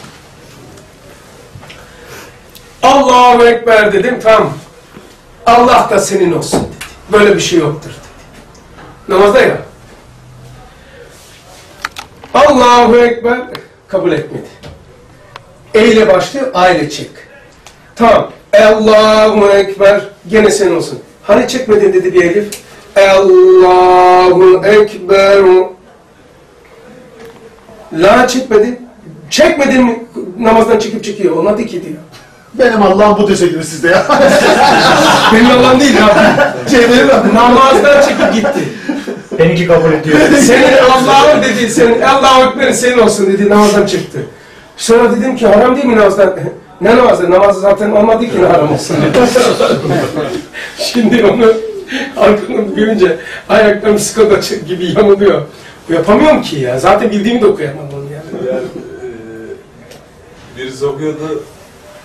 Allahu Ekber dedim tam. Allah da senin olsun dedi. Böyle bir şey yoktur dedi. Namazda ya. Allahu Ekber kabul etmedi. E ile başlıyor, A ile çek. Tamam. Allahu Ekber gene senin olsun. Hani çekmedin dedi bir elif. Allahu Ekber La çekmedi. Çekmedin mi namazdan çekip çekiyor. Olmadı ki diyor. Benim Allah'ım bu teşekkür sizde ya. Benim Allah'ım değil abi. Şey, benim Namazdan çekip gitti. Benimki kabul ediyor. Senin Allah'ın dedi, senin Allahu Ekber senin olsun dedi, namazdan çıktı. Sonra dedim ki haram değil mi namazdan? Ne namazı? Namazı zaten olmadı ki haram olsun. Şimdi onu arkamı görünce ayaklarım skoda gibi yamuluyor. Yapamıyorum ki ya. Zaten bildiğimi de okuyamam onu yani. Yani e, birisi okuyordu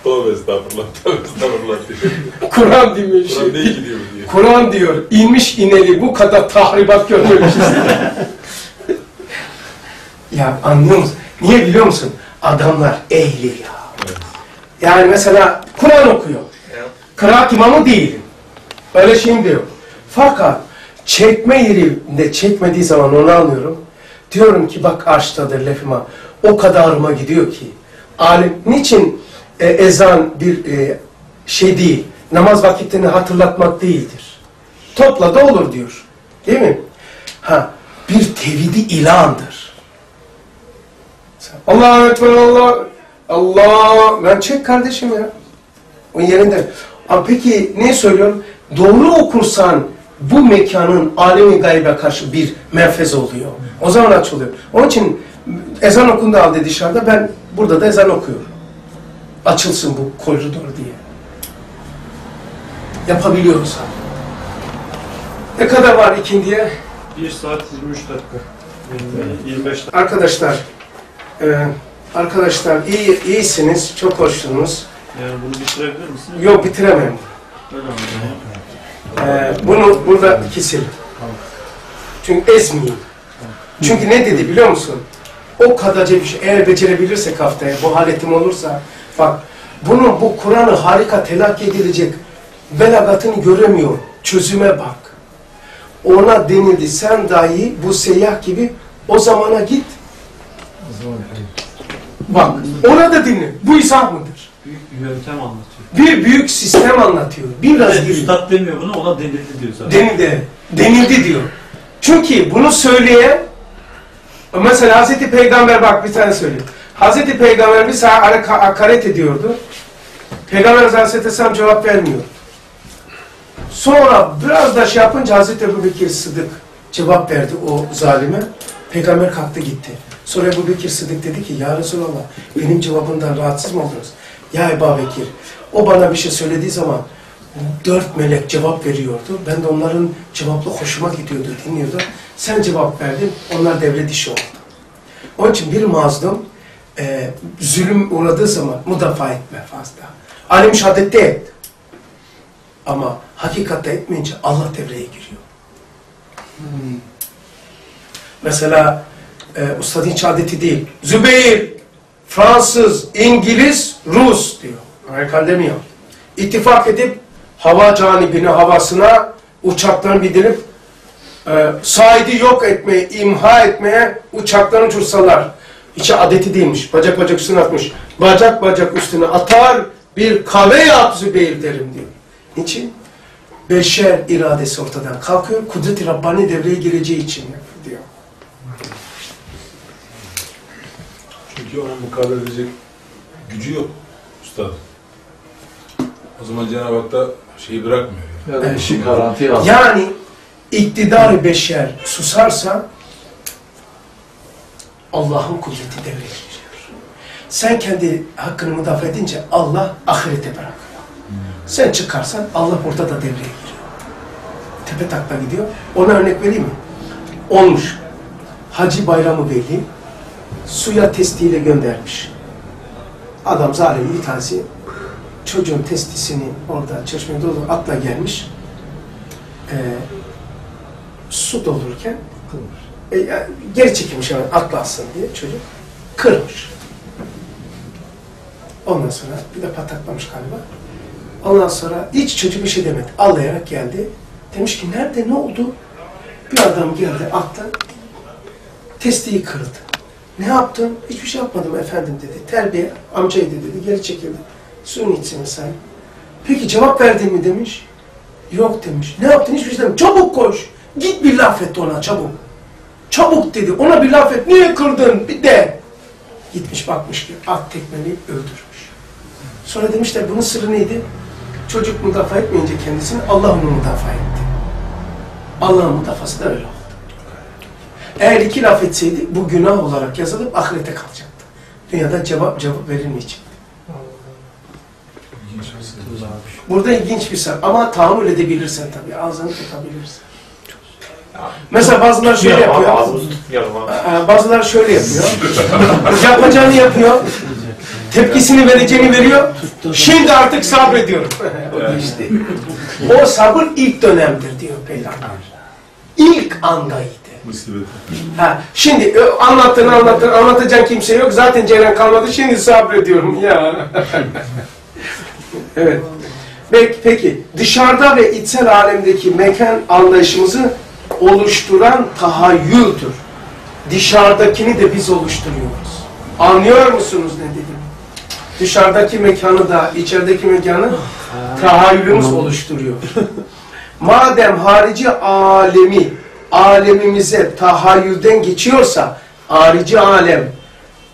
Tövbe estağfurullah, tövbe estağfurullah diyor. Kur'an diyor şey. Kur'an değil ki diyor. Kur'an diyor, inmiş ineli bu kadar tahribat görmemişiz. ya anlıyor musun? Niye biliyor musun? Adamlar ehli ya. Yani mesela Kur'an okuyor. Kıraat imamı değilim. Öyle şeyim de yok. Fakat çekme yerinde çekmediği zaman onu anlıyorum. Diyorum ki bak arştadır lefima. O kadarıma gidiyor ki. Alim, niçin e, ezan bir e, şey değil, namaz vakitlerini hatırlatmak değildir. Topla da olur diyor. Değil mi? Ha, bir tevhidi ilandır. Allahu Ekber Allah Allah ben çek kardeşim ya. O yerinde. Ama peki ne söylüyorum? Doğru okursan bu mekanın alemi gaybe karşı bir menfez oluyor. O zaman açılıyor. Onun için ezan okundu halde dışarıda ben burada da ezan okuyorum. Açılsın bu koridor diye. Yapabiliyoruz abi. Ne kadar var ikindiye? 1 saat 23 dakika. 25 dakika. Arkadaşlar, e, Arkadaşlar iyi iyisiniz, çok hoşsunuz. Yani bunu bitirebilir misin? Yok bitiremem. Öyle mi? Ee, bunu burada keselim. Çünkü ezmeyeyim. Çünkü ne dedi biliyor musun? O kadarca bir şey. Eğer becerebilirsek haftaya, bu haletim olursa, bak bunun bu Kur'an'ı harika telakki edilecek belagatını göremiyor. Çözüme bak. Ona denildi, sen dahi bu seyyah gibi o zamana git. Bak, ona da dinle. Bu izah mıdır? Büyük bir yöntem anlatıyor. Bir büyük sistem anlatıyor. Biraz Evet. Üstad demiyor bunu, ona denildi diyor zaten. Denildi. Denildi diyor. Çünkü bunu söyleyen mesela Hazreti Peygamber bak bir tane söyleyeyim. Hazreti Peygamber bir saat haka- hakaret ediyordu. Peygamber Aleyhisselam cevap vermiyor. Sonra biraz da şey yapınca Hazreti Ebu Bekir Sıdık cevap verdi o zalime. Peygamber kalktı gitti. Sonra Ebu Bekir Sıdık dedi ki ya Resulallah benim cevabımdan rahatsız mı oldunuz? Ya Ebu Bekir o bana bir şey söylediği zaman dört melek cevap veriyordu. Ben de onların cevaplı hoşuma gidiyordu, dinliyordu. Sen cevap verdin, onlar devlet işi oldu. Onun için bir mazlum e, zulüm uğradığı zaman müdafaa etme fazla. Alim şehadette et. Ama hakikatte etmeyince Allah devreye giriyor. Mesela e, Ustad'ın şehadeti değil. Zübeyir, Fransız, İngiliz, Rus diyor. Amerikan demiyor. İttifak edip hava canibine, havasına uçaklarını bildirip e, Said'i yok etmeye, imha etmeye uçaklarını uçursalar. Hiç adeti değilmiş. Bacak bacak üstüne atmış. Bacak bacak üstüne atar bir kave yap Zübeyir derim diyor. Niçin? Beşer iradesi ortadan kalkıyor. Kudret-i Rabbani devreye gireceği için diyor. Çünkü ona mukabele edecek gücü yok üstad. O zaman Cenab-ı Hak da şeyi bırakmıyor. Yani. Ya da işi garantiye al. Yani iktidarı beşer susarsa Allah'ın kudreti devreye giriyor. Sen kendi hakkını müdafaa edince Allah ahirete bırakıyor. Sen çıkarsan Allah orada da devreye giriyor. Tepe takla gidiyor. Ona örnek vereyim mi? Olmuş. Hacı Bayramı Veli suya testiyle göndermiş. Adam zalim bir tanesi çocuğun testisini orada çeşmede doldurup atla gelmiş. Ee, su doldururken e, ya, geri çekilmiş hemen atla atsın diye çocuk kırmış. Ondan sonra bir de pataklamış galiba. Ondan sonra hiç çocuk bir şey demedi. Ağlayarak geldi. Demiş ki nerede ne oldu? Bir adam geldi atla testiyi kırdı. Ne yaptın? Hiçbir şey yapmadım efendim dedi. Terbiye amcaydı dedi. Geri çekildi. Suyunu içsin mesela. Peki cevap verdin mi demiş. Yok demiş. Ne yaptın? Hiçbir şey demedim. Çabuk koş. Git bir laf et ona çabuk. Çabuk dedi. Ona bir laf et. Niye kırdın? Bir de. Gitmiş bakmış ki at tekmeleyip öldürmüş. Sonra demişler bunun sırrı neydi? Çocuk müdafaa etmeyince kendisini Allah onu müdafaa etti. Allah'ın müdafası da öyle oldu. Eğer iki laf etseydi bu günah olarak yazılıp ahirete kalacaktı. Dünyada cevap cevap verilmeyecek. Burada ilginç bir sır ama tahammül edebilirsen tabii ağzını tutabilirsen. Mesela bazıları şöyle yapıyor. ağzımızı tutmayalım abi. Ee, Bazıları şöyle yapıyor. Yapacağını yapıyor. Tepkisini vereceğini veriyor. Şimdi artık sabrediyorum. o geçti. O sabır ilk dönemdir diyor Peygamber. İlk andaydı. Ha, şimdi anlattın anlattın anlatacak kimse yok zaten ceren kalmadı şimdi sabrediyorum ya. evet. Peki, peki dışarıda ve içsel alemdeki mekan anlayışımızı oluşturan tahayyüldür. Dışarıdakini de biz oluşturuyoruz. Anlıyor musunuz ne dedim? Dışarıdaki mekanı da içerideki mekanı tahayyülümüz oluşturuyor. Madem harici alemi alemimize tahayyülden geçiyorsa harici alem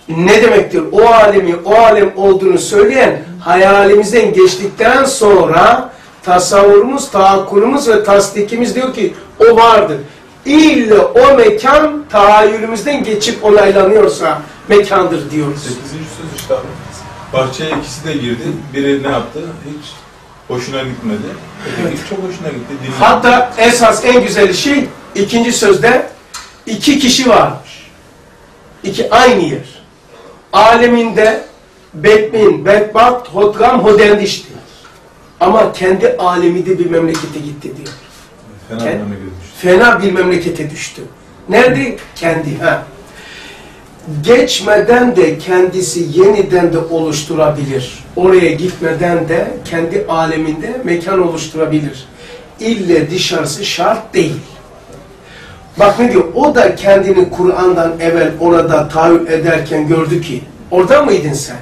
ne demektir? O alemi o alem olduğunu söyleyen hayalimizden geçtikten sonra tasavvurumuz, taakkulumuz ve tasdikimiz diyor ki o vardır. İlle o mekan tahayyülümüzden geçip onaylanıyorsa mekandır diyoruz. Sekizinci söz işte abi. Bahçeye ikisi de girdi. Biri ne yaptı? Hiç hoşuna gitmedi. Öteki çok hoşuna gitti. Dinledi. Hatta esas en güzel şey ikinci sözde iki kişi varmış. İki aynı yer. aleminde Betmin, Betbat, Hotgam, Hodendiş'ti. Ama kendi aleminde bir memlekete gitti diyor. Fena Ke- bir memleket düştü. Fena bir memlekete düştü. Nerede? Kendi. Ha. Geçmeden de kendisi yeniden de oluşturabilir. Oraya gitmeden de kendi aleminde mekan oluşturabilir. İlle dışarısı şart değil. Bak ne diyor? O da kendini Kur'an'dan evvel orada tahayyül ederken gördü ki. Orada mıydın sen?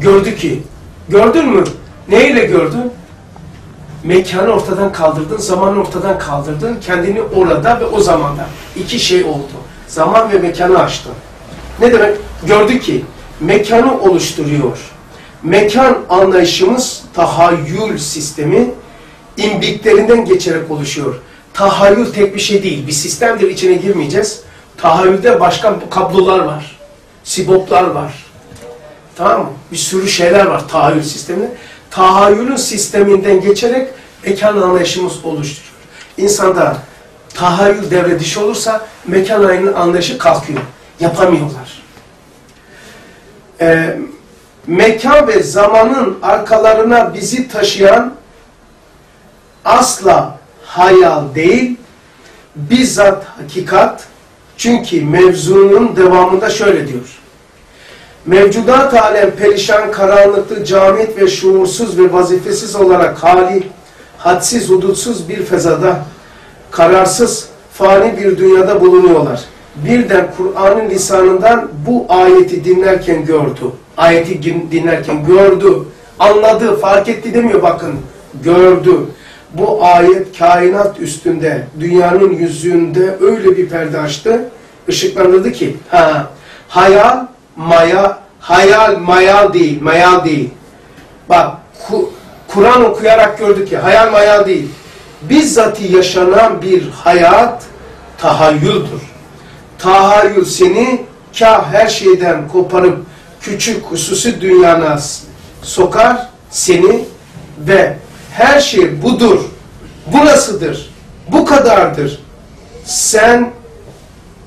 Gördü ki. Gördün mü? Neyle gördün? Mekanı ortadan kaldırdın, zamanı ortadan kaldırdın. Kendini orada ve o zamanda. iki şey oldu. Zaman ve mekanı açtın. Ne demek? Gördü ki mekanı oluşturuyor. Mekan anlayışımız tahayyül sistemi imbiklerinden geçerek oluşuyor. Tahayyül tek bir şey değil. Bir sistemdir içine girmeyeceğiz. Tahayyülde başka kablolar var. Siboplar var. Tamam mı? Bir sürü şeyler var tahayyül sisteminde. Tahayyülün sisteminden geçerek mekan anlayışımız oluşturuyor. İnsanda tahayyül devre dışı olursa mekan aynı anlayışı kalkıyor. Yapamıyorlar. Ee, mekan ve zamanın arkalarına bizi taşıyan asla hayal değil, bizzat hakikat. Çünkü mevzunun devamında şöyle diyor. Mevcudat alem perişan, karanlıklı, camit ve şuursuz ve vazifesiz olarak hali, hadsiz, hudutsuz bir fezada, kararsız, fani bir dünyada bulunuyorlar. Birden Kur'an'ın lisanından bu ayeti dinlerken gördü. Ayeti din- dinlerken gördü, anladı, fark etti demiyor bakın. Gördü. Bu ayet kainat üstünde, dünyanın yüzünde öyle bir perde açtı, ışıklandırdı ki, ha, hayal, maya, hayal, mayal değil, mayal değil. Bak, Ku- Kur'an okuyarak gördük ki, hayal, mayal değil. Bizzati yaşanan bir hayat tahayyüldür. Tahayyül seni kah her şeyden koparıp küçük hususi dünyana sokar seni ve her şey budur, burasıdır, bu kadardır. Sen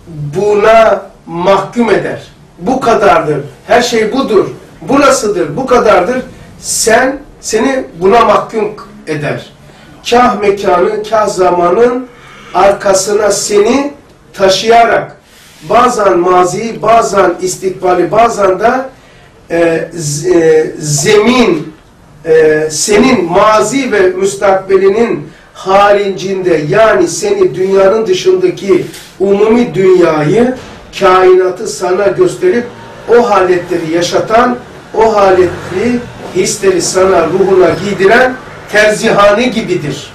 buna mahkum eder. Bu kadardır. Her şey budur. Burasıdır. Bu kadardır. Sen seni buna mahkum eder. Kah mekanı, kah zamanın arkasına seni taşıyarak bazen maziyi, bazen istikbali, bazen de e, e, zemin e, senin mazi ve müstakbelinin harincinde yani seni dünyanın dışındaki umumi dünyayı, kainatı sana gösterip o haletleri yaşatan, o haletli hisleri sana ruhuna giydiren terzihane gibidir.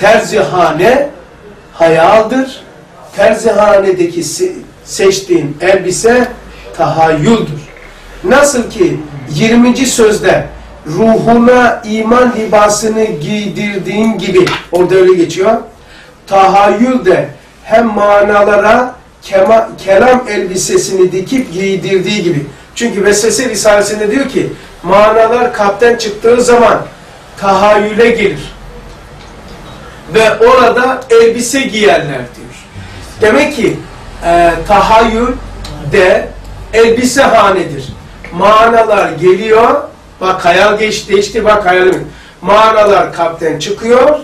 Terzihane hayaldir. Terzihanedeki se- seçtiğin elbise tahayyüldür. Nasıl ki 20. sözde ruhuna iman libasını giydirdiğin gibi orada öyle geçiyor. Tahayyül de hem manalara kema, kelam elbisesini dikip giydirdiği gibi. Çünkü Vesvese Risalesi'nde diyor ki manalar kalpten çıktığı zaman tahayyüle gelir. Ve orada elbise giyerler diyor. Demek ki e, tahayyül de elbise hanedir. Manalar geliyor, bak hayal geçti, değişti, bak hayalim. Manalar kalpten çıkıyor,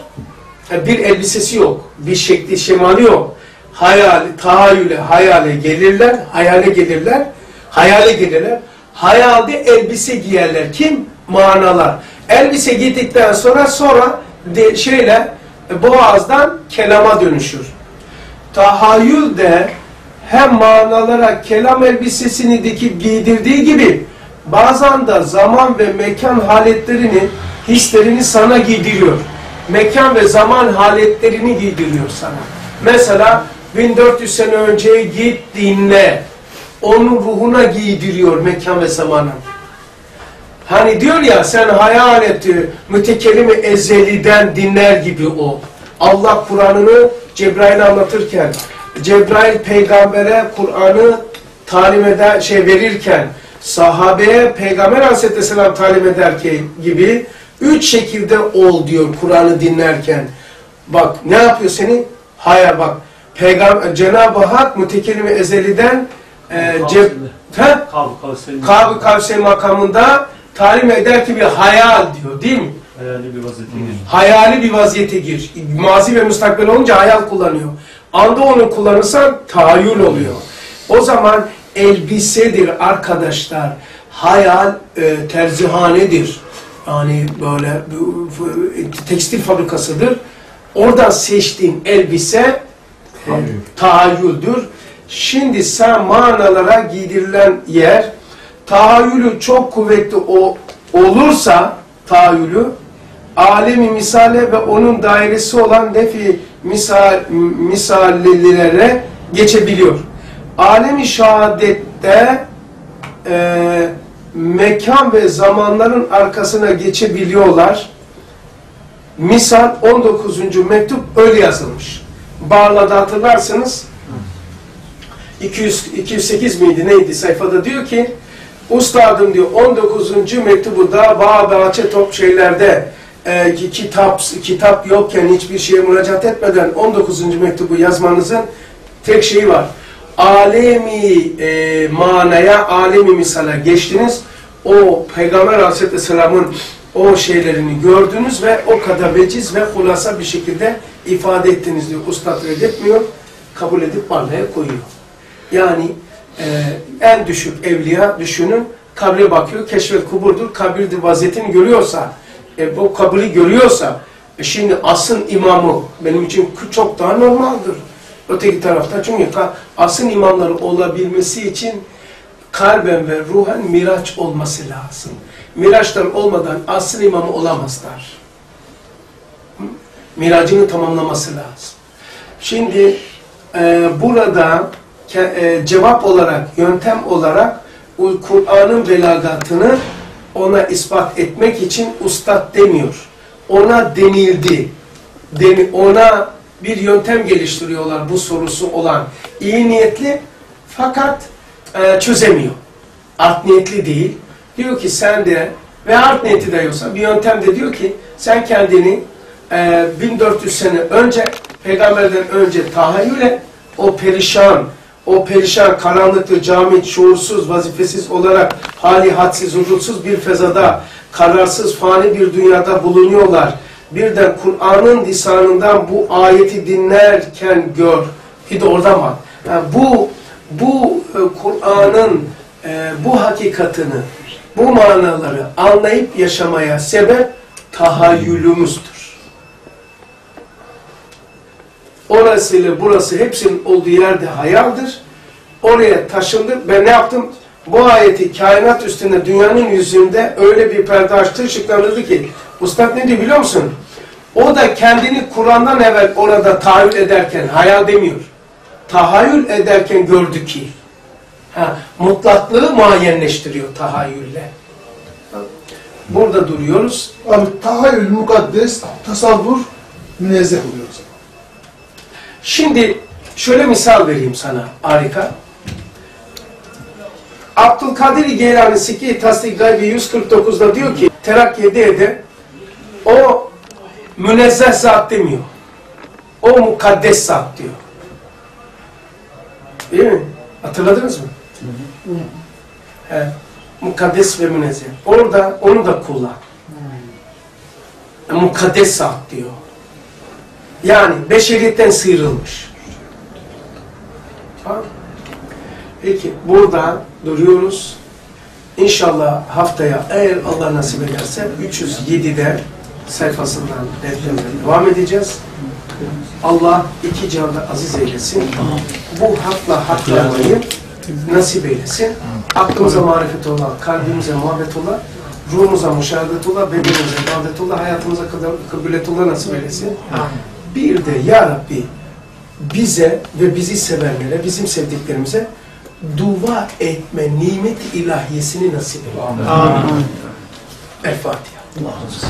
e, bir elbisesi yok, bir şekli şemali yok. Hayal, tahayyüle, hayale gelirler, hayale gelirler, hayale gelirler. Hayalde elbise giyerler. Kim? Manalar. Elbise giydikten sonra sonra de, şeyle boğazdan kelama dönüşür. Tahayyül de hem manalara kelam elbisesini dikip giydirdiği gibi bazen de zaman ve mekan haletlerini, hislerini sana giydiriyor. Mekan ve zaman haletlerini giydiriyor sana. Mesela 1400 sene önce git dinle. Onun ruhuna giydiriyor mekan ve zamanı. Hani diyor ya sen hayal et mütekelimi ezeliden dinler gibi o. Allah Kur'an'ını Cebrail'e anlatırken, Cebrail peygambere Kur'an'ı talim eder, şey verirken, sahabeye peygamber aleyhisselam talim ederken gibi üç şekilde ol diyor Kur'an'ı dinlerken. Bak ne yapıyor seni? Hayal bak. Peygamber Cenab-ı Hak mütekelimi ezeliden e, cep, he? Kav Kavseyn. Kab Kavse makamında talim eder ki bir hayal diyor değil mi? Hayali bir vaziyete gir. Hayali bir vaziyete gir. Mazi ve müstakbel olunca hayal kullanıyor. Anda onu kullanırsan tahayyül oluyor. O zaman elbisedir arkadaşlar. Hayal e, terzihanedir. Yani böyle tekstil fabrikasıdır. Oradan seçtiğin elbise tahayyüldür. Şimdi sen manalara giydirilen yer tahayyülü çok kuvvetli o, olursa tahayyülü alemi misale ve onun dairesi olan nefi misal, misallelere geçebiliyor. Alemi şehadette e, mekan ve zamanların arkasına geçebiliyorlar. Misal 19. mektup öyle yazılmış. Barla'da hatırlarsınız 200, 208 miydi neydi sayfada diyor ki Ustadım diyor 19. mektubu da bağ bahçe top şeylerde e, ki- kitap kitap yokken hiçbir şeye müracaat etmeden 19. mektubu yazmanızın tek şeyi var. Alemi e, manaya, alemi misale geçtiniz. O Peygamber Aleyhisselam'ın o şeylerini gördünüz ve o kadar veciz ve hulasa bir şekilde ifade ettiniz diyor. Ustad reddetmiyor, kabul edip barnaya koyuyor. Yani e, en düşük evliya düşünün, kabre bakıyor, keşfet kuburdur, kabirdir vaziyetini görüyorsa, e, bu kabri görüyorsa, e, şimdi asın imamı benim için çok daha normaldir. Öteki tarafta çünkü asın imamları olabilmesi için kalben ve ruhen miraç olması lazım. Miraçlar olmadan asıl imamı olamazlar. Miracını tamamlaması lazım. Şimdi e, burada e, cevap olarak, yöntem olarak Kur'an'ın belagatını ona ispat etmek için ustad demiyor. Ona denildi. Deni, ona bir yöntem geliştiriyorlar bu sorusu olan. iyi niyetli fakat e, çözemiyor. Art niyetli değil. Diyor ki sen de ve art niyeti de yoksa bir yöntem de diyor ki sen kendini e, 1400 sene önce peygamberden önce tahayyüle o perişan o perişan, karanlıklı, cami, şuursuz, vazifesiz olarak hali hadsiz, huzursuz bir fezada, kararsız, fani bir dünyada bulunuyorlar. Birden Kur'an'ın lisanından bu ayeti dinlerken gör. Bir de oradan bak. Yani bu bu e, Kur'an'ın e, bu hakikatını, bu manaları anlayıp yaşamaya sebep tahayyülümüzdür. Orası ile burası hepsinin olduğu yerde hayaldir. Oraya taşındı. Ben ne yaptım? Bu ayeti kainat üstünde dünyanın yüzünde öyle bir perde açtı, ışıklandırdı ki. Ustad ne diyor biliyor musun? O da kendini Kur'an'dan evvel orada tahayyül ederken, hayal demiyor. Tahayyül ederken gördü ki. Ha, mutlaklığı muayyenleştiriyor tahayyülle. Burada duruyoruz. Abi tahayyül mukaddes, tasavvur münezzeh oluyor o zaman. Şimdi şöyle misal vereyim sana harika. Abdülkadir Geylani Sikhi Tasdik Gaybi 149'da diyor ki terakki ede ede o münezzeh zat demiyor. O mukaddes zat diyor. Değil mi? Hatırladınız mı? Evet. Mukaddes ve münezzeh. Orada onu da kullan. Mukaddes zat diyor. Yani beşeriyetten sıyrılmış. Tamam. Peki burada duruyoruz. İnşallah haftaya eğer Allah nasip ederse 307'de sayfasından defterine devam edeceğiz. Allah iki canda aziz eylesin. Bu hakla haklamayı nasip eylesin. Aklımıza marifet olan, kalbimize muhabbet olan, ruhumuza müşahadet olan, bedenimize ibadet olan, hayatımıza kadar kıbület olan nasip eylesin. Bir de Ya Rabbi bize ve bizi sevenlere, bizim sevdiklerimize dua etme nimet ilahiyesini nasip eyle. Amin. El Fatiha. Allah razı olsun.